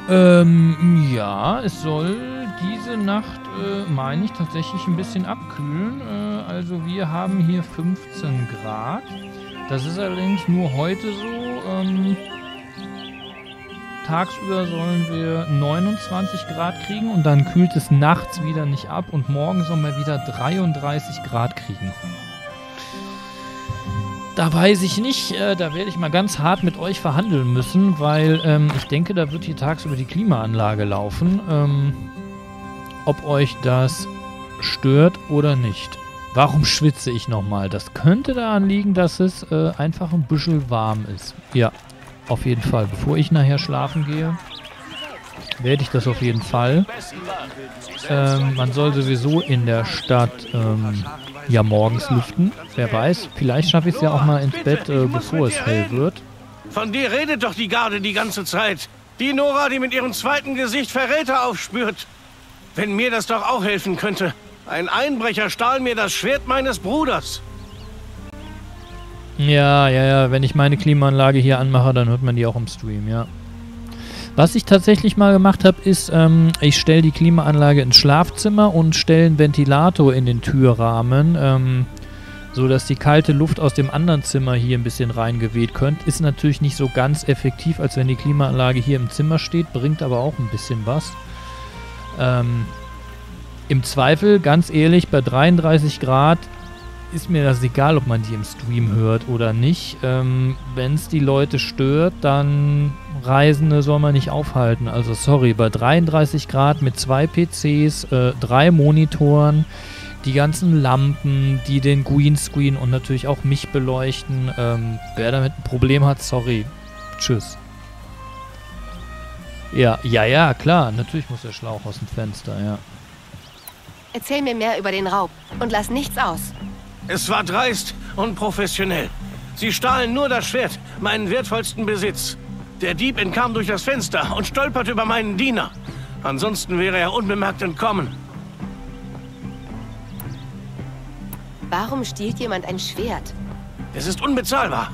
Ähm, ja, es soll diese Nacht, äh, meine ich, tatsächlich ein bisschen abkühlen. Äh, also wir haben hier 15 Grad. Das ist allerdings nur heute so. Ähm, tagsüber sollen wir 29 Grad kriegen und dann kühlt es nachts wieder nicht ab und morgen sollen wir wieder 33 Grad kriegen. Da weiß ich nicht, äh, da werde ich mal ganz hart mit euch verhandeln müssen, weil ähm, ich denke, da wird hier tagsüber die Klimaanlage laufen. Ähm, ob euch das stört oder nicht. Warum schwitze ich nochmal? Das könnte daran liegen, dass es äh, einfach ein bisschen warm ist. Ja, auf jeden Fall. Bevor ich nachher schlafen gehe, werde ich das auf jeden Fall. Ähm, man soll sowieso in der Stadt ähm, ja morgens lüften. Wer weiß, vielleicht schaffe ich es ja auch mal ins Bett, äh, bevor es hell wird. Von dir redet doch die Garde die ganze Zeit. Die Nora, die mit ihrem zweiten Gesicht Verräter aufspürt. Wenn mir das doch auch helfen könnte. Ein Einbrecher stahl mir das Schwert meines Bruders. Ja, ja, ja. Wenn ich meine Klimaanlage hier anmache, dann hört man die auch im Stream, ja. Was ich tatsächlich mal gemacht habe, ist, ähm, ich stelle die Klimaanlage ins Schlafzimmer und stelle einen Ventilator in den Türrahmen, ähm, so dass die kalte Luft aus dem anderen Zimmer hier ein bisschen reingeweht könnt. Ist natürlich nicht so ganz effektiv, als wenn die Klimaanlage hier im Zimmer steht, bringt aber auch ein bisschen was. Ähm, Im Zweifel, ganz ehrlich, bei 33 Grad ist mir das egal, ob man die im Stream hört oder nicht. Ähm, Wenn es die Leute stört, dann Reisende soll man nicht aufhalten. Also sorry, bei 33 Grad mit zwei PCs, äh, drei Monitoren, die ganzen Lampen, die den Greenscreen und natürlich auch mich beleuchten. Ähm, wer damit ein Problem hat, sorry. Tschüss. Ja, ja, ja, klar. Natürlich muss der Schlauch aus dem Fenster, ja. Erzähl mir mehr über den Raub und lass nichts aus. Es war dreist und professionell. Sie stahlen nur das Schwert, meinen wertvollsten Besitz. Der Dieb entkam durch das Fenster und stolperte über meinen Diener. Ansonsten wäre er unbemerkt entkommen. Warum stiehlt jemand ein Schwert? Es ist unbezahlbar.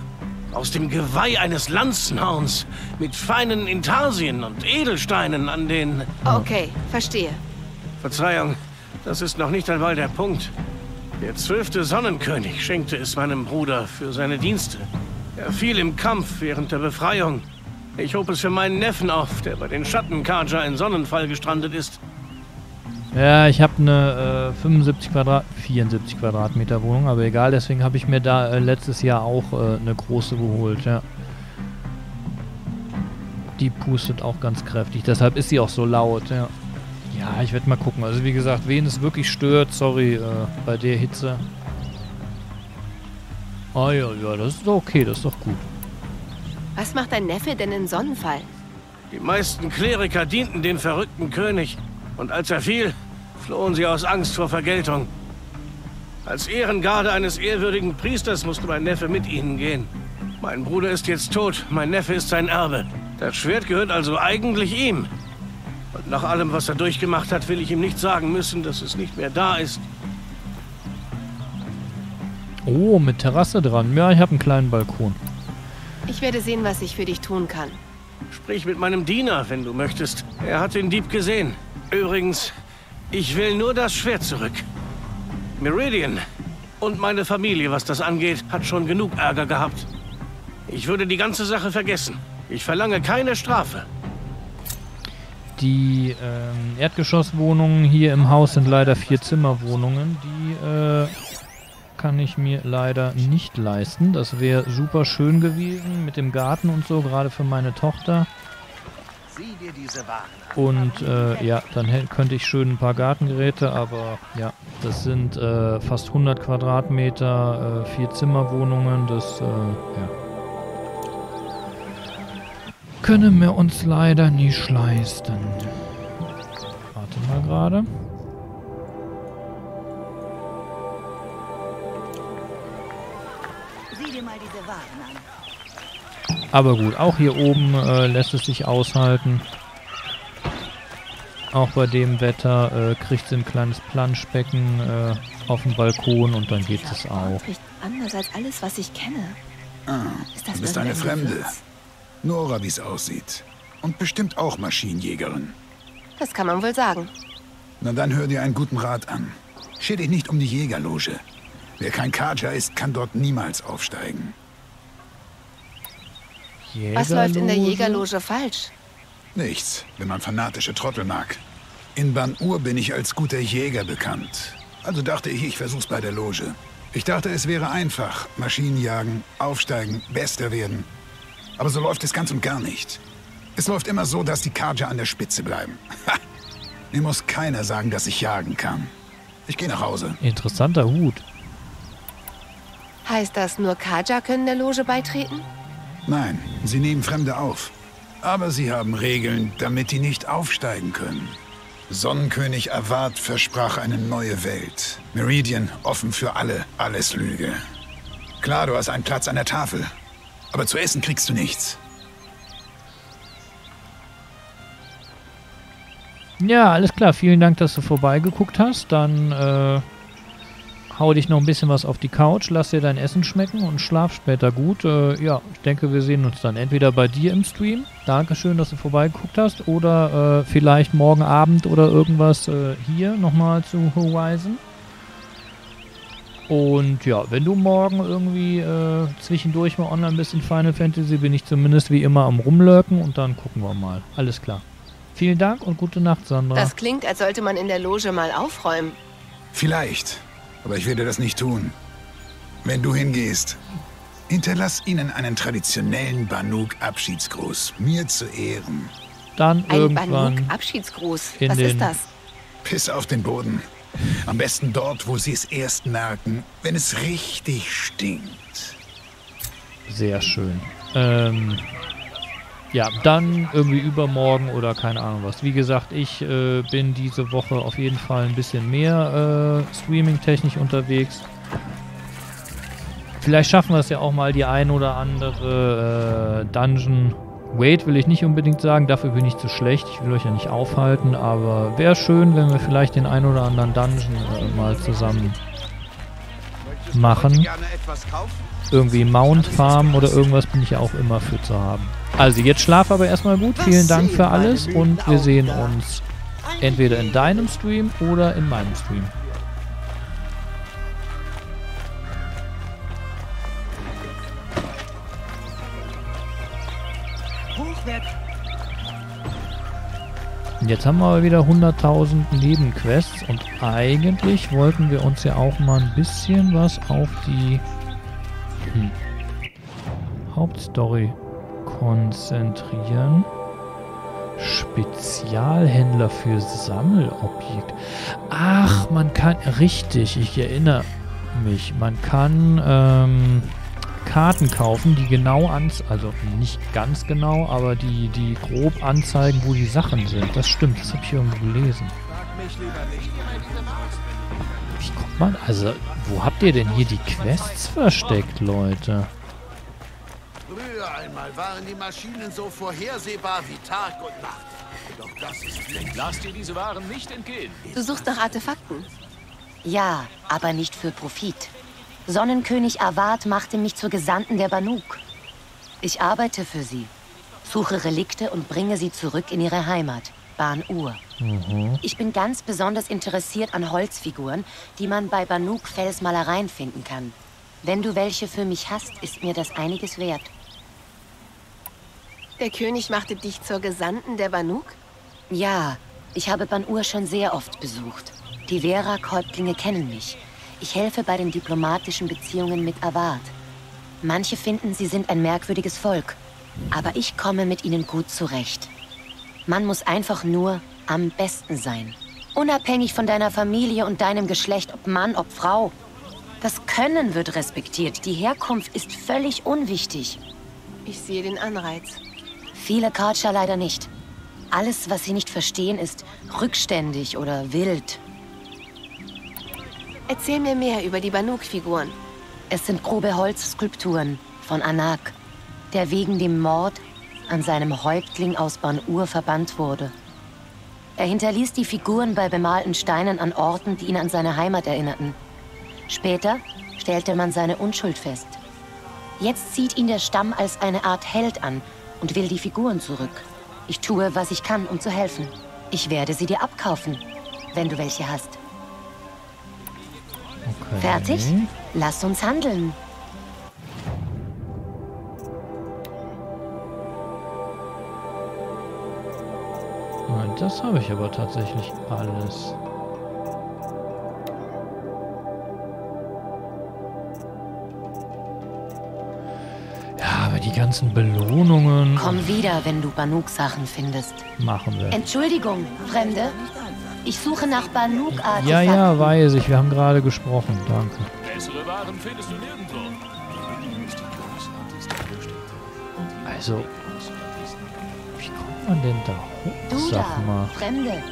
Aus dem Geweih eines Lanzenhauns mit feinen Intarsien und Edelsteinen an den... Okay, verstehe. Verzeihung, das ist noch nicht einmal der Punkt. Der zwölfte Sonnenkönig schenkte es meinem Bruder für seine Dienste. Er fiel im Kampf während der Befreiung. Ich hob es für meinen Neffen auf, der bei den Schattenkarja in Sonnenfall gestrandet ist. Ja, ich habe eine äh, 75 Quadrat, 74 Quadratmeter Wohnung, aber egal, deswegen habe ich mir da äh, letztes Jahr auch äh, eine große geholt, ja. Die pustet auch ganz kräftig, deshalb ist sie auch so laut, ja. Ja, ich werde mal gucken. Also wie gesagt, wen es wirklich stört, sorry, äh, bei der Hitze. Ah ja, ja, das ist doch okay, das ist doch gut. Was macht dein Neffe denn in Sonnenfall? Die meisten Kleriker dienten dem verrückten König. Und als er fiel, flohen sie aus Angst vor Vergeltung. Als Ehrengarde eines ehrwürdigen Priesters musste mein Neffe mit ihnen gehen. Mein Bruder ist jetzt tot, mein Neffe ist sein Erbe. Das Schwert gehört also eigentlich ihm. Und nach allem, was er durchgemacht hat, will ich ihm nicht sagen müssen, dass es nicht mehr da ist. Oh, mit Terrasse dran. Ja, ich habe einen kleinen Balkon. Ich werde sehen, was ich für dich tun kann. Sprich mit meinem Diener, wenn du möchtest. Er hat den Dieb gesehen. Übrigens, ich will nur das Schwert zurück. Meridian und meine Familie, was das angeht, hat schon genug Ärger gehabt. Ich würde die ganze Sache vergessen. Ich verlange keine Strafe. Die ähm, Erdgeschosswohnungen hier im Haus sind leider vier Zimmerwohnungen. Die äh, kann ich mir leider nicht leisten. Das wäre super schön gewesen mit dem Garten und so, gerade für meine Tochter. Und äh, ja, dann könnte ich schön ein paar Gartengeräte, aber ja, das sind äh, fast 100 Quadratmeter, äh, vier Zimmerwohnungen, das äh, ja. Können wir uns leider nicht leisten. Warte mal gerade. Aber gut, auch hier oben äh, lässt es sich aushalten. Auch bei dem Wetter äh, kriegt sie ein kleines Planschbecken äh, auf dem Balkon und dann geht es auch. Riecht anders als alles, was ich kenne. Ah, Ist das du bist eine Fremde. Gewürz? Nora, wie es aussieht. Und bestimmt auch Maschinenjägerin. Das kann man wohl sagen. Na dann hör dir einen guten Rat an. Schier dich nicht um die Jägerloge. Wer kein Kaja ist, kann dort niemals aufsteigen. Was läuft in der Jägerloge? Jägerloge falsch? Nichts, wenn man fanatische Trottel mag. In Ban-Ur bin ich als guter Jäger bekannt. Also dachte ich, ich versuch's bei der Loge. Ich dachte, es wäre einfach. Maschinen jagen, aufsteigen, Bester werden. Aber so läuft es ganz und gar nicht. Es läuft immer so, dass die Kaja an der Spitze bleiben. Ha! Mir muss keiner sagen, dass ich jagen kann. Ich gehe nach Hause. Interessanter Hut. Heißt das, nur Kaja können der Loge beitreten? Nein, sie nehmen Fremde auf. Aber sie haben Regeln, damit die nicht aufsteigen können. Sonnenkönig Avad versprach eine neue Welt. Meridian offen für alle, alles Lüge. Klar, du hast einen Platz an der Tafel. Aber zu essen kriegst du nichts. Ja, alles klar. Vielen Dank, dass du vorbeigeguckt hast. Dann äh, hau dich noch ein bisschen was auf die Couch, lass dir dein Essen schmecken und schlaf später gut. Äh, ja, ich denke, wir sehen uns dann entweder bei dir im Stream. Dankeschön, dass du vorbeigeguckt hast. Oder äh, vielleicht morgen Abend oder irgendwas äh, hier nochmal zu Horizon. Und ja, wenn du morgen irgendwie äh, zwischendurch mal online bist in Final Fantasy, bin ich zumindest wie immer am Rumlurken und dann gucken wir mal. Alles klar. Vielen Dank und gute Nacht, Sandra. Das klingt, als sollte man in der Loge mal aufräumen. Vielleicht. Aber ich werde das nicht tun. Wenn du hingehst, hinterlass ihnen einen traditionellen Banuk-Abschiedsgruß. Mir zu Ehren. Dann Ein irgendwann Banuk-Abschiedsgruß. Was ist das? Piss auf den Boden. Am besten dort, wo sie es erst merken, wenn es richtig stinkt. Sehr schön. Ähm, ja, dann irgendwie übermorgen oder keine Ahnung was. Wie gesagt, ich äh, bin diese Woche auf jeden Fall ein bisschen mehr äh, streaming-technisch unterwegs. Vielleicht schaffen wir es ja auch mal die ein oder andere äh, Dungeon. Wait will ich nicht unbedingt sagen, dafür bin ich zu schlecht. Ich will euch ja nicht aufhalten, aber wäre schön, wenn wir vielleicht den ein oder anderen Dungeon äh, mal zusammen machen. Irgendwie Mount Farm oder irgendwas bin ich ja auch immer für zu haben. Also jetzt schlaf aber erstmal gut. Vielen Dank für alles und wir sehen uns entweder in deinem Stream oder in meinem Stream. Und Jetzt haben wir aber wieder 100.000 Nebenquests und eigentlich wollten wir uns ja auch mal ein bisschen was auf die hm, Hauptstory konzentrieren. Spezialhändler für Sammelobjekte. Ach, man kann, richtig, ich erinnere mich, man kann ähm, Karten kaufen, die genau ans, also nicht ganz genau, aber die, die grob anzeigen, wo die Sachen sind. Das stimmt, das habe ich irgendwo gelesen. Wie kommt man, also, wo habt ihr denn hier die Quests versteckt, Leute? Früher einmal waren die Maschinen so vorhersehbar wie Tag und Nacht. Doch das ist längst. Lass dir diese Waren nicht entgehen. Du suchst nach Artefakten. Ja, aber nicht für Profit. Sonnenkönig Avad machte mich zur Gesandten der Banuk. Ich arbeite für sie, suche Relikte und bringe sie zurück in ihre Heimat, Ban-Ur. Mhm. Ich bin ganz besonders interessiert an Holzfiguren, die man bei Banuk Felsmalereien finden kann. Wenn du welche für mich hast, ist mir das einiges wert. Der König machte dich zur Gesandten der Banuk? Ja, ich habe Ban-Ur schon sehr oft besucht. Die Verak-Häuptlinge kennen mich. Ich helfe bei den diplomatischen Beziehungen mit Avad. Manche finden, sie sind ein merkwürdiges Volk. Aber ich komme mit ihnen gut zurecht. Man muss einfach nur am besten sein. Unabhängig von deiner Familie und deinem Geschlecht, ob Mann, ob Frau. Das Können wird respektiert. Die Herkunft ist völlig unwichtig. Ich sehe den Anreiz. Viele Karcher leider nicht. Alles, was sie nicht verstehen, ist rückständig oder wild. Erzähl mir mehr über die Banuk-Figuren. Es sind grobe Holzskulpturen von Anak, der wegen dem Mord an seinem Häuptling aus Ban-Ur verbannt wurde. Er hinterließ die Figuren bei bemalten Steinen an Orten, die ihn an seine Heimat erinnerten. Später stellte man seine Unschuld fest. Jetzt sieht ihn der Stamm als eine Art Held an und will die Figuren zurück. Ich tue, was ich kann, um zu helfen. Ich werde sie dir abkaufen, wenn du welche hast. Okay. Fertig? Lass uns handeln. Nein, das habe ich aber tatsächlich alles. Ja, aber die ganzen Belohnungen Komm wieder, wenn du Banuk-Sachen findest. machen wir. Entschuldigung, Fremde. Ich suche nach Banuk-Artefakten. Ja, ja, weiß ich. Wir haben gerade gesprochen. Danke. Bessere Waren findest du nirgendwo. Also, wie kommt man denn da hoch? Du Sag da, mal. Fremde.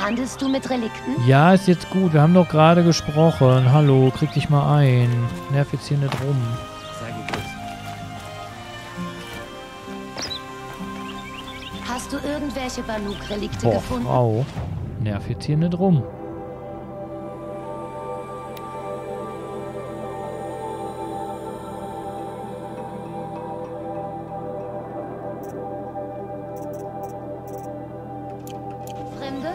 Handelst du mit Relikten? Ja, ist jetzt gut. Wir haben doch gerade gesprochen. Hallo, krieg dich mal ein. Nerv jetzt hier nicht rum. Hast du irgendwelche Banuk-Relikte gefunden? Frau. Nerv jetzt hier nicht rum. Fremde?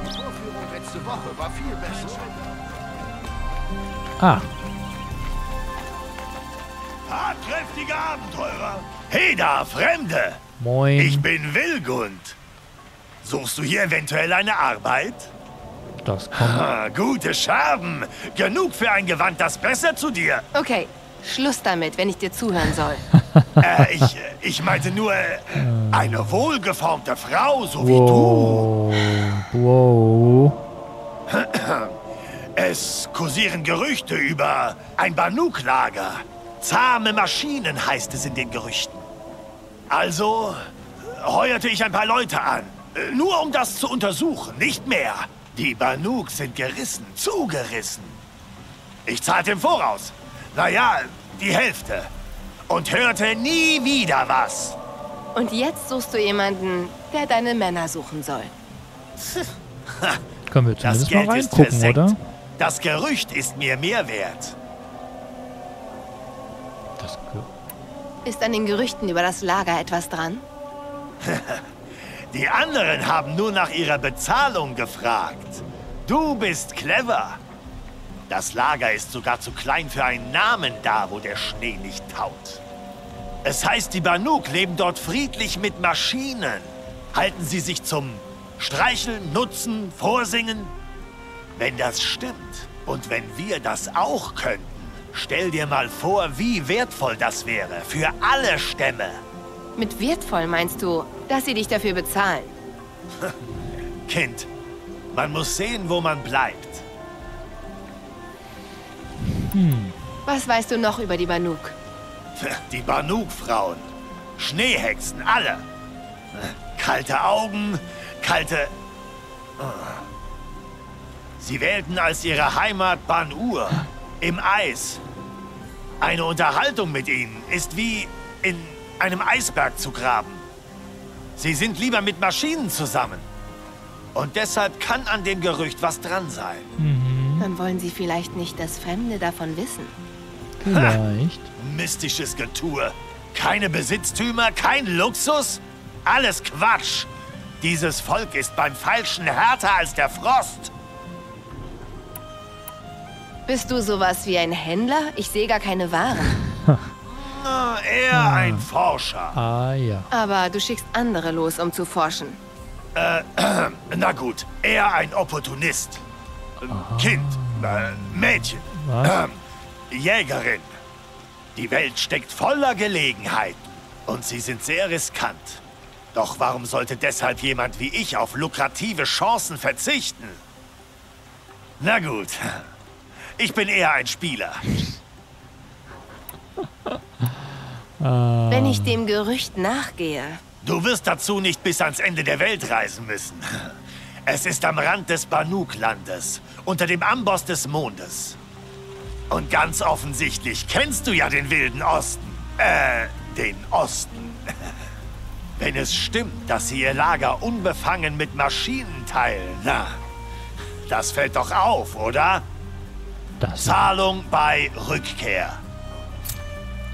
Die Vorführung letzte Woche war viel besser. Ah, Tatkräftige Abenteurer! Hey da, Fremde! moin. Ich bin Wilgund. Suchst du hier eventuell eine Arbeit? Das kommt. Ah, gute Scherben. Genug für ein Gewand, das besser zu dir. Okay, Schluss damit, wenn ich dir zuhören soll. <laughs> äh, ich, ich meinte nur, äh, eine wohlgeformte Frau, so wow. Wow. wie du. Es kursieren Gerüchte über ein Banuk-Lager. Zahme Maschinen heißt es in den Gerüchten. Also heuerte ich ein paar Leute an. Nur um das zu untersuchen, nicht mehr. Die Banuk sind gerissen, zugerissen. Ich zahlte im Voraus. Naja, die Hälfte. Und hörte nie wieder was. Und jetzt suchst du jemanden, der deine Männer suchen soll. Können wir zumindest mal reingucken, oder? Das Gerücht ist mir mehr wert. Das ist an den Gerüchten über das Lager etwas dran? <laughs> Die anderen haben nur nach ihrer Bezahlung gefragt. Du bist clever. Das Lager ist sogar zu klein für einen Namen da, wo der Schnee nicht taut. Es heißt, die Banuk leben dort friedlich mit Maschinen. Halten sie sich zum Streicheln, Nutzen, Vorsingen? Wenn das stimmt und wenn wir das auch könnten, stell dir mal vor, wie wertvoll das wäre für alle Stämme. Mit wertvoll meinst du, dass sie dich dafür bezahlen? <laughs> Kind, man muss sehen, wo man bleibt. Hm. Was weißt du noch über die Banuk? <laughs> Die Banuk-Frauen. Schneehexen, alle. Kalte Augen, kalte... Sie wählten als ihre Heimat Ban-Ur, im Eis. Eine Unterhaltung mit ihnen ist wie in einem Eisberg zu graben. Sie sind lieber mit Maschinen zusammen. Und deshalb kann an dem Gerücht was dran sein. Mhm. Dann wollen sie vielleicht nicht, dass Fremde davon wissen. Vielleicht. Ha, mystisches Getue. Keine Besitztümer, kein Luxus. Alles Quatsch. Dieses Volk ist beim Falschen härter als der Frost. Bist du sowas wie ein Händler? Ich sehe gar keine Waren. <laughs> Na, eher ah. ein Forscher. Ah, ja. Aber du schickst andere los, um zu forschen. Äh, äh <clears throat> na gut, eher ein Opportunist. Aha. Kind, äh, Mädchen, äh, <clears throat> Jägerin. Die Welt steckt voller Gelegenheiten und sie sind sehr riskant. Doch warum sollte deshalb jemand wie ich auf lukrative Chancen verzichten? Na gut, <laughs> ich bin eher ein Spieler. Wenn ich dem Gerücht nachgehe. Du wirst dazu nicht bis ans Ende der Welt reisen müssen. Es ist am Rand des Banuk-Landes, unter dem Amboss des Mondes. Und ganz offensichtlich kennst du ja den Wilden Osten. Äh, den Osten. <laughs> Wenn es stimmt, dass sie ihr Lager unbefangen mit Maschinen teilen, na, das fällt doch auf, oder? Das Zahlung bei Rückkehr.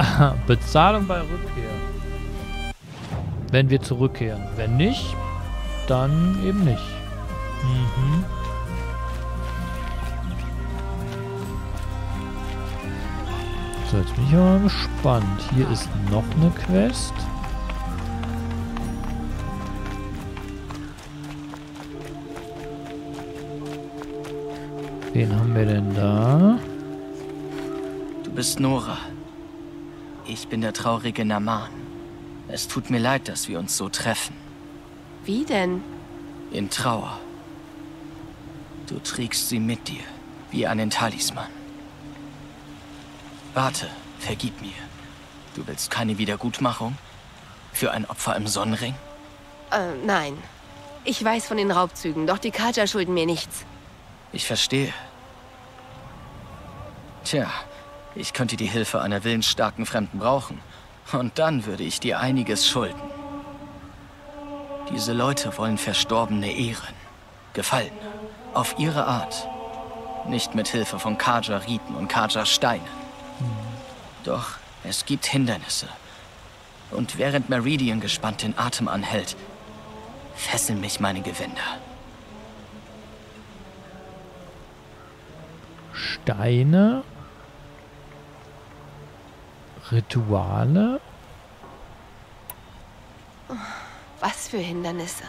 <laughs> Bezahlung bei Rückkehr. Wenn wir zurückkehren. Wenn nicht, dann eben nicht. Mhm. So, jetzt bin ich mal gespannt. Hier ist noch eine Quest. Wen haben wir denn da? Du bist Nora. Ich bin der traurige Naman. Es tut mir leid, dass wir uns so treffen. Wie denn? In Trauer. Du trägst sie mit dir, wie einen Talisman. Warte, vergib mir. Du willst keine Wiedergutmachung? Für ein Opfer im Sonnenring? Äh, nein. Ich weiß von den Raubzügen, doch die Kaja schulden mir nichts. Ich verstehe. Tja, ich könnte die Hilfe einer willensstarken Fremden brauchen. Und dann würde ich dir einiges schulden. Diese Leute wollen Verstorbene ehren. Gefallene. Auf ihre Art. Nicht mit Hilfe von Kaja-Riten und Kaja-Steinen. Doch es gibt Hindernisse. Und während Meridian gespannt den Atem anhält, fesseln mich meine Gewänder. Steine? Rituale? Was für Hindernisse?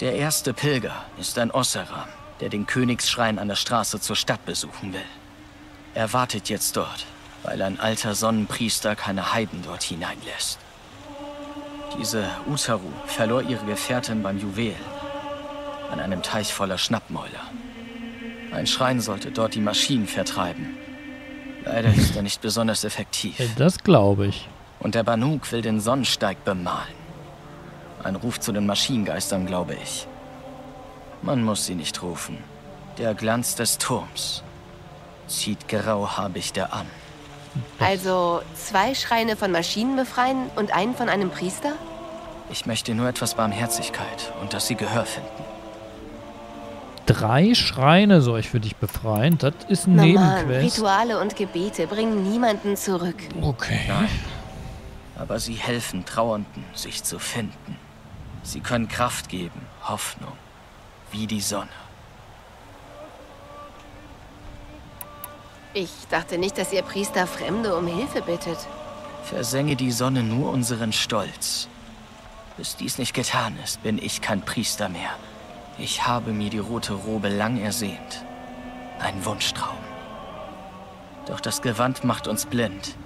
Der erste Pilger ist ein Osseram, der den Königsschrein an der Straße zur Stadt besuchen will. Er wartet jetzt dort, weil ein alter Sonnenpriester keine Heiden dort hineinlässt. Diese Utaru verlor ihre Gefährtin beim Juwel, an einem Teich voller Schnappmäuler. Ein Schrein sollte dort die Maschinen vertreiben. Leider ist er nicht besonders effektiv. Das glaube ich. Und der Banuk will den Sonnensteig bemalen. Ein Ruf zu den Maschinengeistern, glaube ich. Man muss sie nicht rufen. Der Glanz des Turms zieht Grauhabichte an. Also zwei Schreine von Maschinen befreien und einen von einem Priester? Ich möchte nur etwas Barmherzigkeit und dass sie Gehör finden. Drei Schreine soll ich für dich befreien? Das ist ein Nebenquest. Rituale und Gebete bringen niemanden zurück. Okay. Nein. Aber sie helfen Trauernden, sich zu finden. Sie können Kraft geben, Hoffnung, wie die Sonne. Ich dachte nicht, dass ihr Priester Fremde um Hilfe bittet. Versenge die Sonne nur unseren Stolz. Bis dies nicht getan ist, bin ich kein Priester mehr. Ich habe mir die rote Robe lang ersehnt. Ein Wunschtraum. Doch das Gewand macht uns blind.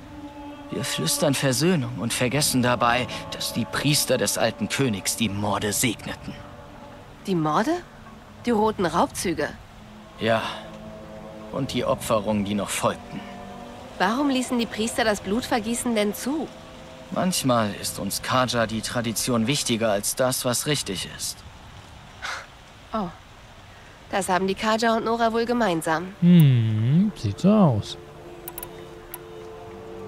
Wir flüstern Versöhnung und vergessen dabei, dass die Priester des alten Königs die Morde segneten. Die Morde? Die roten Raubzüge? Ja. Und die Opferungen, die noch folgten. Warum ließen die Priester das Blutvergießen denn zu? Manchmal ist uns Kaja die Tradition wichtiger als das, was richtig ist. Oh. Das haben die Kaja und Nora wohl gemeinsam. Hm, sieht so aus.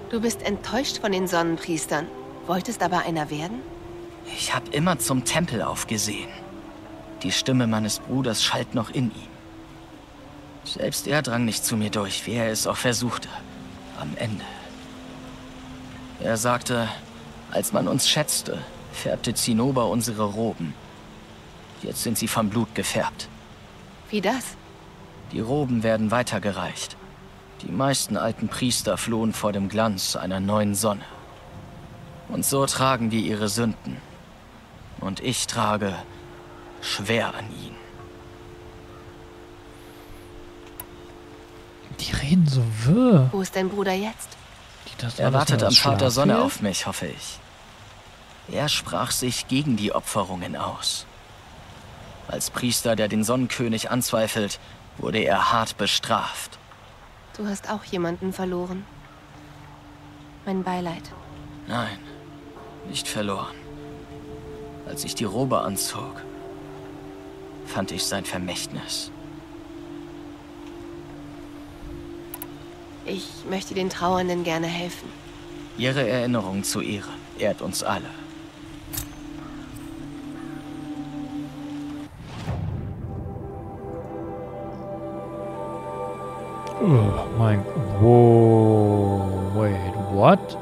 Du bist enttäuscht von den Sonnenpriestern, wolltest aber einer werden? Ich habe immer zum Tempel aufgesehen. Die Stimme meines Bruders schallt noch in ihm. Selbst er drang nicht zu mir durch, wie er es auch versuchte. Am Ende. Er sagte, als man uns schätzte, färbte Zinnober unsere Roben. Jetzt sind sie vom Blut gefärbt. Wie das? Die Roben werden weitergereicht. Die meisten alten Priester flohen vor dem Glanz einer neuen Sonne. Und so tragen die ihre Sünden. Und ich trage schwer an ihnen. Die reden so wirr. Wo ist dein Bruder jetzt? Er wartet am Vater Sonne auf mich, hoffe ich. Er sprach sich gegen die Opferungen aus. Als Priester, der den Sonnenkönig anzweifelt, wurde er hart bestraft. Du hast auch jemanden verloren. Mein Beileid. Nein, nicht verloren. Als ich die Robe anzog, fand ich sein Vermächtnis. Ich möchte den Trauernden gerne helfen. Ihre Erinnerung zu Ehren ehrt uns alle. Oh mein... Whoa, wait, what?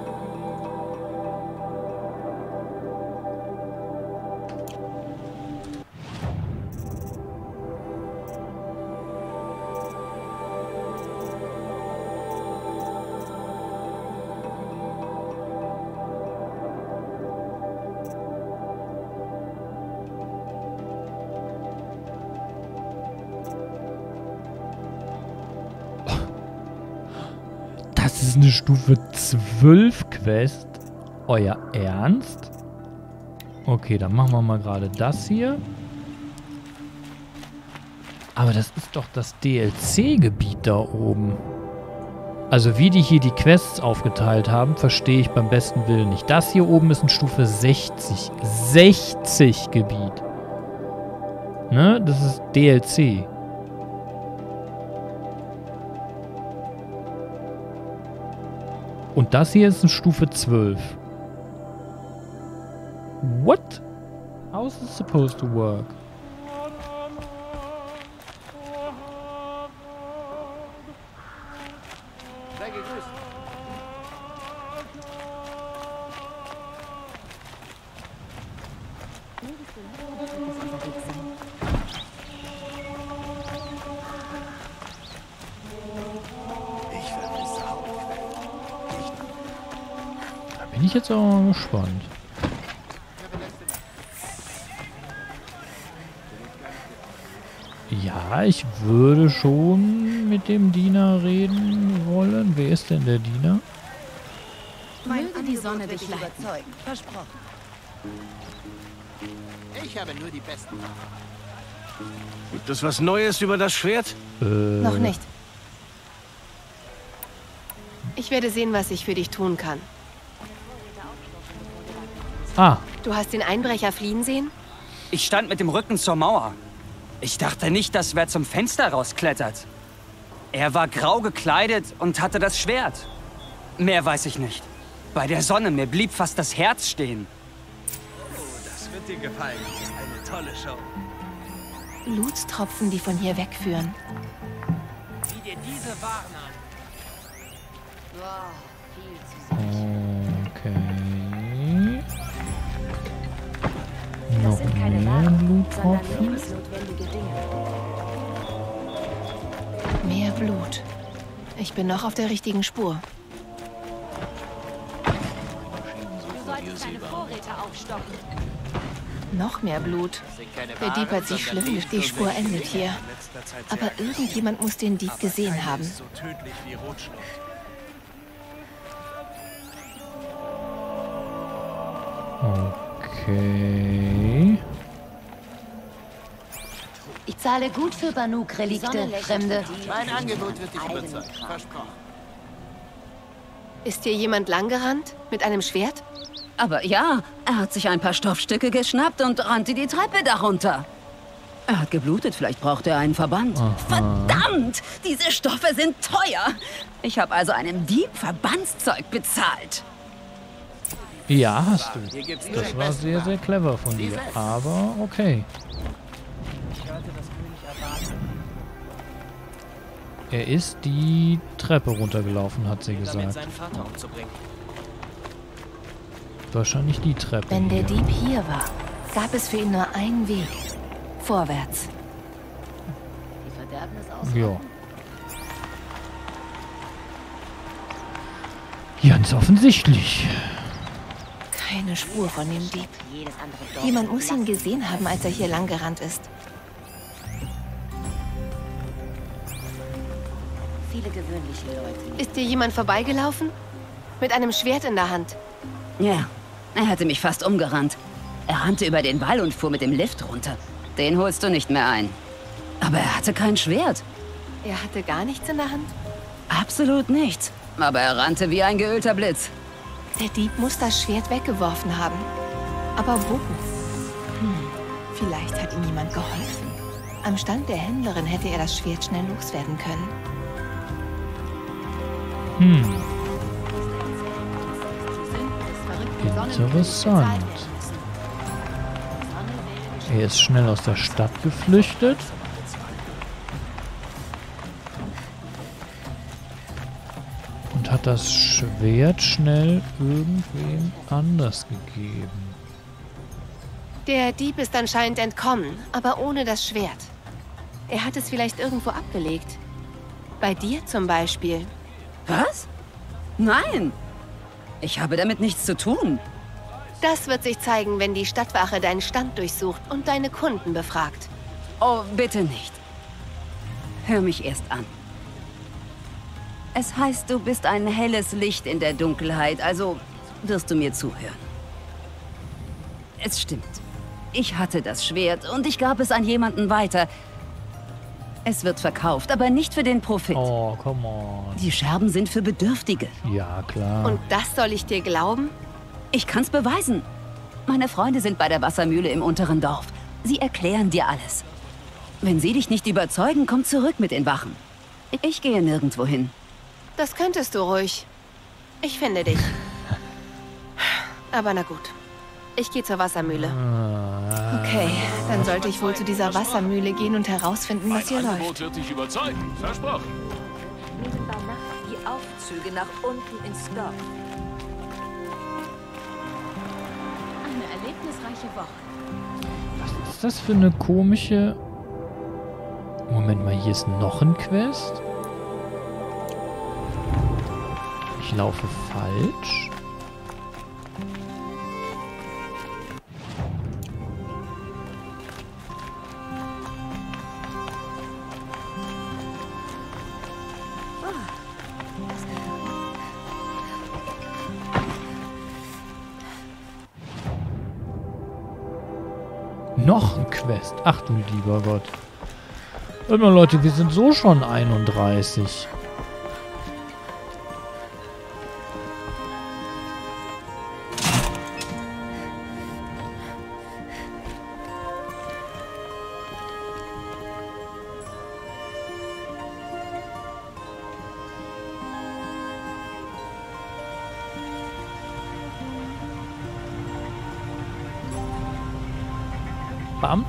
Stufe 12 Quest. Euer Ernst? Okay, dann machen wir mal gerade das hier. Aber das ist doch das DLC-Gebiet da oben. Also wie die hier die Quests aufgeteilt haben, verstehe ich beim besten Willen nicht. Das hier oben ist ein Stufe 60. 60 Gebiet. Ne? Das ist DLC. Und das hier ist eine Stufe 12. What? How is this supposed to work? Ich jetzt aber mal gespannt. Ja, ich würde schon mit dem Diener reden wollen. Wer ist denn der Diener? Möge die Sonne dich leiten. überzeugen. Versprochen. Ich habe nur die besten. Gibt es was Neues über das Schwert? Äh, Noch nicht. Ich werde sehen, was ich für dich tun kann. Ah, Du hast den Einbrecher fliehen sehen? Ich stand mit dem Rücken zur Mauer. Ich dachte nicht, dass wer zum Fenster rausklettert. Er war grau gekleidet und hatte das Schwert. Mehr weiß ich nicht. Bei der Sonne, mir blieb fast das Herz stehen. Oh, das wird dir gefallen. Eine tolle Show. Blutstropfen, die von hier wegführen. Sieh dir diese Waren an. okay. Noch mehr Bluttropfen. Mehr Blut. Ich bin noch auf der richtigen Spur. Du solltest deine Vorräte aufstocken. Noch mehr Blut. Der Dieb hat sich schlimm Die Spur endet hier. Aber irgendjemand muss den Dieb gesehen haben. So tödlich wie Rotschlucht. Okay. Zahle gut für Banuk-Relikte, Fremde. Mein Angebot wird dich überzeugen. Versprochen. Ist hier jemand langgerannt? Mit einem Schwert? Aber ja, er hat sich ein paar Stoffstücke geschnappt und rannte die Treppe darunter. Er hat geblutet, vielleicht braucht er einen Verband. Verdammt! Diese Stoffe sind teuer! Ich habe also einem Dieb Verbandszeug bezahlt. Ja, hast du. Das war sehr, sehr clever von dir. Aber okay. Er ist die Treppe runtergelaufen, hat sie gesagt. Wahrscheinlich die Treppe. Wenn der. Dieb hier war, gab es für ihn nur einen Weg. Vorwärts. Die Verderbnis aus. Ja. Ganz offensichtlich. Keine Spur von dem Dieb. Jemand muss ihn gesehen haben, als er hier langgerannt ist. Viele gewöhnliche Leute. Ist dir jemand vorbeigelaufen? Mit einem Schwert in der Hand. Ja, er hatte mich fast umgerannt. Er rannte über den Wall und fuhr mit dem Lift runter. Den holst du nicht mehr ein. Aber er hatte kein Schwert. Er hatte gar nichts in der Hand? Absolut nichts. Aber er rannte wie ein geölter Blitz. Der Dieb muss das Schwert weggeworfen haben. Aber wo? Hm, vielleicht hat ihm jemand geholfen. Am Stand der Händlerin hätte er das Schwert schnell loswerden können. Hm. Interessant. Er ist schnell aus der Stadt geflüchtet. Und hat das Schwert schnell irgendwem anders gegeben. Der Dieb ist anscheinend entkommen, aber ohne das Schwert. Er hat es vielleicht irgendwo abgelegt. Bei dir zum Beispiel. Was? Nein! Ich habe damit nichts zu tun. Das wird sich zeigen, wenn die Stadtwache deinen Stand durchsucht und deine Kunden befragt. Oh, bitte nicht. Hör mich erst an. Es heißt, du bist ein helles Licht in der Dunkelheit, also wirst du mir zuhören. Es stimmt. Ich hatte das Schwert und ich gab es an jemanden weiter. Es wird verkauft, aber nicht für den Profit. Oh, come on. Die Scherben sind für Bedürftige. Ja, klar. Und das soll ich dir glauben? Ich kann's beweisen. Meine Freunde sind bei der Wassermühle im unteren Dorf. Sie erklären dir alles. Wenn sie dich nicht überzeugen, komm zurück mit den Wachen. Ich gehe nirgendwo hin. Das könntest du ruhig. Ich finde dich. <laughs> Aber na gut. Ich gehe zur Wassermühle. Okay, dann sollte ich wohl zu dieser Wassermühle gehen und herausfinden, was hier läuft. Angebot wird dich überzeugen. Versprochen. Nehmen bei Nacht die Aufzüge nach unten ins Dorf. Eine erlebnisreiche Woche. Was ist das für eine komische... Moment mal, hier ist noch ein Quest. Ich laufe falsch. Noch ein Quest. Ach du lieber Gott. Hört mal Leute, wir sind so schon 31.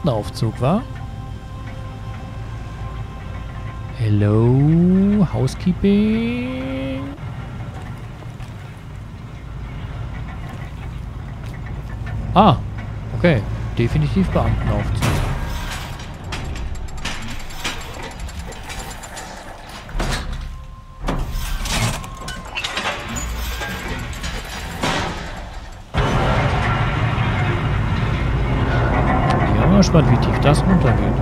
Beamtenaufzug, war? Hello, Housekeeping. Ah, okay. Definitiv Beamtenaufzug. Gespannt, wie tief das runtergeht.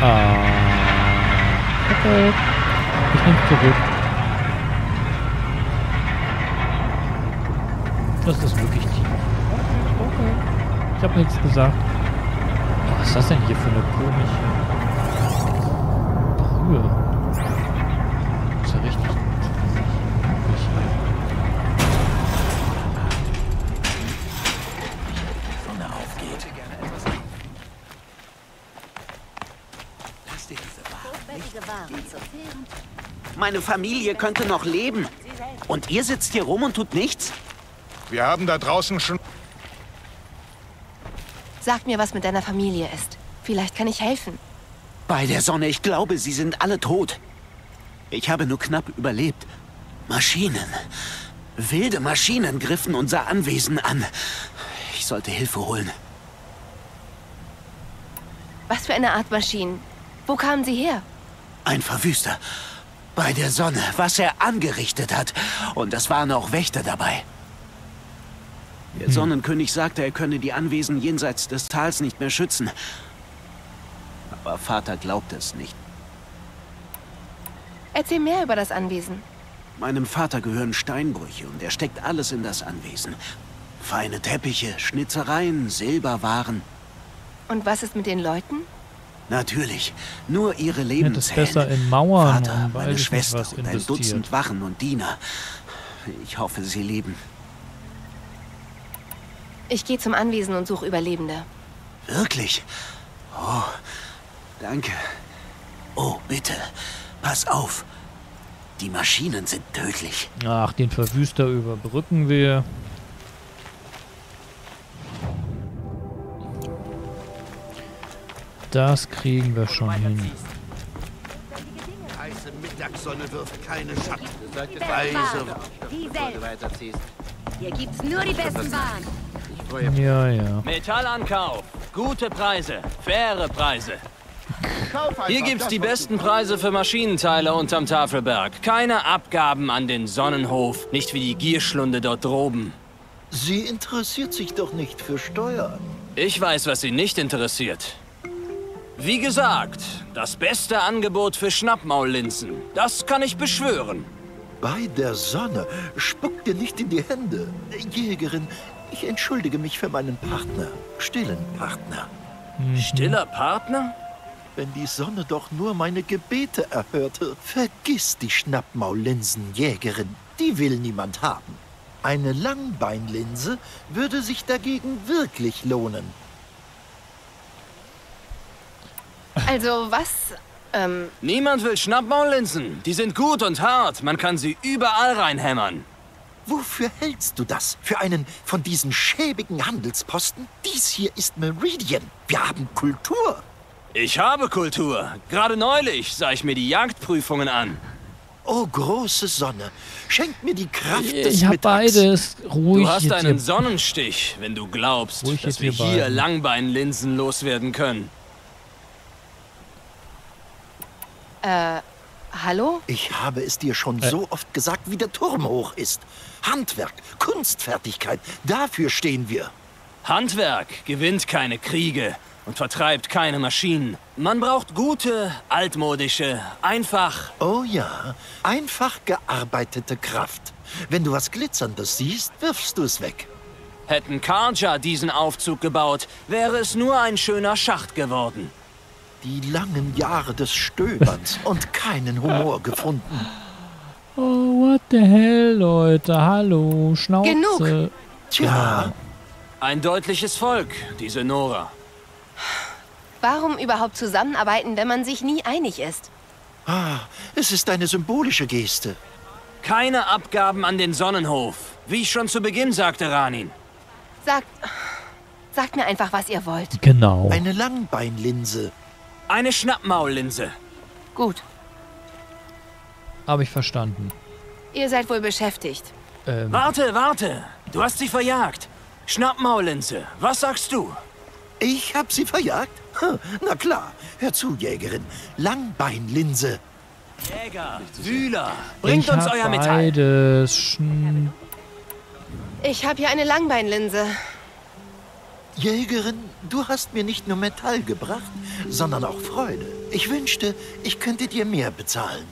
Ah. Okay. Ich nehme zurück. Das ist wirklich tief. Okay. Ich habe nichts gesagt. Was ist das denn hier für eine komische Brühe? Das ist ja richtig. komisch hier. Sonne aufgeht. Lass dir diese Wahrheit nicht gehen. Meine Familie könnte noch leben. Und ihr sitzt hier rum und tut nichts? Wir haben da draußen schon... Sag mir, was mit deiner Familie ist. Vielleicht kann ich helfen. Bei der Sonne, ich glaube, sie sind alle tot. Ich habe nur knapp überlebt. Maschinen. Wilde Maschinen griffen unser Anwesen an. Ich sollte Hilfe holen. Was für eine Art Maschinen? Wo kamen sie her? Ein Verwüster. Bei der Sonne, was er angerichtet hat. Und es waren auch Wächter dabei. Der Sonnenkönig sagte, er könne die Anwesen jenseits des Tals nicht mehr schützen. Aber Vater glaubt es nicht. Erzähl mehr über das Anwesen. Meinem Vater gehören Steinbrüche und er steckt alles in das Anwesen. Feine Teppiche, Schnitzereien, Silberwaren. Und was ist mit den Leuten? Natürlich, nur ihre Lebenshelden. besser in Mauern Vater, und meine Schwester und ein. Dutzend Wachen und Diener. Ich hoffe, sie leben. Ich gehe zum Anwesen und suche Überlebende. Wirklich? Oh, danke. Oh, bitte, pass auf. Die Maschinen sind tödlich. Ach, den Verwüster überbrücken wir. Das kriegen wir schon hin. Heiße Mittagssonne wirft keine Schatten. Weise. Weiterziehst. Hier gibt's nur die besten Waren. Ja, ja. Metallankauf. Gute Preise. Faire Preise. Hier gibt's die besten Preise für Maschinenteile unterm Tafelberg. Keine Abgaben an den Sonnenhof. Nicht wie die Gierschlunde dort droben. Sie interessiert sich doch nicht für Steuern. Ich weiß, was Sie nicht interessiert. Wie gesagt, das beste Angebot für Schnappmaullinsen. Das kann ich beschwören. Bei der Sonne. Spuck dir nicht in die Hände. Jägerin, ich entschuldige mich für meinen Partner. Stillen Partner. Stiller Partner? Wenn die Sonne doch nur meine Gebete erhörte. Vergiss die Schnappmaullinsenjägerin. Die will niemand haben. Eine Langbeinlinse würde sich dagegen wirklich lohnen. Also was? Ähm, Niemand will Schnappmaullinsen. Die sind gut und hart. Man kann sie überall reinhämmern. Wofür hältst du das? Für einen von diesen schäbigen Handelsposten? Dies hier ist Meridian. Wir haben Kultur. Ich habe Kultur. Gerade neulich sah ich mir die Jagdprüfungen an. Oh, große Sonne, schenk mir die Kraft des Ich hab Mittags. beides. Ruhig Du hast einen Sonnenstich, wenn du glaubst, Ruhig dass wir hier beiden. Langbeinlinsen loswerden können. Äh, hallo? Ich habe es dir schon so oft gesagt, wie der Turm hoch ist. Handwerk, Kunstfertigkeit, dafür stehen wir. Handwerk gewinnt keine Kriege und vertreibt keine Maschinen. Man braucht gute, altmodische, einfach. Oh ja, einfach gearbeitete Kraft. Wenn du was Glitzerndes siehst, wirfst du es weg. Hätten Karja diesen Aufzug gebaut, wäre es nur ein schöner Schacht geworden. Die langen Jahre des Stöberns <laughs> und keinen Humor gefunden. Oh, what the hell, Leute. Hallo, Schnauze. Genug. Tja. Ein deutliches Volk, diese Nora. Warum überhaupt zusammenarbeiten, wenn man sich nie einig ist? Ah, es ist eine symbolische Geste. Keine Abgaben an den Sonnenhof. Wie ich schon zu Beginn sagte, Ranin. Sagt. Sagt mir einfach, was ihr wollt. Genau. Eine Langbeinlinse. Eine Schnappmaullinse. Gut. Habe ich verstanden. Ihr seid wohl beschäftigt. Ähm, Warte, warte. Du hast sie verjagt. Schnappmaullinse, was sagst du? Ich hab sie verjagt? Na klar. Hör zu, Jägerin. Langbeinlinse. Jäger, Wühler, bringt ich uns hab euer Metall. beides. Schn Ich habe hier eine Langbeinlinse. Jägerin, du hast mir nicht nur Metall gebracht, sondern auch Freude. Ich wünschte, ich könnte dir mehr bezahlen.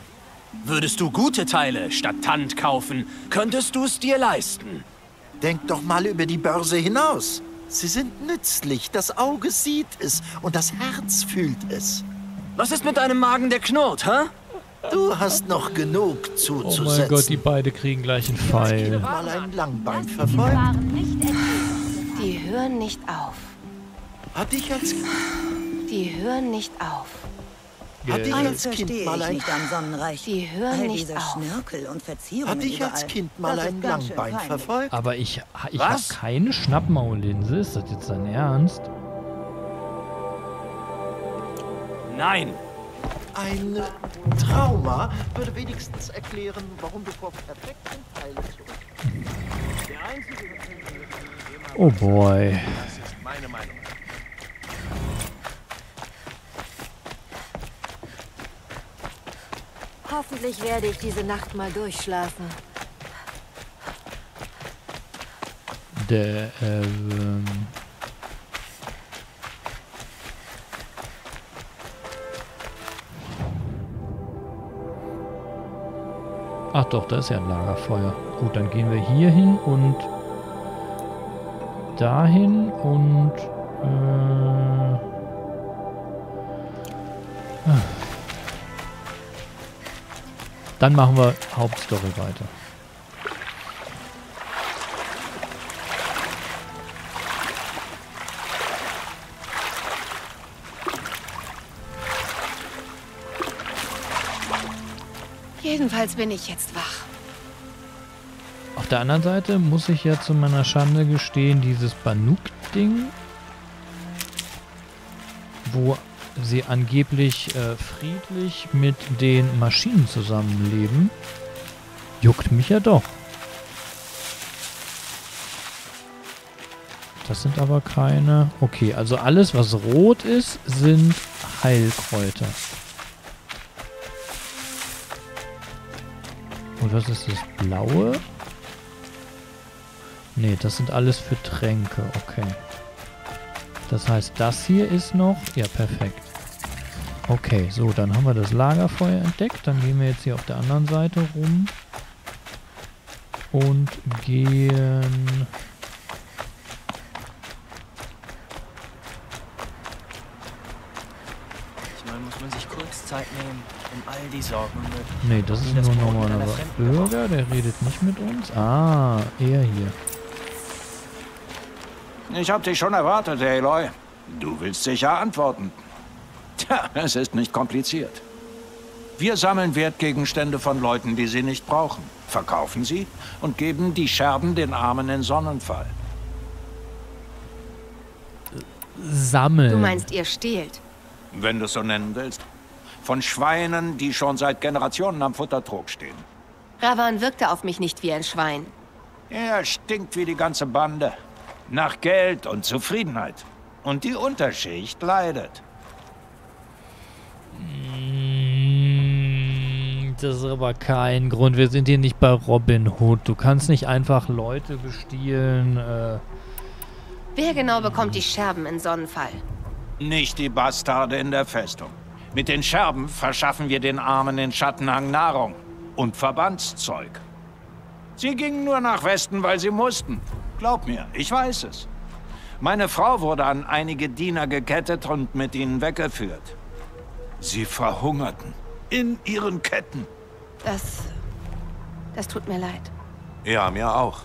Würdest du gute Teile statt Tand kaufen, könntest du es dir leisten. Denk doch mal über die Börse hinaus. Sie sind nützlich, das Auge sieht es und das Herz fühlt es. Was ist mit deinem Magen, der knurrt, hä? Du hast noch genug oh zuzusetzen. mein Gott, die beide kriegen gleich einen Pfeil. Mal ein Langbein verfolgt. Die hören nicht auf. Hat dich als, Die hören nicht auf. hat dich als Kind mal ein, am Sonnenreich. Die hören All nicht auf. Schnörkel und Verzierungen hat dich als. Kind mal ein Langbein verfolgt? Aber ich, ich habe keine Schnappmaullinse. Ist das jetzt dein Ernst? Nein. Ein Trauma würde wenigstens erklären, warum du vor perfekten Teilen zurück. Oh boy. Das ist meine Meinung. Hoffentlich werde ich diese Nacht mal durchschlafen. Der, ähm... Ach doch, da ist ja ein Lagerfeuer. Gut, dann gehen wir hier hin und dahin und äh, ah. dann machen wir Hauptstory weiter. Jedenfalls bin ich jetzt wach. Auf der anderen Seite muss ich ja zu meiner Schande gestehen, dieses Banuk-Ding, wo sie angeblich äh, friedlich mit den Maschinen zusammenleben, juckt mich ja doch. Das sind aber keine... Okay, also alles, was rot ist, sind Heilkräuter. Und was ist das Blaue? Nee, das sind alles für Tränke. Okay. Das heißt, das hier ist noch... Ja, perfekt. Okay, so, dann haben wir das Lagerfeuer entdeckt. Dann gehen wir jetzt hier auf der anderen Seite rum. Und gehen... Manchmal muss man sich kurz Zeit nehmen, um all die Sorgen und. Nee, das ist die nur normaler Bürger. Der redet nicht mit uns. Ah, er hier. Ich hab dich schon erwartet, Aloy. Du willst sicher antworten. Tja, es ist nicht kompliziert. Wir sammeln Wertgegenstände von Leuten, die sie nicht brauchen, verkaufen sie und geben die Scherben den Armen in Sonnenfall. Sammeln. Du meinst, ihr stehlt? Wenn du es so nennen willst. Von Schweinen, die schon seit Generationen am Futtertrog stehen. Ravan wirkte auf mich nicht wie ein Schwein. Er stinkt wie die ganze Bande. Nach Geld und Zufriedenheit. Und die Unterschicht leidet. Mm, Das ist aber kein Grund. Wir sind hier nicht bei Robin Hood. Du kannst nicht einfach Leute bestiehlen. Äh, Wer genau bekommt die Scherben in Sonnenfall? Nicht die Bastarde in der Festung. Mit den Scherben verschaffen wir den Armen in Schattenhang Nahrung und Verbandszeug. Sie gingen nur nach Westen, weil sie mussten. Glaub mir, ich weiß es. Meine Frau wurde an einige Diener gekettet und mit ihnen weggeführt. Sie verhungerten. In ihren Ketten. Das... das tut mir leid. Ja, mir auch.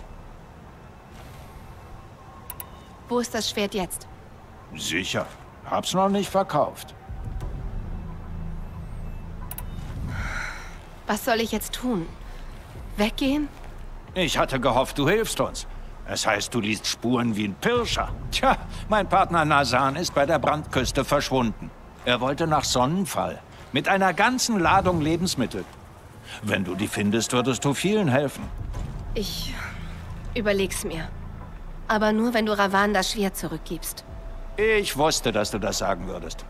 Wo ist das Schwert jetzt? Sicher. Hab's noch nicht verkauft. Was soll ich jetzt tun? Weggehen? Ich hatte gehofft, du hilfst uns. Es heißt, du liest Spuren wie ein Pirscher. Tja, mein Partner Nasan ist bei der Brandküste verschwunden. Er wollte nach Sonnenfall. Mit einer ganzen Ladung Lebensmittel. Wenn du die findest, würdest du vielen helfen. Ich überleg's mir. Aber nur, wenn du Ravan das Schwert zurückgibst. Ich wusste, dass du das sagen würdest.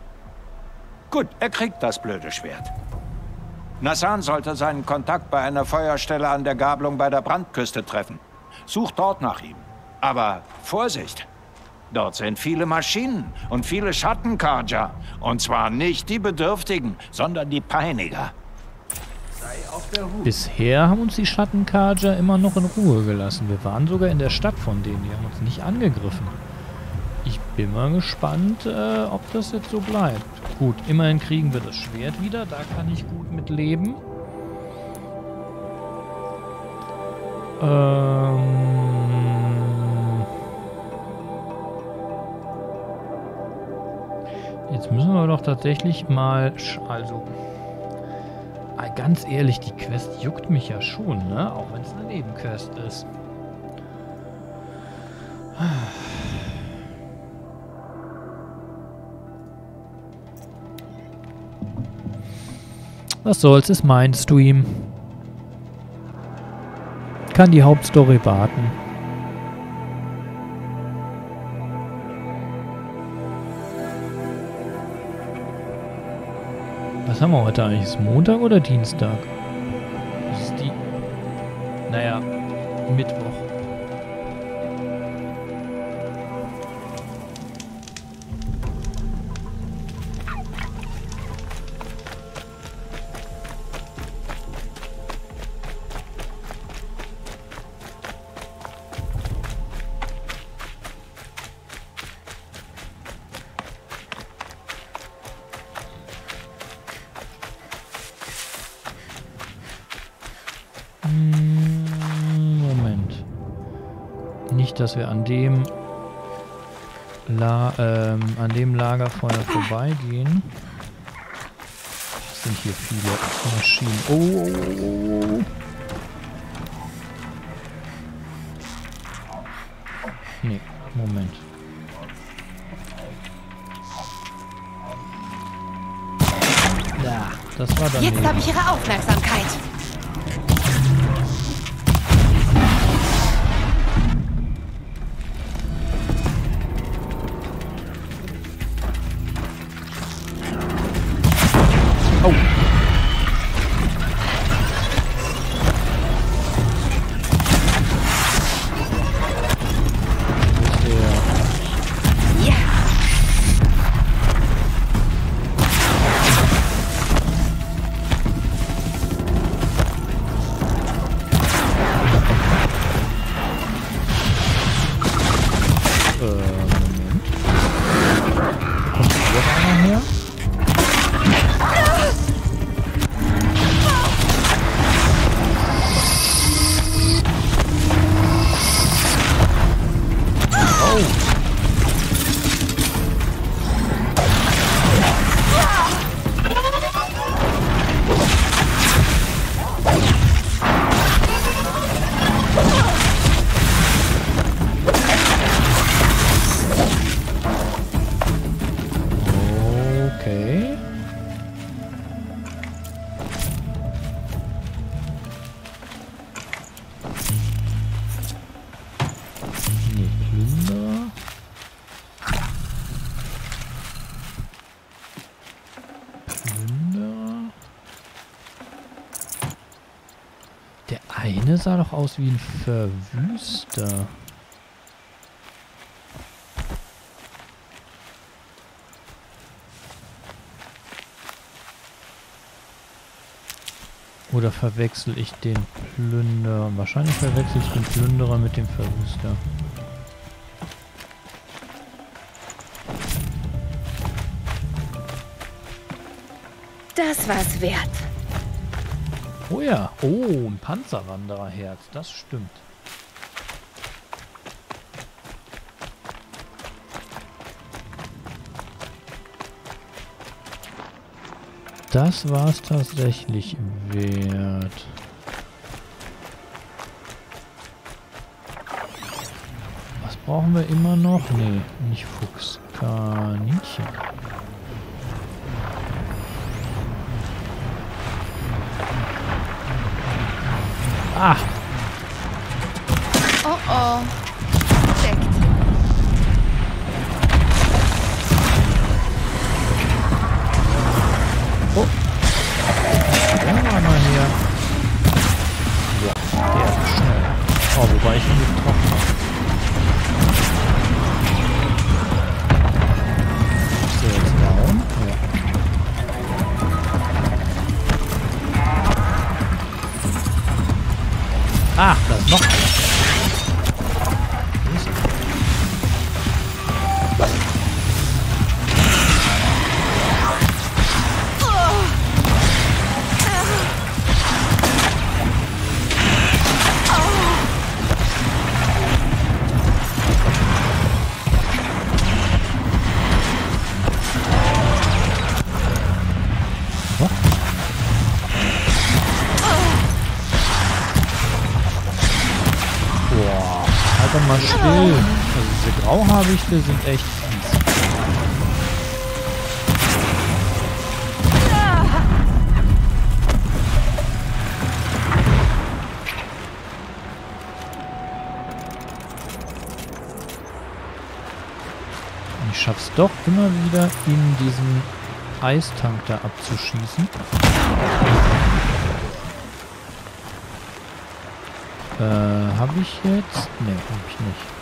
Gut, er kriegt das blöde Schwert. Nassan sollte seinen Kontakt bei einer Feuerstelle an der Gabelung bei der Brandküste treffen. Such dort nach ihm. Aber Vorsicht! Dort sind viele Maschinen und viele Schattenkarja. Und zwar nicht die Bedürftigen, sondern die Peiniger. Bisher haben uns die Schattenkarja immer noch in Ruhe gelassen. Wir waren sogar in der Stadt von denen. Die haben uns nicht angegriffen. Ich bin mal gespannt, äh, ob das jetzt so bleibt. Gut, immerhin kriegen wir das Schwert wieder. Da kann ich gut mit leben. Ähm Jetzt müssen wir doch tatsächlich mal... Also... Ganz ehrlich, die Quest juckt mich ja schon, ne? Auch wenn es eine Nebenquest ist. Was soll's, ist mein Stream. Kann die Hauptstory warten. Was haben wir heute eigentlich? Ist Montag oder Dienstag? Das ist die... Naja, Mittwoch. Dass wir an dem La ähm, an dem Lagerfeuer vorbeigehen. Was sind hier viele Maschinen? Oh, oh, oh, Nee, Moment. Ja, das war dann. Jetzt habe ich Ihre Aufmerksamkeit. sah doch aus wie ein Verwüster. Oder verwechsel ich den Plünderer? Wahrscheinlich verwechsel ich den Plünderer mit dem Verwüster. Das war's wert. Oh ja. Oh, ein Panzerwandererherz. Das stimmt. Das war es tatsächlich wert. Was brauchen wir immer noch? Nee, nicht Fuchs. Kaninchen. Ah! Oh Grauhabichte sind echt fies. Ich schaff's doch immer wieder, ihn diesen Eistank da abzuschießen. Äh, habe ich jetzt? Ne, habe ich nicht.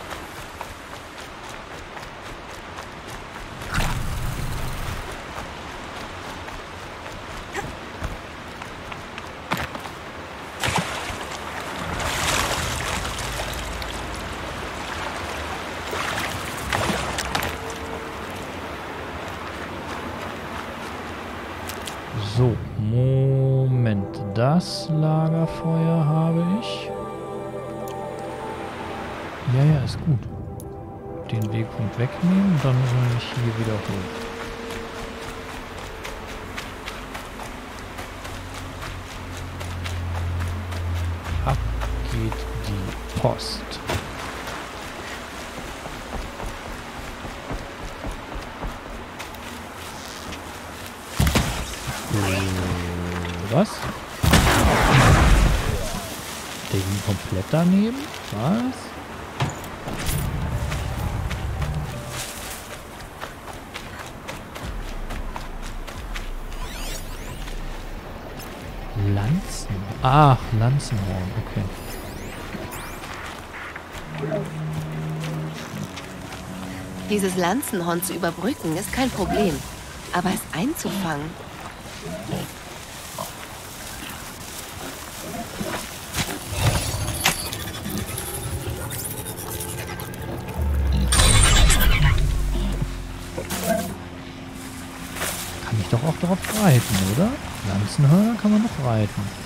Lanzenhorn, okay. Dieses Lanzenhorn zu überbrücken ist kein Problem. Aber es einzufangen. Kann ich doch auch darauf reiten, oder? Lanzenhörner kann man noch reiten.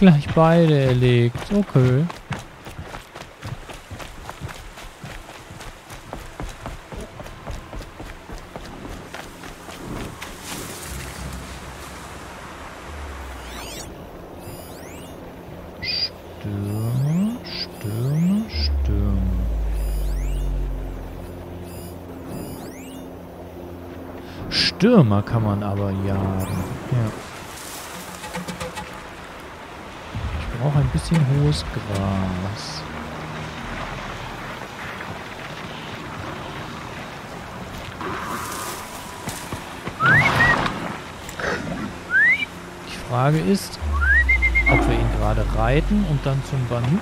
Gleich beide erlegt. Okay. Stürme, Stürme, Stürme. Stürmer kann man aber. Ja. Ein bisschen hohes Gras. Die Frage ist, ob wir ihn gerade reiten und dann zum Banu.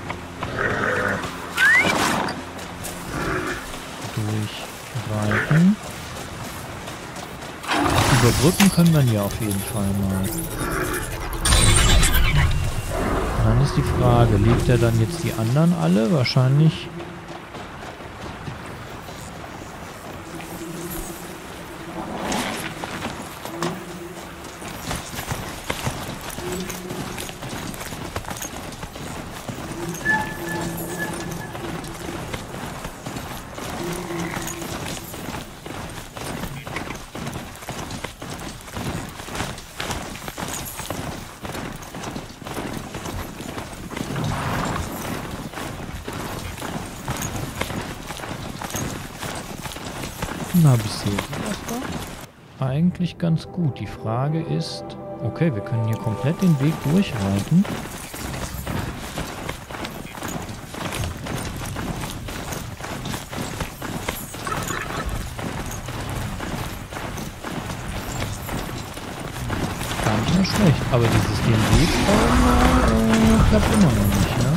durchreiten. Überbrücken können wir hier auf jeden Fall mal. Ist die Frage, legt er dann jetzt die anderen alle? Wahrscheinlich ganz gut. Die Frage ist... Okay, wir können hier komplett den Weg durchreiten. Gar nicht mehr schlecht. Aber dieses den äh, klappt immer noch nicht, ne?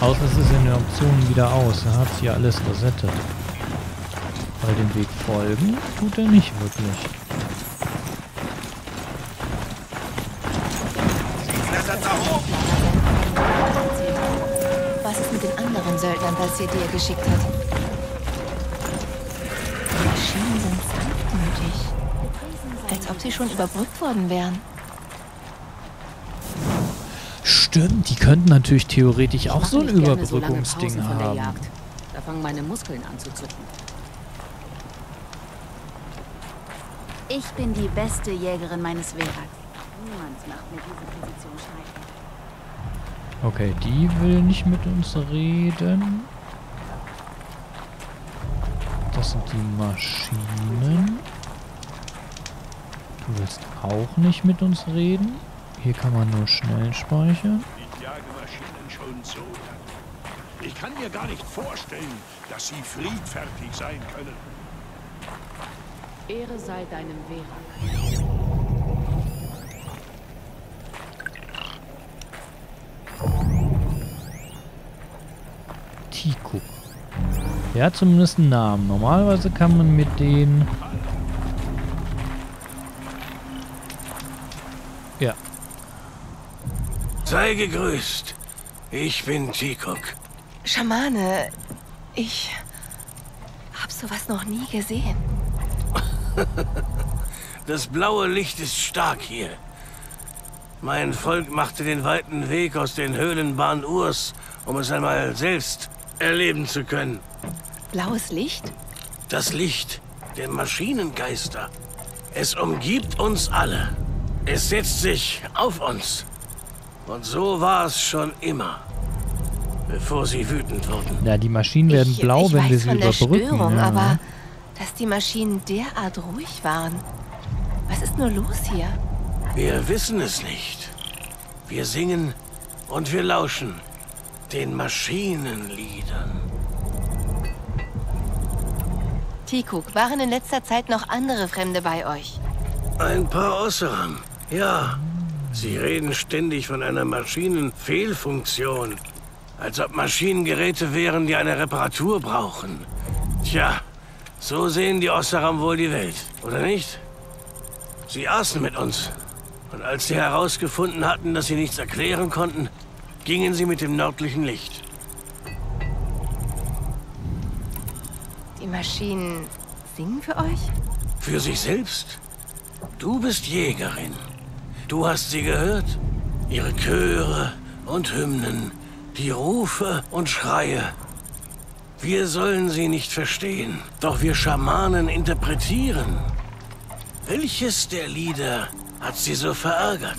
Außer es ist in den Optionen wieder aus. Da hat sich ja alles resettet. Weil dem Weg folgen tut er nicht wirklich. Was ist mit den anderen Söldnern passiert, die er geschickt hat? Die Maschinen sind sanftmütig. Als ob sie schon überbrückt worden wären. Stimmt, die könnten natürlich theoretisch auch so ein Überbrückungsding so haben. Da fangen meine Muskeln an zu zucken. Ich bin die beste Jägerin meines Werks. Niemand macht mir diese Position schneiden. Okay, die will nicht mit uns reden. Das sind die Maschinen. Du willst auch nicht mit uns reden. Hier kann man nur schnell speichern. Ich jage Maschinen schon so lange. Ich kann mir gar nicht vorstellen, dass sie friedfertig sein können. Ehre sei deinem Wehrer. Tiku. Der hat zumindest einen Namen. Normalerweise kann man mit denen... Ja. Sei gegrüßt. Ich bin Tikok. Schamane, ich hab sowas noch nie gesehen. <laughs> Das blaue Licht ist stark hier. Mein Volk machte den weiten Weg aus den Höhlen Ban Urs, um es einmal selbst erleben zu können. Blaues Licht? Das Licht der Maschinengeister. Es umgibt uns alle. Es setzt sich auf uns. Und so war es schon immer, bevor sie wütend wurden. Ja, die Maschinen werden blau, ich wenn wir sie von der überbrücken. Störung, ja. aber dass die Maschinen derart ruhig waren. Was ist nur los hier? Wir wissen es nicht. Wir singen und wir lauschen den Maschinenliedern. Tikuk, waren in letzter Zeit noch andere Fremde bei euch? Ein paar Osseram, ja. Sie reden ständig von einer Maschinenfehlfunktion. Als ob Maschinengeräte wären, die eine Reparatur brauchen. Tja, so sehen die Osseram wohl die Welt, oder nicht? Sie aßen mit uns. Und als sie herausgefunden hatten, dass sie nichts erklären konnten, gingen sie mit dem nördlichen Licht. Die Maschinen singen für euch? Für sich selbst. Du bist Jägerin. Du hast sie gehört. Ihre Chöre und Hymnen, die Rufe und Schreie. Wir sollen sie nicht verstehen, doch wir Schamanen interpretieren. Welches der Lieder hat sie so verärgert?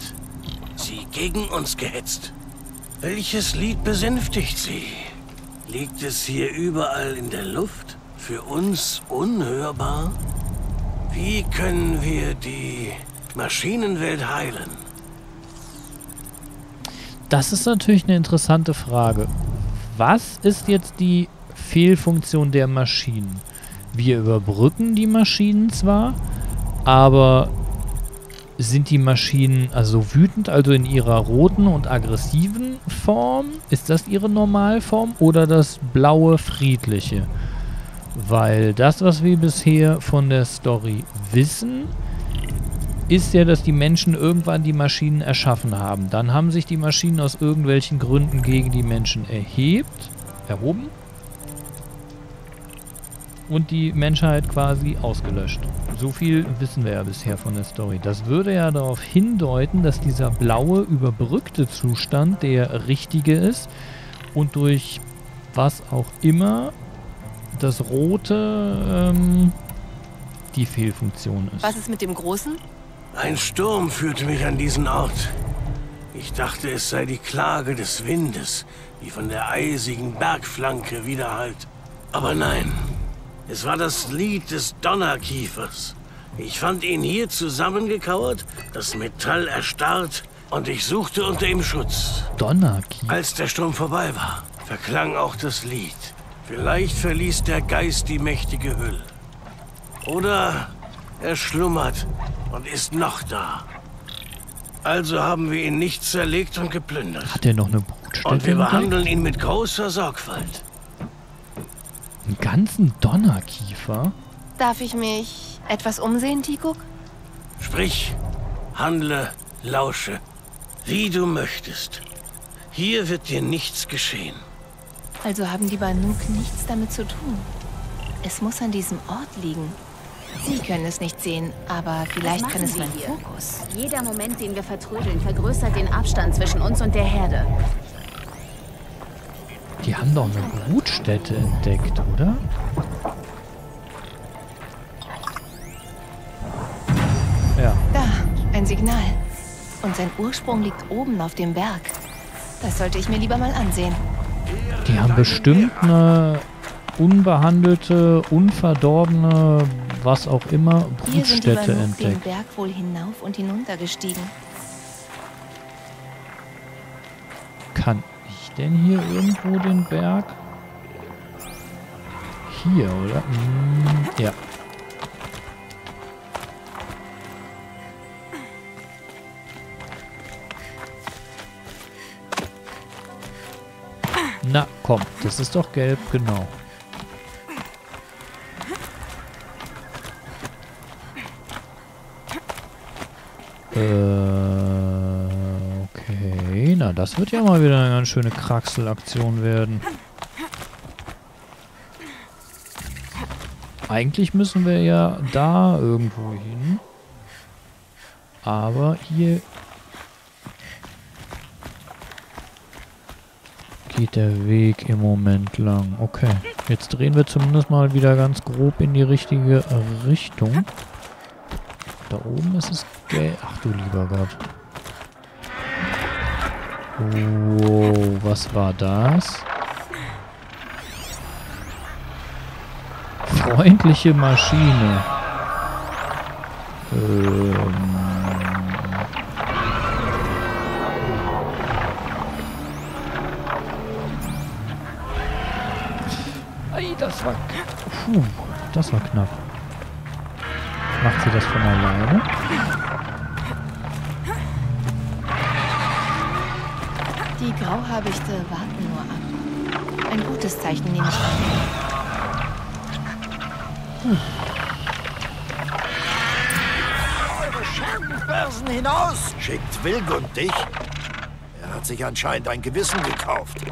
Sie gegen uns gehetzt? Welches Lied besänftigt sie? Liegt es hier überall in der Luft? Für uns unhörbar? Wie können wir die Maschinenwelt heilen? Das ist natürlich eine interessante Frage. Was ist jetzt die Fehlfunktion der Maschinen? Wir überbrücken die Maschinen zwar, aber sind die Maschinen also wütend, also in ihrer roten und aggressiven Form? Ist das ihre Normalform oder das blaue, friedliche? Weil das, was wir bisher von der Story wissen, ist ja, dass die Menschen irgendwann die Maschinen erschaffen haben. Dann haben sich die Maschinen aus irgendwelchen Gründen gegen die Menschen erhebt, erhoben und die Menschheit quasi ausgelöscht. So viel wissen wir ja bisher von der Story. Das würde ja darauf hindeuten, dass dieser blaue, überbrückte Zustand der richtige ist und durch was auch immer das rote ähm, die Fehlfunktion ist. Was ist mit dem Großen? Ein Sturm führte mich an diesen Ort. Ich dachte, es sei die Klage des Windes, die von der eisigen Bergflanke widerhallt. Aber nein, es war das Lied des Donnerkiefers. Ich fand ihn hier zusammengekauert, das Metall erstarrt, und ich suchte unter ihm Schutz. Donnerkiefer? Als der Sturm vorbei war, verklang auch das Lied. Vielleicht verließ der Geist die mächtige Hülle. Oder er schlummert und ist noch da. Also haben wir ihn nicht zerlegt und geplündert. Hat er noch eine Brutstätte? Und wir behandeln ihn mit großer Sorgfalt. Einen ganzen Donnerkiefer? Darf ich mich etwas umsehen, Tikuk? Sprich, handle, lausche, wie du möchtest. Hier wird dir nichts geschehen. Also haben die Banuk nichts damit zu tun. Es muss an diesem Ort liegen. Sie können es nicht sehen, aber vielleicht kann es mein hier? Fokus. Jeder Moment, den wir vertrödeln, vergrößert den Abstand zwischen uns und der Herde. Die haben doch eine Brutstätte entdeckt, oder? Ja. Da, ein Signal. Und sein Ursprung liegt oben auf dem Berg. Das sollte ich mir lieber mal ansehen. Die haben bestimmt eine unbehandelte, unverdorbene, was auch immer, Brutstätte Banuk den entdeckt. Berg wohl hinauf und hinunter gestiegen. Kann denn hier irgendwo den Berg? Hier, oder? Hm, ja. Na, komm, das ist doch gelb, genau. Äh, na das wird ja mal wieder eine ganz schöne Kraxelaktion werden. Eigentlich müssen wir ja da irgendwo hin. Aber hier geht der Weg im Moment lang. Okay, jetzt drehen wir zumindest mal wieder ganz grob in die richtige Richtung. Da oben ist es gelb. Ach du lieber Gott. Oh, was war das? Freundliche Maschine. Ähm. Das war... Puh, das war knapp. Macht sie das von alleine? Die Grauhabichte warten nur ab. Ein gutes Zeichen nehme ich an. Eure Scherbenbörsen hinaus! Schickt Wilgund dich. Er hat sich anscheinend ein Gewissen gekauft. <laughs>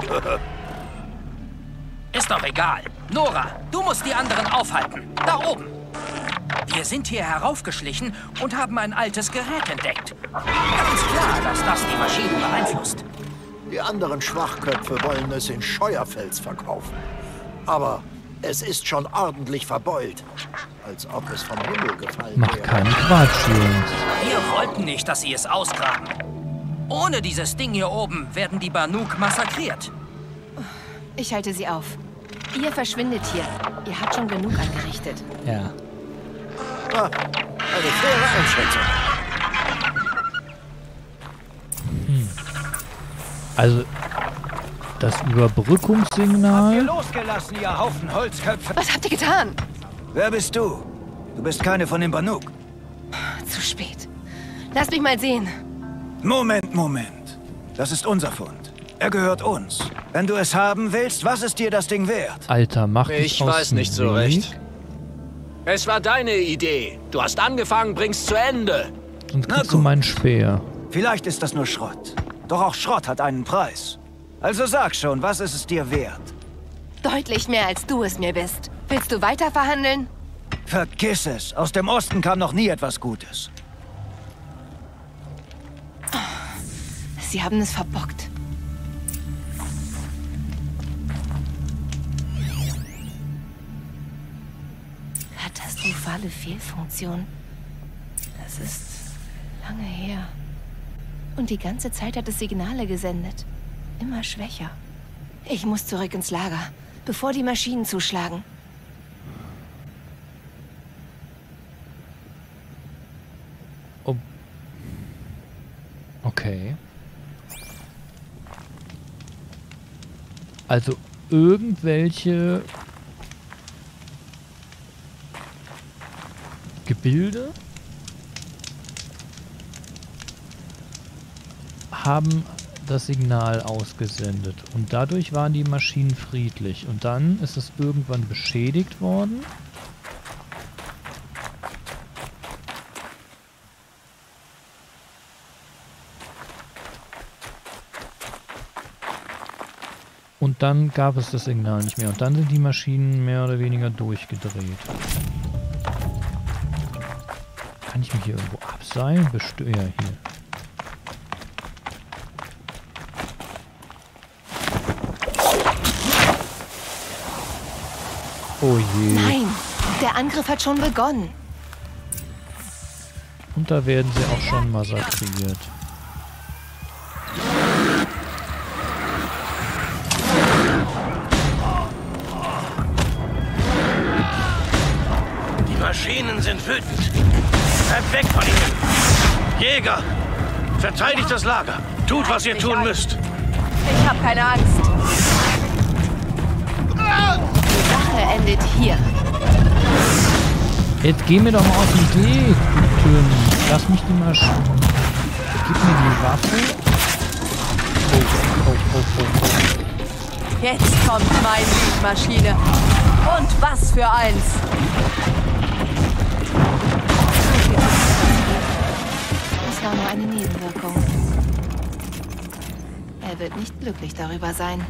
Ist doch egal. Nora, du musst die anderen aufhalten. Da oben. Wir sind hier heraufgeschlichen und haben ein altes Gerät entdeckt. Ganz klar, dass das die Maschinen beeinflusst. Die anderen Schwachköpfe wollen es in Scheuerfels verkaufen. Aber es ist schon ordentlich verbeult. Als ob es vom Himmel gefallen Mach wäre. keinen Quatsch, Jungs. Wir wollten nicht, dass sie es ausgraben. Ohne dieses Ding hier oben werden die Banuk massakriert. Ich halte sie auf. Ihr verschwindet hier. Ihr habt schon genug angerichtet. Ja. Ah, eine faire Einschätzung. Also, das Überbrückungssignal. Losgelassen, ihr Haufen Holzköpfe. Was habt ihr getan? Wer bist du? Du bist keine von den Banuk. Zu spät. Lasst mich mal sehen. Moment, Moment. Das ist unser Fund. Er gehört uns. Wenn du es haben willst, was ist dir das Ding wert? Alter, mach dich Ich aus weiß nicht so Weg. recht. Es war deine Idee. Du hast angefangen, bringst zu Ende. Sonst kriegst du meinen Speer. Vielleicht ist das nur Schrott. Doch auch Schrott hat einen Preis. Also sag schon, was ist es dir wert? Deutlich mehr, als du es mir bist. Willst du weiter verhandeln? Vergiss es. Aus dem Osten kam noch nie etwas Gutes. Sie haben es verbockt. Katastrophale Fehlfunktion. Das ist lange her. Und die ganze Zeit hat es Signale gesendet. Immer schwächer. Ich muss zurück ins Lager, bevor die Maschinen zuschlagen. Okay. Also irgendwelche Gebilde haben das Signal ausgesendet und dadurch waren die Maschinen friedlich und dann ist es irgendwann beschädigt worden. Und dann gab es das Signal nicht mehr. Und dann sind die Maschinen mehr oder weniger durchgedreht. Kann ich mich hier irgendwo abseilen? Besti ja, hier. Oh je. Nein, der Angriff hat schon begonnen. Und da werden sie auch schon massakriert. Die Maschinen sind wütend. Bleibt weg von ihnen. Jäger, verteidigt das Lager. Tut, was ihr tun müsst. Ich habe keine Angst. Sache endet hier. Jetzt geh mir doch mal aus dem Weg, du Tönen. Lass mich die mal... sch- Gib mir die Waffe. Oh, oh, oh, oh, oh. Jetzt kommt meine Liedmaschine. Und was für eins. Das war nur eine Nebenwirkung. Er wird nicht glücklich darüber sein.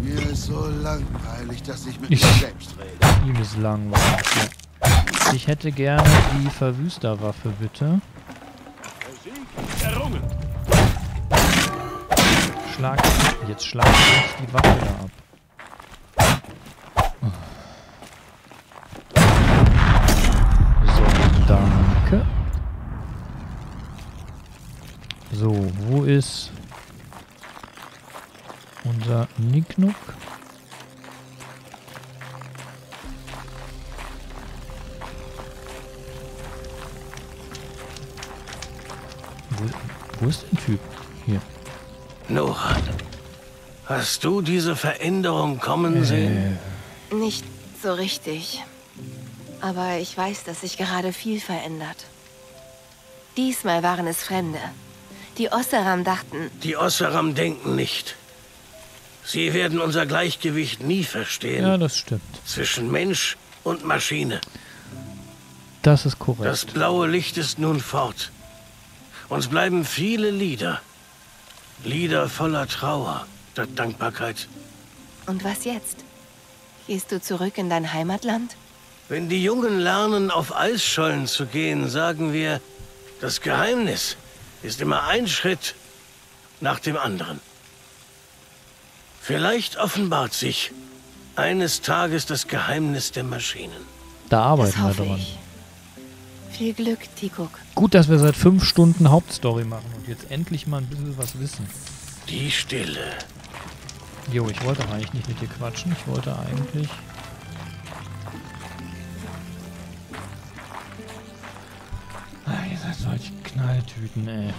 Mir ist so langweilig, dass ich mit Ich- mir selbst rede. Ihm ist langweilig. Ja. Ich hätte gerne die Verwüsterwaffe, bitte. Errungen. Schlag. Jetzt schlag ich die Waffe da ab. So, danke. So, wo ist unser Nicknuck? Wo, wo ist der Typ? Hier. Nora, hast du diese Veränderung kommen sehen? Nicht so richtig. Aber ich weiß, dass sich gerade viel verändert. Diesmal waren es Fremde. Die Osseram dachten, Die Osseram denken nicht. Sie werden unser Gleichgewicht nie verstehen. Ja, das stimmt. Zwischen Mensch und Maschine. Das ist korrekt. Das blaue Licht ist nun fort. Uns bleiben viele Lieder. Lieder voller Trauer, statt Dankbarkeit. und was jetzt? Gehst du zurück in dein Heimatland? Wenn die Jungen lernen, auf Eisschollen zu gehen, sagen wir, das Geheimnis ist immer ein Schritt nach dem anderen. Vielleicht offenbart sich eines Tages das Geheimnis der Maschinen. Da arbeiten wir dran. ich. Viel Glück, Tikuk. Gut, dass wir seit fünf Stunden Hauptstory machen und jetzt endlich mal ein bisschen was wissen. Die Stille. Jo, ich wollte eigentlich nicht mit dir quatschen. Ich wollte eigentlich... Ah, ihr seid solche Knalltüten, ey.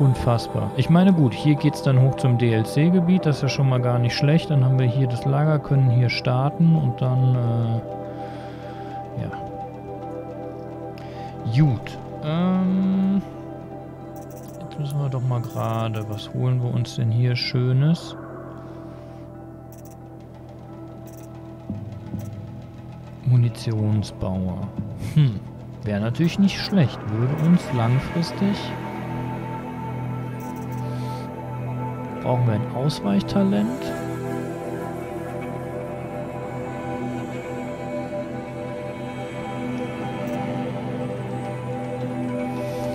Unfassbar. Ich meine, gut, hier geht's dann hoch zum DLC-Gebiet. Das ist ja schon mal gar nicht schlecht. Dann haben wir hier das Lager, können hier starten und dann, äh, ja. Gut. wir doch mal gerade. Was holen wir uns denn hier Schönes? Munitionsbauer. Hm, wäre natürlich nicht schlecht. Würde uns langfristig... Brauchen wir ein Ausweichtalent?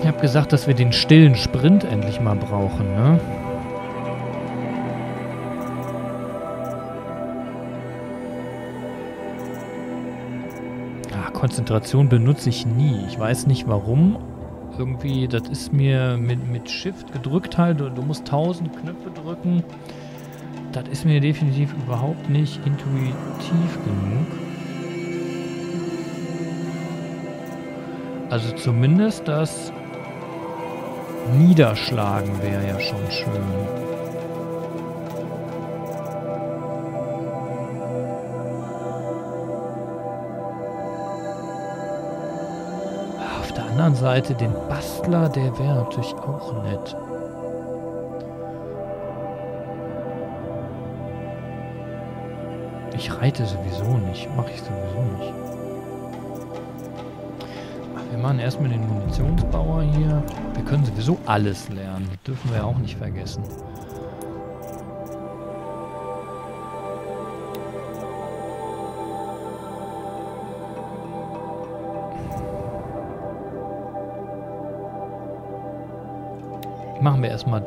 Ich habe gesagt, dass wir den stillen Sprint endlich mal brauchen, ne? Ah, Konzentration benutze ich nie. Ich weiß nicht warum. Irgendwie, das ist mir mit, mit Shift gedrückt halt. Du, du musst tausend Knöpfe drücken. Das ist mir definitiv überhaupt nicht intuitiv genug. Also zumindest das Niederschlagen wäre ja schon schön. Seite den Bastler, der wäre natürlich auch nett. Ich reite sowieso nicht. Mache ich sowieso nicht. Wir machen erstmal den Munitionsbauer hier. Wir können sowieso alles lernen. Dürfen wir auch nicht vergessen. Machen wir erstmal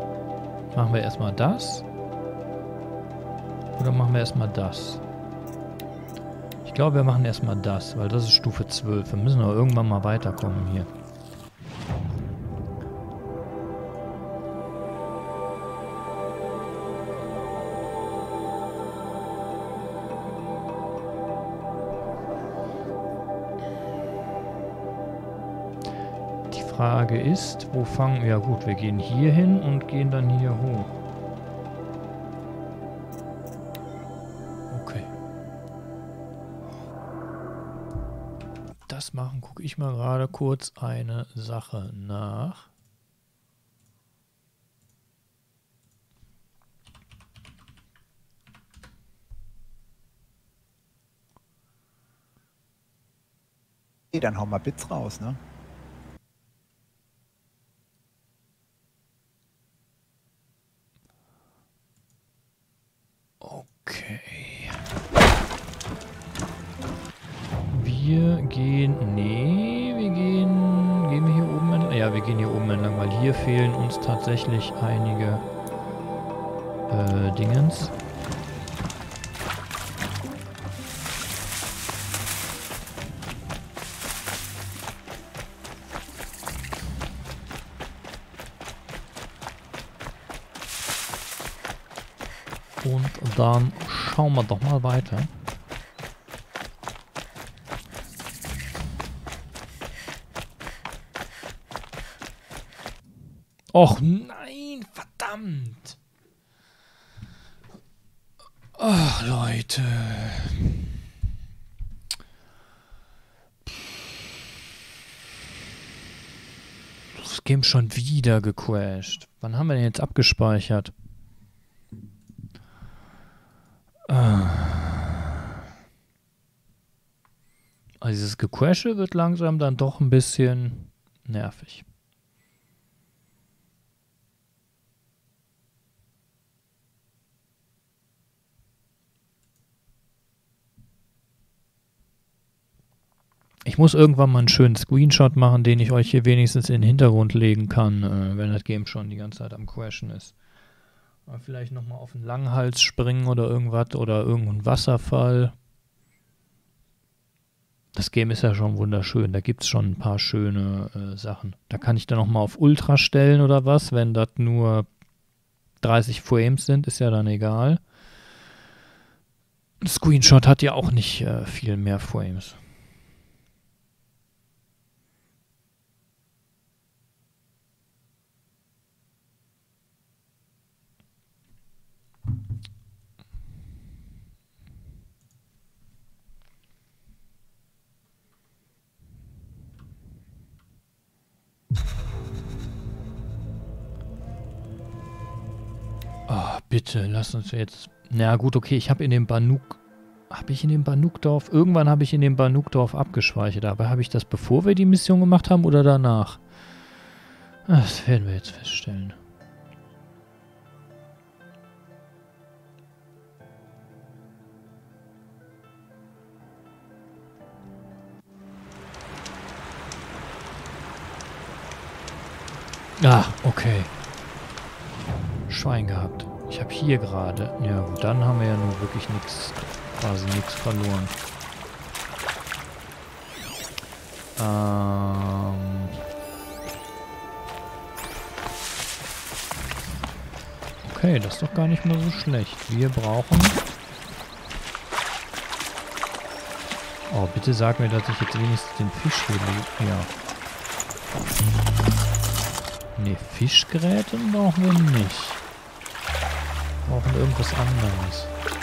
machen wir erstmal das. Oder machen wir erstmal das? Ich glaube, wir machen erstmal das, weil das ist Stufe 12. Wir müssen aber irgendwann mal weiterkommen hier. Frage ist, wo fangen wir? Ja gut, wir gehen hier hin und gehen dann hier hoch. Okay. Das machen, gucke ich mal gerade kurz eine Sache nach. Okay, dann hau mal Bits raus, ne? Okay. Wir gehen. Nee, wir gehen. Gehen wir hier oben entlang? Ja, wir gehen hier oben entlang, weil hier fehlen uns tatsächlich einige äh, Dingens. Und dann schauen wir doch mal weiter. Och nein, verdammt. Ach, Leute. Das Game schon wieder gecrashed. Wann haben wir denn jetzt abgespeichert? Also dieses Gecrashe wird langsam dann doch ein bisschen nervig. Ich muss irgendwann mal einen schönen Screenshot machen, den ich euch hier wenigstens in den Hintergrund legen kann, äh, wenn das Game schon die ganze Zeit am Crashen ist. Vielleicht nochmal auf einen Langhals springen oder irgendwas oder irgendein Wasserfall. Das Game ist ja schon wunderschön. Da gibt es schon ein paar schöne äh, Sachen. Da kann ich dann nochmal auf Ultra stellen oder was. Wenn das nur 30 Frames sind, ist ja dann egal. Ein Screenshot hat ja auch nicht äh, viel mehr Frames. Bitte, lass uns jetzt... Na gut, okay, ich habe in dem Banuk... Habe ich in dem Banukdorf... Irgendwann habe ich in dem Banukdorf abgespeichert. Aber habe ich das bevor wir die Mission gemacht haben oder danach? Das werden wir jetzt feststellen. Ah, okay. Schwein gehabt. Ich habe hier gerade... Ja gut, dann haben wir ja nun wirklich nichts, quasi nichts verloren. Ähm... Okay, das ist doch gar nicht mal so schlecht. Wir brauchen... Oh, bitte sag mir, dass ich jetzt wenigstens den Fisch hier... Ja. Ne, Fischgeräte brauchen wir nicht. Brauchen irgendwas anderes.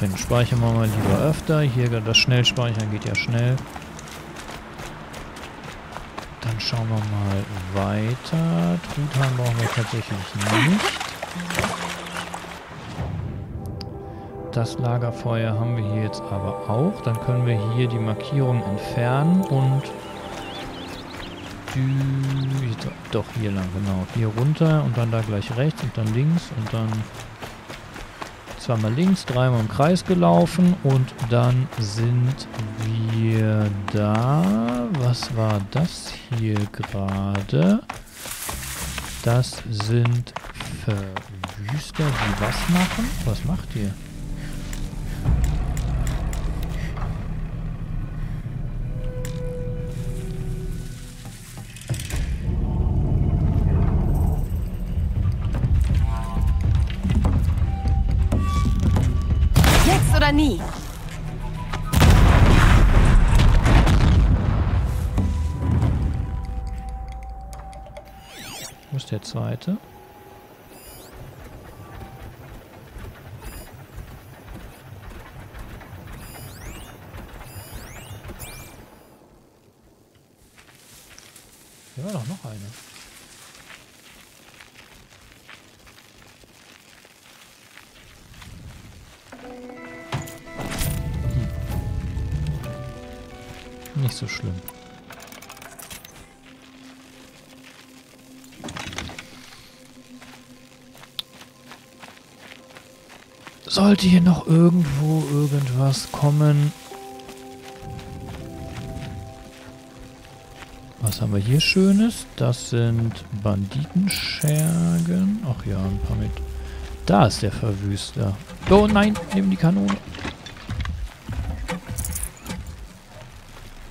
Hin. Speichern wir mal lieber öfter. Hier das Schnellspeichern geht ja schnell. Dann schauen wir mal weiter. Truthahn brauchen wir tatsächlich nicht. Das Lagerfeuer haben wir hier jetzt aber auch. Dann können wir hier die Markierung entfernen und doch hier lang, genau. Hier runter und dann da gleich rechts und dann links und dann zweimal links, dreimal im Kreis gelaufen und dann sind wir da. Was war das hier gerade? Das sind Verwüster, die was machen? Was macht ihr? Sollte hier noch irgendwo irgendwas kommen? Was haben wir hier Schönes? Das sind Banditenschergen. Ach ja, ein paar mit. Da ist der Verwüster. Oh nein, nimm die Kanone.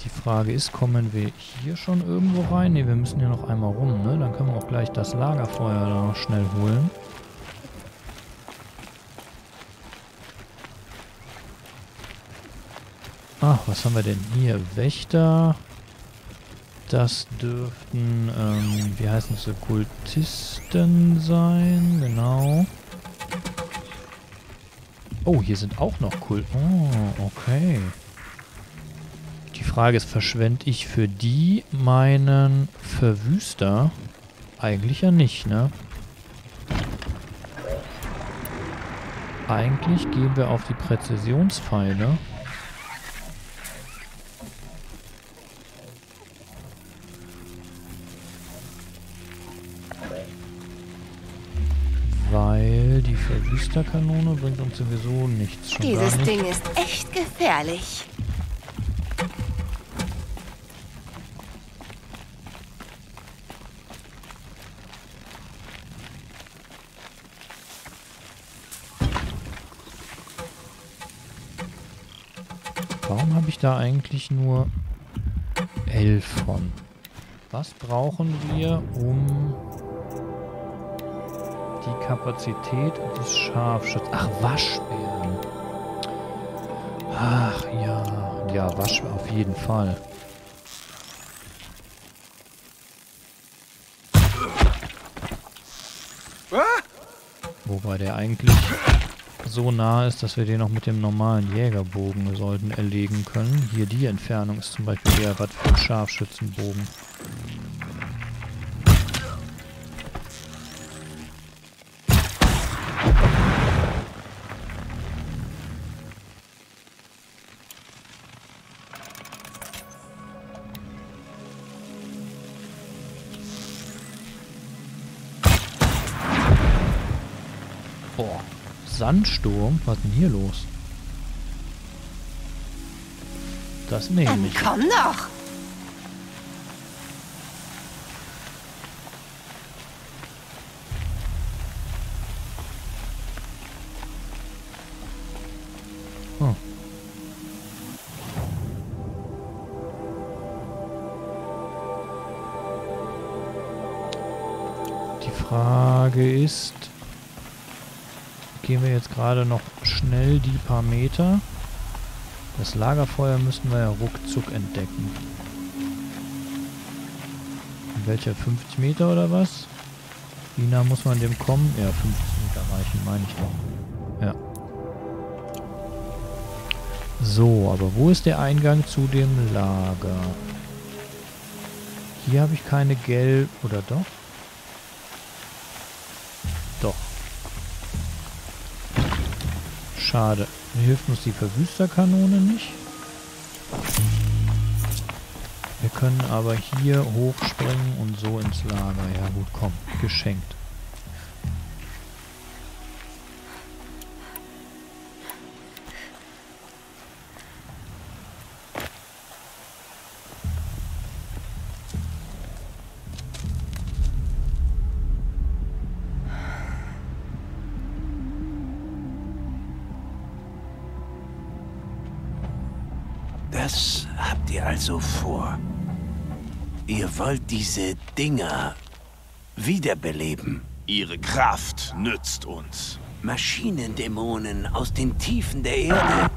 Die Frage ist, kommen wir hier schon irgendwo rein? Ne, wir müssen hier noch einmal rum, ne? Dann können wir auch gleich das Lagerfeuer da noch schnell holen. Ach, was haben wir denn hier? Wächter. Das dürften, ähm, wie heißen sie, Kultisten sein, genau. Oh, hier sind auch noch Kult. Oh, okay. Die Frage ist, verschwende ich für die meinen Verwüster? Eigentlich ja nicht, ne? Eigentlich gehen wir auf die Präzisionspfeile. Die Verwüsterkanone bringt uns sowieso nichts. Schon Dieses nicht. Ding ist echt gefährlich. Warum habe ich da eigentlich nur elf von? Was brauchen wir, um Kapazität des Scharfschützen... Ach, Waschbären. Ach, ja. Ja, Wasch auf jeden Fall. Wobei der eigentlich so nah ist, dass wir den auch mit dem normalen Jägerbogen sollten erlegen können. Hier die Entfernung ist zum Beispiel eher was für einen Scharfschützenbogen. Sandsturm? Was ist denn hier los? Das nehme Dann ich. komm doch. Gerade noch schnell die paar Meter? Das Lagerfeuer müssten wir ja ruckzuck entdecken. In welcher 50 Meter oder was? Wie nah muss man dem kommen? Ja, 50 Meter reichen, meine ich doch. Ja. So, aber wo ist der Eingang zu dem Lager? Hier habe ich keine gelb... Oder? Doch. Schade. Hilft uns die Verwüsterkanone nicht. Wir können aber hier hochspringen und so ins Lager. Ja gut, komm. Geschenkt. Also vor. Ihr wollt diese Dinger wiederbeleben. Ihre Kraft nützt uns. Maschinendämonen aus den Tiefen der Erde.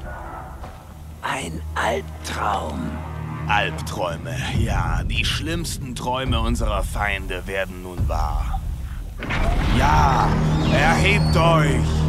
Ein Albtraum. Albträume, ja, die schlimmsten Träume unserer Feinde werden nun wahr. Ja, erhebt euch!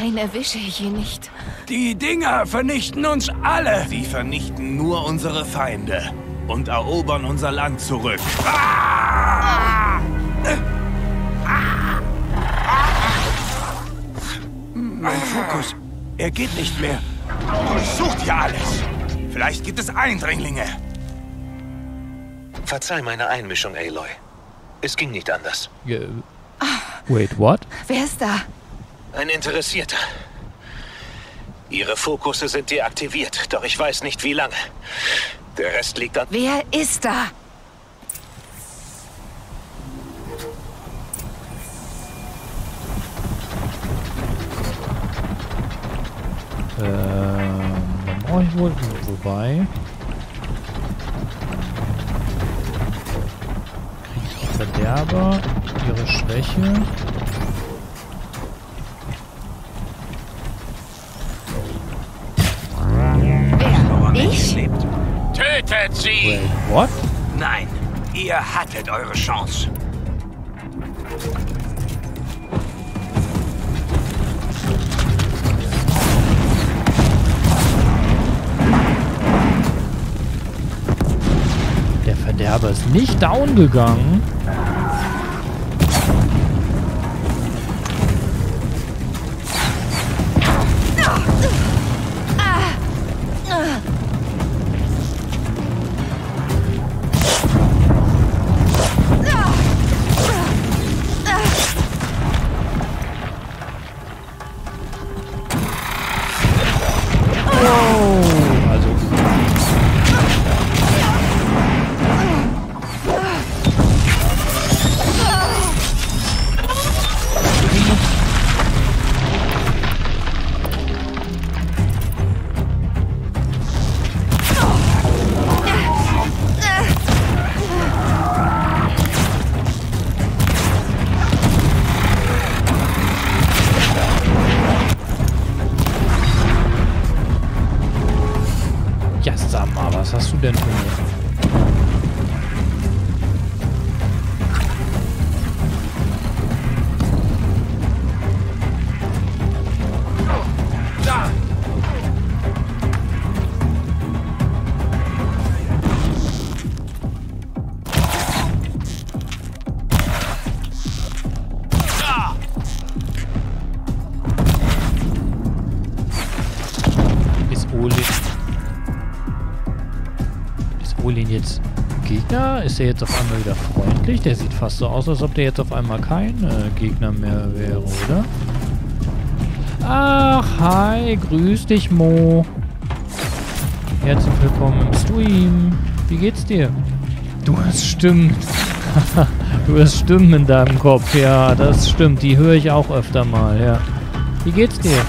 Allein erwische ich ihn nicht. Die Dinger vernichten uns alle! Sie vernichten nur unsere Feinde und erobern unser Land zurück. Mein Fokus, er geht nicht mehr. Sucht hier alles! Vielleicht gibt es Eindringlinge. Verzeih meine Einmischung, Aloy. Es ging nicht anders. Ja, Wait, what? Wer ist da? Ein Interessierter. Ihre Fokusse sind deaktiviert, doch ich weiß nicht wie lange. Der Rest liegt an... Wer ist da? Ähm, dann brauche ich wohl... Wobei... Verderber, ihre Schwäche. Ihr hattet eure Chance. Der Verderber ist nicht down gegangen. Gegner? Ist er jetzt auf einmal wieder freundlich? Der sieht fast so aus, als ob der jetzt auf einmal kein äh, Gegner mehr wäre, oder? Ach, hi, grüß dich, Mo. Herzlich willkommen im Stream. Wie geht's dir? Du hast Stimmen. <laughs> du hast Stimmen in deinem Kopf, ja, das stimmt. Die höre ich auch öfter mal, ja. Wie geht's dir?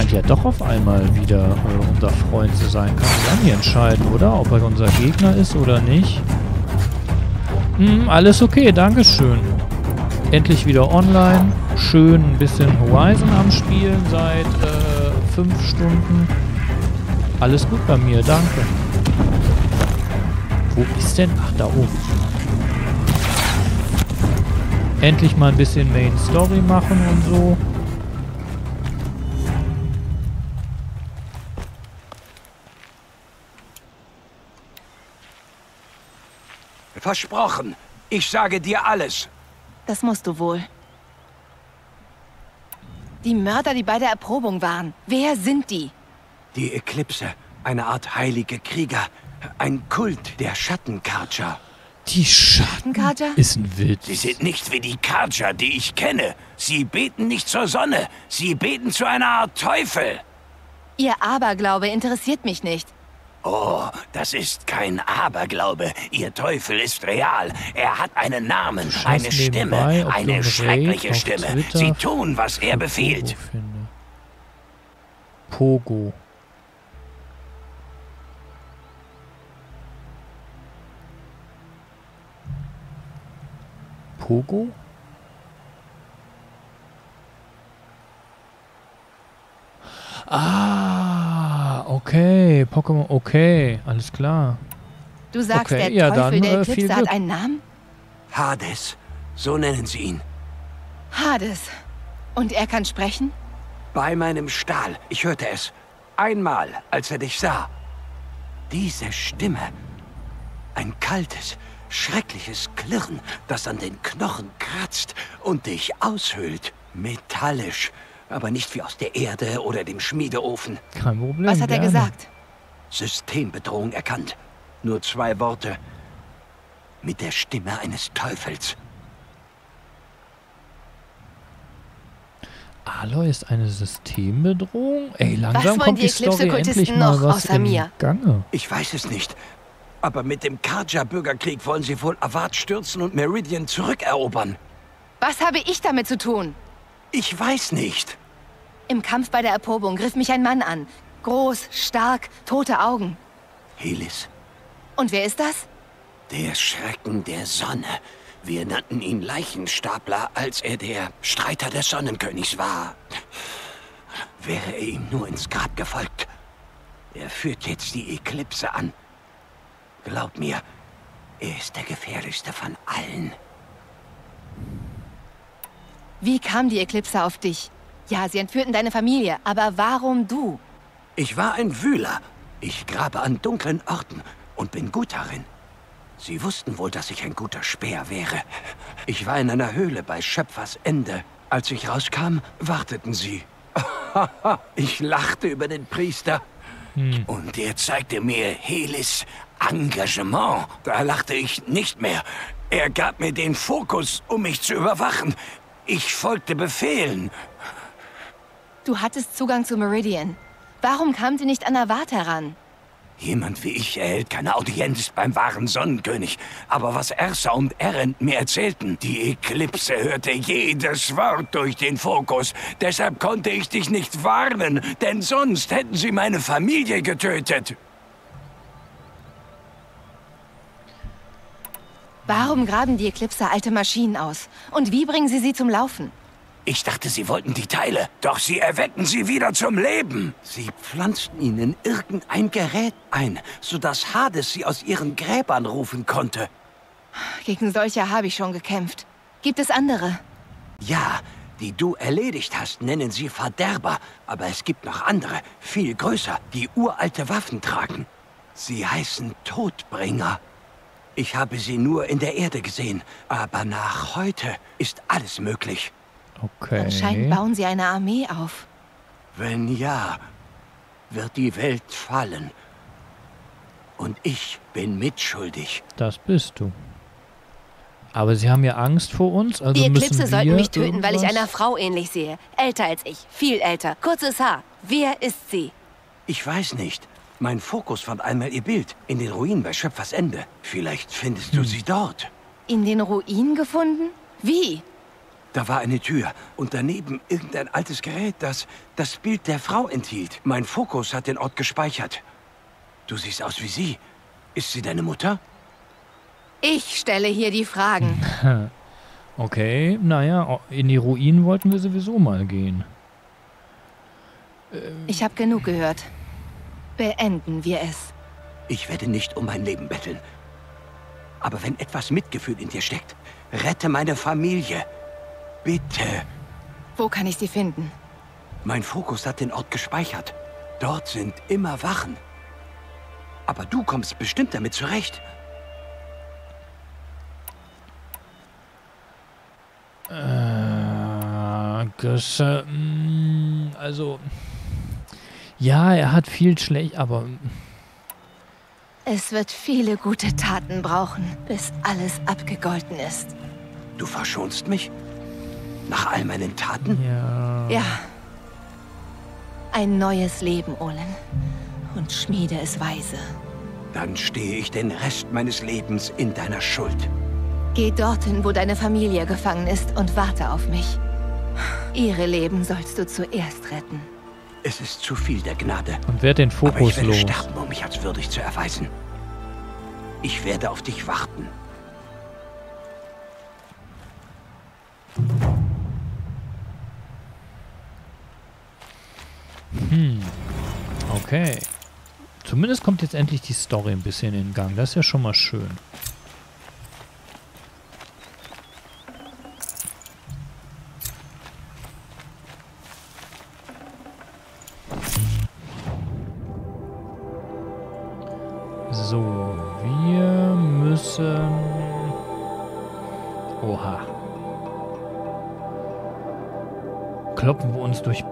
Scheint ja doch auf einmal wieder äh, unser Freund zu sein. Kann man dann nicht entscheiden, oder? Ob er unser Gegner ist oder nicht. Hm, alles okay, Dankeschön. Endlich wieder online. Schön ein bisschen Horizon am Spielen seit äh, fünf Stunden. Alles gut bei mir, danke. Wo ist denn? Ach, da oben. Endlich mal ein bisschen Main Story machen und so. Versprochen. Ich sage dir alles. Das musst du wohl. Die Mörder, die bei der Erprobung waren. Wer sind die? Die Eklipse. Eine Art heilige Krieger. Ein Kult der Schattenkarcher. Die Schattenkarcher? Ist ein Witz. Sie sind nicht wie die Karcher, die ich kenne. Sie beten nicht zur Sonne. Sie beten zu einer Art Teufel. Ihr Aberglaube interessiert mich nicht. Oh, das ist kein Aberglaube. Ihr Teufel ist real. Er hat einen Namen, eine Stimme, nebenbei, eine schreckliche Raid Stimme. Twitter Sie tun, was er befiehlt. Pogo. Pogo? Ah, okay. Pokémon, okay. Alles klar. Du sagst, Okay, der ja, Teufel dann, der äh, viel Eklipse hat einen Namen? Hades, so nennen sie ihn. Hades. Und er kann sprechen? Bei meinem Stahl. Ich hörte es. Einmal, als er dich sah. Diese Stimme. Ein kaltes, schreckliches Klirren, das an den Knochen kratzt und dich aushöhlt. Metallisch, aber nicht wie aus der Erde oder dem Schmiedeofen. Kein Problem. Was hat er gerne. gesagt? Systembedrohung erkannt. Nur zwei Worte. Mit der Stimme eines Teufels. Aloy ist eine Systembedrohung? Ey, Was langsam wollen kommt die die Story Eclipse-Kultisten endlich mal noch was außer mir? Gange. Ich weiß es nicht. Aber mit dem Karja-Bürgerkrieg wollen sie wohl Avad stürzen und Meridian zurückerobern. Was habe ich damit zu tun? Ich weiß nicht. Im Kampf bei der Erprobung griff mich ein Mann an. Groß, stark, tote Augen. Helis, Und wer ist das? der Schrecken der Sonne. Wir nannten ihn Leichenstapler, als er der Streiter des Sonnenkönigs war. Wäre er ihm nur ins Grab gefolgt. Er führt jetzt die Eklipse an. Glaub mir, er ist der gefährlichste von allen. Wie kam die Eklipse auf dich? Ja, sie entführten deine Familie, aber warum du? Ich war ein Wühler. Ich grabe an dunklen Orten und bin gut darin. Sie wussten wohl, dass ich ein guter Speer wäre. Ich war in einer Höhle bei Schöpfers Ende. Als ich rauskam, warteten sie. <laughs> ich lachte über den Priester. Und er zeigte mir Helis Engagement. Da lachte ich nicht mehr. Er gab mir den Fokus, um mich zu überwachen. Ich folgte Befehlen. Du hattest Zugang zu Meridian. Warum kam sie nicht an Avat heran? Jemand wie ich erhält keine Audienz beim wahren Sonnenkönig. Aber was Ersa und Erend mir erzählten, die Eklipse hörte jedes Wort durch den Fokus. Deshalb konnte ich dich nicht warnen, denn sonst hätten sie meine Familie getötet. Warum graben die Eclipse alte Maschinen aus? Und wie bringen sie sie zum Laufen? Ich dachte, sie wollten die Teile, doch sie erweckten sie wieder zum Leben. Sie pflanzten ihnen irgendein Gerät ein, sodass Hades sie aus ihren Gräbern rufen konnte. Gegen solche habe ich schon gekämpft. Gibt es andere? Ja, die du erledigt hast, nennen sie Verderber. Aber es gibt noch andere, viel größer, die uralte Waffen tragen. Sie heißen Todbringer. Ich habe sie nur in der Erde gesehen, aber nach heute ist alles möglich. Okay. Anscheinend bauen sie eine Armee auf. Wenn ja, wird die Welt fallen. Und ich bin mitschuldig. Das bist du. Aber sie haben ja Angst vor uns, also die Eclipse müssen sollten mich töten, weil ich irgendwas- einer Frau ähnlich sehe. Älter als ich, viel älter, kurzes Haar. Wer ist sie? Ich weiß nicht. Mein Fokus fand einmal ihr Bild in den Ruinen bei Schöpfers Ende. Vielleicht findest du sie dort. In den Ruinen gefunden? Wie? Da war eine Tür und daneben irgendein altes Gerät, das das Bild der Frau enthielt. Mein Fokus hat den Ort gespeichert. Du siehst aus wie sie. Ist sie deine Mutter? Ich stelle hier die Fragen. <laughs> Okay, naja, in die Ruinen wollten wir sowieso mal gehen. Ich habe genug gehört. Beenden wir es. Ich werde nicht um mein Leben betteln. Aber wenn etwas Mitgefühl in dir steckt, rette meine Familie. Bitte. Wo kann ich sie finden? Mein Fokus hat den Ort gespeichert. Dort sind immer Wachen. Aber du kommst bestimmt damit zurecht. Äh, Gösse, mm, also. Ja, er hat viel schlecht, aber. Es wird viele gute Taten brauchen, bis alles abgegolten ist. Du verschonst mich? Nach all meinen Taten? Ja. Ja. Ein neues Leben, Olin. Und schmiede es weise. Dann stehe ich den Rest meines Lebens in deiner Schuld. Geh dorthin, wo deine Familie gefangen ist und warte auf mich. Ihre Leben sollst du zuerst retten. Es ist zu viel der Gnade. Und werd den Aber ich Fokus werde los. sterben, um mich als würdig zu erweisen. Ich werde auf dich warten. Hm. Okay. Zumindest kommt jetzt endlich die Story ein bisschen in Gang. Das ist ja schon mal schön. So, wir müssen... Oha. Kloppen wir uns durch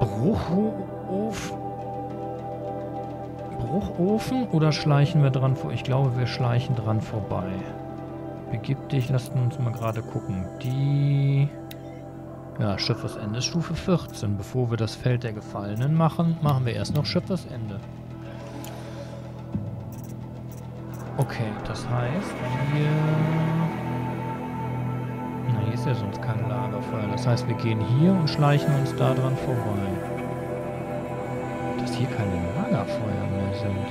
Bruchofen? Bruchofen oder schleichen wir dran vor? Ich glaube, wir schleichen dran vorbei. Begib dich, lasst uns mal gerade gucken. Die... Ja, Schiffesende ist Stufe 14. Bevor wir das Feld der Gefallenen machen, machen wir erst noch Schiffesende. Okay, das heißt, wir... Na, hier ist ja sonst kein Lagerfeuer. Das heißt, wir gehen hier und schleichen uns da dran vorbei. Hier keine Lagerfeuer mehr sind.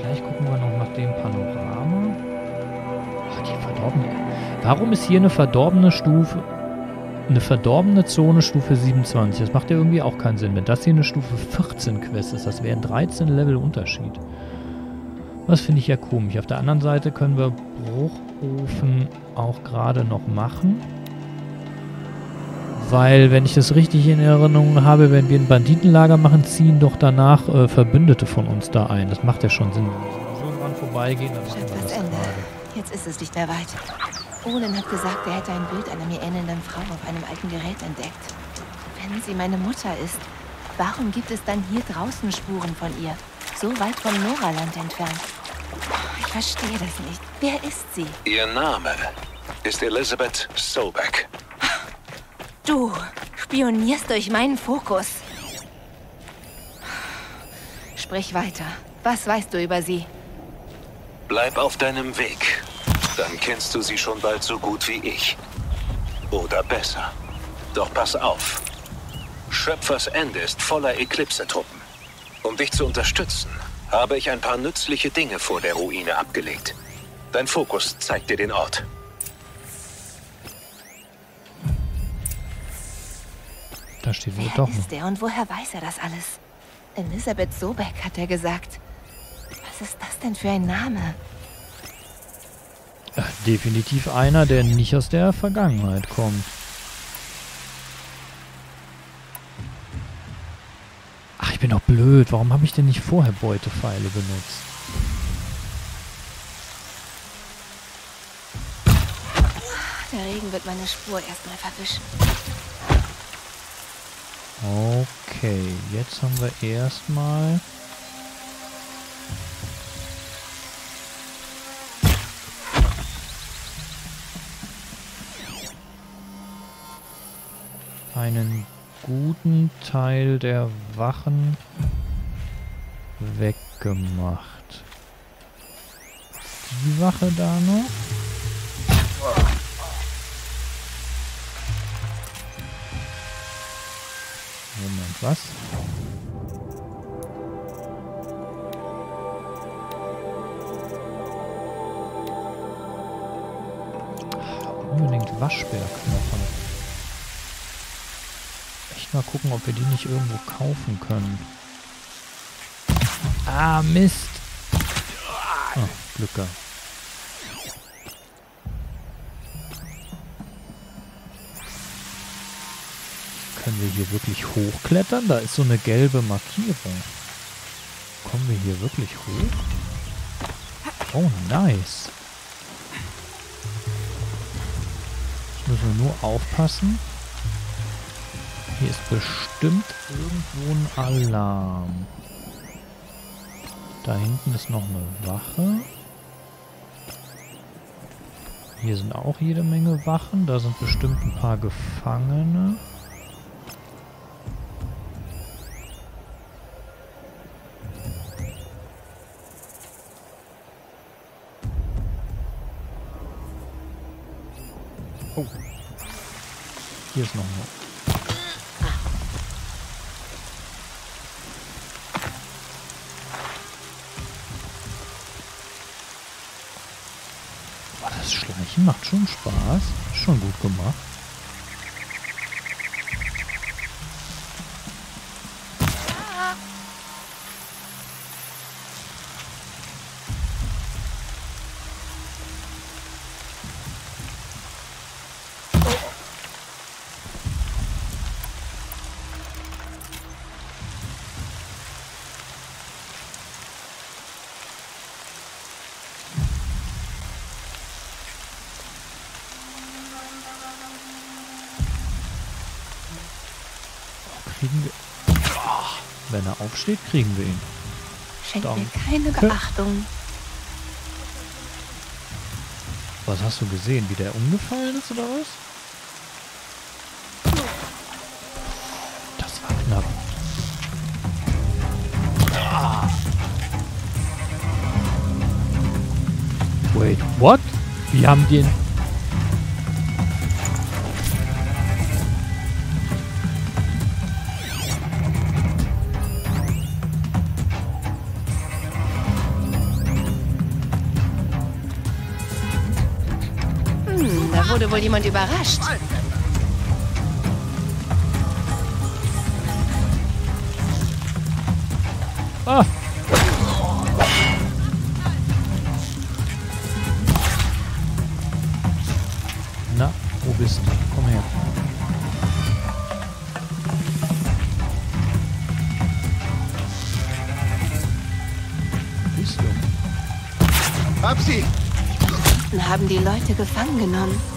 Vielleicht gucken wir noch nach dem Panorama. Ach, die verdorbene. Warum ist hier eine verdorbene Stufe? Eine verdorbene Zone Stufe 27. Das macht ja irgendwie auch keinen Sinn. Wenn das hier eine Stufe 14 Quest ist, das wäre ein 13 Level Unterschied. Das finde ich ja komisch. Auf der anderen Seite können wir Bruchofen auch gerade noch machen. Weil, wenn ich das richtig in Erinnerung habe, wenn wir ein Banditenlager machen, ziehen doch danach äh, Verbündete von uns da ein. Das macht ja schon Sinn. Wenn wir irgendwann vorbeigehen, dann machen wir das Ende. gerade. Jetzt ist es nicht mehr weit. Olin hat gesagt, er hätte ein Bild einer mir ähnelnden Frau auf einem alten Gerät entdeckt. Wenn sie meine Mutter ist, warum gibt es dann hier draußen Spuren von ihr? So weit vom Noraland entfernt. Ich verstehe das nicht. Wer ist sie? Ihr Name ist Elizabeth Sobeck. Du spionierst durch meinen Fokus. Sprich weiter. Was weißt du über sie? Bleib auf deinem Weg. Dann kennst du sie schon bald so gut wie ich. Oder besser. Doch pass auf. Schöpfers Ende ist voller Eklipse-Truppen. Um dich zu unterstützen, habe ich ein paar nützliche Dinge vor der Ruine abgelegt. Dein Fokus zeigt dir den Ort. Da steht wohl doch ist der und woher weiß er das alles? Elisabeth Sobeck hat er gesagt. Was ist das denn für ein Name? Äh, definitiv einer, der nicht aus der Vergangenheit kommt. Ach, ich bin doch blöd. Warum habe ich denn nicht vorher Beutepfeile benutzt? Der Regen wird meine Spur erstmal verwischen. Okay, jetzt haben wir erstmal... einen guten Teil der Wachen weggemacht. Die Wache da noch? Moment, was? Unbedingt Waschbärknochen. Echt mal gucken, ob wir die nicht irgendwo kaufen können. Ah, Mist. Ah, Glück gehabt. Können wir hier wirklich hochklettern? Da ist so eine gelbe Markierung. Kommen wir hier wirklich hoch? Oh, nice. Jetzt müssen wir nur aufpassen. Hier ist bestimmt irgendwo ein Alarm. Da hinten ist noch eine Wache. Hier sind auch jede Menge Wachen. Da sind bestimmt ein paar Gefangene. Oh. Hier ist noch eine. Boah, das Schleichen macht schon Spaß. Schon gut gemacht. Wenn er aufsteht, kriegen wir ihn. Schenk mir keine Beachtung. Was hast du gesehen? Wie der umgefallen ist oder was? Das war knapp. Ah. Wait, what? Wie haben die wurde wohl jemand überrascht. Ah! Na, wo bist du? Komm her. Wo bist du? Hab sie! Haben die Leute gefangen genommen.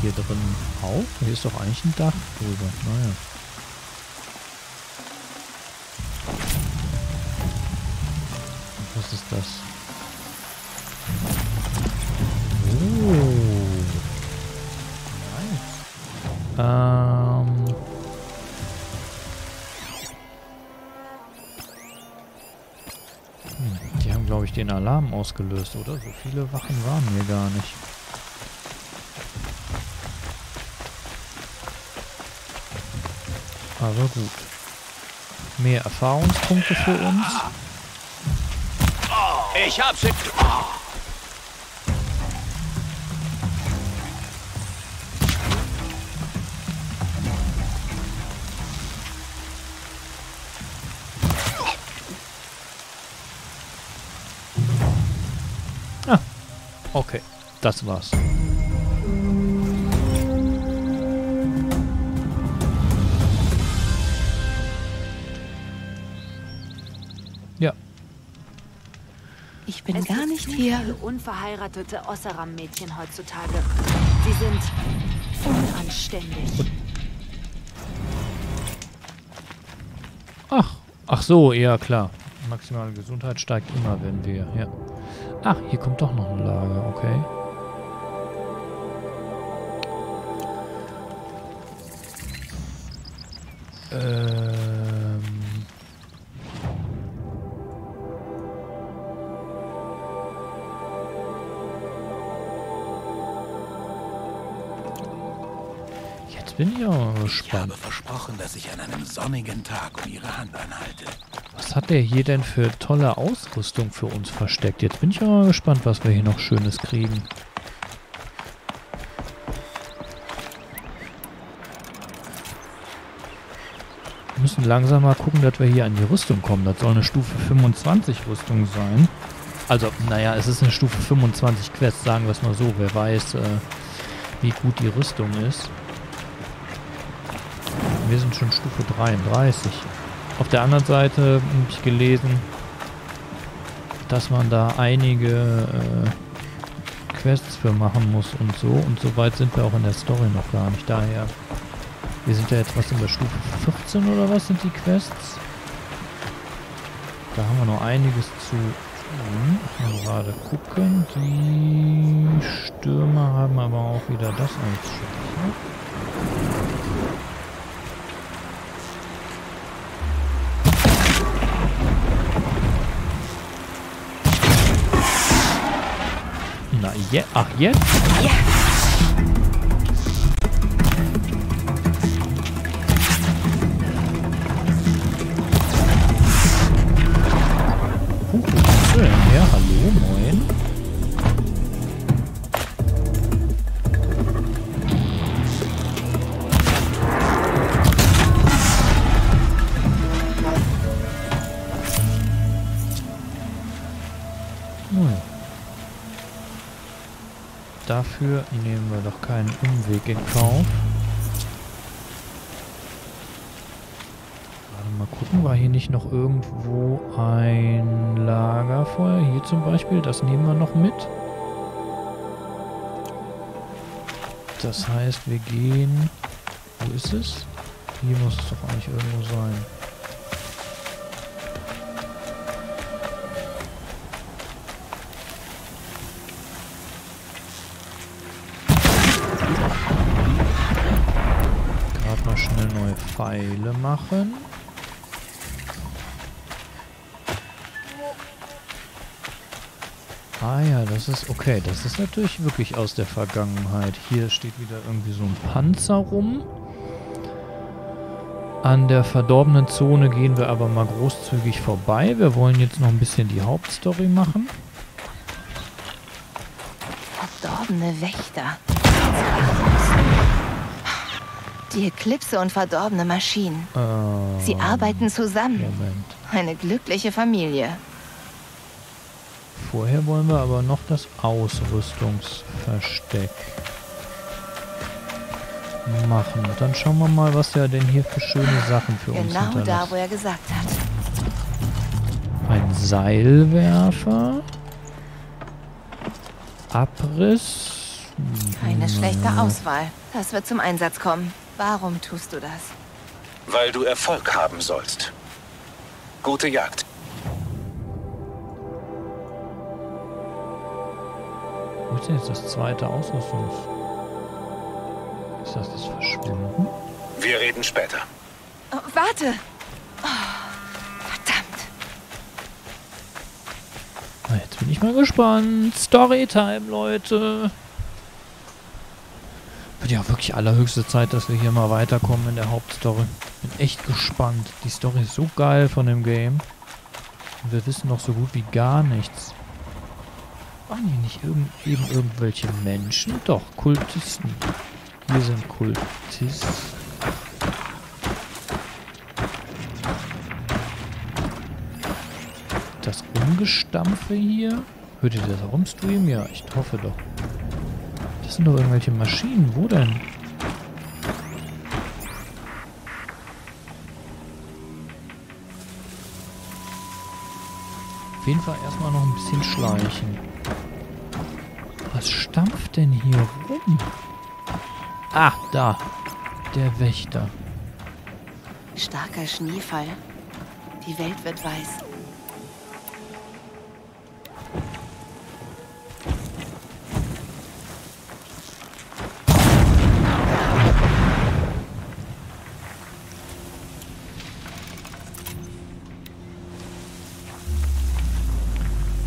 Hier drin auf? Hier ist doch eigentlich ein Dach drüber. Naja. Was ist das? Oh. Nice. Ähm. Hm, Die haben, glaube ich, den Alarm ausgelöst, oder? So viele Wachen waren hier gar nicht. Aber gut. Mehr Erfahrungspunkte für uns. Ich hab sie. Okay, das war's. Unverheiratete Osseram-Mädchen heutzutage. Sie sind unanständig. Ach, ach so, ja klar. Maximale Gesundheit steigt immer, wenn wir, ja. Ach, hier kommt doch noch ein Lager, okay. Ähm. Bin ich aber Ich gespannt. habe versprochen, dass ich an einem sonnigen Tag um Ihre Hand anhalte. Was hat der hier denn für tolle Ausrüstung für uns versteckt? Jetzt bin ich aber mal gespannt, was wir hier noch Schönes kriegen. Wir müssen langsam mal gucken, dass wir hier an die Rüstung kommen. Das soll eine Stufe 25 Rüstung sein. Also, naja, es ist eine Stufe 25 Quest, sagen wir es mal so. Wer weiß, äh, wie gut die Rüstung ist. Wir sind schon Stufe 33. Auf der anderen Seite habe ich gelesen, dass man da einige äh, Quests für machen muss und so. Und so weit sind wir auch in der Story noch gar nicht. Daher, wir sind ja jetzt was in der Stufe 14 oder was sind die Quests? Da haben wir noch einiges zu tun. Mal gerade gucken. Die Stürmer haben aber auch wieder das als Schutz. Na, je ach jetzt? Uh, Dafür nehmen wir doch keinen Umweg in Kauf. Gerade mal gucken, war hier nicht noch irgendwo ein Lagerfeuer? Hier zum Beispiel, das nehmen wir noch mit. Das heißt, wir gehen... Wo ist es? Hier muss es doch eigentlich irgendwo sein. Das ist okay. Das ist natürlich wirklich aus der Vergangenheit. Hier steht wieder irgendwie so ein Panzer rum. An der verdorbenen Zone gehen wir aber mal großzügig vorbei. Wir wollen jetzt noch ein bisschen die Hauptstory machen. Verdorbene Wächter. Die Eklipse und verdorbene Maschinen. Äh, Sie arbeiten zusammen. Moment. Eine glückliche Familie. Vorher wollen wir aber noch das Ausrüstungsversteck machen. Dann schauen wir mal, was er denn hier für schöne Sachen für uns Genau hinterlässt. da, wo er gesagt hat. Ein Seilwerfer. Abriss. Keine schlechte Hm. Auswahl. Das wird zum Einsatz kommen. Warum tust du das? Weil du Erfolg haben sollst. Gute Jagd. Wo ist denn jetzt das zweite Ausrüstungs... Ist das das Verschwinden? Wir reden später. Oh, warte! Na, jetzt bin ich mal gespannt. Storytime, Leute. Wird ja wirklich allerhöchste Zeit, dass wir hier mal weiterkommen in der Hauptstory. Bin echt gespannt. Die Story ist so geil von dem Game. Und wir wissen noch so gut wie gar nichts. Waren hier nicht irgend, eben irgendwelche Menschen? Doch, Kultisten. Hier sind Kultisten. Das Rumgestampfe hier? Hört ihr das rumstreamen? Ja, ich hoffe doch. Das sind doch irgendwelche Maschinen. Wo denn? Auf jeden Fall erstmal noch ein bisschen schleichen. Was stampft denn hier rum? Ah, da. Der Wächter. Starker Schneefall. Die Welt wird weiß.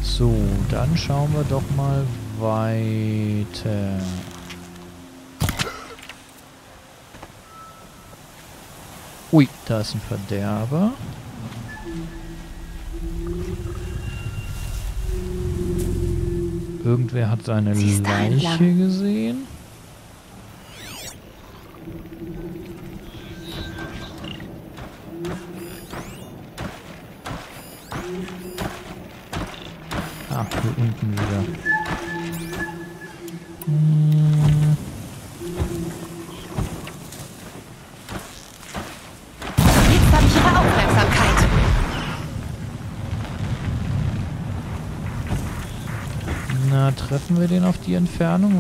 So, dann schauen wir doch mal weiter. Ui, da ist ein Verderber. Irgendwer hat seine Leiche gesehen. Ah, hier unten wieder. Na, treffen wir den auf die Entfernung?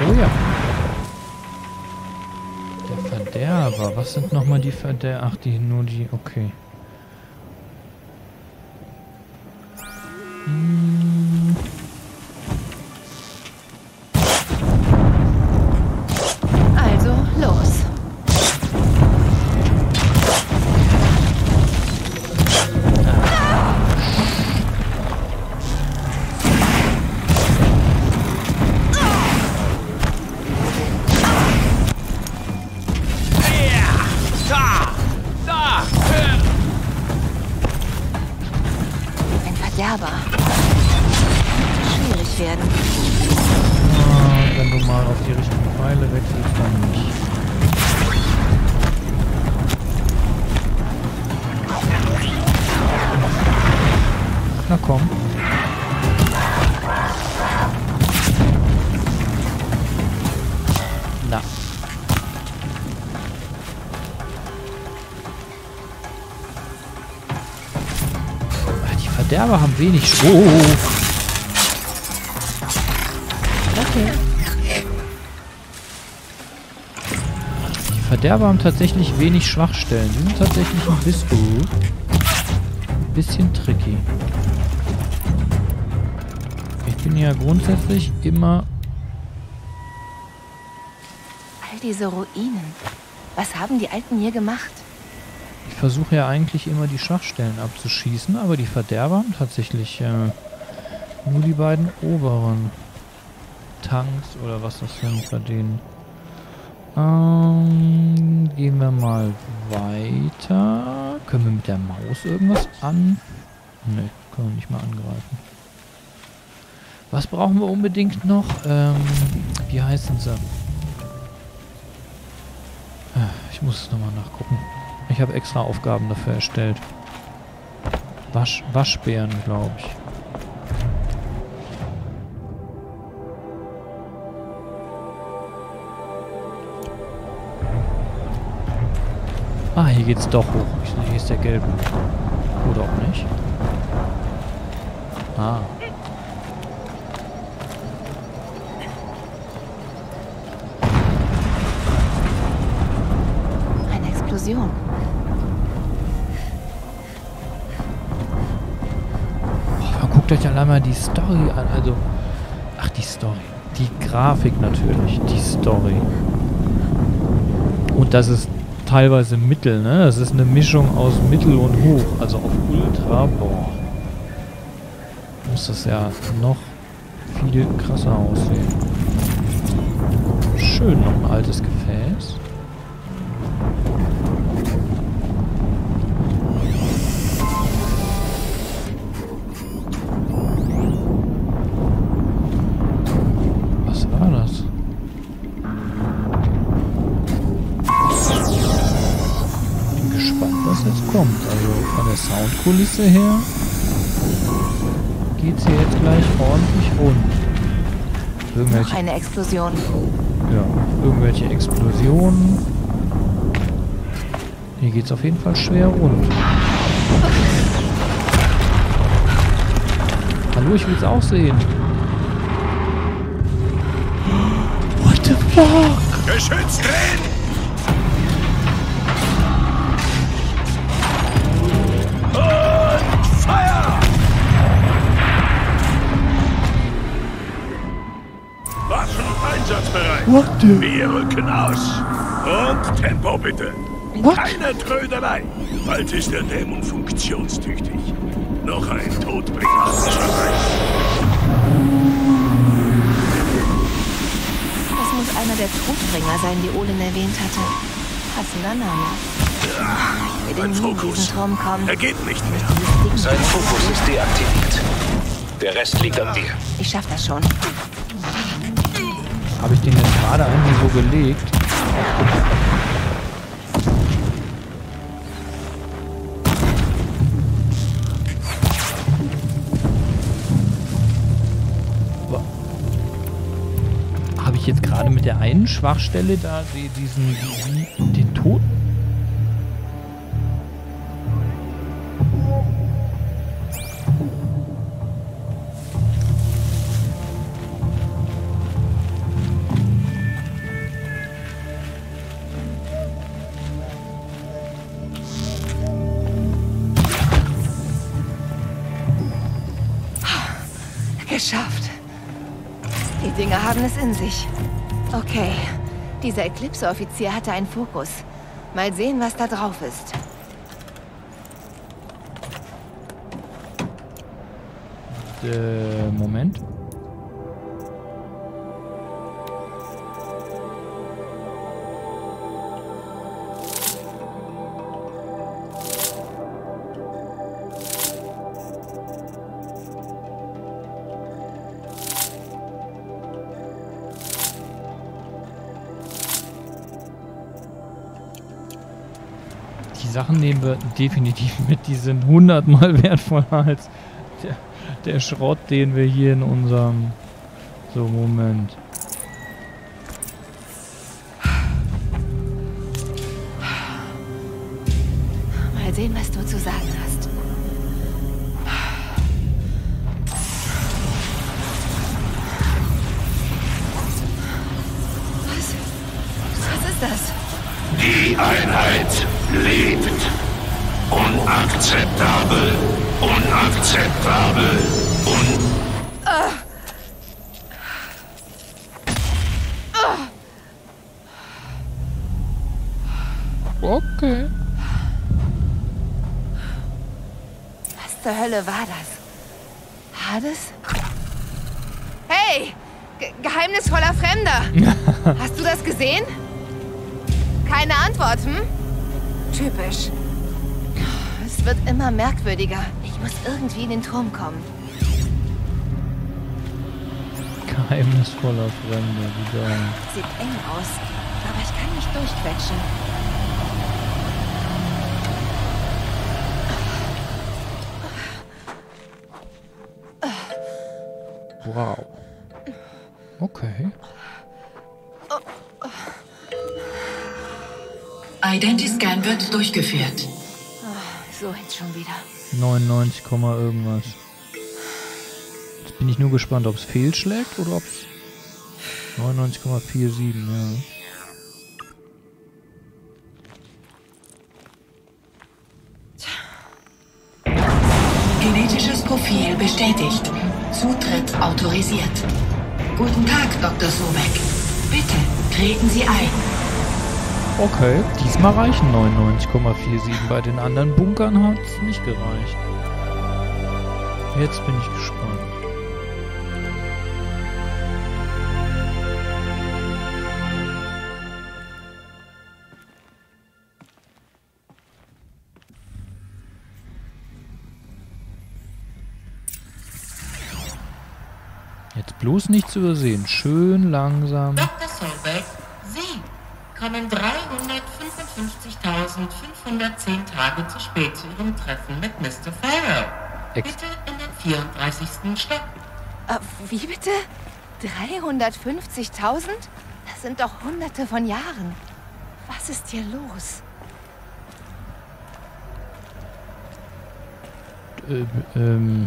Oh ja. Der Verderber. Was sind nochmal die Verderber? Ach, die, nur die, okay. Wenig... Oh. Okay. Die Verderber haben tatsächlich wenig Schwachstellen. Die sind tatsächlich ein bisschen, ein bisschen tricky. Ich bin ja grundsätzlich immer... All diese Ruinen. Was haben die Alten hier gemacht? Versuche ja eigentlich immer die Schwachstellen abzuschießen, aber die Verderber haben tatsächlich äh, nur die beiden oberen Tanks oder was das sind bei denen. Ähm, gehen wir mal weiter. Können wir mit der Maus irgendwas an? Ne, können wir nicht mal angreifen. Was brauchen wir unbedingt noch? Ähm, wie heißen sie? Ah, ich muss es nochmal nachgucken. Ich habe extra Aufgaben dafür erstellt. Wasch, Waschbären, glaube ich. Ah, hier geht's doch hoch. Ich, hier ist der gelbe. Oder auch nicht. Ah. Eine Explosion. Euch allein mal die Story an. Also, ach, die Story. Die Grafik natürlich. Die Story. Und das ist teilweise Mittel, ne? Das ist eine Mischung aus Mittel und Hoch. Also auf Ultra, boah. Muss das ja noch viel krasser aussehen. Schön, noch ein altes Gefäß. Soundkulisse her geht's hier jetzt gleich ordentlich rund. Noch Irgendwelche, eine Explosion. ja, irgendwelche Explosionen. Hier geht's auf jeden Fall schwer rund. Hallo, ich will's auch sehen. What the fuck? Geschütz drehen! The- Wir rücken aus. Und Tempo bitte. What? Keine Trödelei. Bald ist der Dämon funktionstüchtig. Noch ein Todbringer. Das muss einer der Todbringer sein, die Olin erwähnt hatte. Passender Name. Ich werde nie in diesen Turm kommen. Er geht nicht mehr. Sein Fokus ist deaktiviert. Der Rest liegt an dir. Ich schaff das schon. Habe ich den jetzt gerade irgendwie so gelegt? Habe ich jetzt gerade mit der einen Schwachstelle da die- diesen die, den Tod? Dieser Eclipse-Offizier hatte einen Fokus. Mal sehen, was da drauf ist. Äh, Moment. Sachen nehmen wir definitiv mit. Die sind hundertmal <laughs> wertvoller als der, der Schrott, den wir hier in unserem... So, Moment. Merkwürdiger. Ich muss irgendwie in den Turm kommen. Geheimnisvoller Fremde, wie. Sieht eng aus, aber ich kann mich durchquetschen. Wow. Okay. Identiscan wird durchgeführt. So jetzt schon wieder. 99, Komma irgendwas. Jetzt bin ich nur gespannt, ob es fehlschlägt oder ob es 99,47, ja. Genetisches Profil bestätigt. Zutritt autorisiert. Guten Tag, Dr. Sobek. Bitte treten Sie ein. Okay, diesmal reichen 99,47. Bei den anderen Bunkern hat es nicht gereicht. Jetzt bin ich gespannt. Jetzt bloß nicht zu übersehen. Schön langsam. Dr. Solberg, Sie kommen 355.510 Tage zu spät zu Ihrem Treffen mit Mr. Farrow. Ex Bitte in den 34. Stock. Äh, wie bitte? 350.000? Das sind doch hunderte von Jahren. Was ist hier los? Äh, ähm,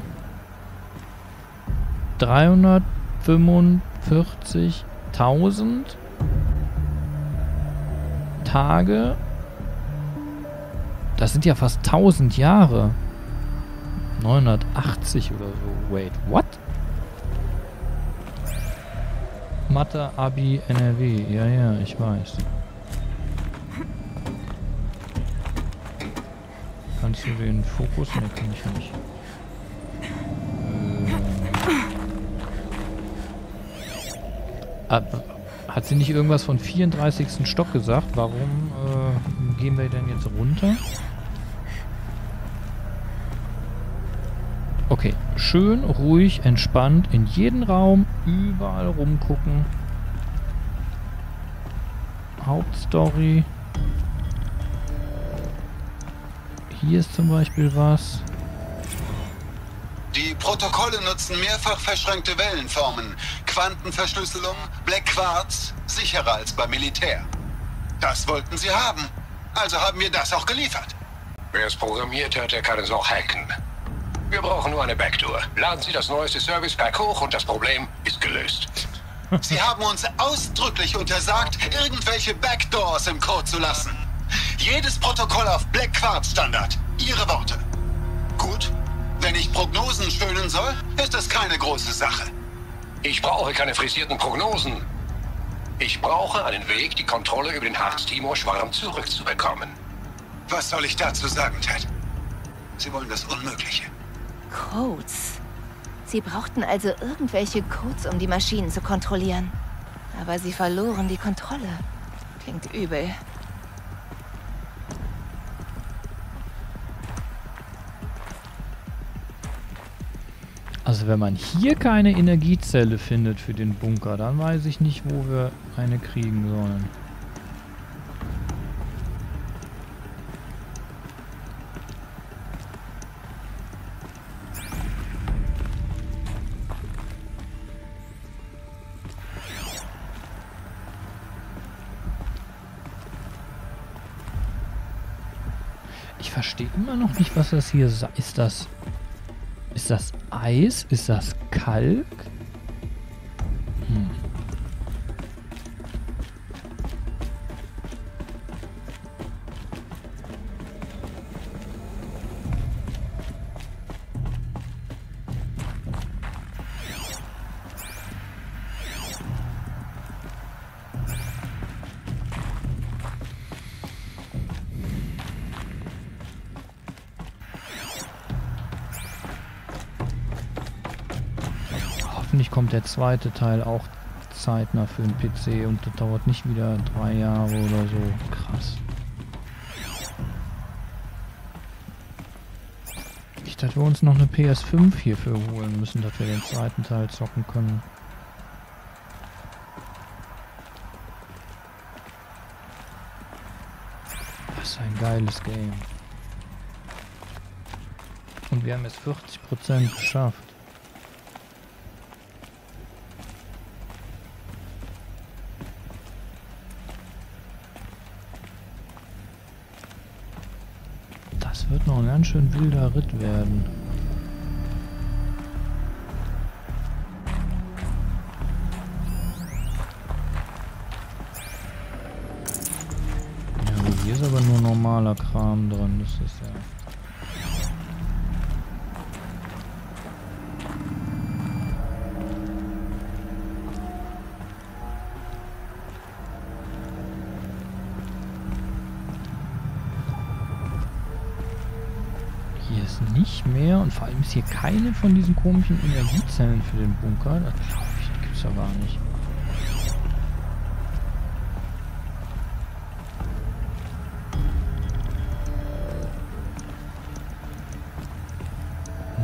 345.000 Tage. Das sind ja fast 1000 Jahre. 980 oder so. Wait, what? Mathe, Abi, NRW. Ja, ja, ich weiß. Kannst du den Fokus? Ne, kann ich nicht. Äh, hat sie nicht irgendwas von 34. Stock gesagt? Warum äh, gehen wir denn jetzt runter? Okay, schön, ruhig, entspannt, in jeden Raum, überall rumgucken. Hauptstory. Hier ist zum Beispiel was. Die Protokolle nutzen mehrfach verschränkte Wellenformen, Quantenverschlüsselung, Black Quartz, sicherer als beim Militär. Das wollten sie haben. Also haben wir das auch geliefert. Wer es programmiert hat, der kann es auch hacken. Wir brauchen nur eine Backdoor. Laden Sie das neueste Service Pack hoch und das Problem ist gelöst. <laughs> Sie haben uns ausdrücklich untersagt, irgendwelche Backdoors im Code zu lassen. Jedes Protokoll auf Black Quartz Standard. Ihre Worte. Gut. Wenn ich Prognosen stöhnen soll, ist das keine große Sache. Ich brauche keine frisierten Prognosen. Ich brauche einen Weg, die Kontrolle über den Harz-Timor-Schwarm zurückzubekommen. Was soll ich dazu sagen, Ted? Sie wollen das Unmögliche. Codes. Sie brauchten also irgendwelche Codes, um die Maschinen zu kontrollieren. Aber sie verloren die Kontrolle. Klingt übel. Also wenn man hier keine Energiezelle findet für den Bunker, dann weiß ich nicht, wo wir eine kriegen sollen. Ich verstehe immer noch nicht, was das hier ist. Ist das... Ist das Eis? Ist das Kalk? Hm. Der zweite Teil auch zeitnah für den PC und das dauert nicht wieder drei Jahre oder so. Krass. Ich dachte, wir uns noch eine PS5 hierfür holen müssen, dass wir den zweiten Teil zocken können. Ist ein geiles Game. Und wir haben es 40% geschafft. Wird noch ein ganz schön wilder Ritt werden. Ja, hier ist aber nur normaler Kram drin, das ist ja... nicht mehr und vor allem ist hier keine von diesen komischen Energiezellen für den Bunker. Das glaube ich, das gibt's ja gar nicht.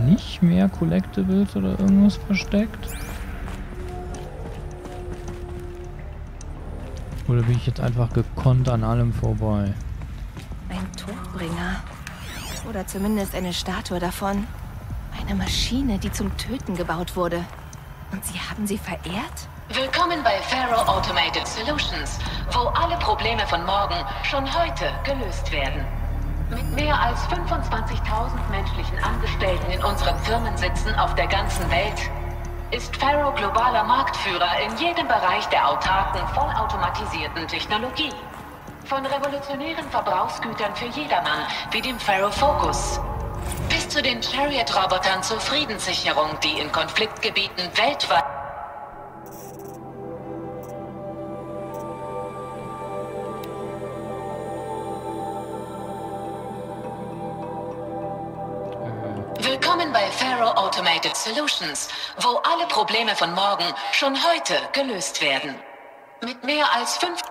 Nicht mehr Collectibles oder irgendwas versteckt? Oder bin ich jetzt einfach gekonnt an allem vorbei? Ein Todbringer. Oder zumindest eine Statue davon. Eine Maschine, die zum Töten gebaut wurde. Und Sie haben sie verehrt? Willkommen bei Faro Automated Solutions, wo alle Probleme von morgen schon heute gelöst werden. Mit mehr als 25.000 menschlichen Angestellten in unseren Firmensitzen auf der ganzen Welt ist Faro globaler Marktführer in jedem Bereich der autarken, vollautomatisierten Technologie. Von revolutionären Verbrauchsgütern für jedermann, wie dem Faro Focus, bis zu den Chariot-Robotern zur Friedenssicherung, die in Konfliktgebieten weltweit Willkommen bei Faro Automated Solutions, wo alle Probleme von morgen schon heute gelöst werden. Mit mehr als fünf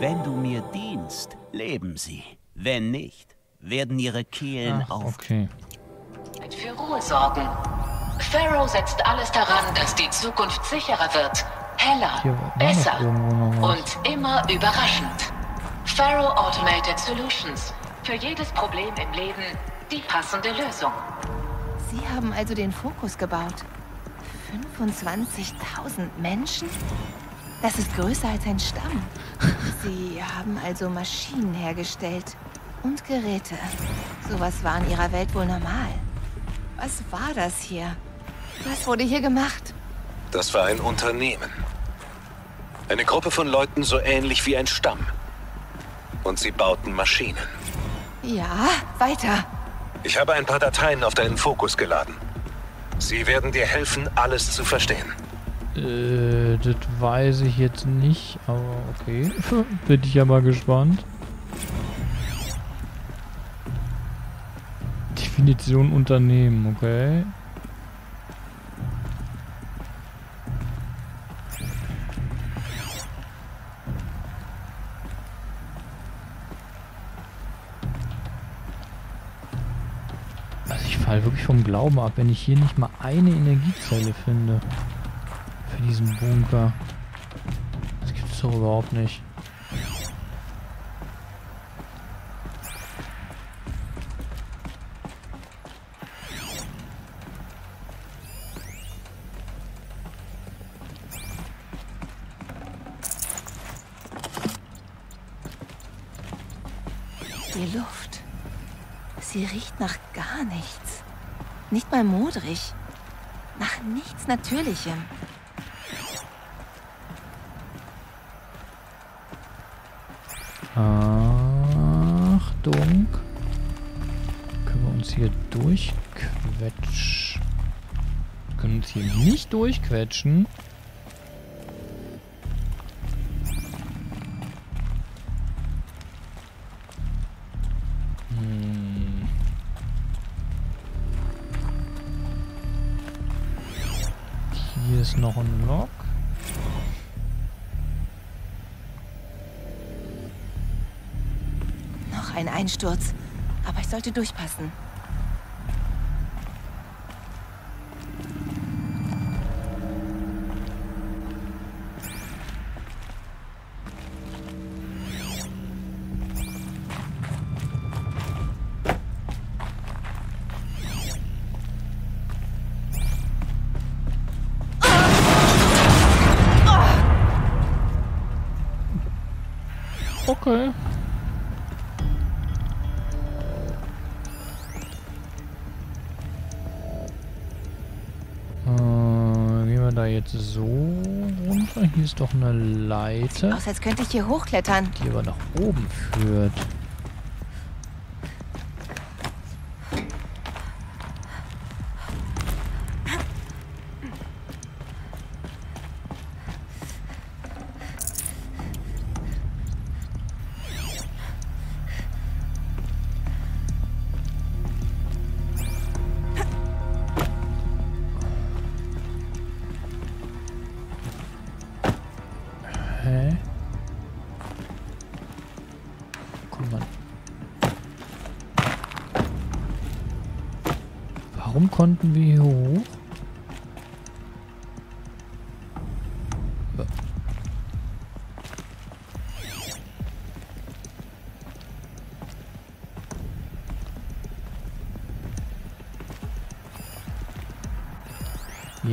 Wenn du mir dienst, leben sie. Wenn nicht, werden ihre Kehlen Ach, auf. okay. für Ruhe sorgen. Faro setzt alles daran, dass die Zukunft sicherer wird, heller, besser und immer überraschend. Faro Automated Solutions. Für jedes Problem im Leben die passende Lösung. Sie haben also den Fokus gebaut. 25.000 Menschen? Das ist größer als ein Stamm. Sie haben also Maschinen hergestellt. Und Geräte. Sowas war in ihrer Welt wohl normal. Was war das hier? Was wurde hier gemacht? Das war ein Unternehmen. Eine Gruppe von Leuten so ähnlich wie ein Stamm. Und sie bauten Maschinen. Ja, weiter. Ich habe ein paar Dateien auf deinen Fokus geladen. Sie werden dir helfen, alles zu verstehen. Äh, das weiß ich jetzt nicht, aber okay. <laughs> Bin ich ja mal gespannt. Definition Unternehmen, okay. Also ich falle wirklich vom Glauben ab, wenn ich hier nicht mal eine Energiezelle finde. Für diesen Bunker. Das gibt's doch überhaupt nicht. Die Luft. Sie riecht nach gar nichts. Nicht mal modrig. Nach nichts Natürlichem. Achtung. Können wir uns hier durchquetschen? Wir können uns hier nicht durchquetschen. Hm. Hier ist noch ein Lock. Noch ein Einsturz. Aber ich sollte durchpassen. Okay. Jetzt so runter? Hier ist doch eine Leiter. Aus, als könnte ich hier hochklettern. Die aber nach oben führt.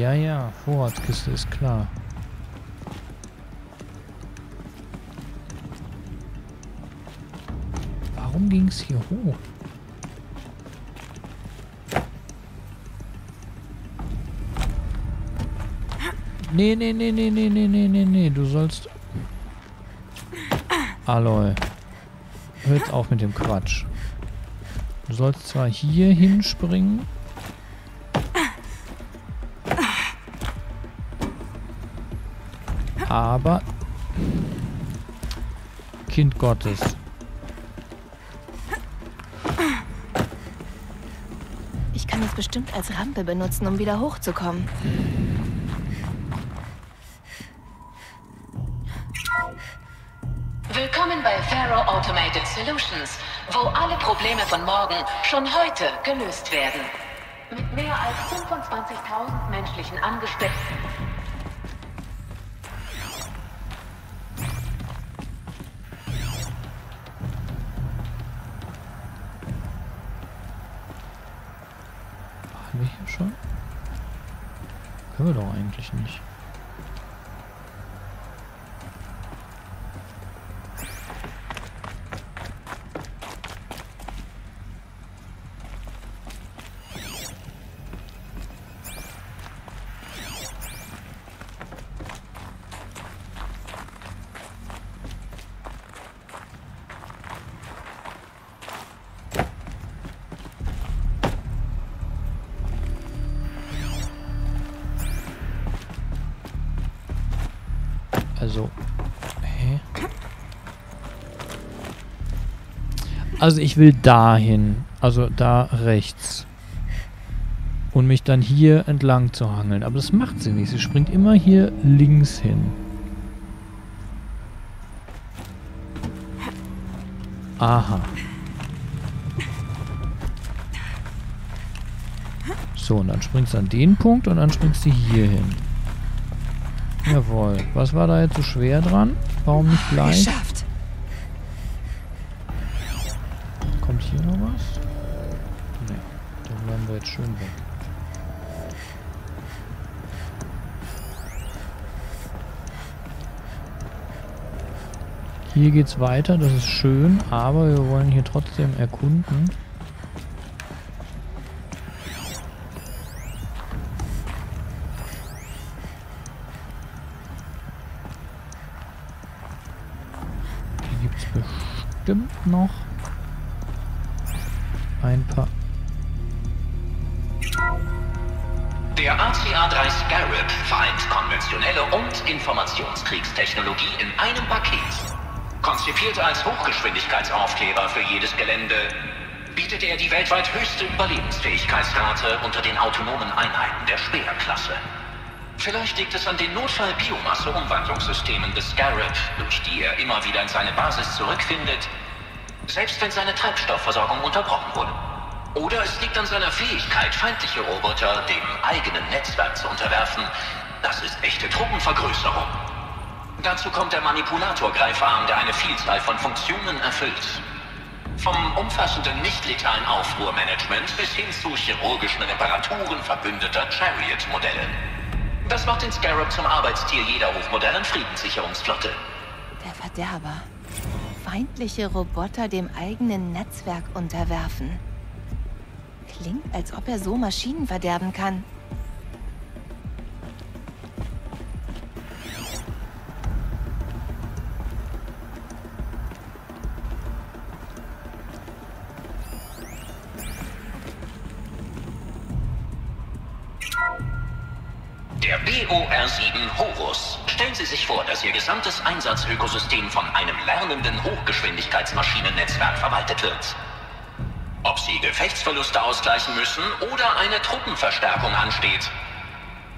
Ja, ja, Vorratskiste ist klar. Warum ging es hier hoch? Nee, nee, nee, nee, nee, nee, nee, nee, nee, du sollst... Aloy. Hör jetzt auf mit dem Quatsch. Du sollst zwar hier hinspringen. Aber... Kind Gottes. Ich kann es bestimmt als Rampe benutzen, um wieder hochzukommen. Willkommen bei Faro Automated Solutions, wo alle Probleme von morgen schon heute gelöst werden. Mit mehr als 25.000 menschlichen Angestellten. Wir doch eigentlich nicht. Also ich will dahin. Also da rechts. Und mich dann hier entlang zu hangeln. Aber das macht sie nicht. Sie springt immer hier links hin. Aha. So, und dann springt sie an den Punkt und dann springt sie hier hin. Jawohl. Was war da jetzt so schwer dran? Warum nicht gleich? Geschafft. Hier geht's weiter, das ist schön, aber wir wollen hier trotzdem erkunden. Hier gibt's bestimmt noch Hochgeschwindigkeitsaufklärer für jedes Gelände, bietet er die weltweit höchste Überlebensfähigkeitsrate unter den autonomen Einheiten der Speerklasse. Vielleicht liegt es an den Notfall-Biomasse-Umwandlungssystemen des Scarab, durch die er immer wieder in seine Basis zurückfindet, selbst wenn seine Treibstoffversorgung unterbrochen wurde. Oder es liegt an seiner Fähigkeit, feindliche Roboter dem eigenen Netzwerk zu unterwerfen. Das ist echte Truppenvergrößerung. Dazu kommt der Manipulator-Greifarm, der eine Vielzahl von Funktionen erfüllt. Vom umfassenden nicht-letalen Aufruhrmanagement bis hin zu chirurgischen Reparaturen verbündeter Chariot-Modelle. Das macht den Scarab zum Arbeitstier jeder hochmodernen Friedenssicherungsflotte. Der Verderber. Feindliche Roboter dem eigenen Netzwerk unterwerfen. Klingt, als ob er so Maschinen verderben kann. BOR-7 Horus. Stellen Sie sich vor, dass Ihr gesamtes Einsatzökosystem von einem lernenden Hochgeschwindigkeitsmaschinennetzwerk verwaltet wird. Ob Sie Gefechtsverluste ausgleichen müssen oder eine Truppenverstärkung ansteht.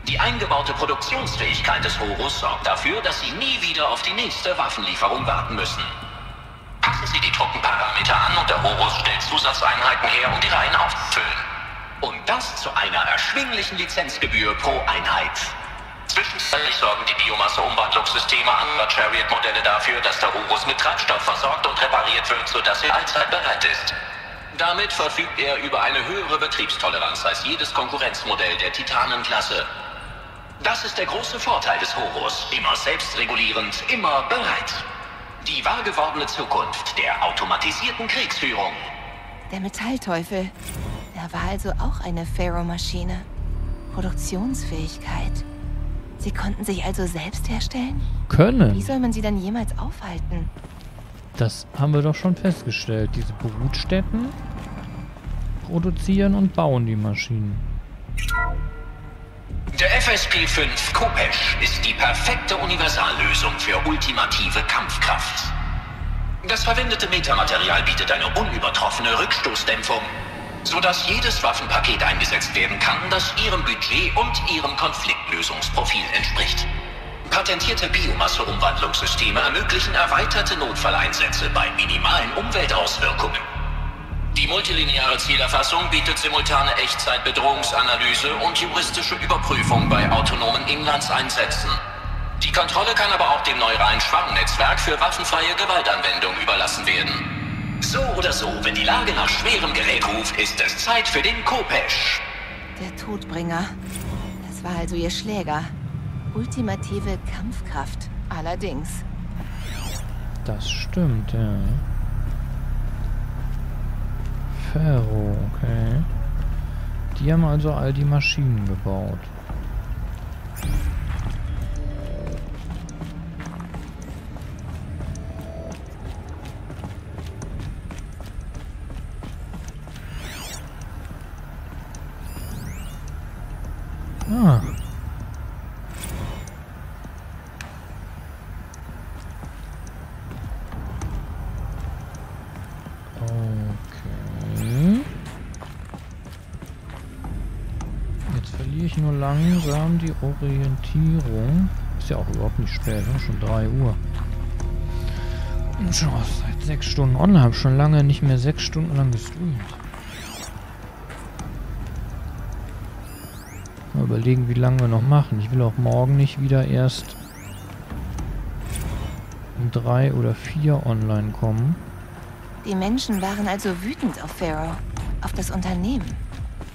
Die eingebaute Produktionsfähigkeit des Horus sorgt dafür, dass Sie nie wieder auf die nächste Waffenlieferung warten müssen. Passen Sie die Truppenparameter an und der Horus stellt Zusatzeinheiten her, um die Reihen aufzufüllen. Und das zu einer erschwinglichen Lizenzgebühr pro Einheit. Zwischenzeitlich sorgen die Biomasse-Umwandlungssysteme anderer Chariot-Modelle dafür, dass der Horus mit Treibstoff versorgt und repariert wird, sodass er allzeit bereit ist. Damit verfügt er über eine höhere Betriebstoleranz als jedes Konkurrenzmodell der Titanenklasse. Das ist der große Vorteil des Horus. Immer selbstregulierend, immer bereit. Die wahr gewordene Zukunft der automatisierten Kriegsführung. Der Metallteufel. Er war also auch eine Pharaoh-Maschine. Produktionsfähigkeit. Sie konnten sich also selbst herstellen? Können. Wie soll man sie dann jemals aufhalten? Das haben wir doch schon festgestellt. Diese Brutstätten produzieren und bauen die Maschinen. Der FSP-5 Kopesh ist die perfekte Universallösung für ultimative Kampfkraft. Das verwendete Metamaterial bietet eine unübertroffene Rückstoßdämpfung, sodass jedes Waffenpaket eingesetzt werden kann, das Ihrem Budget und Ihrem Konfliktlösungsprofil entspricht. Patentierte Biomasse-Umwandlungssysteme ermöglichen erweiterte Notfalleinsätze bei minimalen Umweltauswirkungen. Die multilineare Zielerfassung bietet simultane Echtzeitbedrohungsanalyse und juristische Überprüfung bei autonomen Inlandseinsätzen. Die Kontrolle kann aber auch dem neuralen Schwarmnetzwerk für waffenfreie Gewaltanwendung überlassen werden. So oder so, wenn die Lage nach schwerem Gerät ruft, ist es Zeit für den Kopesh. Der Todbringer. Das war also ihr Schläger. Ultimative Kampfkraft. Allerdings. Das stimmt, ja. Ferro, okay. Die haben also all die Maschinen gebaut. Ah. Okay. Jetzt verliere ich nur langsam die Orientierung. Ist ja auch überhaupt nicht spät, ne? schon 3 Uhr. Und schon seit 6 Stunden online. Habe schon lange nicht mehr 6 Stunden lang gestreamt. Mal überlegen, wie lange wir noch machen. Ich will auch morgen nicht wieder erst um 3 oder 4 online kommen. Die Menschen waren also wütend auf Pharaoh, auf das Unternehmen.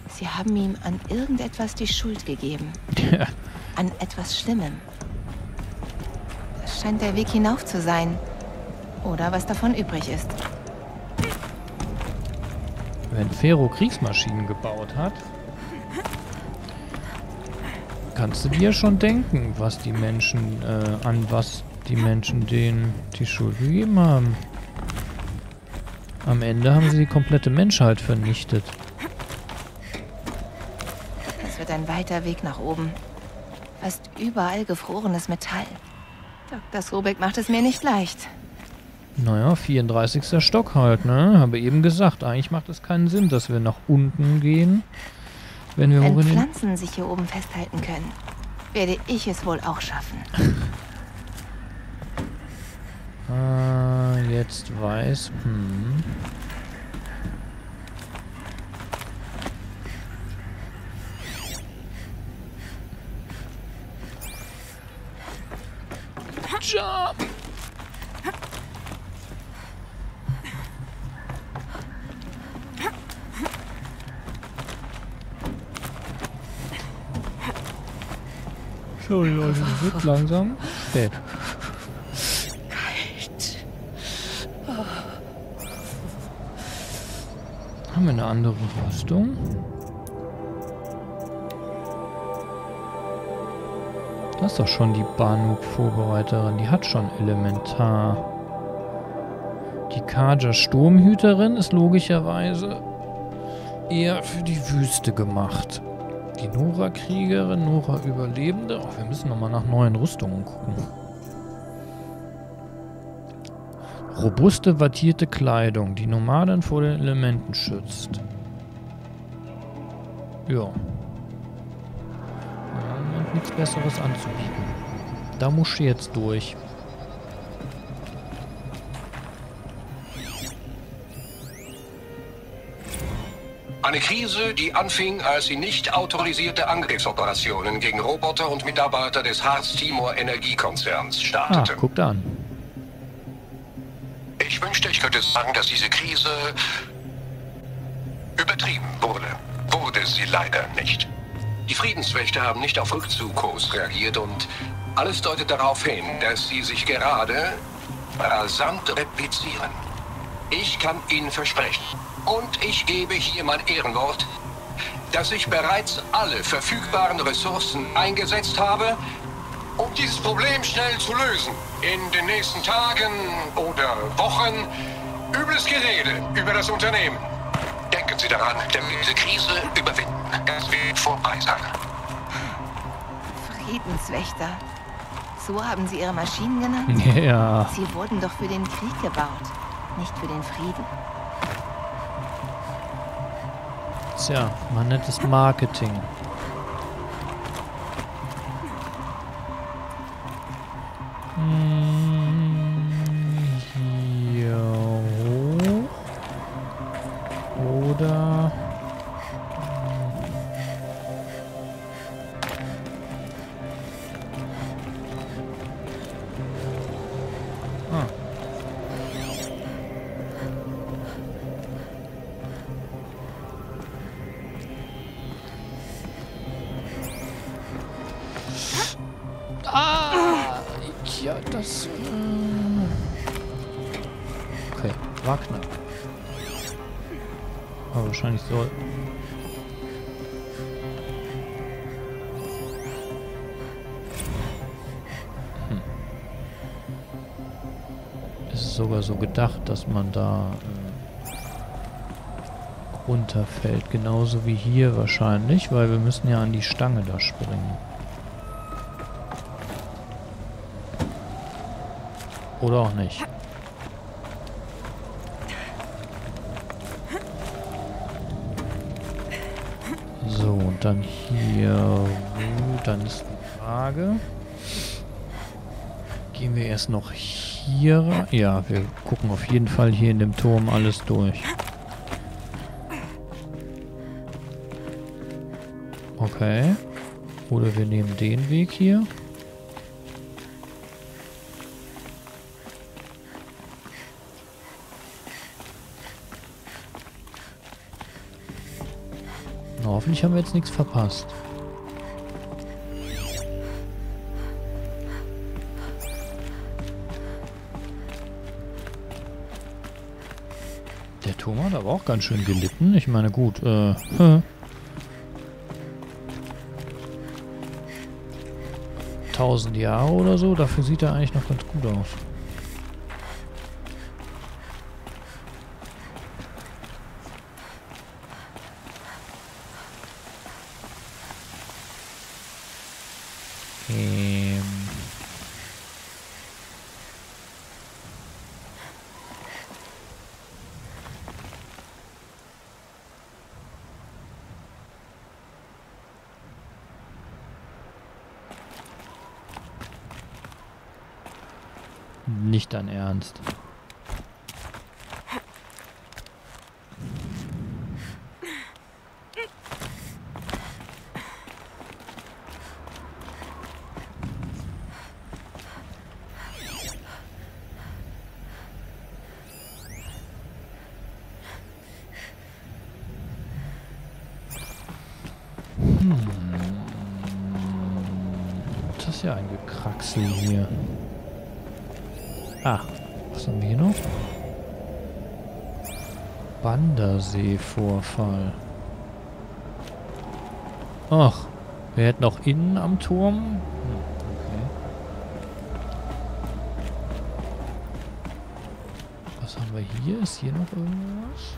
Sie haben ihm an irgendetwas die Schuld gegeben. Ja. An etwas Schlimmem. Das scheint der Weg hinauf zu sein. Oder was davon übrig ist. Wenn Pharaoh Kriegsmaschinen gebaut hat, kannst du dir schon denken, was die Menschen, äh, an was die Menschen denen die Schuld gegeben haben. Am Ende haben sie die komplette Menschheit vernichtet. Das wird ein weiter Weg nach oben. Fast überall gefrorenes Metall. Dr. Sobek macht es mir nicht leicht. Naja, 34. Stock halt, ne? Habe eben gesagt, eigentlich macht es keinen Sinn, dass wir nach unten gehen. Wenn wir Wenn. Pflanzen sich hier oben festhalten können. werde ich es wohl auch schaffen. <laughs> Ah, jetzt weiß. Hm. Jump! Leute, es wird langsam spät. Kalt. Haben wir eine andere Rüstung? Das ist doch schon die Bahnhof-Vorbereiterin. Die hat schon Elementar. Die Kaja Sturmhüterin ist logischerweise eher für die Wüste gemacht. Die Nora-Kriegerin, Nora-Überlebende. Oh, wir müssen nochmal nach neuen Rüstungen gucken. Robuste, wattierte Kleidung, die Nomaden vor den Elementen schützt. Ja. Moment nichts Besseres anzubieten. Da muss ich jetzt durch. Eine Krise, die anfing, als sie nicht autorisierte Angriffsoperationen gegen Roboter und Mitarbeiter des Harz Timor Energiekonzerns Ah, startete. guck da an. Ich wünschte, ich könnte sagen, dass diese Krise übertrieben wurde. Wurde sie leider nicht. Die Friedenswächter haben nicht auf Rückzugkurs reagiert und alles deutet darauf hin, dass sie sich gerade rasant replizieren. Ich kann Ihnen versprechen, und ich gebe hier mein Ehrenwort, dass ich bereits alle verfügbaren Ressourcen eingesetzt habe, um dieses Problem schnell zu lösen. In den nächsten Tagen oder Wochen übles Gerede über das Unternehmen. Denken Sie daran, wir diese Krise überwinden, es wird vorbei sein. Friedenswächter. So haben sie ihre Maschinen genannt? <laughs> Ja. Sie wurden doch für den Krieg gebaut, nicht für den Frieden. Tja, man nennt es Marketing. Hm, Hier hoch. Oder... so gedacht, dass man da äh, runterfällt. Genauso wie hier wahrscheinlich, weil wir müssen ja an die Stange da springen. Oder auch nicht. So, und dann hier. Dann ist die Frage. Gehen wir erst noch hier rein? Ja, wir gucken auf jeden Fall hier in dem Turm alles durch. Okay. Oder wir nehmen den Weg hier. Hoffentlich haben wir jetzt nichts verpasst. Aber auch ganz schön gelitten. Ich meine, gut, äh. Tausend Jahre oder so, dafür sieht er eigentlich noch ganz gut aus. Ähm. Nicht dein Ernst. Hm. Das ist ja ein Gekraxel hier. Ah, was haben wir hier noch? Bandersee-Vorfall. Ach, wir hätten auch innen am Turm. Hm, okay. Was haben wir hier? Ist hier noch irgendwas?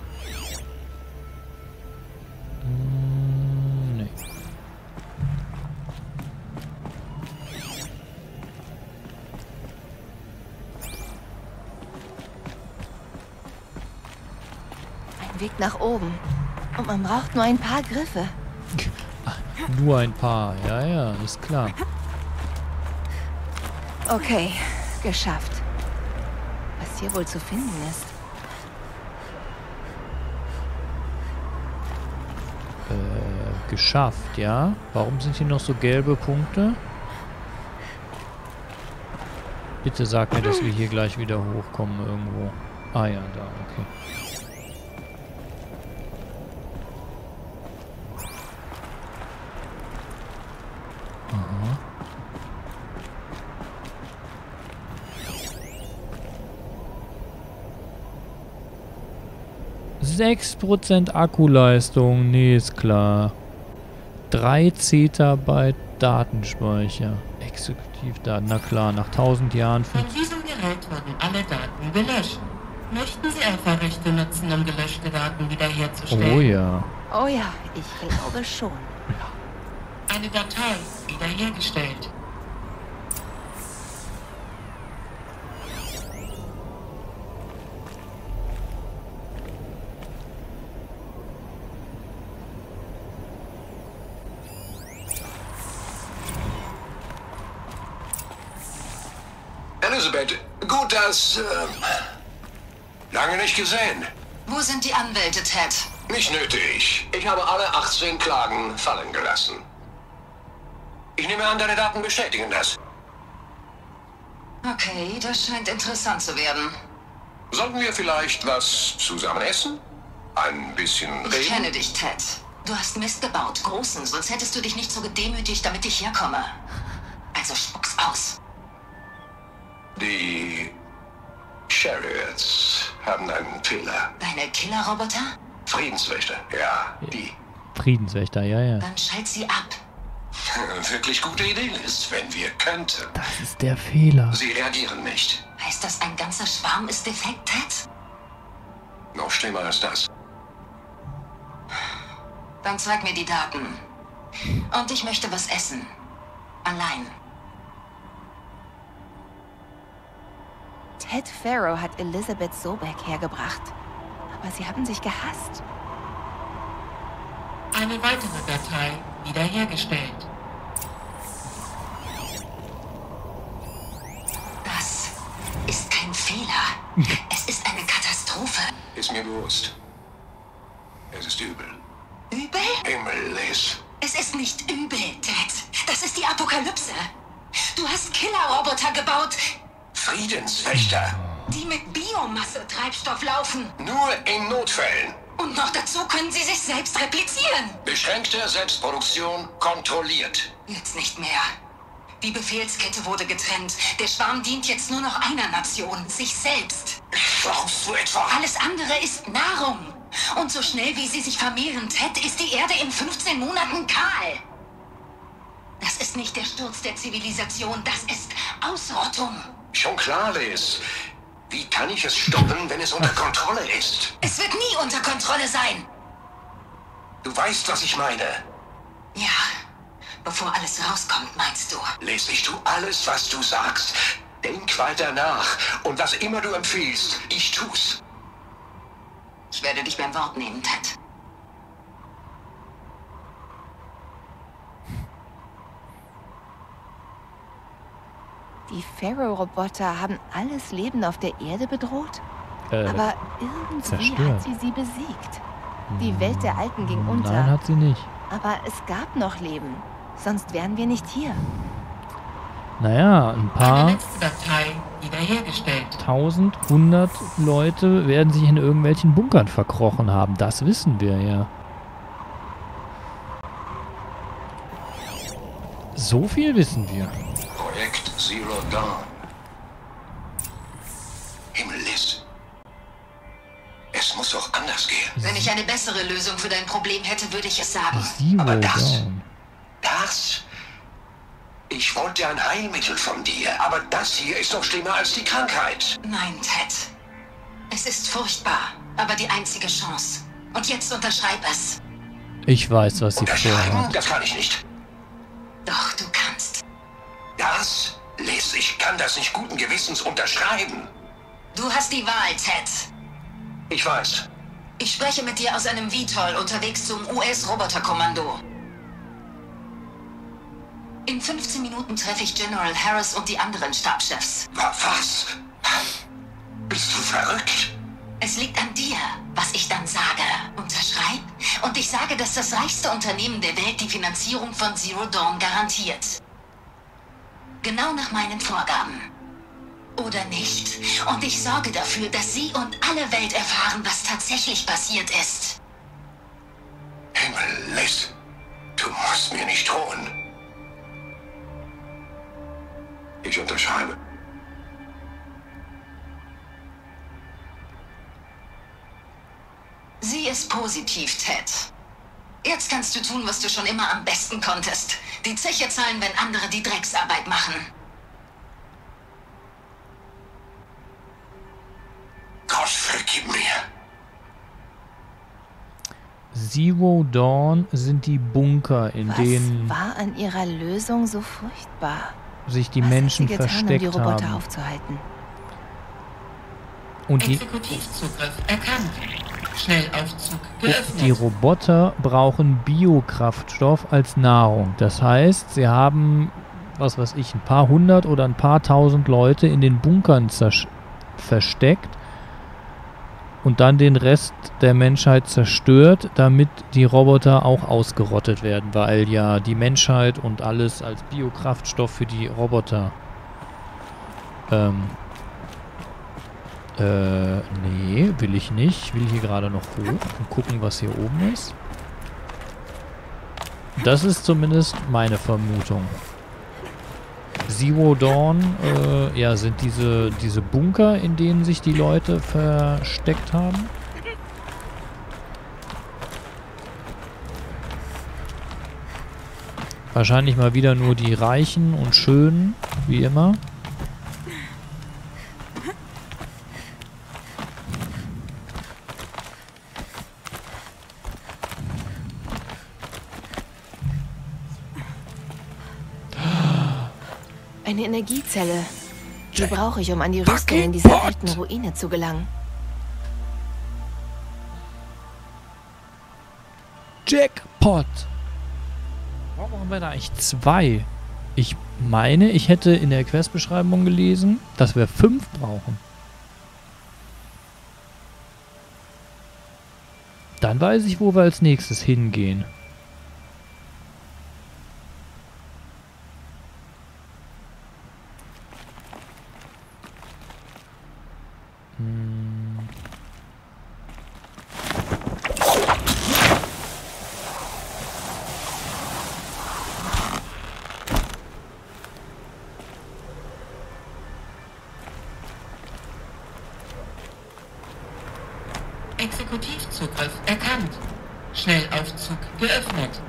Weg nach oben. Und man braucht nur ein paar Griffe. Nur ein paar. Ja, ja, ist klar. Okay, geschafft. Was hier wohl zu finden ist. Äh, geschafft, ja. Warum sind hier noch so gelbe Punkte? Bitte sag mir, dass wir hier gleich wieder hochkommen irgendwo. Ah ja, da, okay. 6% Akkuleistung. Nee, ist klar. 3 Zetabyte Datenspeicher. Exekutivdaten. Na klar, nach 1000 Jahren... Von diesem Gerät wurden alle Daten gelöscht. Möchten Sie einfach Rechte nutzen, um gelöschte Daten wiederherzustellen? Oh ja. Oh ja, ich glaube schon. Eine Datei wiederhergestellt. Dass... Äh, lange nicht gesehen. Wo sind die Anwälte, Ted? Nicht nötig. Ich habe alle 18 Klagen fallen gelassen. Ich nehme an, deine Daten bestätigen das. Okay, das scheint interessant zu werden. Sollten wir vielleicht was zusammen essen? Ein bisschen reden? Ich kenne dich, Ted. Du hast Mist gebaut, großen, sonst hättest du dich nicht so gedemütigt, damit ich herkomme. Also spuck's aus. Die Chariots haben einen Fehler. Deine Killerroboter? Friedenswächter, ja, die. Friedenswächter, ja, ja. Dann schalt sie ab. <laughs> Wirklich gute Idee ist, wenn wir könnten. Das ist der Fehler. Sie reagieren nicht. Heißt das, ein ganzer Schwarm ist defekt, Ted? Noch schlimmer als das. Dann zeig mir die Daten. Und ich möchte was essen. Allein. Ted Farrow hat Elizabeth Sobeck hergebracht. Aber sie haben sich gehasst. Eine weitere Datei wiederhergestellt. Das ist kein Fehler. <laughs> Es ist eine Katastrophe. Ist mir bewusst. Es ist übel. Übel? Himmel, Liz. Es ist nicht übel, Ted. Das ist die Apokalypse. Du hast Killerroboter gebaut, Friedenswächter. die mit Biomasse-Treibstoff laufen. Nur in Notfällen. Und noch dazu können sie sich selbst replizieren. Beschränkte Selbstproduktion kontrolliert. Jetzt nicht mehr. Die Befehlskette wurde getrennt. Der Schwarm dient jetzt nur noch einer Nation, sich selbst. Glaubst du etwa? Alles andere ist Nahrung. Und so schnell wie sie sich vermehren, Ted, ist die Erde in 15 Monaten kahl. Das ist nicht der Sturz der Zivilisation, das ist Ausrottung. Schon klar, Liz. Wie kann ich es stoppen, wenn es unter Kontrolle ist? Es wird nie unter Kontrolle sein. Du weißt, was ich meine. Ja, bevor alles rauskommt, meinst du? Liz, ich tu alles, was du sagst. Denk weiter nach. Und was immer du empfiehlst, ich tu's. Ich werde dich beim Wort nehmen, Ted. Die Pharaoh-Roboter haben alles Leben auf der Erde bedroht. Äh, Aber irgendwie zerstört. hat sie sie besiegt. Die Welt der Alten ging unter. Nein, hat sie nicht. Aber es gab noch Leben. Sonst wären wir nicht hier. Naja, ein paar Datei wiederhergestellt. tausend, hundert Leute werden sich in irgendwelchen Bunkern verkrochen haben. Das wissen wir ja. So viel wissen wir. Projekt Zero Dawn. Himmel, Liz. Es muss doch anders gehen. Wenn ich eine bessere Lösung für dein Problem hätte, würde ich es sagen. Zero Aber das- Dawn. Das? Ich wollte ein Heilmittel von dir, aber das hier ist doch schlimmer als die Krankheit. Nein, Ted. Es ist furchtbar, aber die einzige Chance. Und jetzt unterschreib es. Ich weiß, was sie vorhat. Das kann ich nicht. Kann das nicht guten Gewissens unterschreiben. Du hast die Wahl, Ted. Ich weiß. Ich spreche mit dir aus einem VTOL unterwegs zum US-Roboterkommando. In 15 Minuten treffe ich General Harris und die anderen Stabschefs. Wa- Was? Bist du verrückt? Es liegt an dir, was ich dann sage. Unterschreib und ich sage, dass das reichste Unternehmen der Welt die Finanzierung von Zero Dawn garantiert. Genau nach meinen Vorgaben. Oder nicht. Und ich sorge dafür, dass Sie und alle Welt erfahren, was tatsächlich passiert ist. Himmel, Liz. Du musst mir nicht drohen. Ich unterschreibe. Sie ist positiv, Ted. Jetzt kannst du tun, was du schon immer am besten konntest. Die Zeche zahlen, wenn andere die Drecksarbeit machen. Gott vergib mir. Zero Dawn sind die Bunker, in Was denen war an ihrer Lösung so furchtbar? sich die Was Menschen getan, um versteckt die Roboter haben. aufzuhalten? Und die, Exekutivzugriff erkannt. Schnellaufzug geöffnet. die Roboter brauchen Biokraftstoff als Nahrung. Das heißt, sie haben, was weiß ich, ein paar hundert oder ein paar tausend Leute in den Bunkern versteckt und dann den Rest der Menschheit zerstört, damit die Roboter auch ausgerottet werden, weil ja die Menschheit und alles als Biokraftstoff für die Roboter ähm, äh, nee, will ich nicht. Ich will hier gerade noch hoch und gucken, was hier oben ist. Das ist zumindest meine Vermutung. Zero Dawn, äh, ja, sind diese, diese Bunker, in denen sich die Leute versteckt haben. Wahrscheinlich mal wieder nur die Reichen und Schönen, wie immer. Eine Energiezelle. Die brauche ich, um an die Rüstung in dieser alten Ruine zu gelangen. Jackpot! Warum haben wir da eigentlich zwei? Ich meine, ich hätte in der Questbeschreibung gelesen, dass wir fünf brauchen. Dann weiß ich, wo wir als nächstes hingehen. Hm. Exekutivzugriff erkannt. Schnellaufzug geöffnet.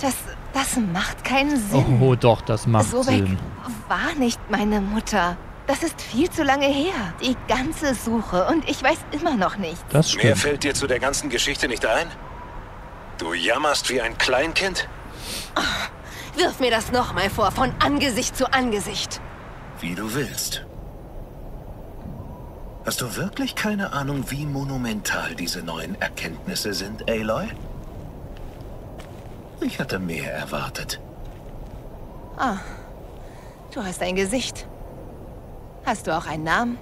Das, das macht keinen Sinn. Oh, doch, das macht so weg Sinn. war nicht meine Mutter. Das ist viel zu lange her. Die ganze Suche und ich weiß immer noch nicht. Das Mehr fällt dir zu der ganzen Geschichte nicht ein? Du jammerst wie ein Kleinkind? Wirf mir das nochmal vor, von Angesicht zu Angesicht. Wie du willst. Hast du wirklich keine Ahnung, wie monumental diese neuen Erkenntnisse sind, Aloy? Ich hatte mehr erwartet. Ah, du hast ein Gesicht. Hast du auch einen Namen?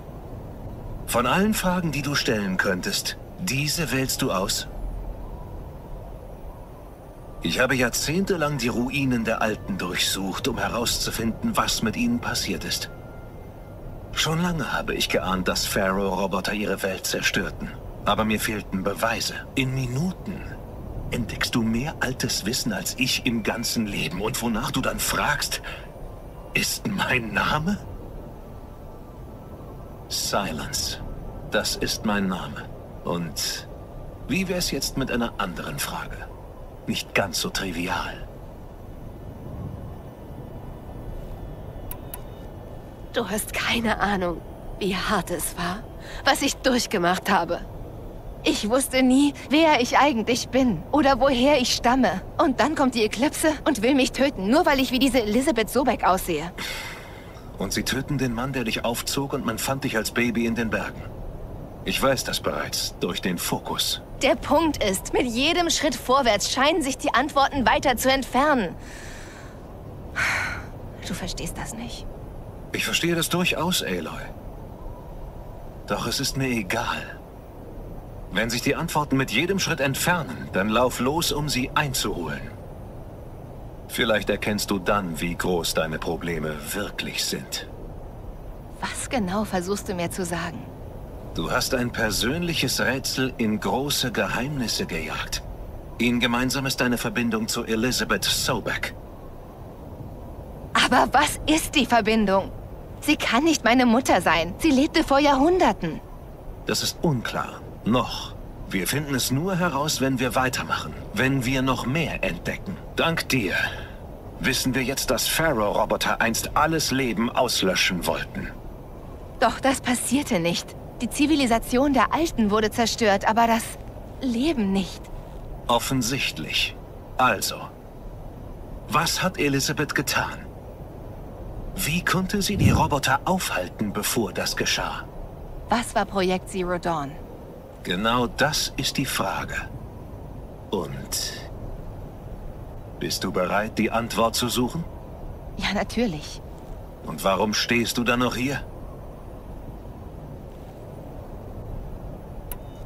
Von allen Fragen, die du stellen könntest, diese wählst du aus? Ich habe jahrzehntelang die Ruinen der Alten durchsucht, um herauszufinden, was mit ihnen passiert ist. Schon lange habe ich geahnt, dass Pharaoh-Roboter ihre Welt zerstörten. Aber mir fehlten Beweise. In Minuten entdeckst du mehr altes Wissen als ich im ganzen Leben. Und wonach du dann fragst, ist mein Name? Silence. Das ist mein Name. Und wie wär's jetzt mit einer anderen Frage? Nicht ganz so trivial. Du hast keine Ahnung, wie hart es war, was ich durchgemacht habe. Ich wusste nie, wer ich eigentlich bin oder woher ich stamme. Und dann kommt die Eklipse und will mich töten, nur weil ich wie diese Elisabeth Sobeck aussehe. Und sie töten den Mann, der dich aufzog und man fand dich als Baby in den Bergen. Ich weiß das bereits, durch den Fokus. Der Punkt ist, mit jedem Schritt vorwärts scheinen sich die Antworten weiter zu entfernen. Du verstehst das nicht. Ich verstehe das durchaus, Aloy. Doch es ist mir egal. Wenn sich die Antworten mit jedem Schritt entfernen, dann lauf los, um sie einzuholen. Vielleicht erkennst du dann, wie groß deine Probleme wirklich sind. Was genau versuchst du mir zu sagen? Du hast ein persönliches Rätsel in große Geheimnisse gejagt. Ihnen gemeinsam ist deine Verbindung zu Elizabeth Sobeck. Aber was ist die Verbindung? Sie kann nicht meine Mutter sein. Sie lebte vor Jahrhunderten. Das ist unklar. Noch. Wir finden es nur heraus, wenn wir weitermachen. Wenn wir noch mehr entdecken. Dank dir wissen wir jetzt, dass Pharaoh-Roboter einst alles Leben auslöschen wollten. Doch das passierte nicht. Die Zivilisation der Alten wurde zerstört, aber das Leben nicht. Offensichtlich. Also, was hat Elisabeth getan? Wie konnte sie die Roboter aufhalten, bevor das geschah? Was war Projekt Zero Dawn? Genau das ist die Frage. Und bist du bereit, die Antwort zu suchen? Ja, natürlich. Und warum stehst du dann noch hier?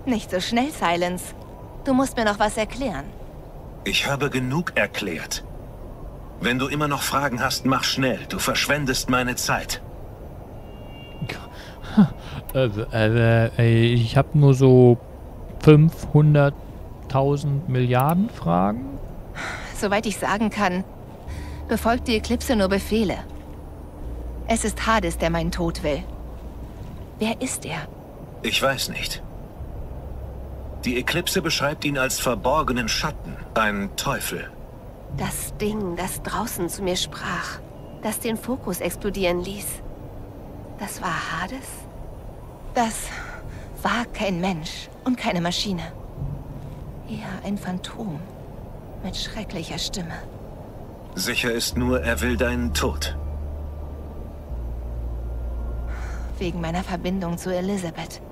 Nicht so schnell, Silence. Du musst mir noch was erklären. Ich habe genug erklärt. Wenn du immer noch Fragen hast, mach schnell. Du verschwendest meine Zeit. <laughs> Äh, äh, ich habe nur so 500.000 Milliarden Fragen. Soweit ich sagen kann, befolgt die Eklipse nur Befehle. Es ist Hades, der meinen Tod will. Wer ist er? Ich weiß nicht. Die Eklipse beschreibt ihn als verborgenen Schatten, ein Teufel. Das Ding, das draußen zu mir sprach, das den Fokus explodieren ließ. Das war Hades? Das war kein Mensch und keine Maschine. Eher ein Phantom mit schrecklicher Stimme. Sicher ist nur, er will deinen Tod. Wegen meiner Verbindung zu Elisabeth.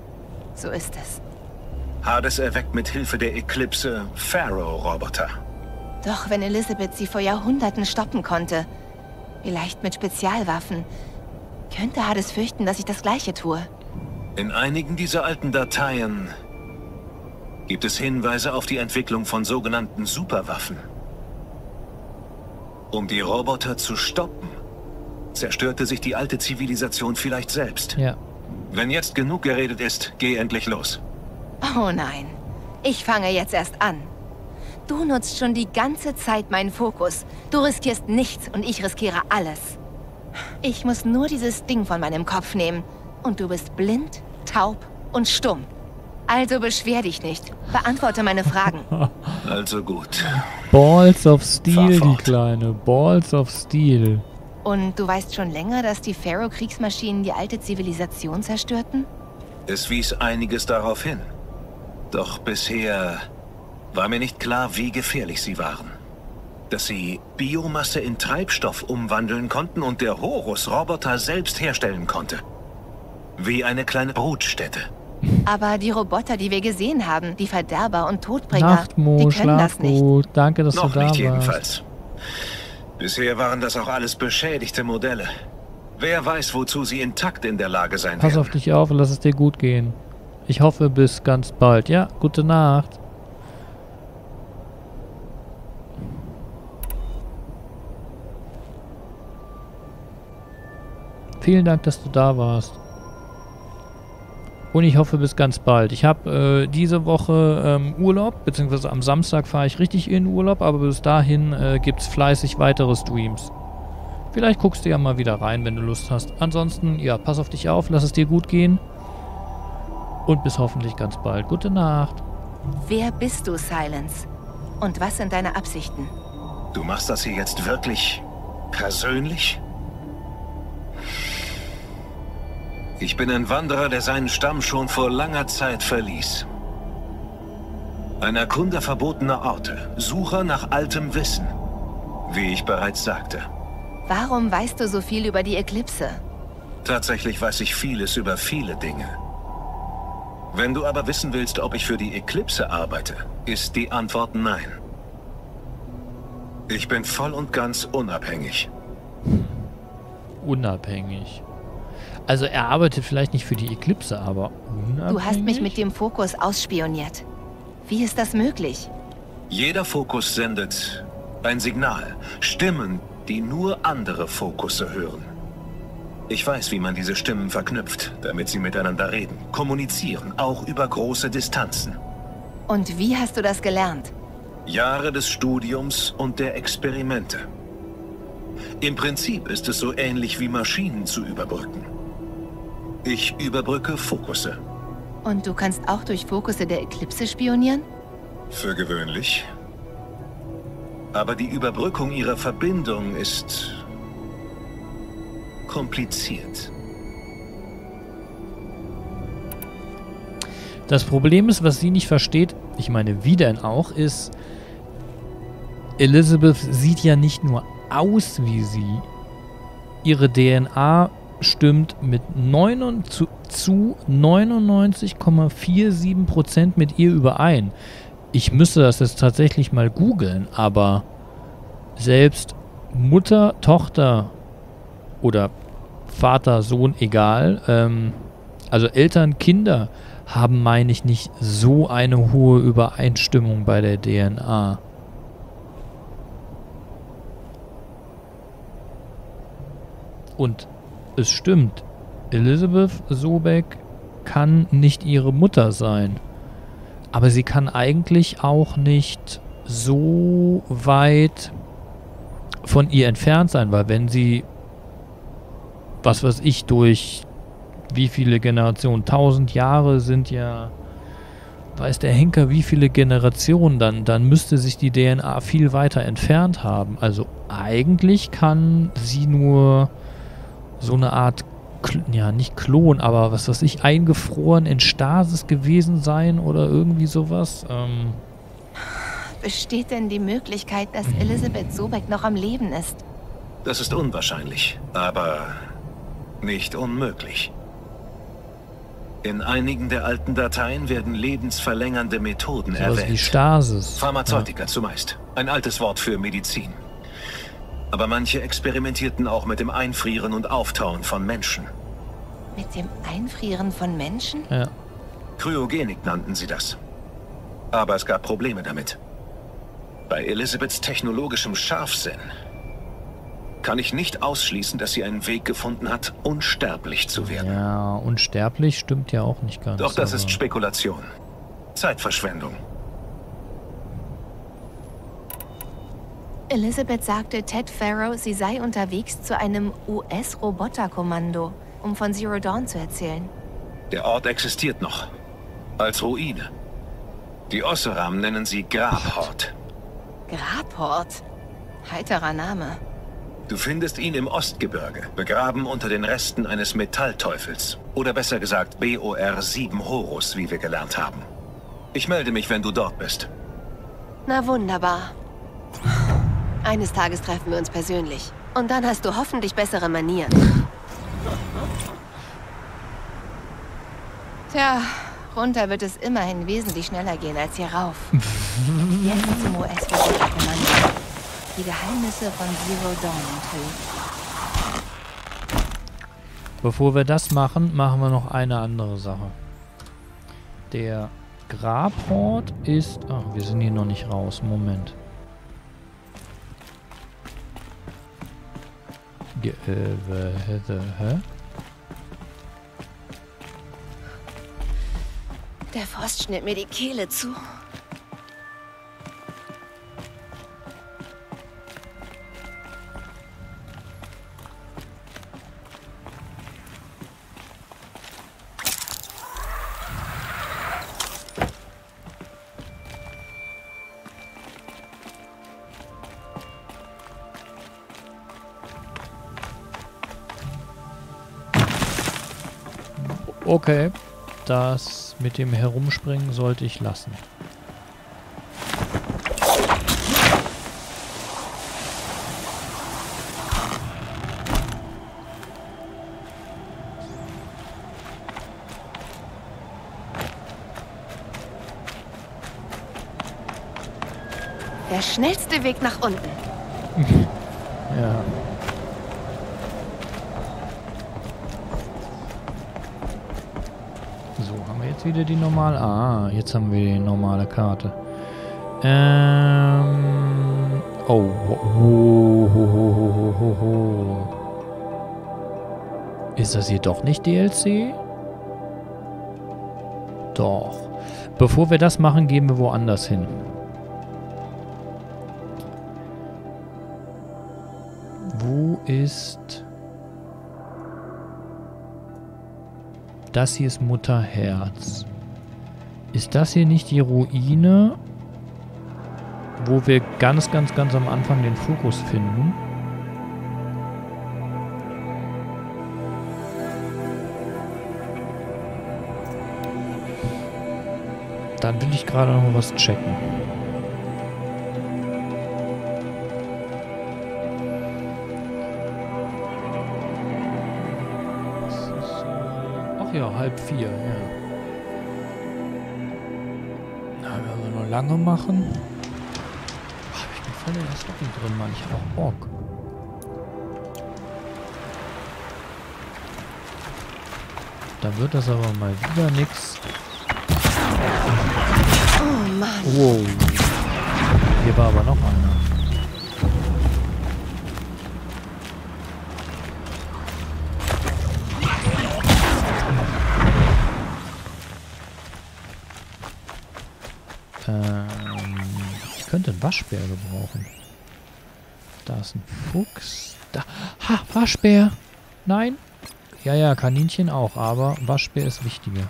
So ist es. Hades erweckt mit Hilfe der Eklipse Pharaoh-Roboter. Doch wenn Elisabeth sie vor Jahrhunderten stoppen konnte, vielleicht mit Spezialwaffen, könnte Hades fürchten, dass ich das Gleiche tue. In einigen dieser alten Dateien gibt es Hinweise auf die Entwicklung von sogenannten Superwaffen. Um die Roboter zu stoppen, zerstörte sich die alte Zivilisation vielleicht selbst. Ja. Wenn jetzt genug geredet ist, geh endlich los. Oh nein. Ich fange jetzt erst an. Du nutzt schon die ganze Zeit meinen Fokus. Du riskierst nichts und ich riskiere alles. Ich muss nur dieses Ding von meinem Kopf nehmen. Und du bist blind, taub und stumm. Also beschwer dich nicht. Beantworte meine Fragen. <laughs> Also gut. Balls of Steel, die Kleine. Balls of Steel. Und du weißt schon länger, dass die Pharaoh-Kriegsmaschinen die alte Zivilisation zerstörten? Es wies einiges darauf hin. Doch bisher war mir nicht klar, wie gefährlich sie waren. Dass sie Biomasse in Treibstoff umwandeln konnten und der Horus Roboter selbst herstellen konnte. Wie eine kleine Brutstätte. Aber die Roboter, die wir gesehen haben, die Verderber und Todbringer, Nachtmo, die können schlaf das nicht. gut. Danke, dass Noch du da nicht warst. jedenfalls. Bisher waren das auch alles beschädigte Modelle. Wer weiß, wozu sie intakt in der Lage sein Pass werden. auf dich auf und lass es dir gut gehen. Ich hoffe, bis ganz bald. Ja, gute Nacht. Vielen Dank, dass du da warst. Und ich hoffe bis ganz bald. Ich habe äh, diese Woche ähm, Urlaub, beziehungsweise am Samstag fahre ich richtig in Urlaub, aber bis dahin äh, gibt es fleißig weitere Streams. Vielleicht guckst du ja mal wieder rein, wenn du Lust hast. Ansonsten, ja, pass auf dich auf, lass es dir gut gehen. Und bis hoffentlich ganz bald. Gute Nacht. Wer bist du, Silence? Und was sind deine Absichten? Du machst das hier jetzt wirklich persönlich? Ich bin ein Wanderer, der seinen Stamm schon vor langer Zeit verließ. Ein Erkunder verbotener Orte, Sucher nach altem Wissen, wie ich bereits sagte. Warum weißt du so viel über die Eklipse? Tatsächlich weiß ich vieles über viele Dinge. Wenn du aber wissen willst, ob ich für die Eklipse arbeite, ist die Antwort nein. Ich bin voll und ganz unabhängig. Unabhängig. Also er arbeitet vielleicht nicht für die Eklipse, aber unabhängig. Du hast mich mit dem Fokus ausspioniert. Wie ist das möglich? Jeder Fokus sendet ein Signal, Stimmen, die nur andere Fokusse hören. Ich weiß, wie man diese Stimmen verknüpft, damit sie miteinander reden, kommunizieren, auch über große Distanzen. Und wie hast du das gelernt? Jahre des Studiums und der Experimente. Im Prinzip ist es so ähnlich wie Maschinen zu überbrücken. Ich überbrücke Fokusse. Und du kannst auch durch Fokusse der Eklipse spionieren? Für gewöhnlich. Aber die Überbrückung ihrer Verbindung ist kompliziert. Das Problem ist, was sie nicht versteht, ich meine, wie denn auch, ist, Elizabeth sieht ja nicht nur aus wie sie. Ihre DNA stimmt mit 9, zu, zu 99,47% mit ihr überein. Ich müsste das jetzt tatsächlich mal googeln, aber selbst Mutter, Tochter oder Vater, Sohn, egal, ähm, also Eltern, Kinder haben, meine ich, nicht so eine hohe Übereinstimmung bei der DNA. Und es stimmt, Elizabeth Sobeck kann nicht ihre Mutter sein. Aber sie kann eigentlich auch nicht so weit von ihr entfernt sein, weil wenn sie, was weiß ich, durch wie viele Generationen, tausend Jahre sind ja, weiß der Henker, wie viele Generationen dann, dann müsste sich die DNA viel weiter entfernt haben. Also eigentlich kann sie nur so eine Art, Kl- ja, nicht Klon, aber was weiß ich, eingefroren in Stasis gewesen sein oder irgendwie sowas. Ähm, Besteht denn die Möglichkeit, dass Elizabeth Sobeck noch am Leben ist? Das ist unwahrscheinlich, aber nicht unmöglich. In einigen der alten Dateien werden lebensverlängernde Methoden sowas erwähnt. wie Stasis. Pharmazeutika zumeist. Ein altes Wort für Medizin. Aber manche experimentierten auch mit dem Einfrieren und Auftauen von Menschen. Mit dem Einfrieren von Menschen? Ja. Kryogenik nannten sie das. Aber es gab Probleme damit. Bei Elizabeths technologischem Scharfsinn kann ich nicht ausschließen, dass sie einen Weg gefunden hat, unsterblich zu werden. Ja, unsterblich stimmt ja auch nicht ganz. Doch das ist Spekulation. Zeitverschwendung. Elizabeth sagte Ted Farrow, sie sei unterwegs zu einem US-Roboterkommando, um von Zero Dawn zu erzählen. Der Ort existiert noch. Als Ruine. Die Osseram nennen sie Grabhort. Grabhort. Heiterer Name. Du findest ihn im Ostgebirge, begraben unter den Resten eines Metallteufels. Oder besser gesagt BOR 7 Horus, wie wir gelernt haben. Ich melde mich, wenn du dort bist. Na wunderbar. Eines Tages treffen wir uns persönlich. Und dann hast du hoffentlich bessere Manieren. Tja, runter wird es immerhin wesentlich schneller gehen als hier rauf. Jetzt zum US-Kommando. Die Geheimnisse von Zero Dawn enthüllen. Bevor wir das machen, machen wir noch eine andere Sache. Der Grabhort ist... Ach, wir sind hier noch nicht raus. Moment. Ge äh, hä? Der Frost schnitt mir die Kehle zu. Okay, das mit dem Herumspringen sollte ich lassen. Der schnellste Weg nach unten. ja. jetzt wieder die normale... Ah, jetzt haben wir die normale Karte. Ähm... Oh. Ho, ho, ho, ho, ho, Ist das hier doch nicht DLC? Doch. Bevor wir das machen, gehen wir woanders hin. Wo ist... Das hier ist Mutterherz. Ist das hier nicht die Ruine, wo wir ganz, ganz, ganz am Anfang den Fokus finden? Dann will ich gerade noch was checken. Halb vier, ja. Na, wenn wir noch lange machen. Hab ich bin voll in der Story drin, Mann. Ich hab auch Bock. Da wird das aber mal wieder nix. Oh Mann. Wow. Hier war aber noch einer. Waschbär gebrauchen. Da ist ein Fuchs. Da. Ha, Waschbär. Nein. Ja, ja, Kaninchen auch, aber Waschbär ist wichtiger.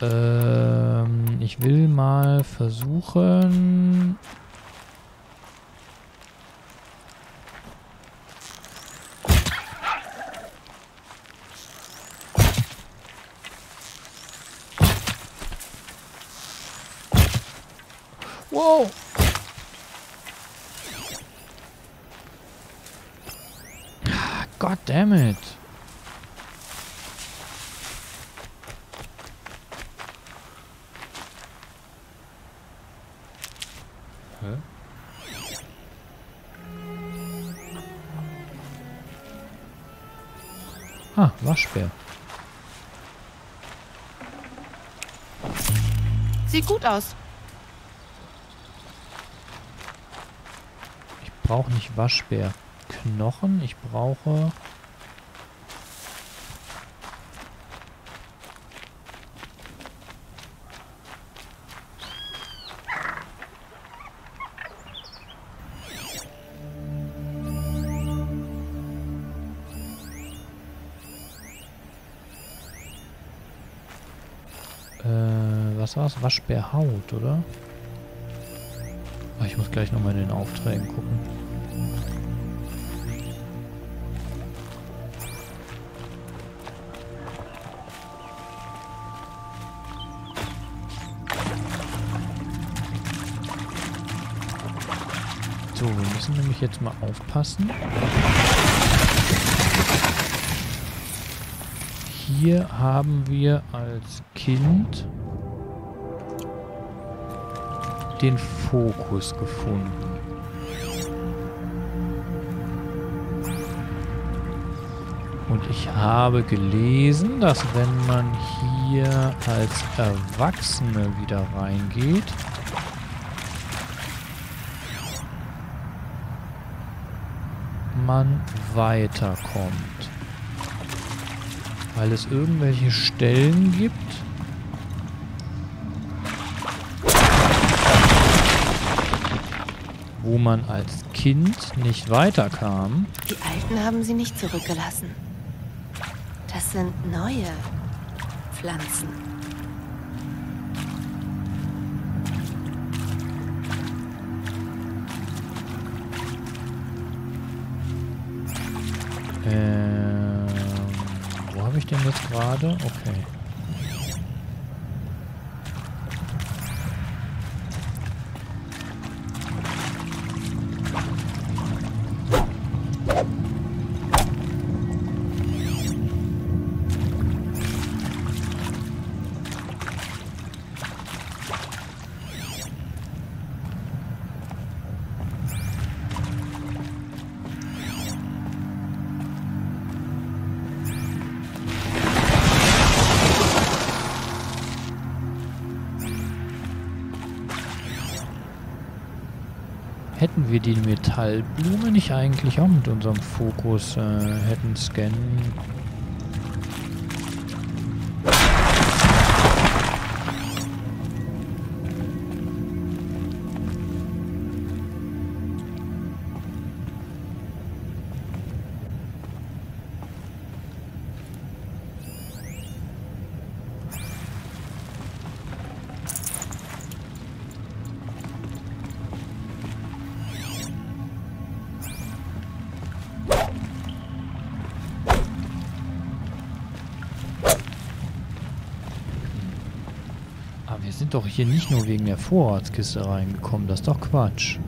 Ähm, ich will mal versuchen... Waschbär. Sieht gut aus. brauche nicht Waschbärknochen. Ich brauche... was? Waschbärhaut, oder? Ich muss gleich nochmal in den Aufträgen gucken. So, wir müssen nämlich jetzt mal aufpassen. hier haben wir als Kind den Fokus gefunden. Und ich habe gelesen, dass wenn man hier als Erwachsene wieder reingeht, man weiterkommt. Weil es irgendwelche Stellen gibt, wo man als Kind nicht weiterkam. Die Alten haben sie nicht zurückgelassen. Das sind neue Pflanzen. Ähm, wo habe ich denn jetzt gerade? Okay. Die Metallblume nicht eigentlich auch mit unserem Fokus äh, hätten scannen sind doch hier nicht nur wegen der Vorratskiste reingekommen. Das ist doch Quatsch.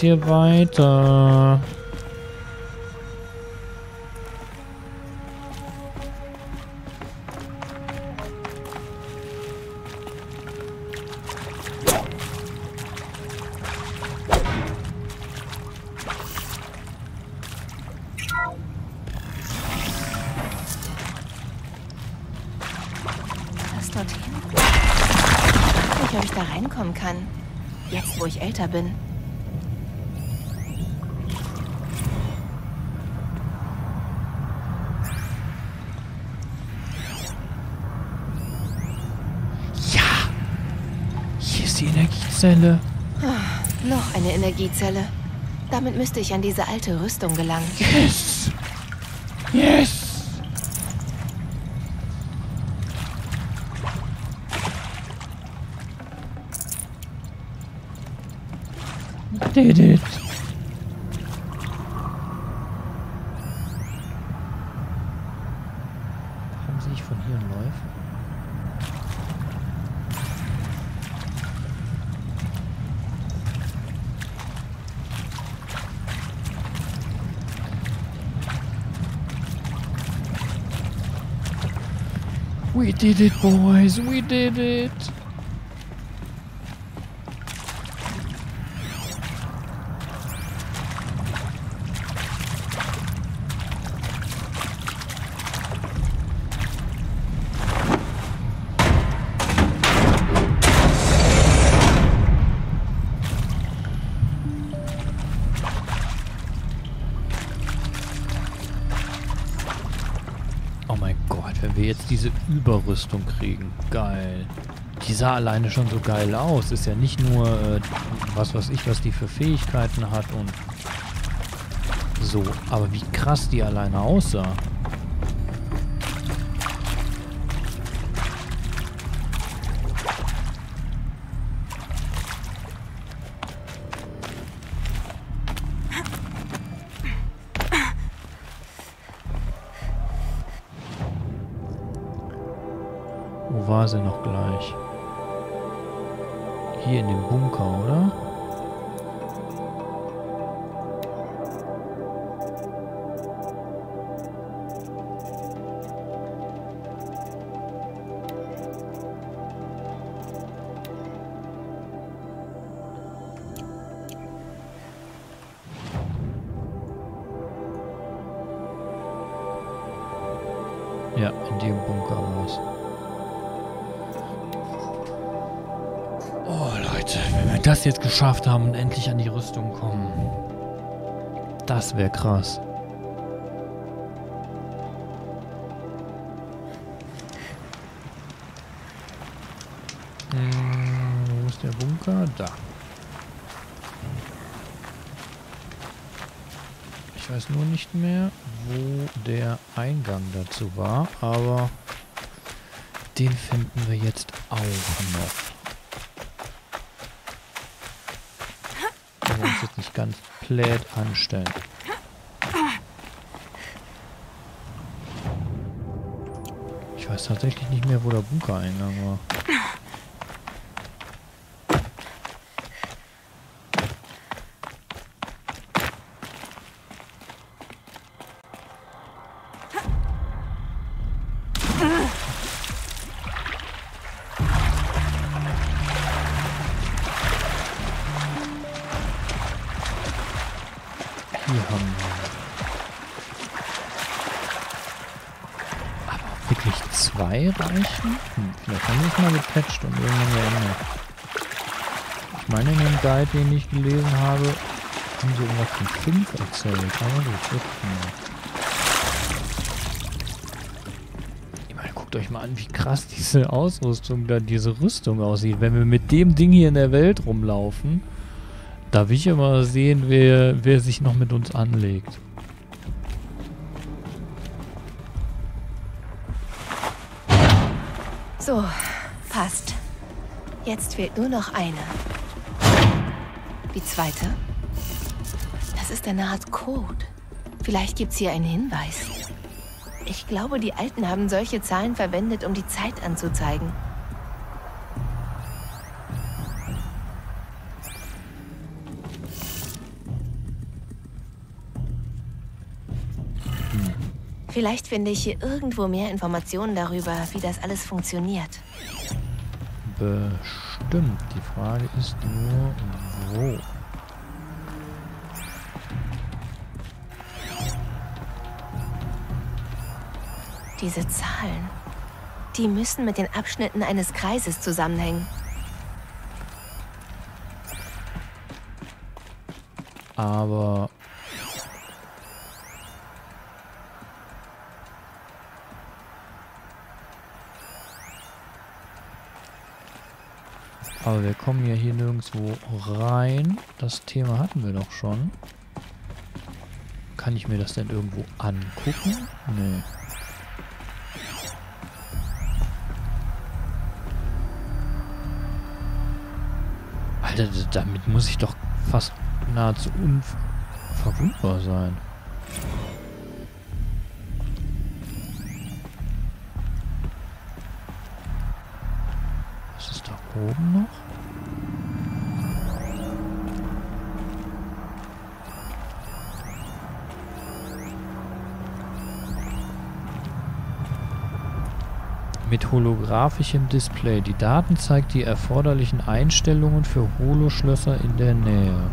Hier weiter? Müsste ich an diese alte Rüstung gelangen. Yes! Did it, boys. We did it. Überrüstung kriegen. Geil. Die sah alleine schon so geil aus. Ist ja nicht nur äh, was weiß ich, was die für Fähigkeiten hat und so. Aber wie krass die alleine aussah. Geschafft haben und endlich an die Rüstung kommen. Das wäre krass. Hm, wo ist der Bunker? Da. Ich weiß nur nicht mehr, wo der Eingang dazu war, aber den finden wir jetzt auch noch. Wenn wir uns jetzt nicht plät anstellen. Ich weiß tatsächlich nicht mehr, wo der Bunkereingang war. Guide, den ich gelesen habe, haben sie irgendwas von fünf erzählt. Aber gut, gucken mal. Guckt euch mal an, wie krass diese Ausrüstung da, diese Rüstung aussieht. Wenn wir mit dem Ding hier in der Welt rumlaufen, da will ich immer sehen, wer, wer sich noch mit uns anlegt. So, passt. Jetzt fehlt nur noch eine. Die zweite? Das ist eine Art Code. Vielleicht gibt's hier einen Hinweis. Ich glaube, die Alten haben solche Zahlen verwendet, um die Zeit anzuzeigen. Vielleicht finde ich hier irgendwo mehr Informationen darüber, wie das alles funktioniert. Bestimmt. Die Frage ist nur, wo. Diese Zahlen, die müssen mit den Abschnitten eines Kreises zusammenhängen. Aber... Aber wir kommen ja hier nirgendwo rein. Das Thema hatten wir doch schon. Kann ich mir das denn irgendwo angucken? Nee. Alter, damit muss ich doch fast nahezu unverwundbar sein. Oben noch? mit holographischem Display. Die Daten zeigt die erforderlichen Einstellungen für Holoschlösser in der Nähe.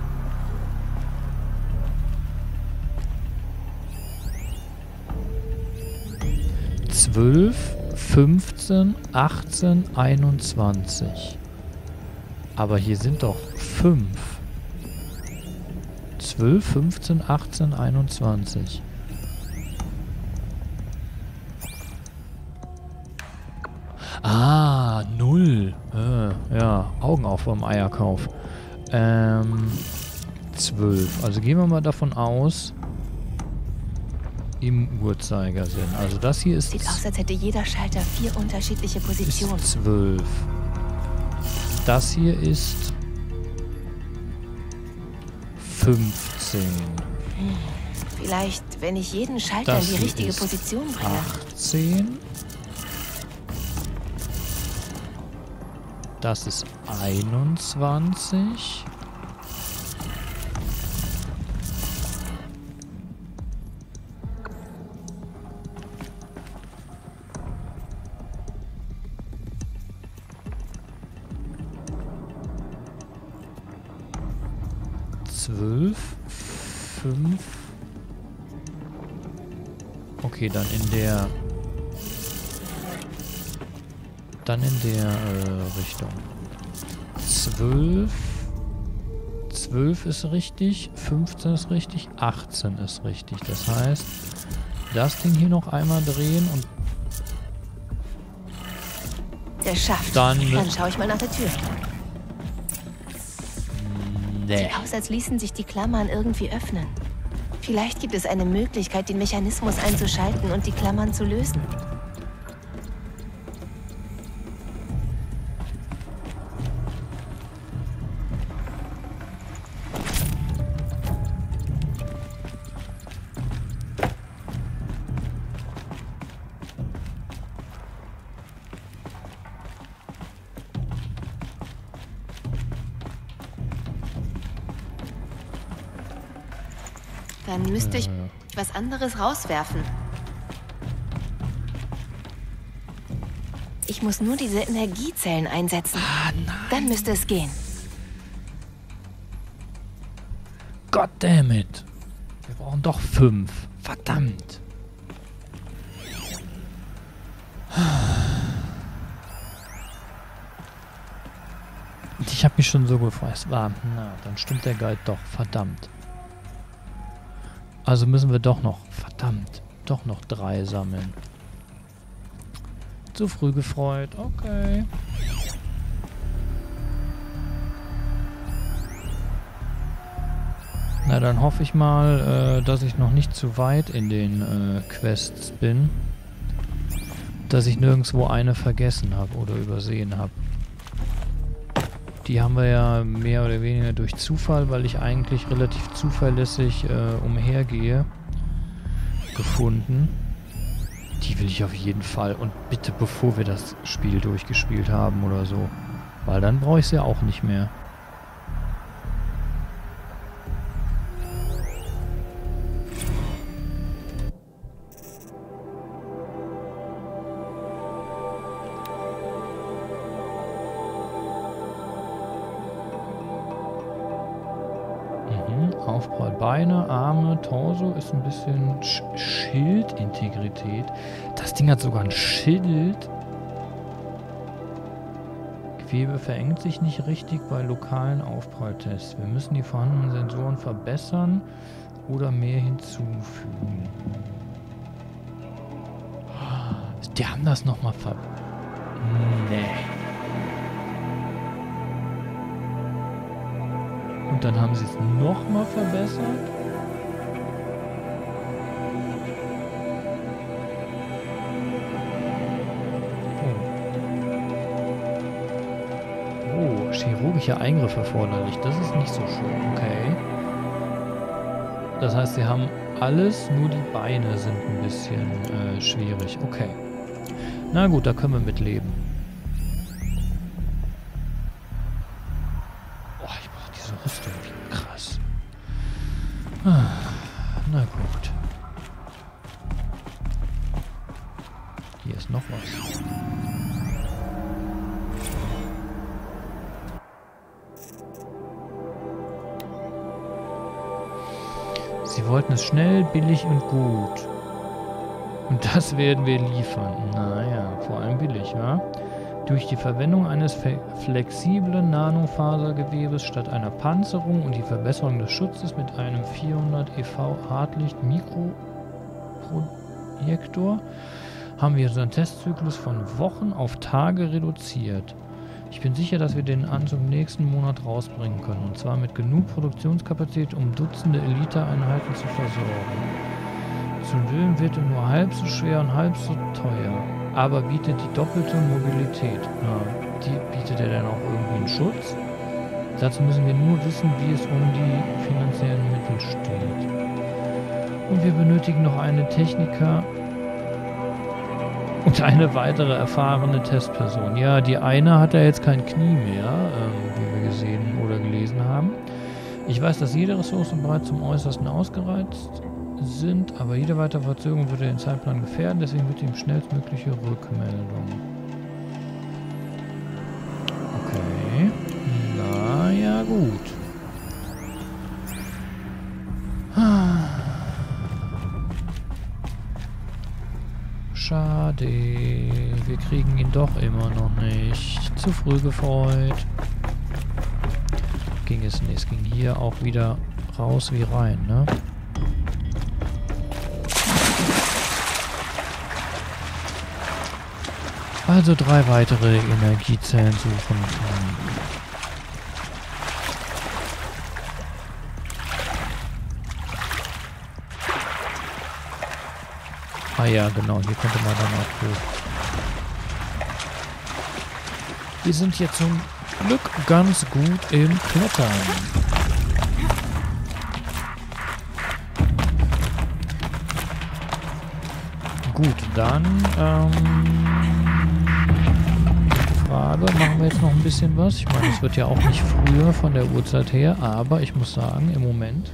Zwölf, 15, 18, 21. Aber hier sind doch fünf. 12, 15, 18, 21. Ah, null. Äh, ja, Augen auf beim Eierkauf. Ähm, zwölf. Also gehen wir mal davon aus, im Uhrzeigersinn. Also das hier ist... Sieht aus, als hätte jeder Schalter vier unterschiedliche Positionen. Ist zwölf. Das hier ist 15. Hm, vielleicht, wenn ich jeden Schalter das in die richtige Position bringe. 18. Das ist 21. dann in der äh, Richtung. 12. 12 ist richtig, 15 ist richtig, 18 ist richtig. Das heißt, das Ding hier noch einmal drehen und der schafft. Dann, Dann schaue ich mal nach der Tür. Nee. Sieht aus, als ließen sich die Klammern irgendwie öffnen. Vielleicht gibt es eine Möglichkeit, den Mechanismus einzuschalten und die Klammern zu lösen. Müsste ich was anderes rauswerfen. Ich muss nur diese Energiezellen einsetzen. Ah, nein. Dann müsste es gehen. Goddammit. Wir brauchen doch fünf. Verdammt. Ich habe mich schon so gefreut. Es war. Na, dann stimmt der Guide doch. Verdammt. Also müssen wir doch noch, verdammt, doch noch drei sammeln. Zu früh gefreut, okay. Na, dann hoffe ich mal, äh, dass ich noch nicht zu weit in den äh, Quests bin. Dass ich nirgendwo eine vergessen habe oder übersehen habe. Die haben wir ja mehr oder weniger durch Zufall, weil ich eigentlich relativ zuverlässig äh, umhergehe, gefunden. Die will ich auf jeden Fall. Und bitte bevor wir das Spiel durchgespielt haben oder so. Weil dann brauche ich es ja auch nicht mehr. Ein bisschen Sch Schildintegrität. Das Ding hat sogar ein Schild. Gewebe verengt sich nicht richtig bei lokalen Aufpralltests. Wir müssen die vorhandenen Sensoren verbessern oder mehr hinzufügen. Die haben das nochmal ver... Nee. Und dann haben sie es nochmal verbessert. Chirurgischer Eingriff erforderlich. Das ist nicht so schön. Okay. Das heißt, sie haben alles, nur die Beine sind ein bisschen äh, schwierig. Okay. Na gut, da können wir mit das werden wir liefern. Naja, vor allem billig, ja? Durch die Verwendung eines flexiblen Nanofasergewebes statt einer Panzerung und die Verbesserung des Schutzes mit einem 400 EV Hartlicht Mikroprojektor haben wir unseren Testzyklus von Wochen auf Tage reduziert. Ich bin sicher, dass wir den Anzug nächsten Monat rausbringen können. Und zwar mit genug Produktionskapazität, um Dutzende Elite-Einheiten zu versorgen. Zudem wird er nur halb so schwer und halb so teuer. Aber bietet die doppelte Mobilität. Ja, die bietet er dann auch irgendwie einen Schutz? Dazu müssen wir nur wissen, wie es um die finanziellen Mittel steht. Und wir benötigen noch einen Techniker und eine weitere erfahrene Testperson. Ja, die eine hat ja jetzt kein Knie mehr, ähm, wie wir gesehen oder gelesen haben. Ich weiß, dass jede Ressource bereits zum Äußersten ausgereizt sind, aber jede weitere Verzögerung würde den Zeitplan gefährden, deswegen bitte ihm schnellstmögliche Rückmeldung. Okay. Na ja, gut. Schade. Wir kriegen ihn doch immer noch nicht. Zu früh gefreut. Ging es nicht. Es ging hier auch wieder raus wie rein, ne? Also drei weitere Energiezellen suchen. Ah ja, genau, hier könnte man dann auch hoch. Wir sind hier zum Glück ganz gut im Klettern. Gut, dann ähm, Frage, machen wir jetzt noch ein bisschen was? Ich meine, es wird ja auch nicht früher von der Uhrzeit her, aber ich muss sagen, im Moment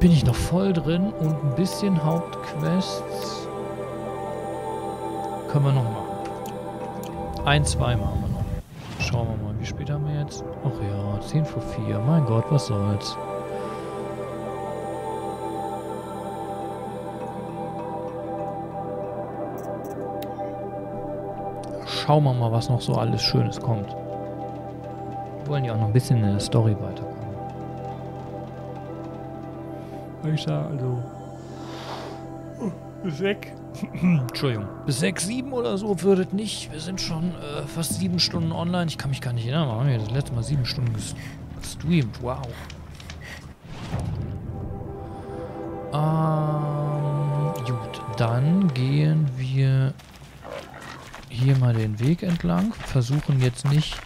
bin ich noch voll drin und ein bisschen Hauptquests können wir noch machen. Ein, zwei machen wir noch. Schauen wir mal, wie spät haben wir jetzt? Ach ja, 10 vor 4. Mein Gott, was soll's. Schauen wir mal, was noch so alles Schönes kommt. Wir wollen ja auch noch ein bisschen in der Story weiterkommen. Ich sag also. Bis sechs. <clears throat> Entschuldigung. Bis sechs, sieben oder so würde es nicht. Wir sind schon äh, fast sieben Stunden online. Ich kann mich gar nicht erinnern. Wir haben ja das letzte Mal sieben Stunden gestreamt. Wow. Ähm, gut, dann gehen wir hier mal den Weg entlang. Versuchen jetzt nicht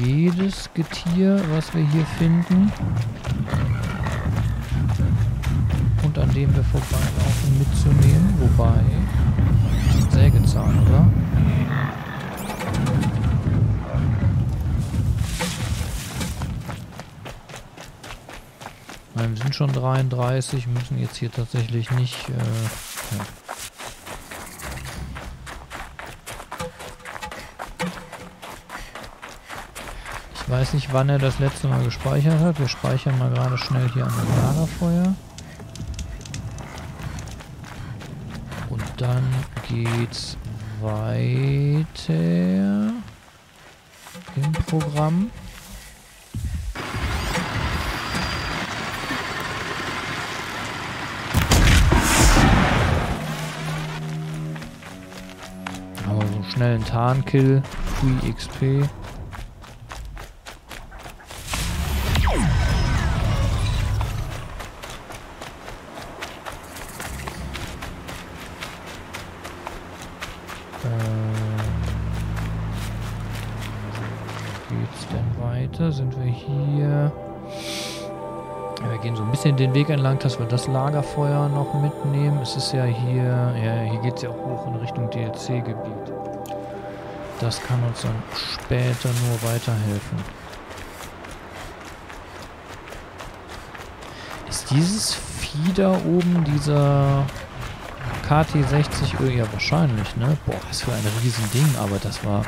jedes Getier, was wir hier finden, und an dem wir vorbeilaufen, mitzunehmen. Wobei, Sägezahn, oder? Nein, wir sind schon 33, müssen jetzt hier tatsächlich nicht... Äh, ja. Weiß nicht, wann er das letzte Mal gespeichert hat. Wir speichern mal gerade schnell hier an dem Lagerfeuer. dann geht's weiter im Programm. Haben wir so einen schnellen Tarnkill, Free XP. Dass wir das Lagerfeuer noch mitnehmen. Es ist ja hier, ja, hier geht es ja auch hoch in Richtung DLC-Gebiet. Das kann uns dann später nur weiterhelfen. Ist dieses Vieh da oben, dieser KT60, ja wahrscheinlich, ne? Boah, was für ein Riesending, aber das war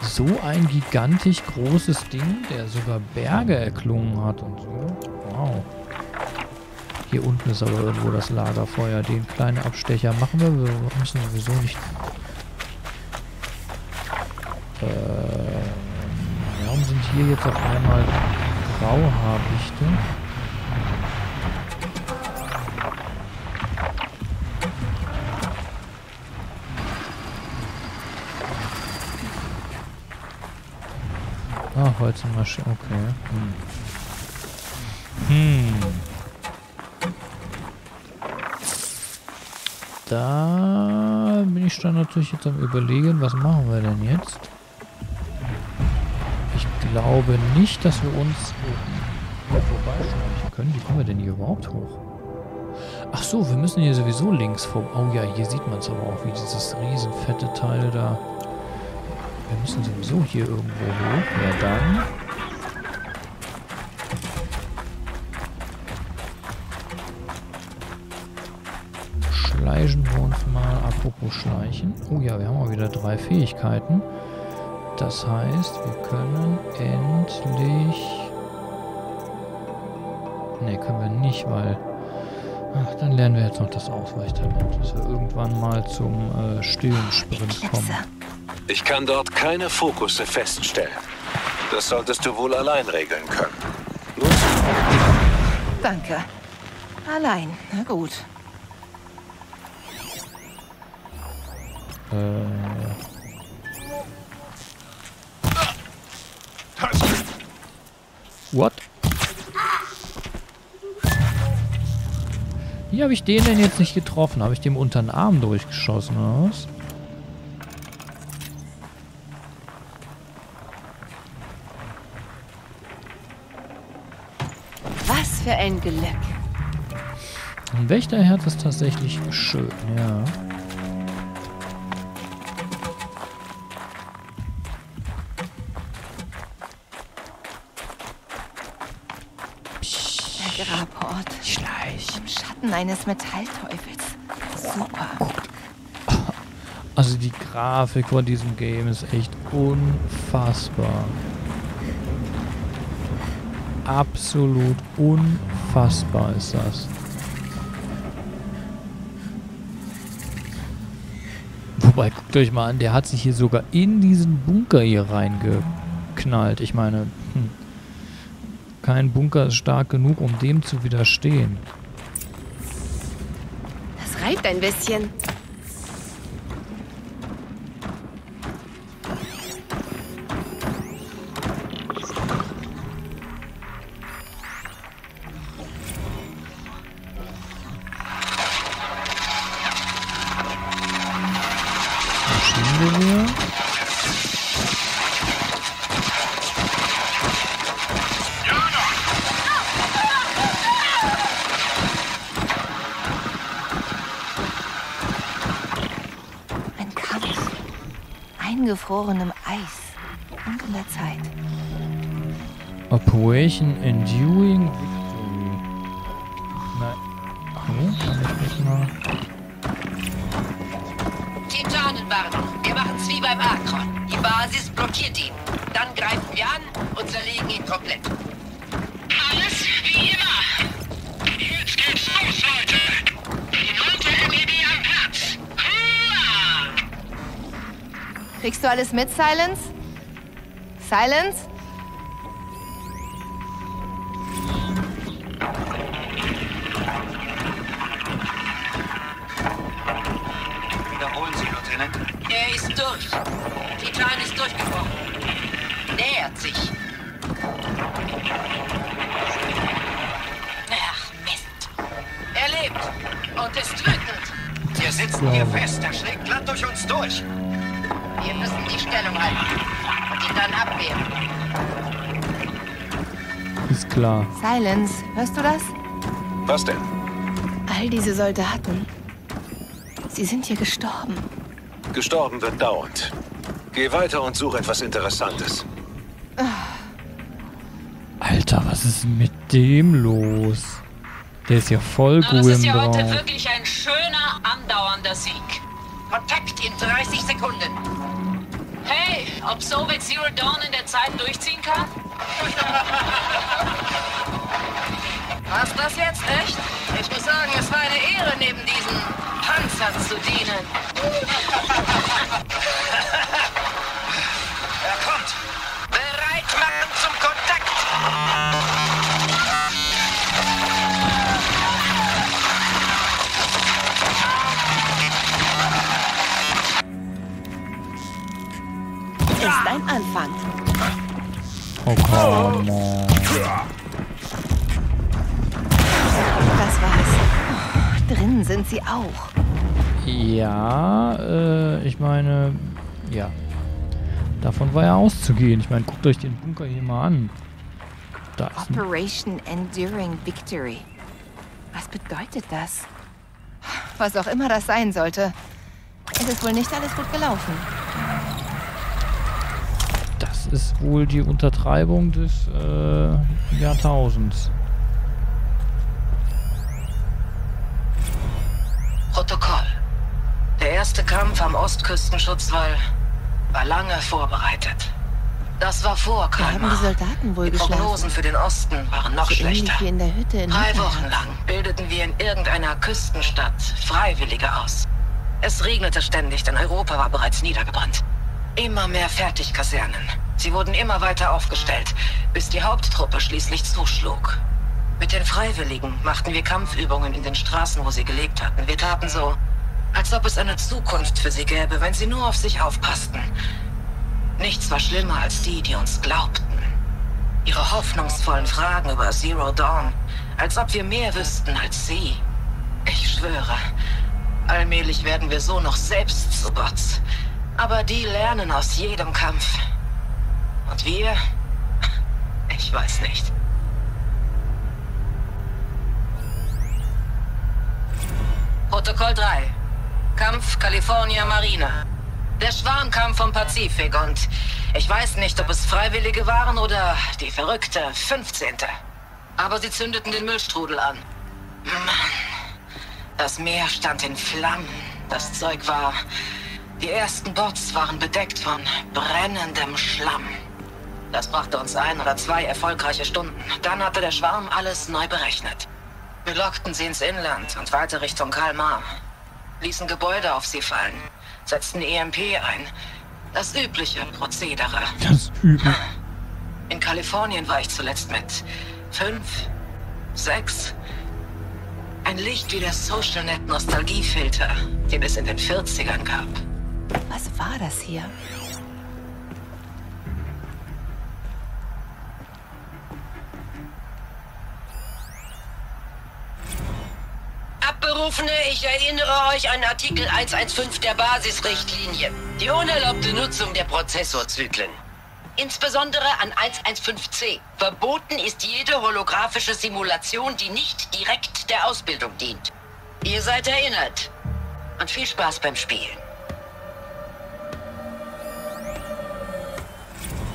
so ein gigantisch großes Ding, der sogar Berge erklungen hat und so. Wow. Hier unten ist aber irgendwo das Lagerfeuer. Den kleinen Abstecher machen wir. Wir müssen sowieso nicht... Äh, warum sind hier jetzt auf einmal Grauhaarbichte? Ah, Holzenmaschine, okay. Hm. Hm. Da bin ich dann natürlich jetzt am überlegen, was machen wir denn jetzt? Ich glaube nicht, dass wir uns vorbeischleichen können. Wie kommen wir denn hier überhaupt hoch? Ach so, wir müssen hier sowieso links vor... Oh ja, hier sieht man es aber auch, wie dieses riesen fette Teil da... Wir müssen sowieso hier irgendwo hoch. Ja, dann. Schleichen wir uns mal. Apropos Schleichen. Oh ja, wir haben mal wieder drei Fähigkeiten. Das heißt, wir können endlich... Ne, können wir nicht, weil... Ach, dann lernen wir jetzt noch das Ausweichtalent, dass wir irgendwann mal zum äh, stillen Sprint kommen. Ich kann dort keine Fokusse feststellen. Das solltest du wohl allein regeln können. Danke. Allein. Na gut. Äh. What? Wie habe ich den denn jetzt nicht getroffen? Habe ich dem unter den Arm durchgeschossen oder was? Was für ein Glück. Ein Wächterherz ist tatsächlich schön, ja. Grabort. Schleich. Im Schatten eines Metallteufels. Super. Also die Grafik von diesem Game ist echt unfassbar. Absolut unfassbar ist das. Wobei, guckt euch mal an, der hat sich hier sogar in diesen Bunker hier reingeknallt. Ich meine, hm, kein Bunker ist stark genug, um dem zu widerstehen. Das reibt ein bisschen. Eingefrorenem Eis. Und in der Zeit. Operation Enduring Kriegst du alles mit, Silence? Silence? Silence, hörst du das? Was denn? All diese Soldaten. Sie sind hier gestorben. Gestorben wird dauernd. Geh weiter und such etwas Interessantes. Alter, was ist mit dem los? Der ist ja voll Na, das ist ja heute drauf. wirklich ein schöner, andauernder Sieg. Kontakt in 30 Sekunden. Hey, ob Soviet Zero Dawn in der Zeit durchziehen kann? <laughs> War's das jetzt echt? Ich muss sagen, es war eine Ehre, neben diesen Panzern zu dienen. <laughs> Er kommt. Bereit machen zum Kontakt. Ist ein Anfang. Oh, come on. Sind sie auch. Ja, äh, ich meine, ja. Davon war ja auszugehen. Ich meine, guckt euch den Bunker hier mal an. Da ist Operation Enduring Victory. Was bedeutet das? Was auch immer das sein sollte. Es ist wohl nicht alles gut gelaufen. Das ist wohl die Untertreibung des äh, Jahrtausends. Kampf am Ostküstenschutzwall war lange vorbereitet. Das war vor Wir haben Kalmar. die Soldaten wohl Die geschlafen. Prognosen für den Osten waren noch So schlechter. wie in der Hütte in Drei. Wochen lang bildeten wir in irgendeiner Küstenstadt Freiwillige aus. Es regnete ständig, denn Europa war bereits niedergebrannt. Immer mehr Fertigkasernen. Sie wurden immer weiter aufgestellt, bis die Haupttruppe schließlich zuschlug. Mit den Freiwilligen machten wir Kampfübungen in den Straßen, wo sie gelebt hatten. Wir taten so, als ob es eine Zukunft für sie gäbe, wenn sie nur auf sich aufpassten. Nichts war schlimmer als die, die uns glaubten. Ihre hoffnungsvollen Fragen über Zero Dawn, als ob wir mehr wüssten als sie. Ich schwöre, allmählich werden wir so noch selbst zu Bots. Aber die lernen aus jedem Kampf. Und wir? Ich weiß nicht. Protokoll 3. Kampf California Marine. Der Schwarm kam vom Pazifik und ich weiß nicht, ob es Freiwillige waren oder die verrückte 15. Aber sie zündeten den Müllstrudel an. Mann, das Meer stand in Flammen. Das Zeug war... Die ersten Bots waren bedeckt von brennendem Schlamm. Das brachte uns ein oder zwei erfolgreiche Stunden. Dann hatte der Schwarm alles neu berechnet. Wir lockten sie ins Inland und weiter Richtung Kalmar. Ließen Gebäude auf sie fallen. Setzten EMP ein. Das übliche Prozedere. Das übel. In Kalifornien war ich zuletzt mit fünf, sechs. Ein Licht wie der SocialNet Nostalgiefilter, den es in den 40ern gab. Was war das hier? Abberufene, ich erinnere euch an Artikel 115 der Basisrichtlinie. Die unerlaubte Nutzung der Prozessorzyklen. Insbesondere an 115c. Verboten ist jede holographische Simulation, die nicht direkt der Ausbildung dient. Ihr seid erinnert. Und viel Spaß beim Spielen.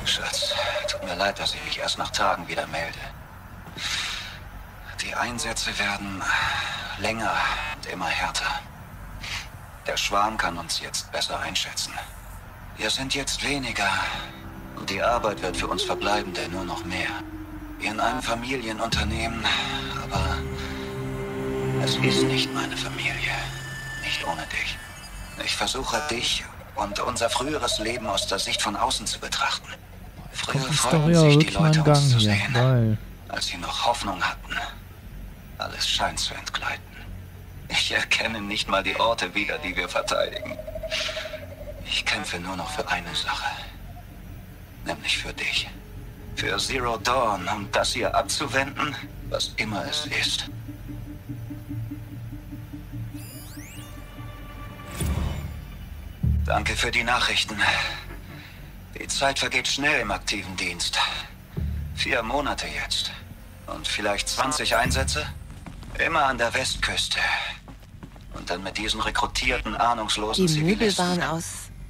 Schatz, tut mir leid, dass ich mich erst nach Tagen wieder melde. Die Einsätze werden länger und immer härter. Der Schwarm kann uns jetzt besser einschätzen. Wir sind jetzt weniger und die Arbeit wird für uns Verbleibende nur noch mehr. Wie in einem Familienunternehmen, aber es ist nicht meine Familie. Nicht ohne dich. Ich versuche dich und unser früheres Leben aus der Sicht von außen zu betrachten. Früher freuten sich die Leute uns zu sehen, als sie noch Hoffnung hatten. Alles scheint zu entgleiten. Ich erkenne nicht mal die Orte wieder, die wir verteidigen. Ich kämpfe nur noch für eine Sache. Nämlich für dich. Für Zero Dawn, um das hier abzuwenden, was immer es ist. Danke für die Nachrichten. Die Zeit vergeht schnell im aktiven Dienst. Vier Monate jetzt. Und vielleicht 20 Einsätze? Immer an der Westküste. Und dann mit diesen rekrutierten, ahnungslosen Die Möbel Zivilisten. waren aus.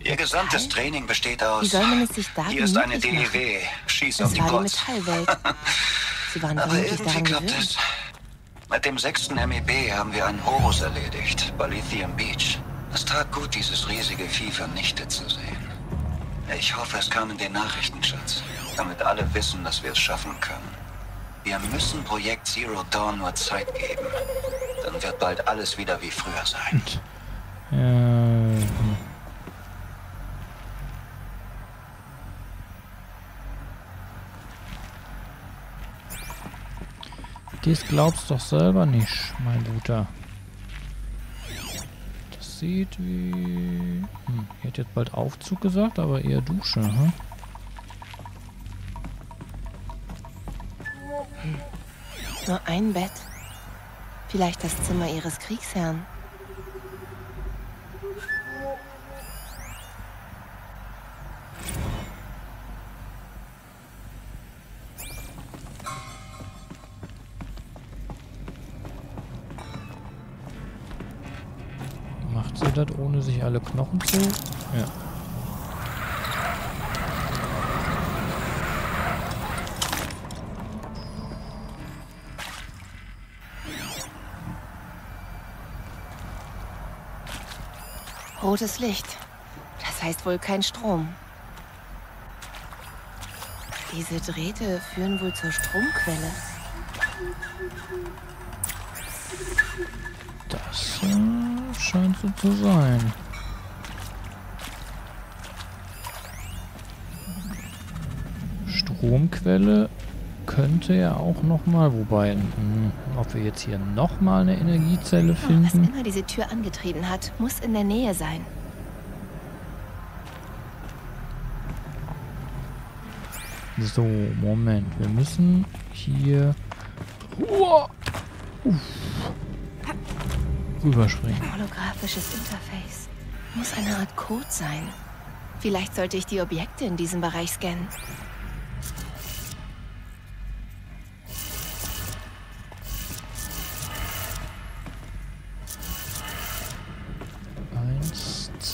Ihr gesamtes Training besteht aus... Wie soll man es sich da Hier ist eine DEW. Schieß Es auf die war die Kotz. Metallwelt. <laughs> Sie waren Aber irgendwie klappt es. Mit dem sechsten MEB haben wir einen Horus erledigt, bei Lithium Beach. Es tat gut, dieses riesige Vieh vernichtet zu sehen. Ich hoffe, es kam in den Nachrichten, Schatz, damit alle wissen, dass wir es schaffen können. Wir müssen Projekt Zero Dawn nur Zeit geben. Dann wird bald alles wieder wie früher sein. Hm. Das glaubst doch selber nicht, mein Guter. Das sieht wie... Hm, ich hätte jetzt bald Aufzug gesagt, aber eher Dusche, hm? Nur ein Bett. Vielleicht das Zimmer ihres Kriegsherrn. Macht sie das, ohne sich alle Knochen zu? Ja. Rotes Licht. Das heißt wohl kein Strom. Diese Drähte führen wohl zur Stromquelle. Das äh, scheint so zu sein. Stromquelle könnte ja auch nochmal, wobei, mh, ob wir jetzt hier nochmal eine Energiezelle Was finden. immer diese Tür angetrieben hat, muss in der Nähe sein. So, Moment. Wir müssen hier Uah. Uff. rüberspringen. Holographisches Interface. Muss eine Art Code sein. Vielleicht sollte ich die Objekte in diesem Bereich scannen.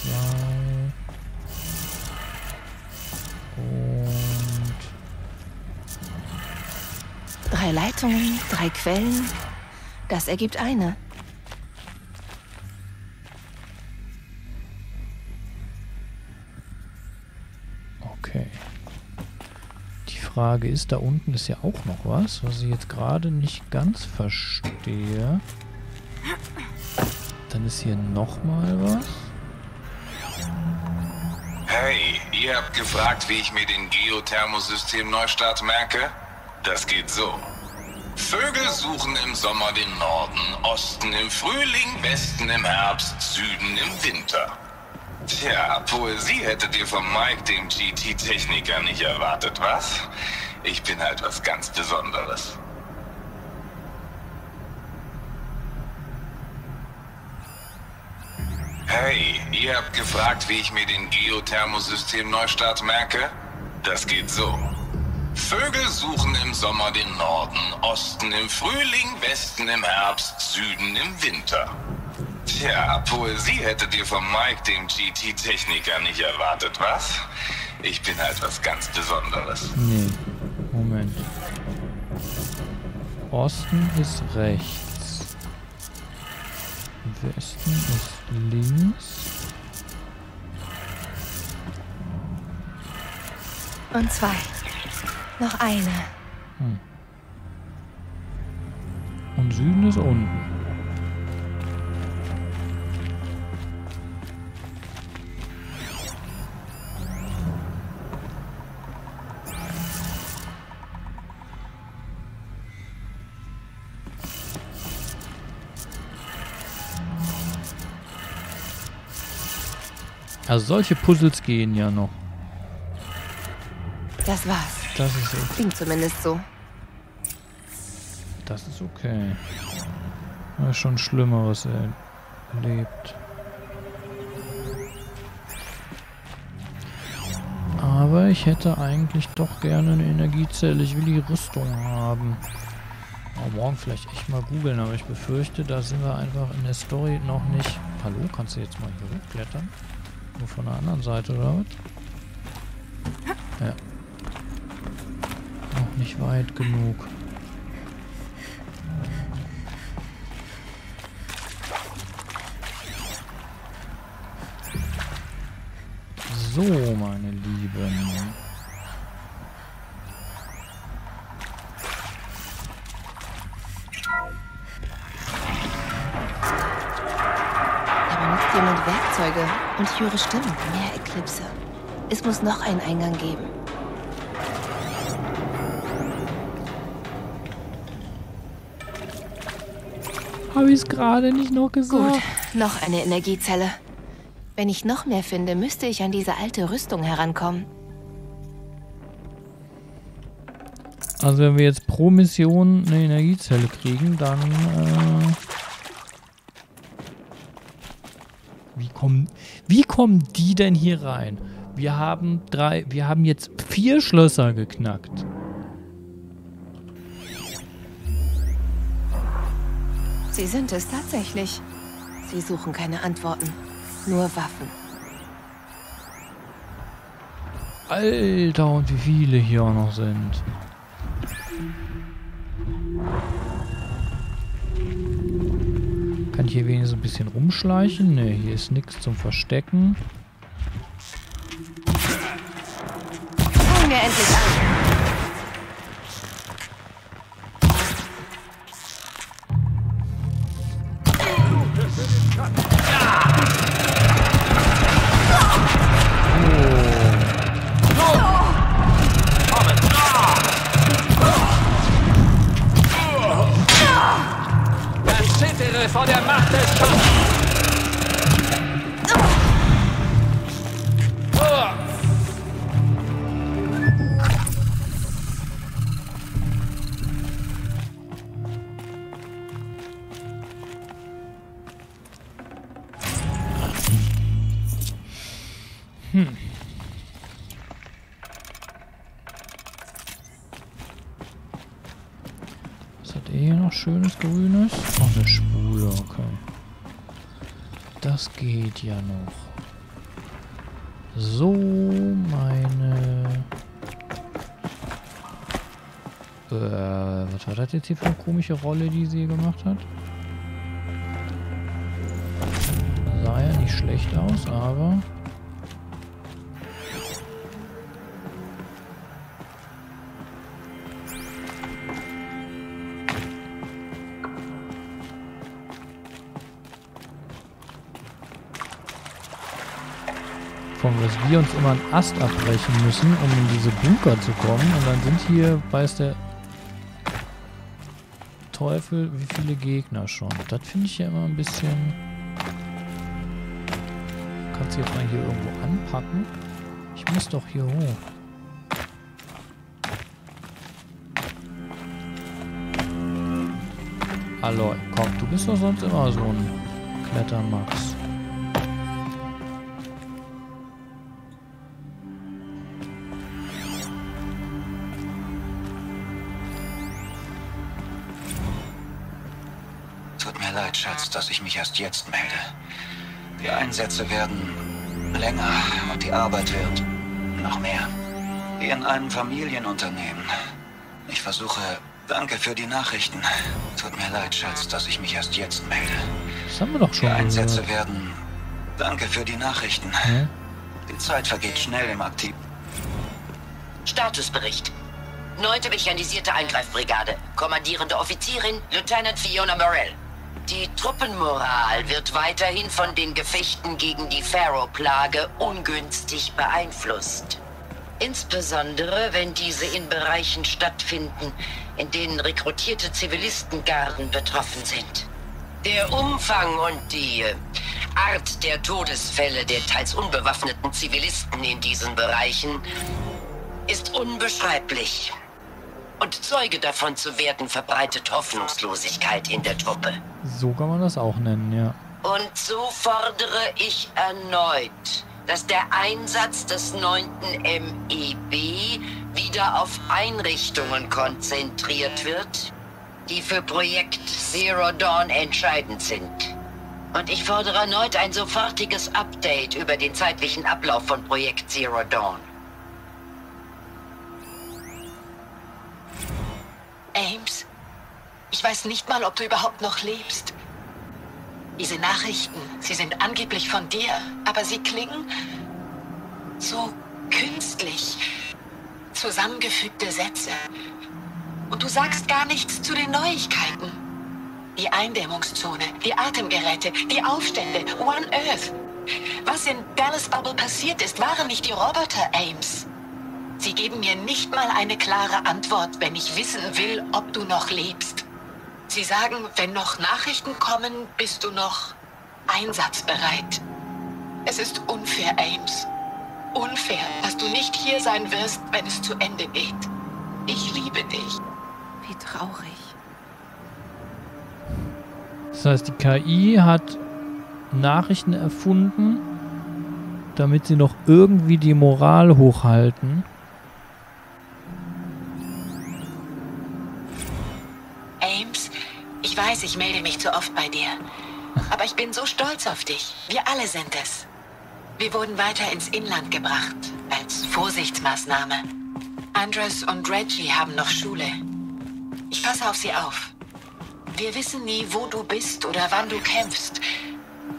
Zwei und Drei Leitungen, drei Quellen. Das ergibt eine. okay. Die Frage ist, da unten ist ja auch noch was, was ich jetzt gerade nicht ganz verstehe. Dann ist hier nochmal was. Hey, ihr habt gefragt, wie ich mir den Geothermosystem Neustart merke? Das geht so. Vögel suchen im Sommer den Norden, Osten im Frühling, Westen im Herbst, Süden im Winter. Tja, Poesie hättet ihr von Mike, dem GT-Techniker, nicht erwartet, was? Ich bin halt was ganz Besonderes. Hey, ihr habt gefragt, wie ich mir den Geothermosystem Neustart merke? Das geht so. Vögel suchen im Sommer den Norden, Osten im Frühling, Westen im Herbst, Süden im Winter. Tja, Poesie hättet ihr von Mike, dem GT-Techniker, nicht erwartet, was? Ich bin halt was ganz Besonderes. Nee, Moment. Osten ist rechts. Westen ist links. Und zwei. Noch eine. Hm. Und Süden ist unten. Also solche Puzzles gehen ja noch. Das war's. Das ist okay. Klingt zumindest so. Das ist okay. Ja, schon Schlimmeres erlebt. ich hätte eigentlich doch gerne eine Energiezelle. Ich will die Rüstung haben. Oh, morgen vielleicht echt mal googeln, aber ich befürchte, da sind wir einfach in der Story noch nicht. Hallo, kannst du jetzt mal hier hochklettern? Nur von der anderen Seite, oder was? Ja. Noch nicht weit genug. So, meine Lieben. Jemand Werkzeuge und ich höre Stimmen. Mehr Eklipse. Es muss noch einen Eingang geben. Habe ich es gerade nicht noch gesagt? Gut, noch eine Energiezelle. Wenn ich noch mehr finde, müsste ich an diese alte Rüstung herankommen. Also wenn wir jetzt pro Mission eine Energiezelle kriegen, dann... Äh wie, kommen, wie kommen die denn hier rein? Wir haben drei... Wir haben jetzt vier Schlösser geknackt. Sie sind es tatsächlich. Sie suchen keine Antworten, nur Waffen. Alter, und wie viele hier auch noch sind. Kann ich hier wenigstens ein bisschen rumschleichen? Ne, hier ist nichts zum Verstecken. Fangen wir endlich an. Erzittere vor der Macht des! Hm. Was hat noch schönes Grünes? Noch eine okay. Das geht ja noch. So, meine... Äh, was war das jetzt hier für eine komische Rolle, die sie gemacht hat? Sah ja nicht schlecht aus, aber... von was wir uns immer einen Ast abbrechen müssen, um in diese Bunker zu kommen. Und dann sind hier, weiß der Teufel, wie viele Gegner schon. Das finde ich ja immer ein bisschen... Kannst du jetzt mal hier irgendwo anpacken? Ich muss doch hier hoch. Hallo, komm, du bist doch sonst immer so ein Klettermax. Erst jetzt melde. Die Einsätze werden länger und die Arbeit wird noch mehr. Wie in einem Familienunternehmen. Ich versuche... Danke für die Nachrichten. Tut mir leid, Schatz, dass ich mich erst jetzt melde. Das haben wir doch schon Die Einsätze gehört. werden... Danke für die Nachrichten. Hä? Die Zeit vergeht schnell im Aktiv. Statusbericht. 9. Mechanisierte Eingreifbrigade. Kommandierende Offizierin Lieutenant Fiona Morell. Die Truppenmoral wird weiterhin von den Gefechten gegen die Pharaoh-Plage ungünstig beeinflusst. Insbesondere, wenn diese in Bereichen stattfinden, in denen rekrutierte Zivilistengarden betroffen sind. Der Umfang und die äh, Art der Todesfälle der teils unbewaffneten Zivilisten in diesen Bereichen ist unbeschreiblich. Und Zeuge davon zu werden, verbreitet Hoffnungslosigkeit in der Truppe. So kann man das auch nennen, ja. Und so fordere ich erneut, dass der Einsatz des 9. MEB wieder auf Einrichtungen konzentriert wird, die für Projekt Zero Dawn entscheidend sind. Und ich fordere erneut ein sofortiges Update über den zeitlichen Ablauf von Projekt Zero Dawn. Ames, ich weiß nicht mal, ob du überhaupt noch lebst. Diese Nachrichten, sie sind angeblich von dir, aber sie klingen so künstlich. Zusammengefügte Sätze. Und du sagst gar nichts zu den Neuigkeiten. Die Eindämmungszone, die Atemgeräte, die Aufstände, One Earth. Was in Dallas Bubble passiert ist, waren nicht die Roboter, Ames. Sie geben mir nicht mal eine klare Antwort, wenn ich wissen will, ob du noch lebst. Sie sagen, wenn noch Nachrichten kommen, bist du noch einsatzbereit. Es ist unfair, Ames. Unfair, dass du nicht hier sein wirst, wenn es zu Ende geht. Ich liebe dich. Wie traurig. Das heißt, die KI hat Nachrichten erfunden, damit sie noch irgendwie die Moral hochhalten. Ich weiß, ich melde mich zu oft bei dir. Aber ich bin so stolz auf dich. Wir alle sind es. Wir wurden weiter ins Inland gebracht, als Vorsichtsmaßnahme. Andres und Reggie haben noch Schule. Ich passe auf sie auf. Wir wissen nie, wo du bist oder wann du kämpfst.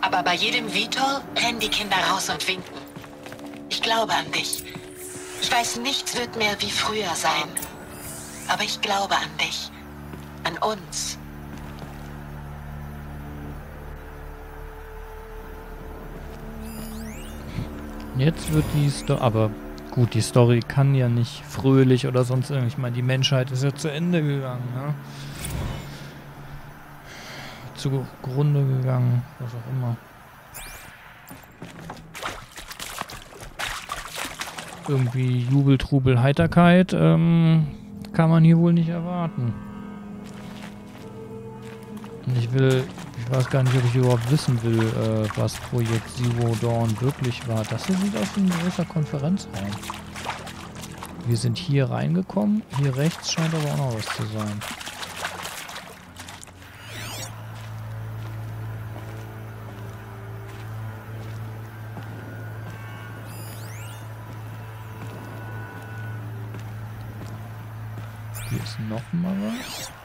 Aber bei jedem Vitor rennen die Kinder raus und winken. Ich glaube an dich. Ich weiß, nichts wird mehr wie früher sein. Aber ich glaube an dich. An uns. Jetzt wird die Story. Aber gut, die Story kann ja nicht fröhlich oder sonst irgendwie. Ich meine, die Menschheit ist ja zu Ende gegangen, ne? Zugrunde gegangen, was auch immer. Irgendwie Jubel, Trubel, Heiterkeit ähm, kann man hier wohl nicht erwarten. Und ich will, ich weiß gar nicht, ob ich überhaupt wissen will, äh, was Projekt Zero Dawn wirklich war. Das hier sieht aus wie ein großer Konferenzraum. Wir sind hier reingekommen. Hier rechts scheint aber auch noch was zu sein. Hier ist noch mal was.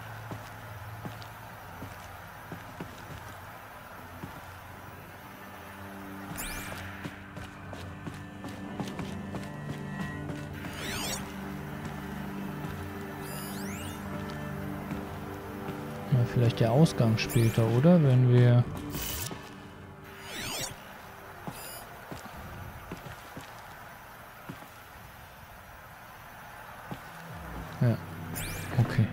Vielleicht der Ausgang später, oder? Wenn wir... Ja, okay.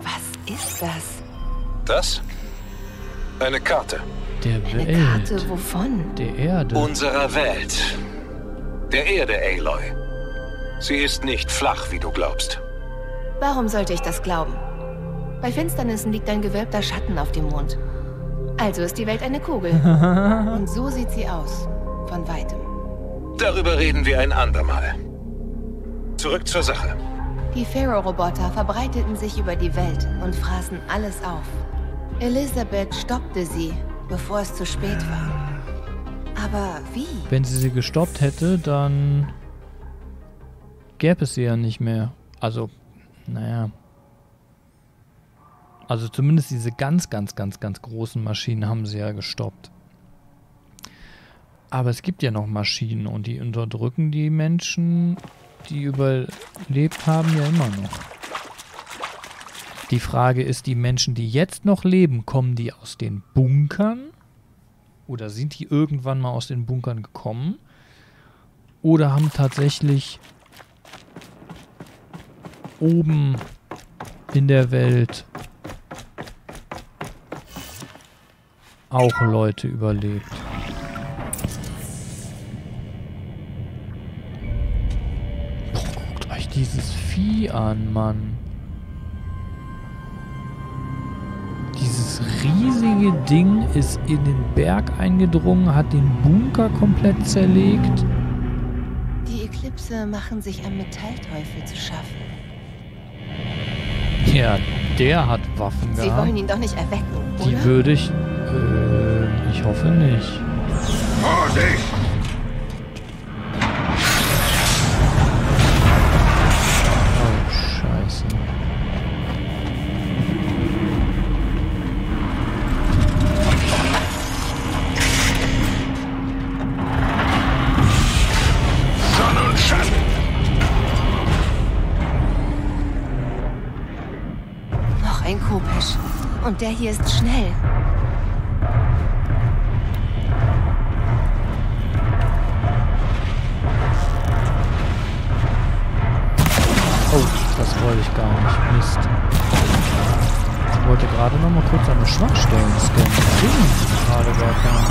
Was ist das? Das? Eine Karte. Der Eine Welt. Karte wovon? Der Erde. Unserer Welt. Der Erde, Aloy. Sie ist nicht flach, wie du glaubst. Warum sollte ich das glauben? Bei Finsternissen liegt ein gewölbter Schatten auf dem Mond. Also ist die Welt eine Kugel. <laughs> Und so sieht sie aus. Von weitem. Darüber reden wir ein andermal. Zurück zur Sache. Die Pharaoh-Roboter verbreiteten sich über die Welt und fraßen alles auf. Elisabeth stoppte sie, bevor es zu spät war. Aber wie? Wenn sie sie gestoppt hätte, dann gäbe es sie ja nicht mehr. Also, naja. Also zumindest diese ganz, ganz, ganz, ganz großen Maschinen haben sie ja gestoppt. Aber es gibt ja noch Maschinen und die unterdrücken die Menschen, die überlebt haben, ja immer noch. Die Frage ist, die Menschen, die jetzt noch leben, kommen die aus den Bunkern? Oder sind die irgendwann mal aus den Bunkern gekommen? Oder haben tatsächlich oben in der Welt auch Leute überlebt? Boah, guckt dieses Vieh an, Mann. Dieses riesige Ding ist in den Berg eingedrungen, hat den Bunker komplett zerlegt. Die Eklipse machen sich am Metallteufel zu schaffen. Ja, der hat Waffen Sie gehabt. wollen ihn doch nicht erwecken, Die oder? würde ich... Äh, ich hoffe nicht. Vorsicht! Und der hier ist schnell. Oh, das wollte ich gar nicht. Mist. Ich wollte gerade noch mal kurz eine Schwachstellen scannen. Deswegen gerade gar keine.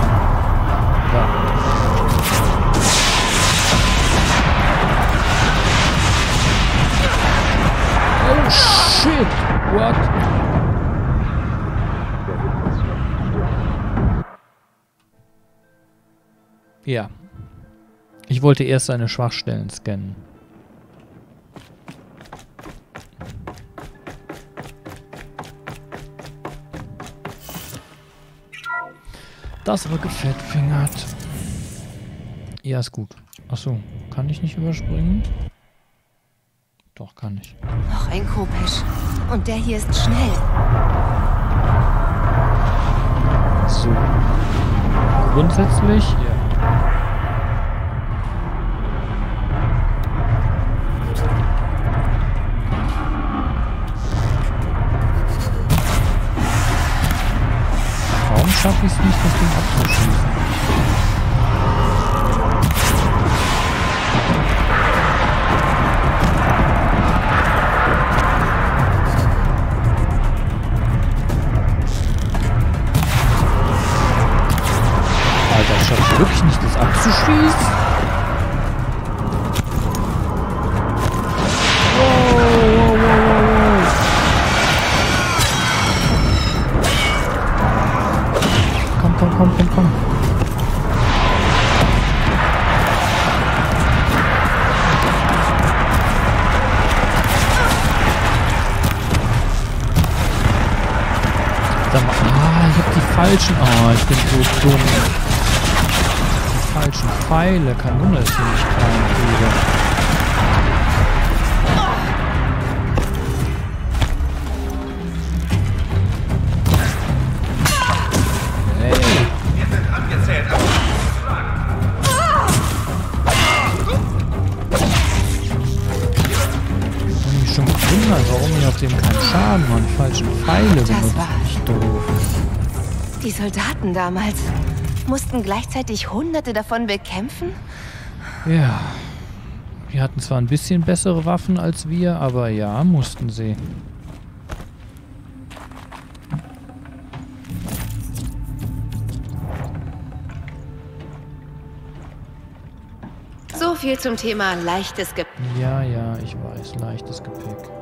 Ja. Oh shit! What? Ja. Ich wollte erst seine Schwachstellen scannen. Das war gefettfingert. Ja, ist gut. Achso, kann ich nicht überspringen? Doch, kann ich. Noch ein Kopesch. Und der hier ist schnell. So. Grundsätzlich, schaffe ich es nicht, das Ding abzuschießen? Alter, ich schaffe es wirklich nicht, das abzuschießen. Falschen. Ah, ich bin so dumm. Die falschen Pfeile. Kein Wunder, dass ich nicht klein kriege. Ich schon gewundert, warum ich auf dem keinen Schaden. Die falschen Pfeile Ich doof. Die Soldaten damals mussten gleichzeitig Hunderte davon bekämpfen? Ja. Die hatten zwar ein bisschen bessere Waffen als wir, aber ja, mussten sie. So viel zum Thema leichtes Gepäck. Ja, ja, ich weiß. Leichtes Gepäck.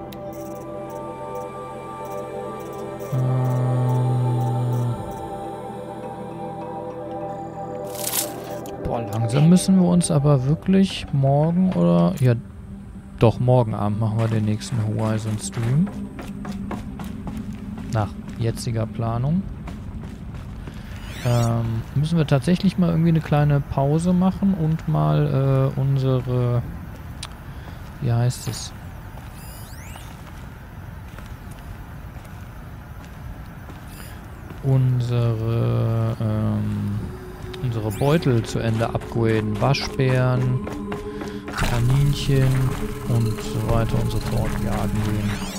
Müssen wir uns aber wirklich morgen oder... Ja, doch, morgen Abend machen wir den nächsten Horizon-Stream. Nach jetziger Planung. Ähm, müssen wir tatsächlich mal irgendwie eine kleine Pause machen und mal äh, unsere... Wie heißt es? Unsere, ähm, unsere Beutel zu Ende upgraden. Waschbären, Kaninchen und so weiter und so fort jagen gehen.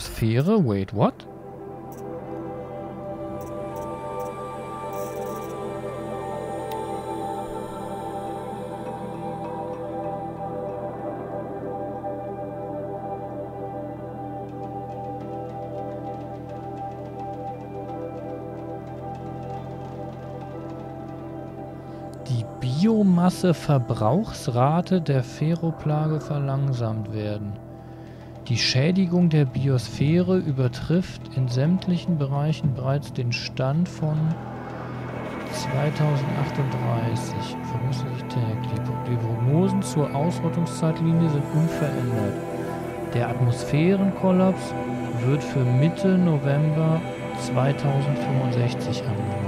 Biosphäre? Wait, what? Die Biomasse-Verbrauchsrate der Ferroplage verlangsamt werden. Die Schädigung der Biosphäre übertrifft in sämtlichen Bereichen bereits den Stand von 2038. Voraussichtlich. Die Prognosen zur Ausrottungszeitlinie sind unverändert. Der Atmosphärenkollaps wird für Mitte November 2065 angenommen.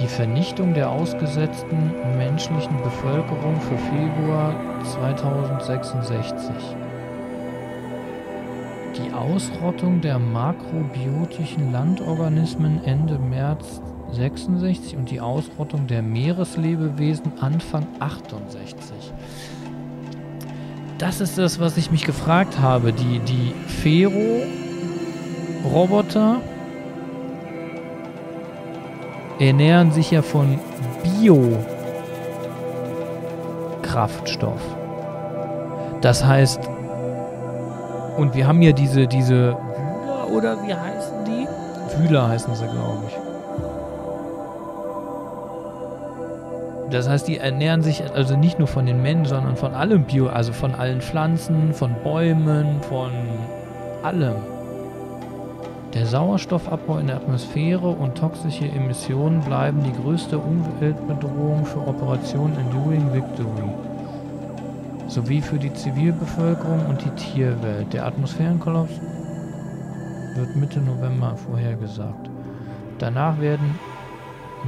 Die Vernichtung der ausgesetzten menschlichen Bevölkerung für Februar 2066. Die Ausrottung der makrobiotischen Landorganismen Ende März 66 und die Ausrottung der Meereslebewesen Anfang 68. Das ist das, was ich mich gefragt habe. Die, die Fero-Roboter ernähren sich ja von Biokraftstoff. Das heißt, und wir haben ja diese, diese Wühler oder wie heißen die? Wühler heißen sie, glaube ich. Das heißt, die ernähren sich also nicht nur von den Menschen, sondern von allem Bio, also von allen Pflanzen, von Bäumen, von allem. Der Sauerstoffabbau in der Atmosphäre und toxische Emissionen bleiben die größte Umweltbedrohung für Operation Enduring Victory sowie für die Zivilbevölkerung und die Tierwelt. Der Atmosphärenkollaps wird Mitte November vorhergesagt. Danach werden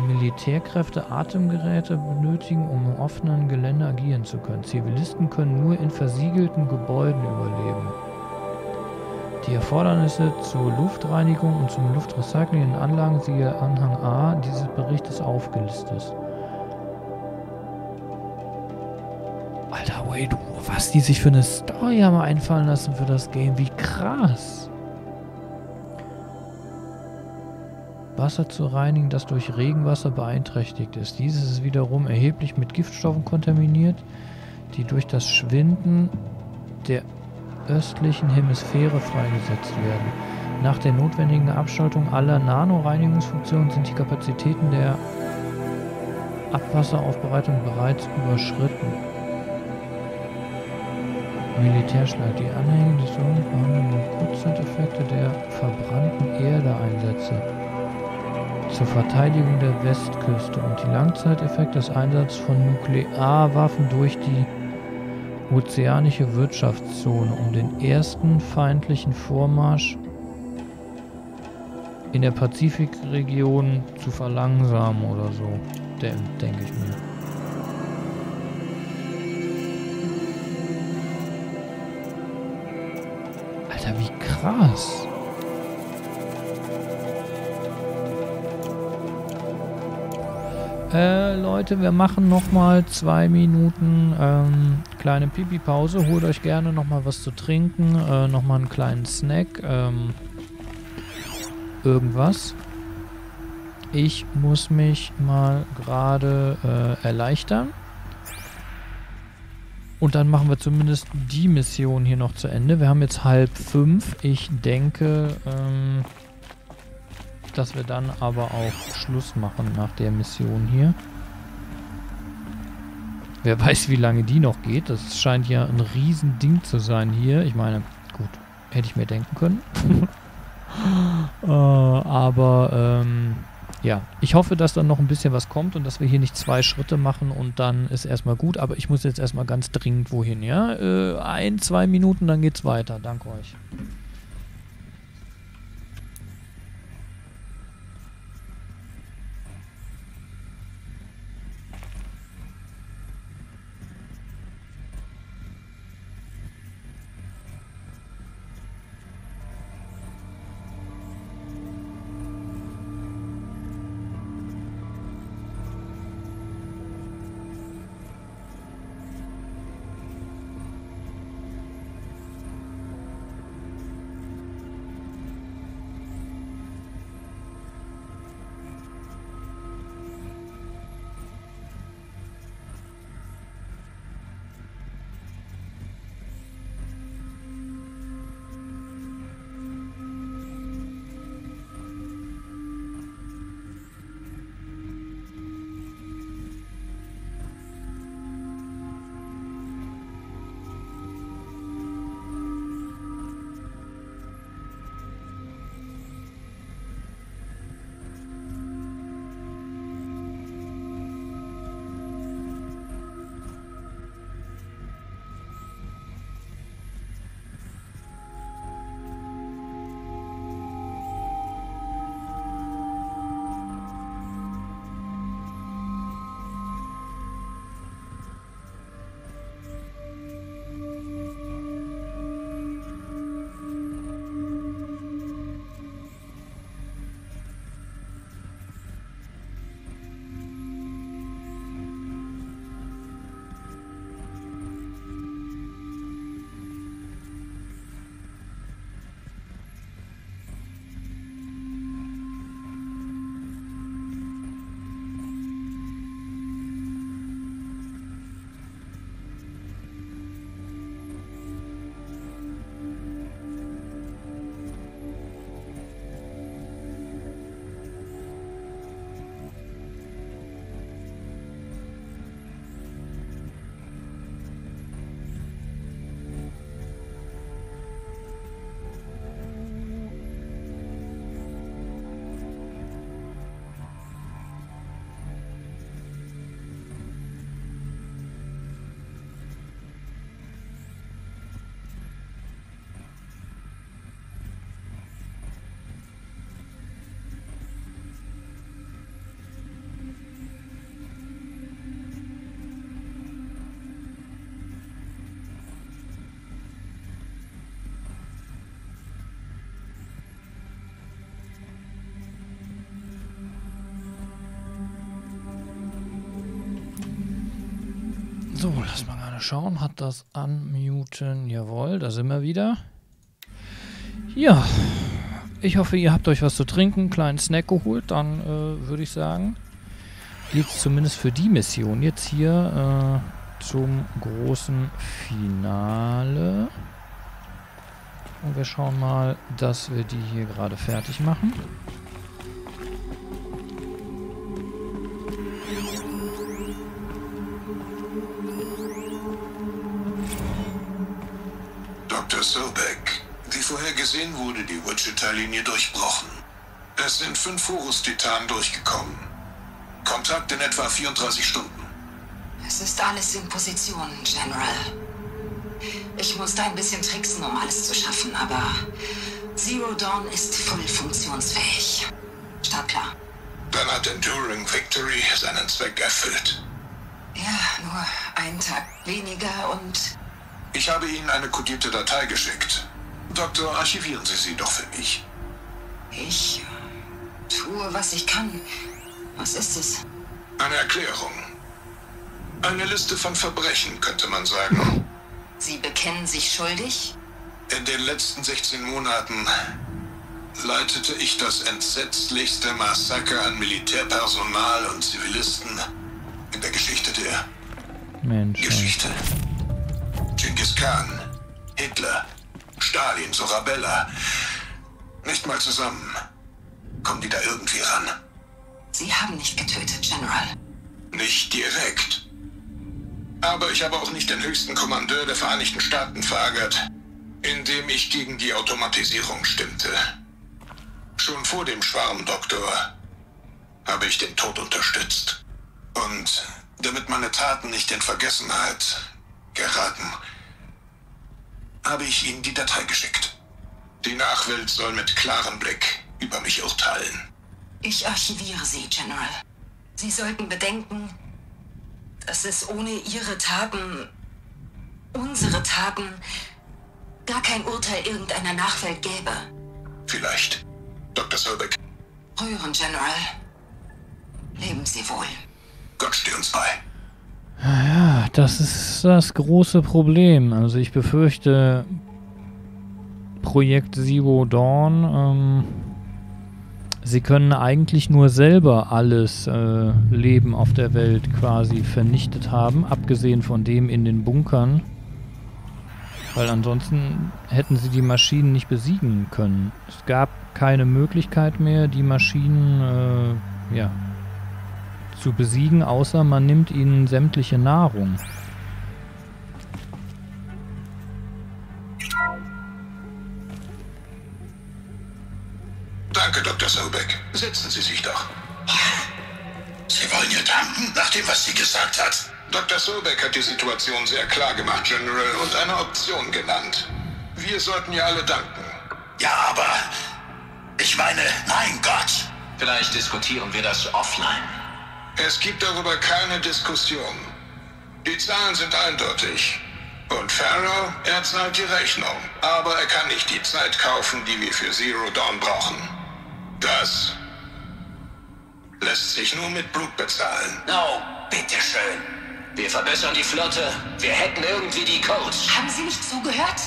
Militärkräfte Atemgeräte benötigen, um im offenen Gelände agieren zu können. Zivilisten können nur in versiegelten Gebäuden überleben. Die Erfordernisse zur Luftreinigung und zum Luftrecycling in Anlagen siehe Anhang A dieses Berichtes aufgelistet. Alter, wait, was die sich für eine Story haben einfallen lassen für das Game. Wie krass. Wasser zu reinigen, das durch Regenwasser beeinträchtigt ist. Dieses ist wiederum erheblich mit Giftstoffen kontaminiert, die durch das Schwinden der östlichen Hemisphäre freigesetzt werden. Nach der notwendigen Abschaltung aller Nanoreinigungsfunktionen sind die Kapazitäten der Abwasseraufbereitung bereits überschritten. Militärschlag. Die Anhänge des Drohnen behandeln Kurzzeiteffekte der verbrannten Erde-Einsätze zur Verteidigung der Westküste und die Langzeiteffekte des Einsatzes von Nuklearwaffen durch die ozeanische Wirtschaftszone, um den ersten feindlichen Vormarsch in der Pazifikregion zu verlangsamen oder so, denke ich mir. Alter, wie krass. Äh, Leute, wir machen nochmal zwei Minuten ähm, kleine Pipi-Pause. Holt euch gerne nochmal was zu trinken, äh, nochmal einen kleinen Snack, ähm, irgendwas. Ich muss mich mal gerade äh, erleichtern. Und dann machen wir zumindest die Mission hier noch zu Ende. Wir haben jetzt halb fünf. Ich denke, ähm, dass wir dann aber auch Schluss machen nach der Mission hier. Wer weiß, wie lange die noch geht. Das scheint ja ein Riesending zu sein hier. Ich meine, gut, hätte ich mir denken können. <laughs> äh, aber ähm, ja, ich hoffe, dass dann noch ein bisschen was kommt und dass wir hier nicht zwei Schritte machen und dann ist erstmal gut. Aber ich muss jetzt erstmal ganz dringend wohin, ja? Äh, ein, zwei Minuten, dann geht's weiter. Danke euch. So, lass mal gerade schauen. Hat das unmuten? Jawohl, da sind wir wieder. Ja, ich hoffe, ihr habt euch was zu trinken, einen kleinen Snack geholt. Dann äh, würde ich sagen, geht es zumindest für die Mission jetzt hier äh, zum großen Finale. Und wir schauen mal, dass wir die hier gerade fertig machen. Vorhergesehen wurde die Wichita-Linie durchbrochen. Es sind fünf Horus-Titanen durchgekommen. Kontakt in etwa 34 Stunden. Es ist alles in Position, General. Ich musste ein bisschen tricksen, um alles zu schaffen, aber Zero Dawn ist voll funktionsfähig. Startklar. Dann hat Enduring Victory seinen Zweck erfüllt. Ja, nur einen Tag weniger und Ich habe Ihnen eine kodierte Datei geschickt. Doktor, archivieren Sie sie doch für mich. ich tue, was ich kann. Was ist es? Eine Erklärung. Eine Liste von Verbrechen, könnte man sagen. Sie bekennen sich schuldig? In den letzten 16 Monaten leitete ich das entsetzlichste Massaker an Militärpersonal und Zivilisten in der Geschichte der Mensch. Geschichte. Genghis Khan, Hitler, Stalin, Sorabella. Nicht mal zusammen. Kommen die da irgendwie ran? Sie haben nicht getötet, General. Nicht direkt. Aber ich habe auch nicht den höchsten Kommandeur der Vereinigten Staaten verärgert, indem ich gegen die Automatisierung stimmte. Schon vor dem Schwarmdoktor habe ich den Tod unterstützt. Und damit meine Taten nicht in Vergessenheit geraten, habe ich Ihnen die Datei geschickt. Die Nachwelt soll mit klarem Blick über mich urteilen. Ich archiviere Sie, General. Sie sollten bedenken, dass es ohne Ihre Taten, unsere Taten, gar kein Urteil irgendeiner Nachwelt gäbe. Vielleicht. Dr. Solbeck, Rühren, General. Leben Sie wohl. Gott steh uns bei. Ja, das ist das große Problem. Also ich befürchte, Projekt Zero Dawn, ähm, sie können eigentlich nur selber alles äh, Leben auf der Welt quasi vernichtet haben, abgesehen von dem in den Bunkern. Weil ansonsten hätten sie die Maschinen nicht besiegen können. Es gab keine Möglichkeit mehr, die Maschinen äh, ja, zu besiegen, außer man nimmt ihnen sämtliche Nahrung. Danke, Dr. Sobeck. Setzen Sie sich doch. Sie wollen ihr danken, nach dem, was sie gesagt hat? Dr. Sobeck hat die Situation sehr klar gemacht, General, und eine Option genannt. Wir sollten ihr alle danken. Ja, aber ich meine, mein Gott. Vielleicht diskutieren wir das offline. Es gibt darüber keine Diskussion. Die Zahlen sind eindeutig. Und Pharaoh, er zahlt die Rechnung. Aber er kann nicht die Zeit kaufen, die wir für Zero Dawn brauchen. Das lässt sich nur mit Blut bezahlen. Oh, bitteschön. Wir verbessern die Flotte. Wir hacken irgendwie die Codes. Haben Sie nicht zugehört?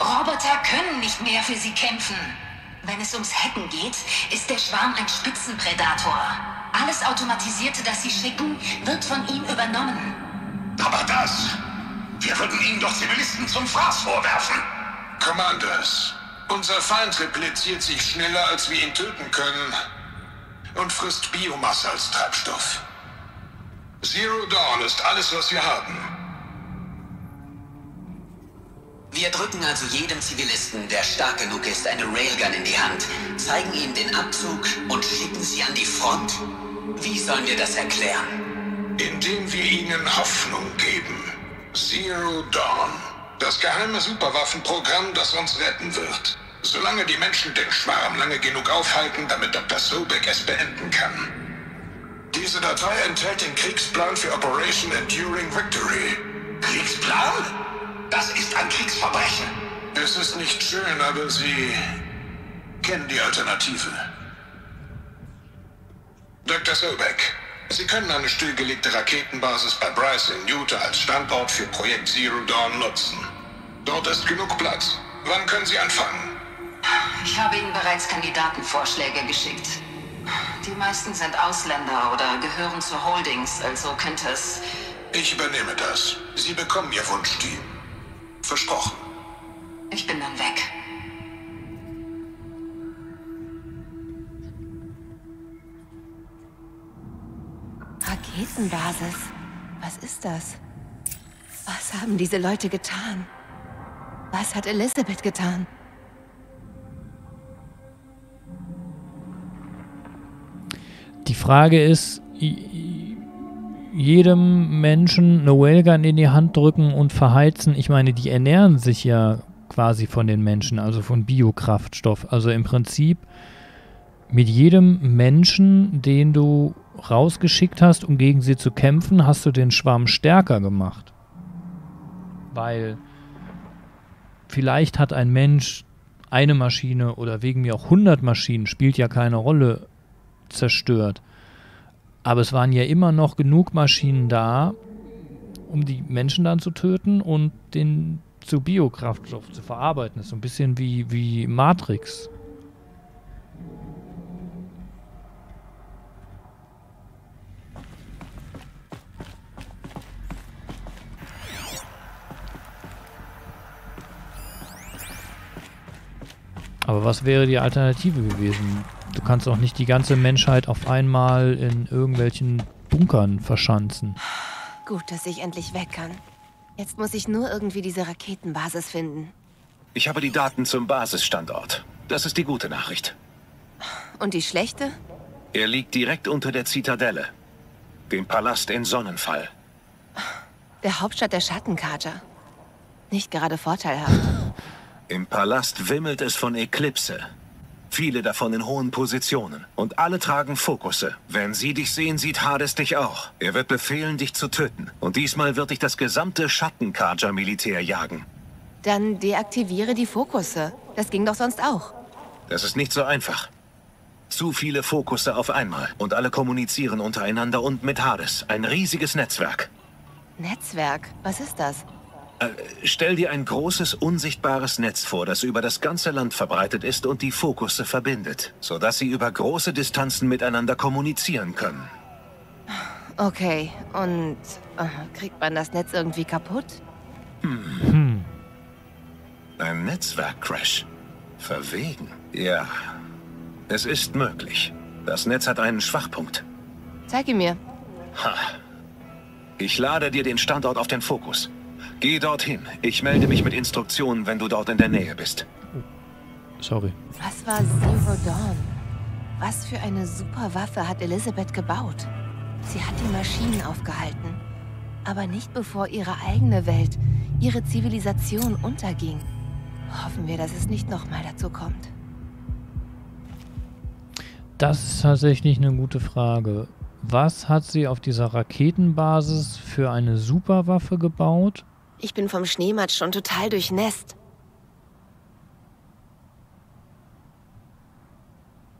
Roboter können nicht mehr für Sie kämpfen. Wenn es ums Hacken geht, ist der Schwarm ein Spitzenpredator. Alles Automatisierte, das Sie schicken, wird von ihm übernommen. Aber das. Wir würden Ihnen doch Zivilisten zum Fraß vorwerfen. Commanders, unser Feind repliziert sich schneller, als wir ihn töten können. Und frisst Biomasse als Treibstoff. Zero Dawn ist alles, was wir haben. Wir drücken also jedem Zivilisten, der stark genug ist, eine Railgun in die Hand, zeigen ihm den Abzug und schicken sie an die Front? Wie sollen wir das erklären? Indem wir ihnen Hoffnung geben. Zero Dawn. Das geheime Superwaffenprogramm, das uns retten wird. Solange die Menschen den Schwarm lange genug aufhalten, damit Dr. Sobeck es beenden kann. Diese Datei enthält den Kriegsplan für Operation Enduring Victory. Kriegsplan? Das ist ein Kriegsverbrechen. Es ist nicht schön, aber Sie kennen die Alternative. Dr. Sobeck, Sie können eine stillgelegte Raketenbasis bei Bryce in Utah als Standort für Projekt Zero Dawn nutzen. Dort ist genug Platz. Wann können Sie anfangen? Ich habe Ihnen bereits Kandidatenvorschläge geschickt. Die meisten sind Ausländer oder gehören zu Holdings, also könnte es... Ich übernehme das. Sie bekommen Ihr Wunschteam. Versprochen. Ich bin dann weg. Raketenbasis. Was ist das? Was haben diese Leute getan? Was hat Elizabeth getan? Die Frage ist, jedem Menschen eine Wellgun in die Hand drücken und verheizen. Ich meine, die ernähren sich ja quasi von den Menschen, also von Biokraftstoff. Also im Prinzip mit jedem Menschen, den du rausgeschickt hast, um gegen sie zu kämpfen, hast du den Schwarm stärker gemacht. Weil vielleicht hat ein Mensch eine Maschine oder wegen mir auch 100 Maschinen, spielt ja keine Rolle, zerstört. Aber es waren ja immer noch genug Maschinen da, um die Menschen dann zu töten und den zu Biokraftstoff zu verarbeiten. Das ist so ein bisschen wie, wie Matrix. Aber was wäre die Alternative gewesen? Du kannst auch nicht die ganze Menschheit auf einmal in irgendwelchen Bunkern verschanzen. Gut, dass ich endlich weg kann. Jetzt muss ich nur irgendwie diese Raketenbasis finden. Ich habe die Daten zum Basisstandort. Das ist die gute Nachricht. Und die schlechte? Er liegt direkt unter der Zitadelle. Dem Palast in Sonnenfall. Der Hauptstadt der Schattenkater. Nicht gerade vorteilhaft. Im Palast wimmelt es von Eklipse. Viele davon in hohen Positionen. Und alle tragen Fokusse. Wenn sie dich sehen, sieht Hades dich auch. Er wird befehlen, dich zu töten. Und diesmal wird dich das gesamte Schattenkarja-Militär jagen. Dann deaktiviere die Fokusse. Das ging doch sonst auch. Das ist nicht so einfach. Zu viele Fokusse auf einmal. Und alle kommunizieren untereinander und mit Hades. Ein riesiges Netzwerk. Netzwerk? Was ist das? Äh, stell dir ein großes, unsichtbares Netz vor, das über das ganze Land verbreitet ist und die Fokusse verbindet, sodass sie über große Distanzen miteinander kommunizieren können. Okay, und äh, kriegt man das Netz irgendwie kaputt? Hm. hm. Ein Netzwerkcrash. Verwegen. Ja. Es ist möglich. Das Netz hat einen Schwachpunkt. Zeig ihn mir. Ha. Ich lade dir den Standort auf den Fokus. Geh dorthin. Ich melde mich mit Instruktionen, wenn du dort in der Nähe bist. Sorry. Was war Zero Dawn? Was für eine super Waffe hat Elizabeth gebaut? Sie hat die Maschinen aufgehalten. Aber nicht bevor ihre eigene Welt, ihre Zivilisation unterging. Hoffen wir, dass es nicht nochmal dazu kommt. Das ist tatsächlich eine gute Frage. Was hat sie auf dieser Raketenbasis für eine Superwaffe gebaut? Ich bin vom Schneematsch schon total durchnässt.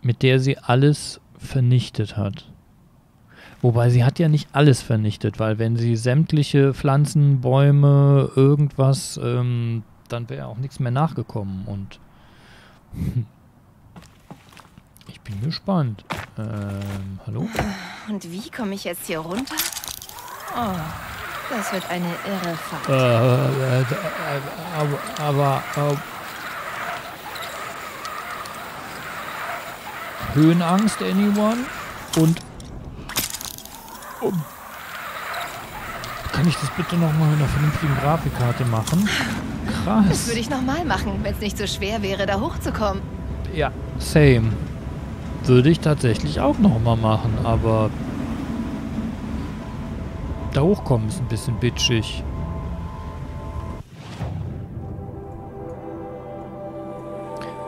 Mit der sie alles vernichtet hat. Wobei sie hat ja nicht alles vernichtet, weil wenn sie sämtliche Pflanzen, Bäume, irgendwas, ähm, dann wäre auch nichts mehr nachgekommen. Und <laughs> ich bin gespannt. Ähm, hallo? Und wie komme ich jetzt hier runter? Oh. Das wird eine irre Fahrt. Äh, äh, aber, aber äh, Höhenangst, anyone? Und oh, kann ich das bitte nochmal mit einer vernünftigen Grafikkarte machen? Krass. Das würde ich nochmal machen, wenn es nicht so schwer wäre, da hochzukommen. Ja, same. Würde ich tatsächlich auch nochmal machen, aber da hochkommen ist ein bisschen bitchig.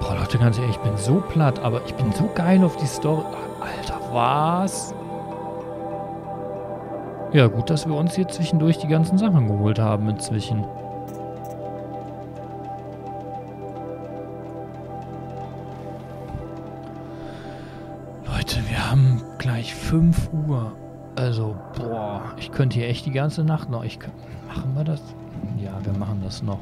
Boah, Leute, ganz ehrlich, ich bin so platt, aber ich bin so geil auf die Story. Alter, was? Ja, gut, dass wir uns hier zwischendurch die ganzen Sachen geholt haben inzwischen. Leute, wir haben gleich 5 Uhr. Also, boah, ich könnte hier echt die ganze Nacht noch. Ich kann, machen wir das? Ja, wir machen das noch.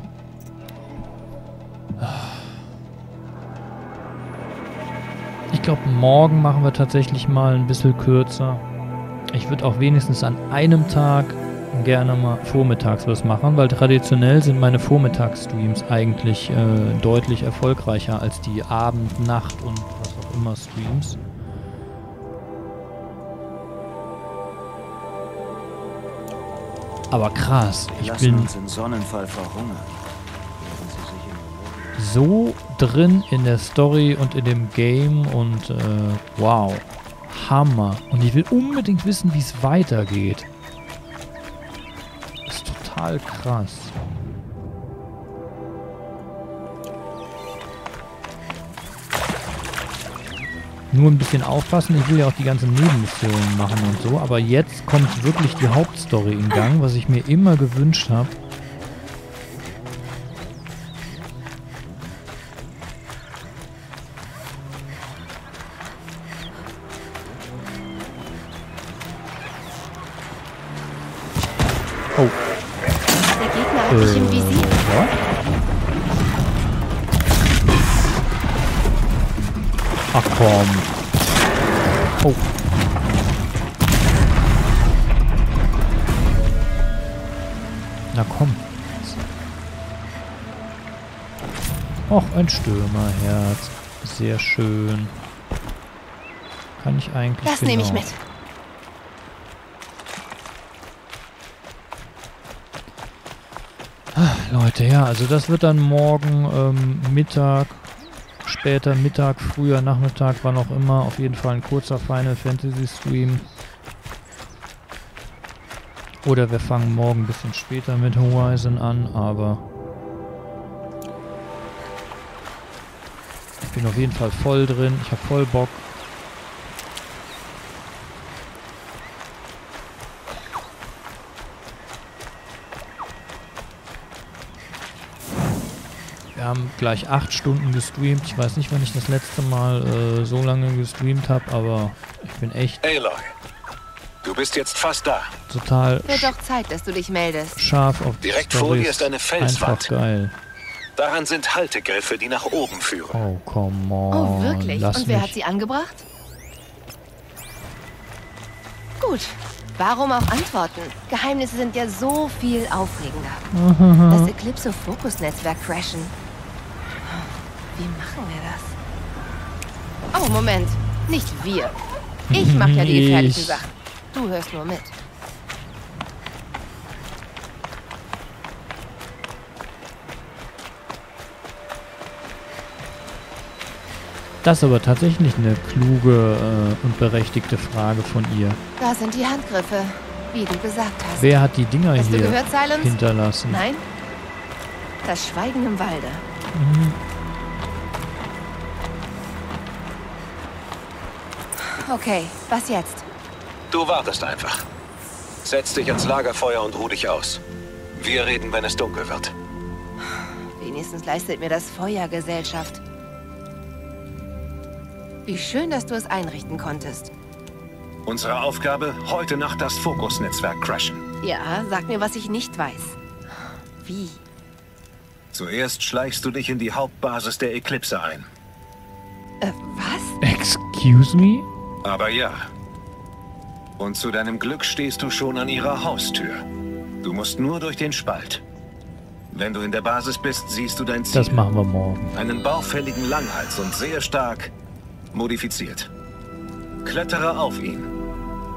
Ich glaube, morgen machen wir tatsächlich mal ein bisschen kürzer. Ich würde auch wenigstens an einem Tag gerne mal vormittags was machen, weil traditionell sind meine Vormittagsstreams eigentlich äh, deutlich erfolgreicher als die Abend-, Nacht- und was auch immer Streams. Aber krass, ich lassen bin so drin in der Story und in dem Game und äh, wow, Hammer. Und ich will unbedingt wissen, wie es weitergeht. Das ist total krass. Nur ein bisschen aufpassen, ich will ja auch die ganzen Nebenmissionen machen und so, aber jetzt kommt wirklich die Hauptstory in Gang, was ich mir immer gewünscht habe. Ein Stürmerherz. Sehr schön. Kann ich eigentlich Das nehme ich genau. mit. Ah, Leute, ja, also das wird dann morgen ähm, Mittag, später Mittag, früher Nachmittag, wann auch immer. Auf jeden Fall ein kurzer Final Fantasy Stream. Oder wir fangen morgen ein bisschen später mit Horizon an, aber bin auf jeden Fall voll drin. Ich habe voll Bock. Wir haben gleich acht Stunden gestreamt. Ich weiß nicht, wann ich das letzte Mal äh, so lange gestreamt habe, aber ich bin echt Aloy, du bist jetzt fast da. total Wird doch Zeit, dass du dich meldest. scharf auf die Direkt vor dir Storys. ist eine Einfach Felswand. geil. Daran sind Haltegriffe, die nach oben führen. Oh, come on. Oh, wirklich? Lass Und wer mich. hat sie angebracht? Gut. Warum auch antworten? Geheimnisse sind ja so viel aufregender. Das Eclipse-Fokus-Netzwerk crashen. Wie machen wir das? Oh, Moment. Nicht wir. Ich mache ja die gefährlichen Ich. Sachen. Du hörst nur mit. Das ist aber tatsächlich eine kluge äh, und berechtigte Frage von ihr. Da sind die Handgriffe, wie du gesagt hast. Wer hat die Dinger Hast hier gehört, hinterlassen? Nein? Das Schweigen im Walde. Mhm. Okay, was jetzt? Du wartest einfach. Setz dich ans Lagerfeuer und ruh dich aus. Wir reden, wenn es dunkel wird. Wenigstens leistet mir das Feuer Gesellschaft. Wie schön, dass du es einrichten konntest. Unsere Aufgabe, heute Nacht das Fokusnetzwerk crashen. Ja, sag mir, was ich nicht weiß. Wie? Zuerst schleichst du dich in die Hauptbasis der Eclipse ein. Äh, was? Excuse me? Aber ja. Und zu deinem Glück stehst du schon an ihrer Haustür. Du musst nur durch den Spalt. Wenn du in der Basis bist, siehst du dein Ziel. Das machen wir morgen. Einen baufälligen Langhals und sehr stark modifiziert. Klettere auf ihn.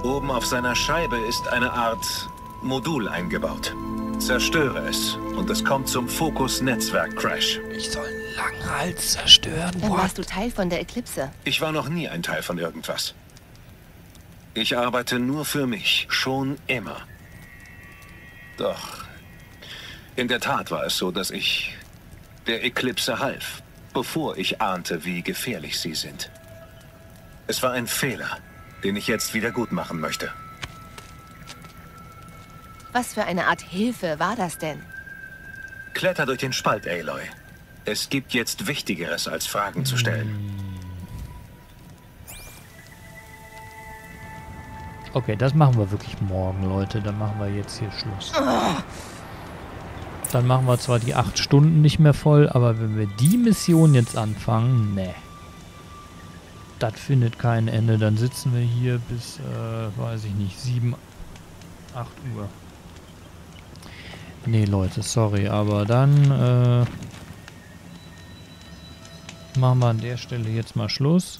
Oben auf seiner Scheibe ist eine Art Modul eingebaut. Zerstöre es und es kommt zum Fokus-Netzwerk-Crash. Ich soll einen Langhals zerstören. Dann warst du Teil von der Eclipse. Ich war noch nie ein Teil von irgendwas. Ich arbeite nur für mich, schon immer. Doch, in der Tat war es so, dass ich der Eclipse half, bevor ich ahnte, wie gefährlich sie sind. Es war ein Fehler, den ich jetzt wieder gut machen möchte. Was für eine Art Hilfe war das denn? Kletter durch den Spalt, Aloy. Es gibt jetzt Wichtigeres, als Fragen zu stellen. Okay, das machen wir wirklich morgen, Leute. Dann machen wir jetzt hier Schluss. Dann machen wir zwar die 8 Stunden nicht mehr voll, aber wenn wir die Mission jetzt anfangen, ne. Das findet kein Ende. Dann sitzen wir hier bis, äh, weiß ich nicht, 7, 8 Uhr. Nee, Leute, sorry, aber dann äh, machen wir an der Stelle jetzt mal Schluss.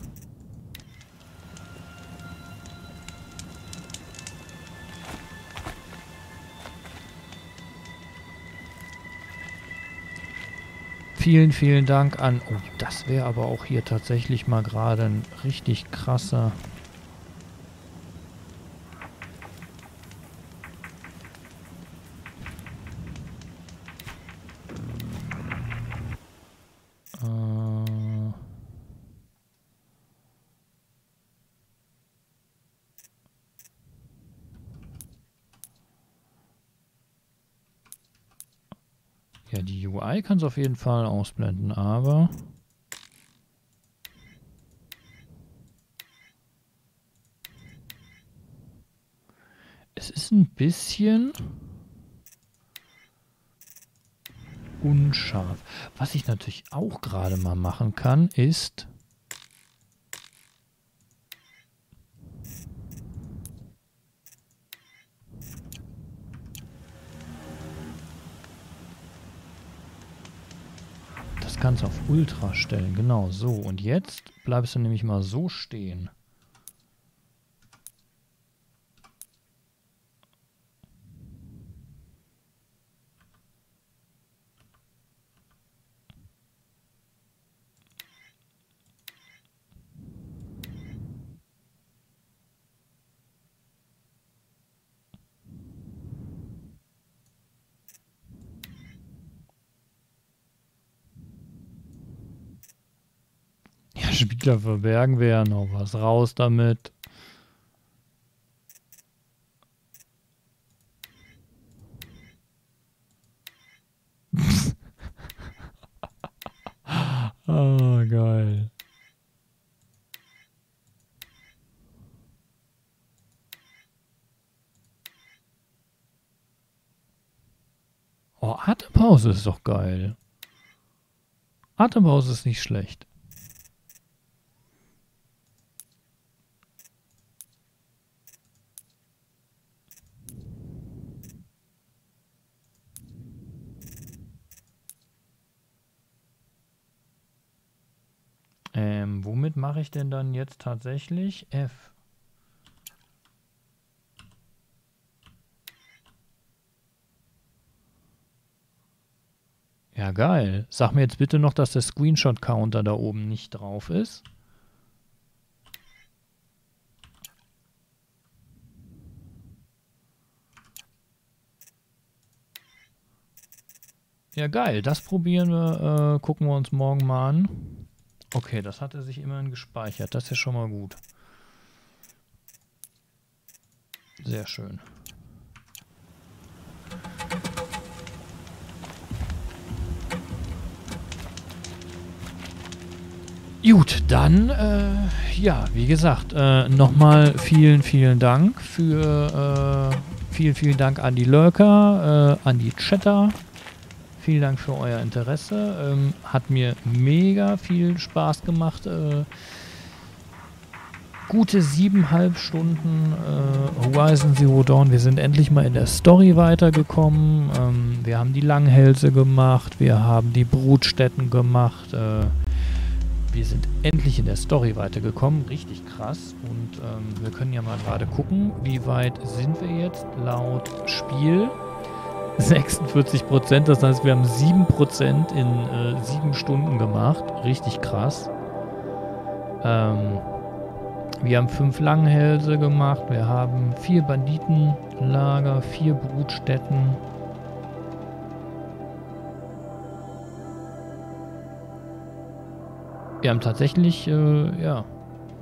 Vielen, vielen Dank an... Oh, das wäre aber auch hier tatsächlich mal gerade ein richtig krasser... Ja, die UI kann es auf jeden Fall ausblenden, aber... Es ist ein bisschen unscharf. Was ich natürlich auch gerade mal machen kann, ist... Kannst du auf Ultra stellen, genau so. Und jetzt bleibst du nämlich mal so stehen. Ja, Spieler verbergen wir ja noch was. Raus damit. oh, <laughs> geil. Oh, Atempause ist doch geil. Atempause ist nicht schlecht. Ähm, womit mache ich denn dann jetzt tatsächlich F? Ja, geil. Sag mir jetzt bitte noch, dass der Screenshot-Counter da oben nicht drauf ist. Ja, geil. Das probieren wir, äh, gucken wir uns morgen mal an. Okay, das hat er sich immerhin gespeichert. Das ist ja schon mal gut. Sehr schön. Gut, dann, äh, ja, wie gesagt, äh, nochmal vielen, vielen Dank für, äh, vielen, vielen Dank an die Lurker, äh, an die Chatter. Vielen Dank für euer Interesse. Ähm, hat mir mega viel Spaß gemacht. Äh, gute siebeneinhalb Stunden äh, Horizon Zero Dawn. Wir sind endlich mal in der Story weitergekommen. Ähm, wir haben die Langhälse gemacht. Wir haben die Brutstätten gemacht. Äh, wir sind endlich in der Story weitergekommen. Richtig krass. Und ähm, wir können ja mal gerade gucken, wie weit sind wir jetzt laut Spiel. 46 Prozent, das heißt, wir haben 7 Prozent in äh, 7 Stunden gemacht. Richtig krass. Ähm, wir haben 5 Langhälse gemacht. Wir haben 4 Banditenlager, 4 Brutstätten. Wir haben tatsächlich, äh, ja,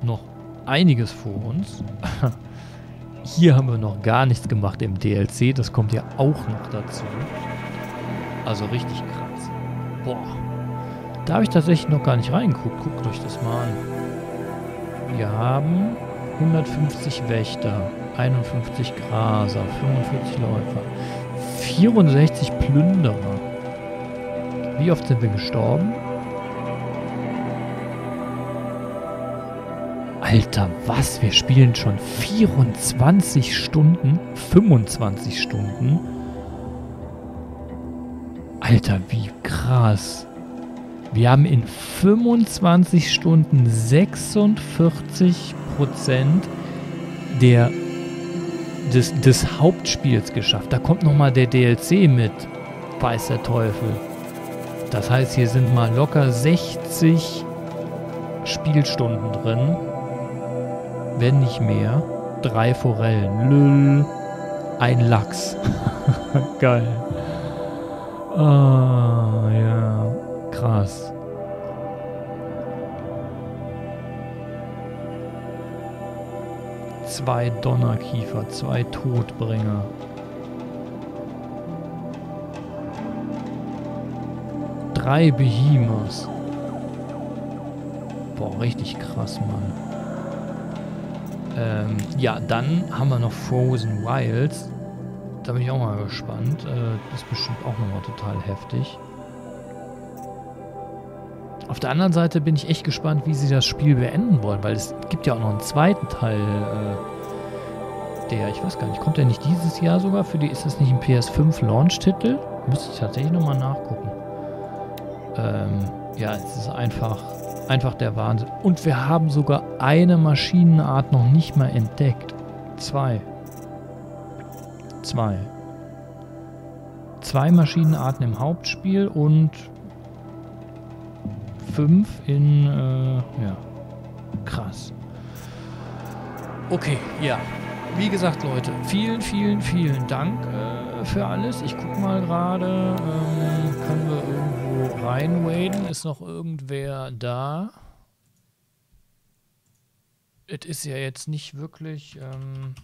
noch einiges vor uns. <laughs> Hier haben wir noch gar nichts gemacht im DLC. Das kommt ja auch noch dazu. Also richtig krass. Boah. Da habe ich tatsächlich noch gar nicht reingeguckt. Guckt euch das mal an. Wir haben 150 Wächter. 51 Graser, 45 Läufer, 64 Plünderer. Wie oft sind wir gestorben? Alter, was? Wir spielen schon 24 Stunden? 25 Stunden? Alter, wie krass. Wir haben in 25 Stunden 46 Prozent der, des, des Hauptspiels geschafft. Da kommt nochmal der DLC mit. Weiß der Teufel. Das heißt, hier sind mal locker 60 Spielstunden drin. Wenn nicht mehr. Drei Forellen. Lüll. Ein Lachs. <laughs> Geil. Ah, ja. Krass. Zwei Donnerkiefer, zwei Todbringer. Drei Behemoths. Boah, richtig krass, Mann. Ähm, ja, dann haben wir noch Frozen Wilds. Da bin ich auch mal gespannt. Äh, das ist bestimmt auch nochmal total heftig. Auf der anderen Seite bin ich echt gespannt, wie sie das Spiel beenden wollen, weil es gibt ja auch noch einen zweiten Teil, äh, der, ich weiß gar nicht, kommt der nicht dieses Jahr sogar für die, ist das nicht ein PS5 Launch-Titel? Müsste ich tatsächlich nochmal nachgucken. Ähm, ja, es ist einfach, einfach der Wahnsinn. Und wir haben sogar eine Maschinenart noch nicht mal entdeckt. Zwei. Zwei. Zwei Maschinenarten im Hauptspiel und 5 in, äh, ja, krass. Okay, ja. Wie gesagt, Leute, vielen, vielen, vielen Dank äh, für alles. Ich guck mal gerade, ähm, können wir reinwaden? Ist noch irgendwer da? Es ist ja jetzt nicht wirklich ähm,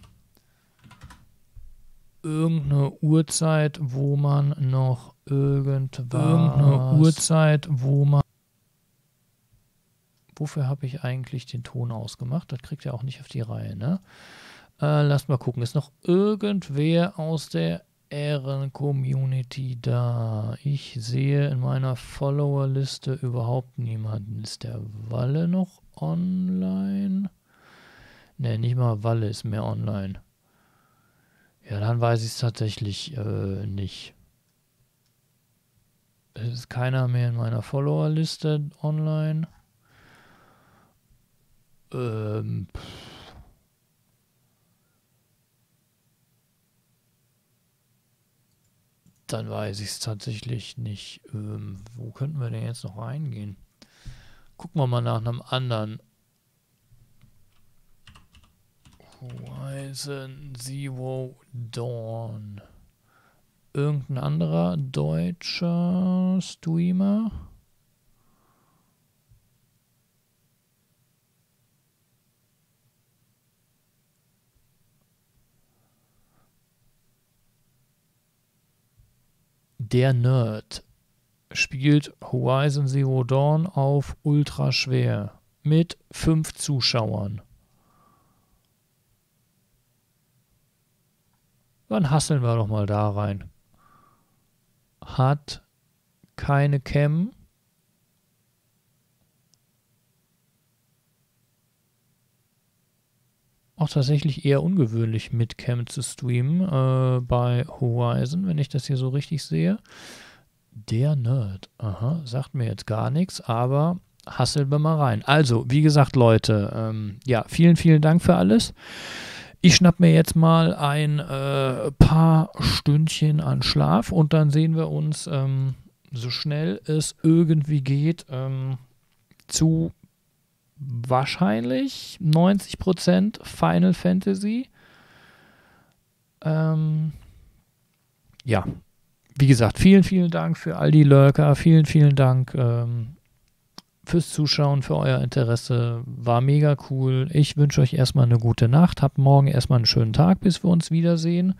irgendeine Uhrzeit, wo man noch irgendwas... Irgendeine Uhrzeit, wo man... Wofür habe ich eigentlich den Ton ausgemacht? Das kriegt er auch nicht auf die Reihe, ne? Äh, lasst mal gucken. Ist noch irgendwer aus der Ehren-Community da? Ich sehe in meiner Follower-Liste überhaupt niemanden. Ist der Walle noch online? Ne, nicht mal Walle ist mehr online. Ja, dann weiß ich es tatsächlich äh, nicht. Es ist keiner mehr in meiner Follower-Liste online. Ähm. Dann weiß ich es tatsächlich nicht. Ähm, wo könnten wir denn jetzt noch reingehen? Gucken wir mal nach einem anderen. Horizon Zero Dawn. Irgendein anderer deutscher Streamer? Der Nerd spielt Horizon Zero Dawn auf ultra schwer mit fünf Zuschauern. Dann hasseln wir doch mal da rein. Hat keine Cam. Auch tatsächlich eher ungewöhnlich mit Cam zu streamen äh, bei Horizon, wenn ich das hier so richtig sehe. Der Nerd. Aha, sagt mir jetzt gar nichts, aber hasseln wir mal rein. Also, wie gesagt, Leute, ähm, ja, vielen, vielen Dank für alles. Ich schnapp mir jetzt mal ein äh, paar Stündchen an Schlaf und dann sehen wir uns ähm, so schnell es irgendwie geht ähm, zu wahrscheinlich 90% Final Fantasy. Ähm, ja, wie gesagt, vielen, vielen Dank für all die Lurker. Vielen, vielen Dank ähm, fürs Zuschauen, für euer Interesse. War mega cool. Ich wünsche euch erstmal eine gute Nacht. Habt morgen erstmal einen schönen Tag, bis wir uns wiedersehen.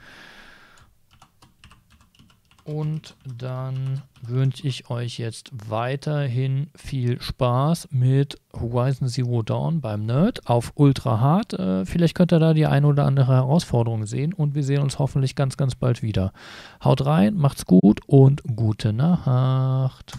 Und dann wünsche ich euch jetzt weiterhin viel Spaß mit Horizon Zero Dawn beim Nerd auf Ultra Hard. Äh, vielleicht könnt ihr da die eine oder andere Herausforderung sehen und wir sehen uns hoffentlich ganz, ganz bald wieder. Haut rein, macht's gut und gute Nacht.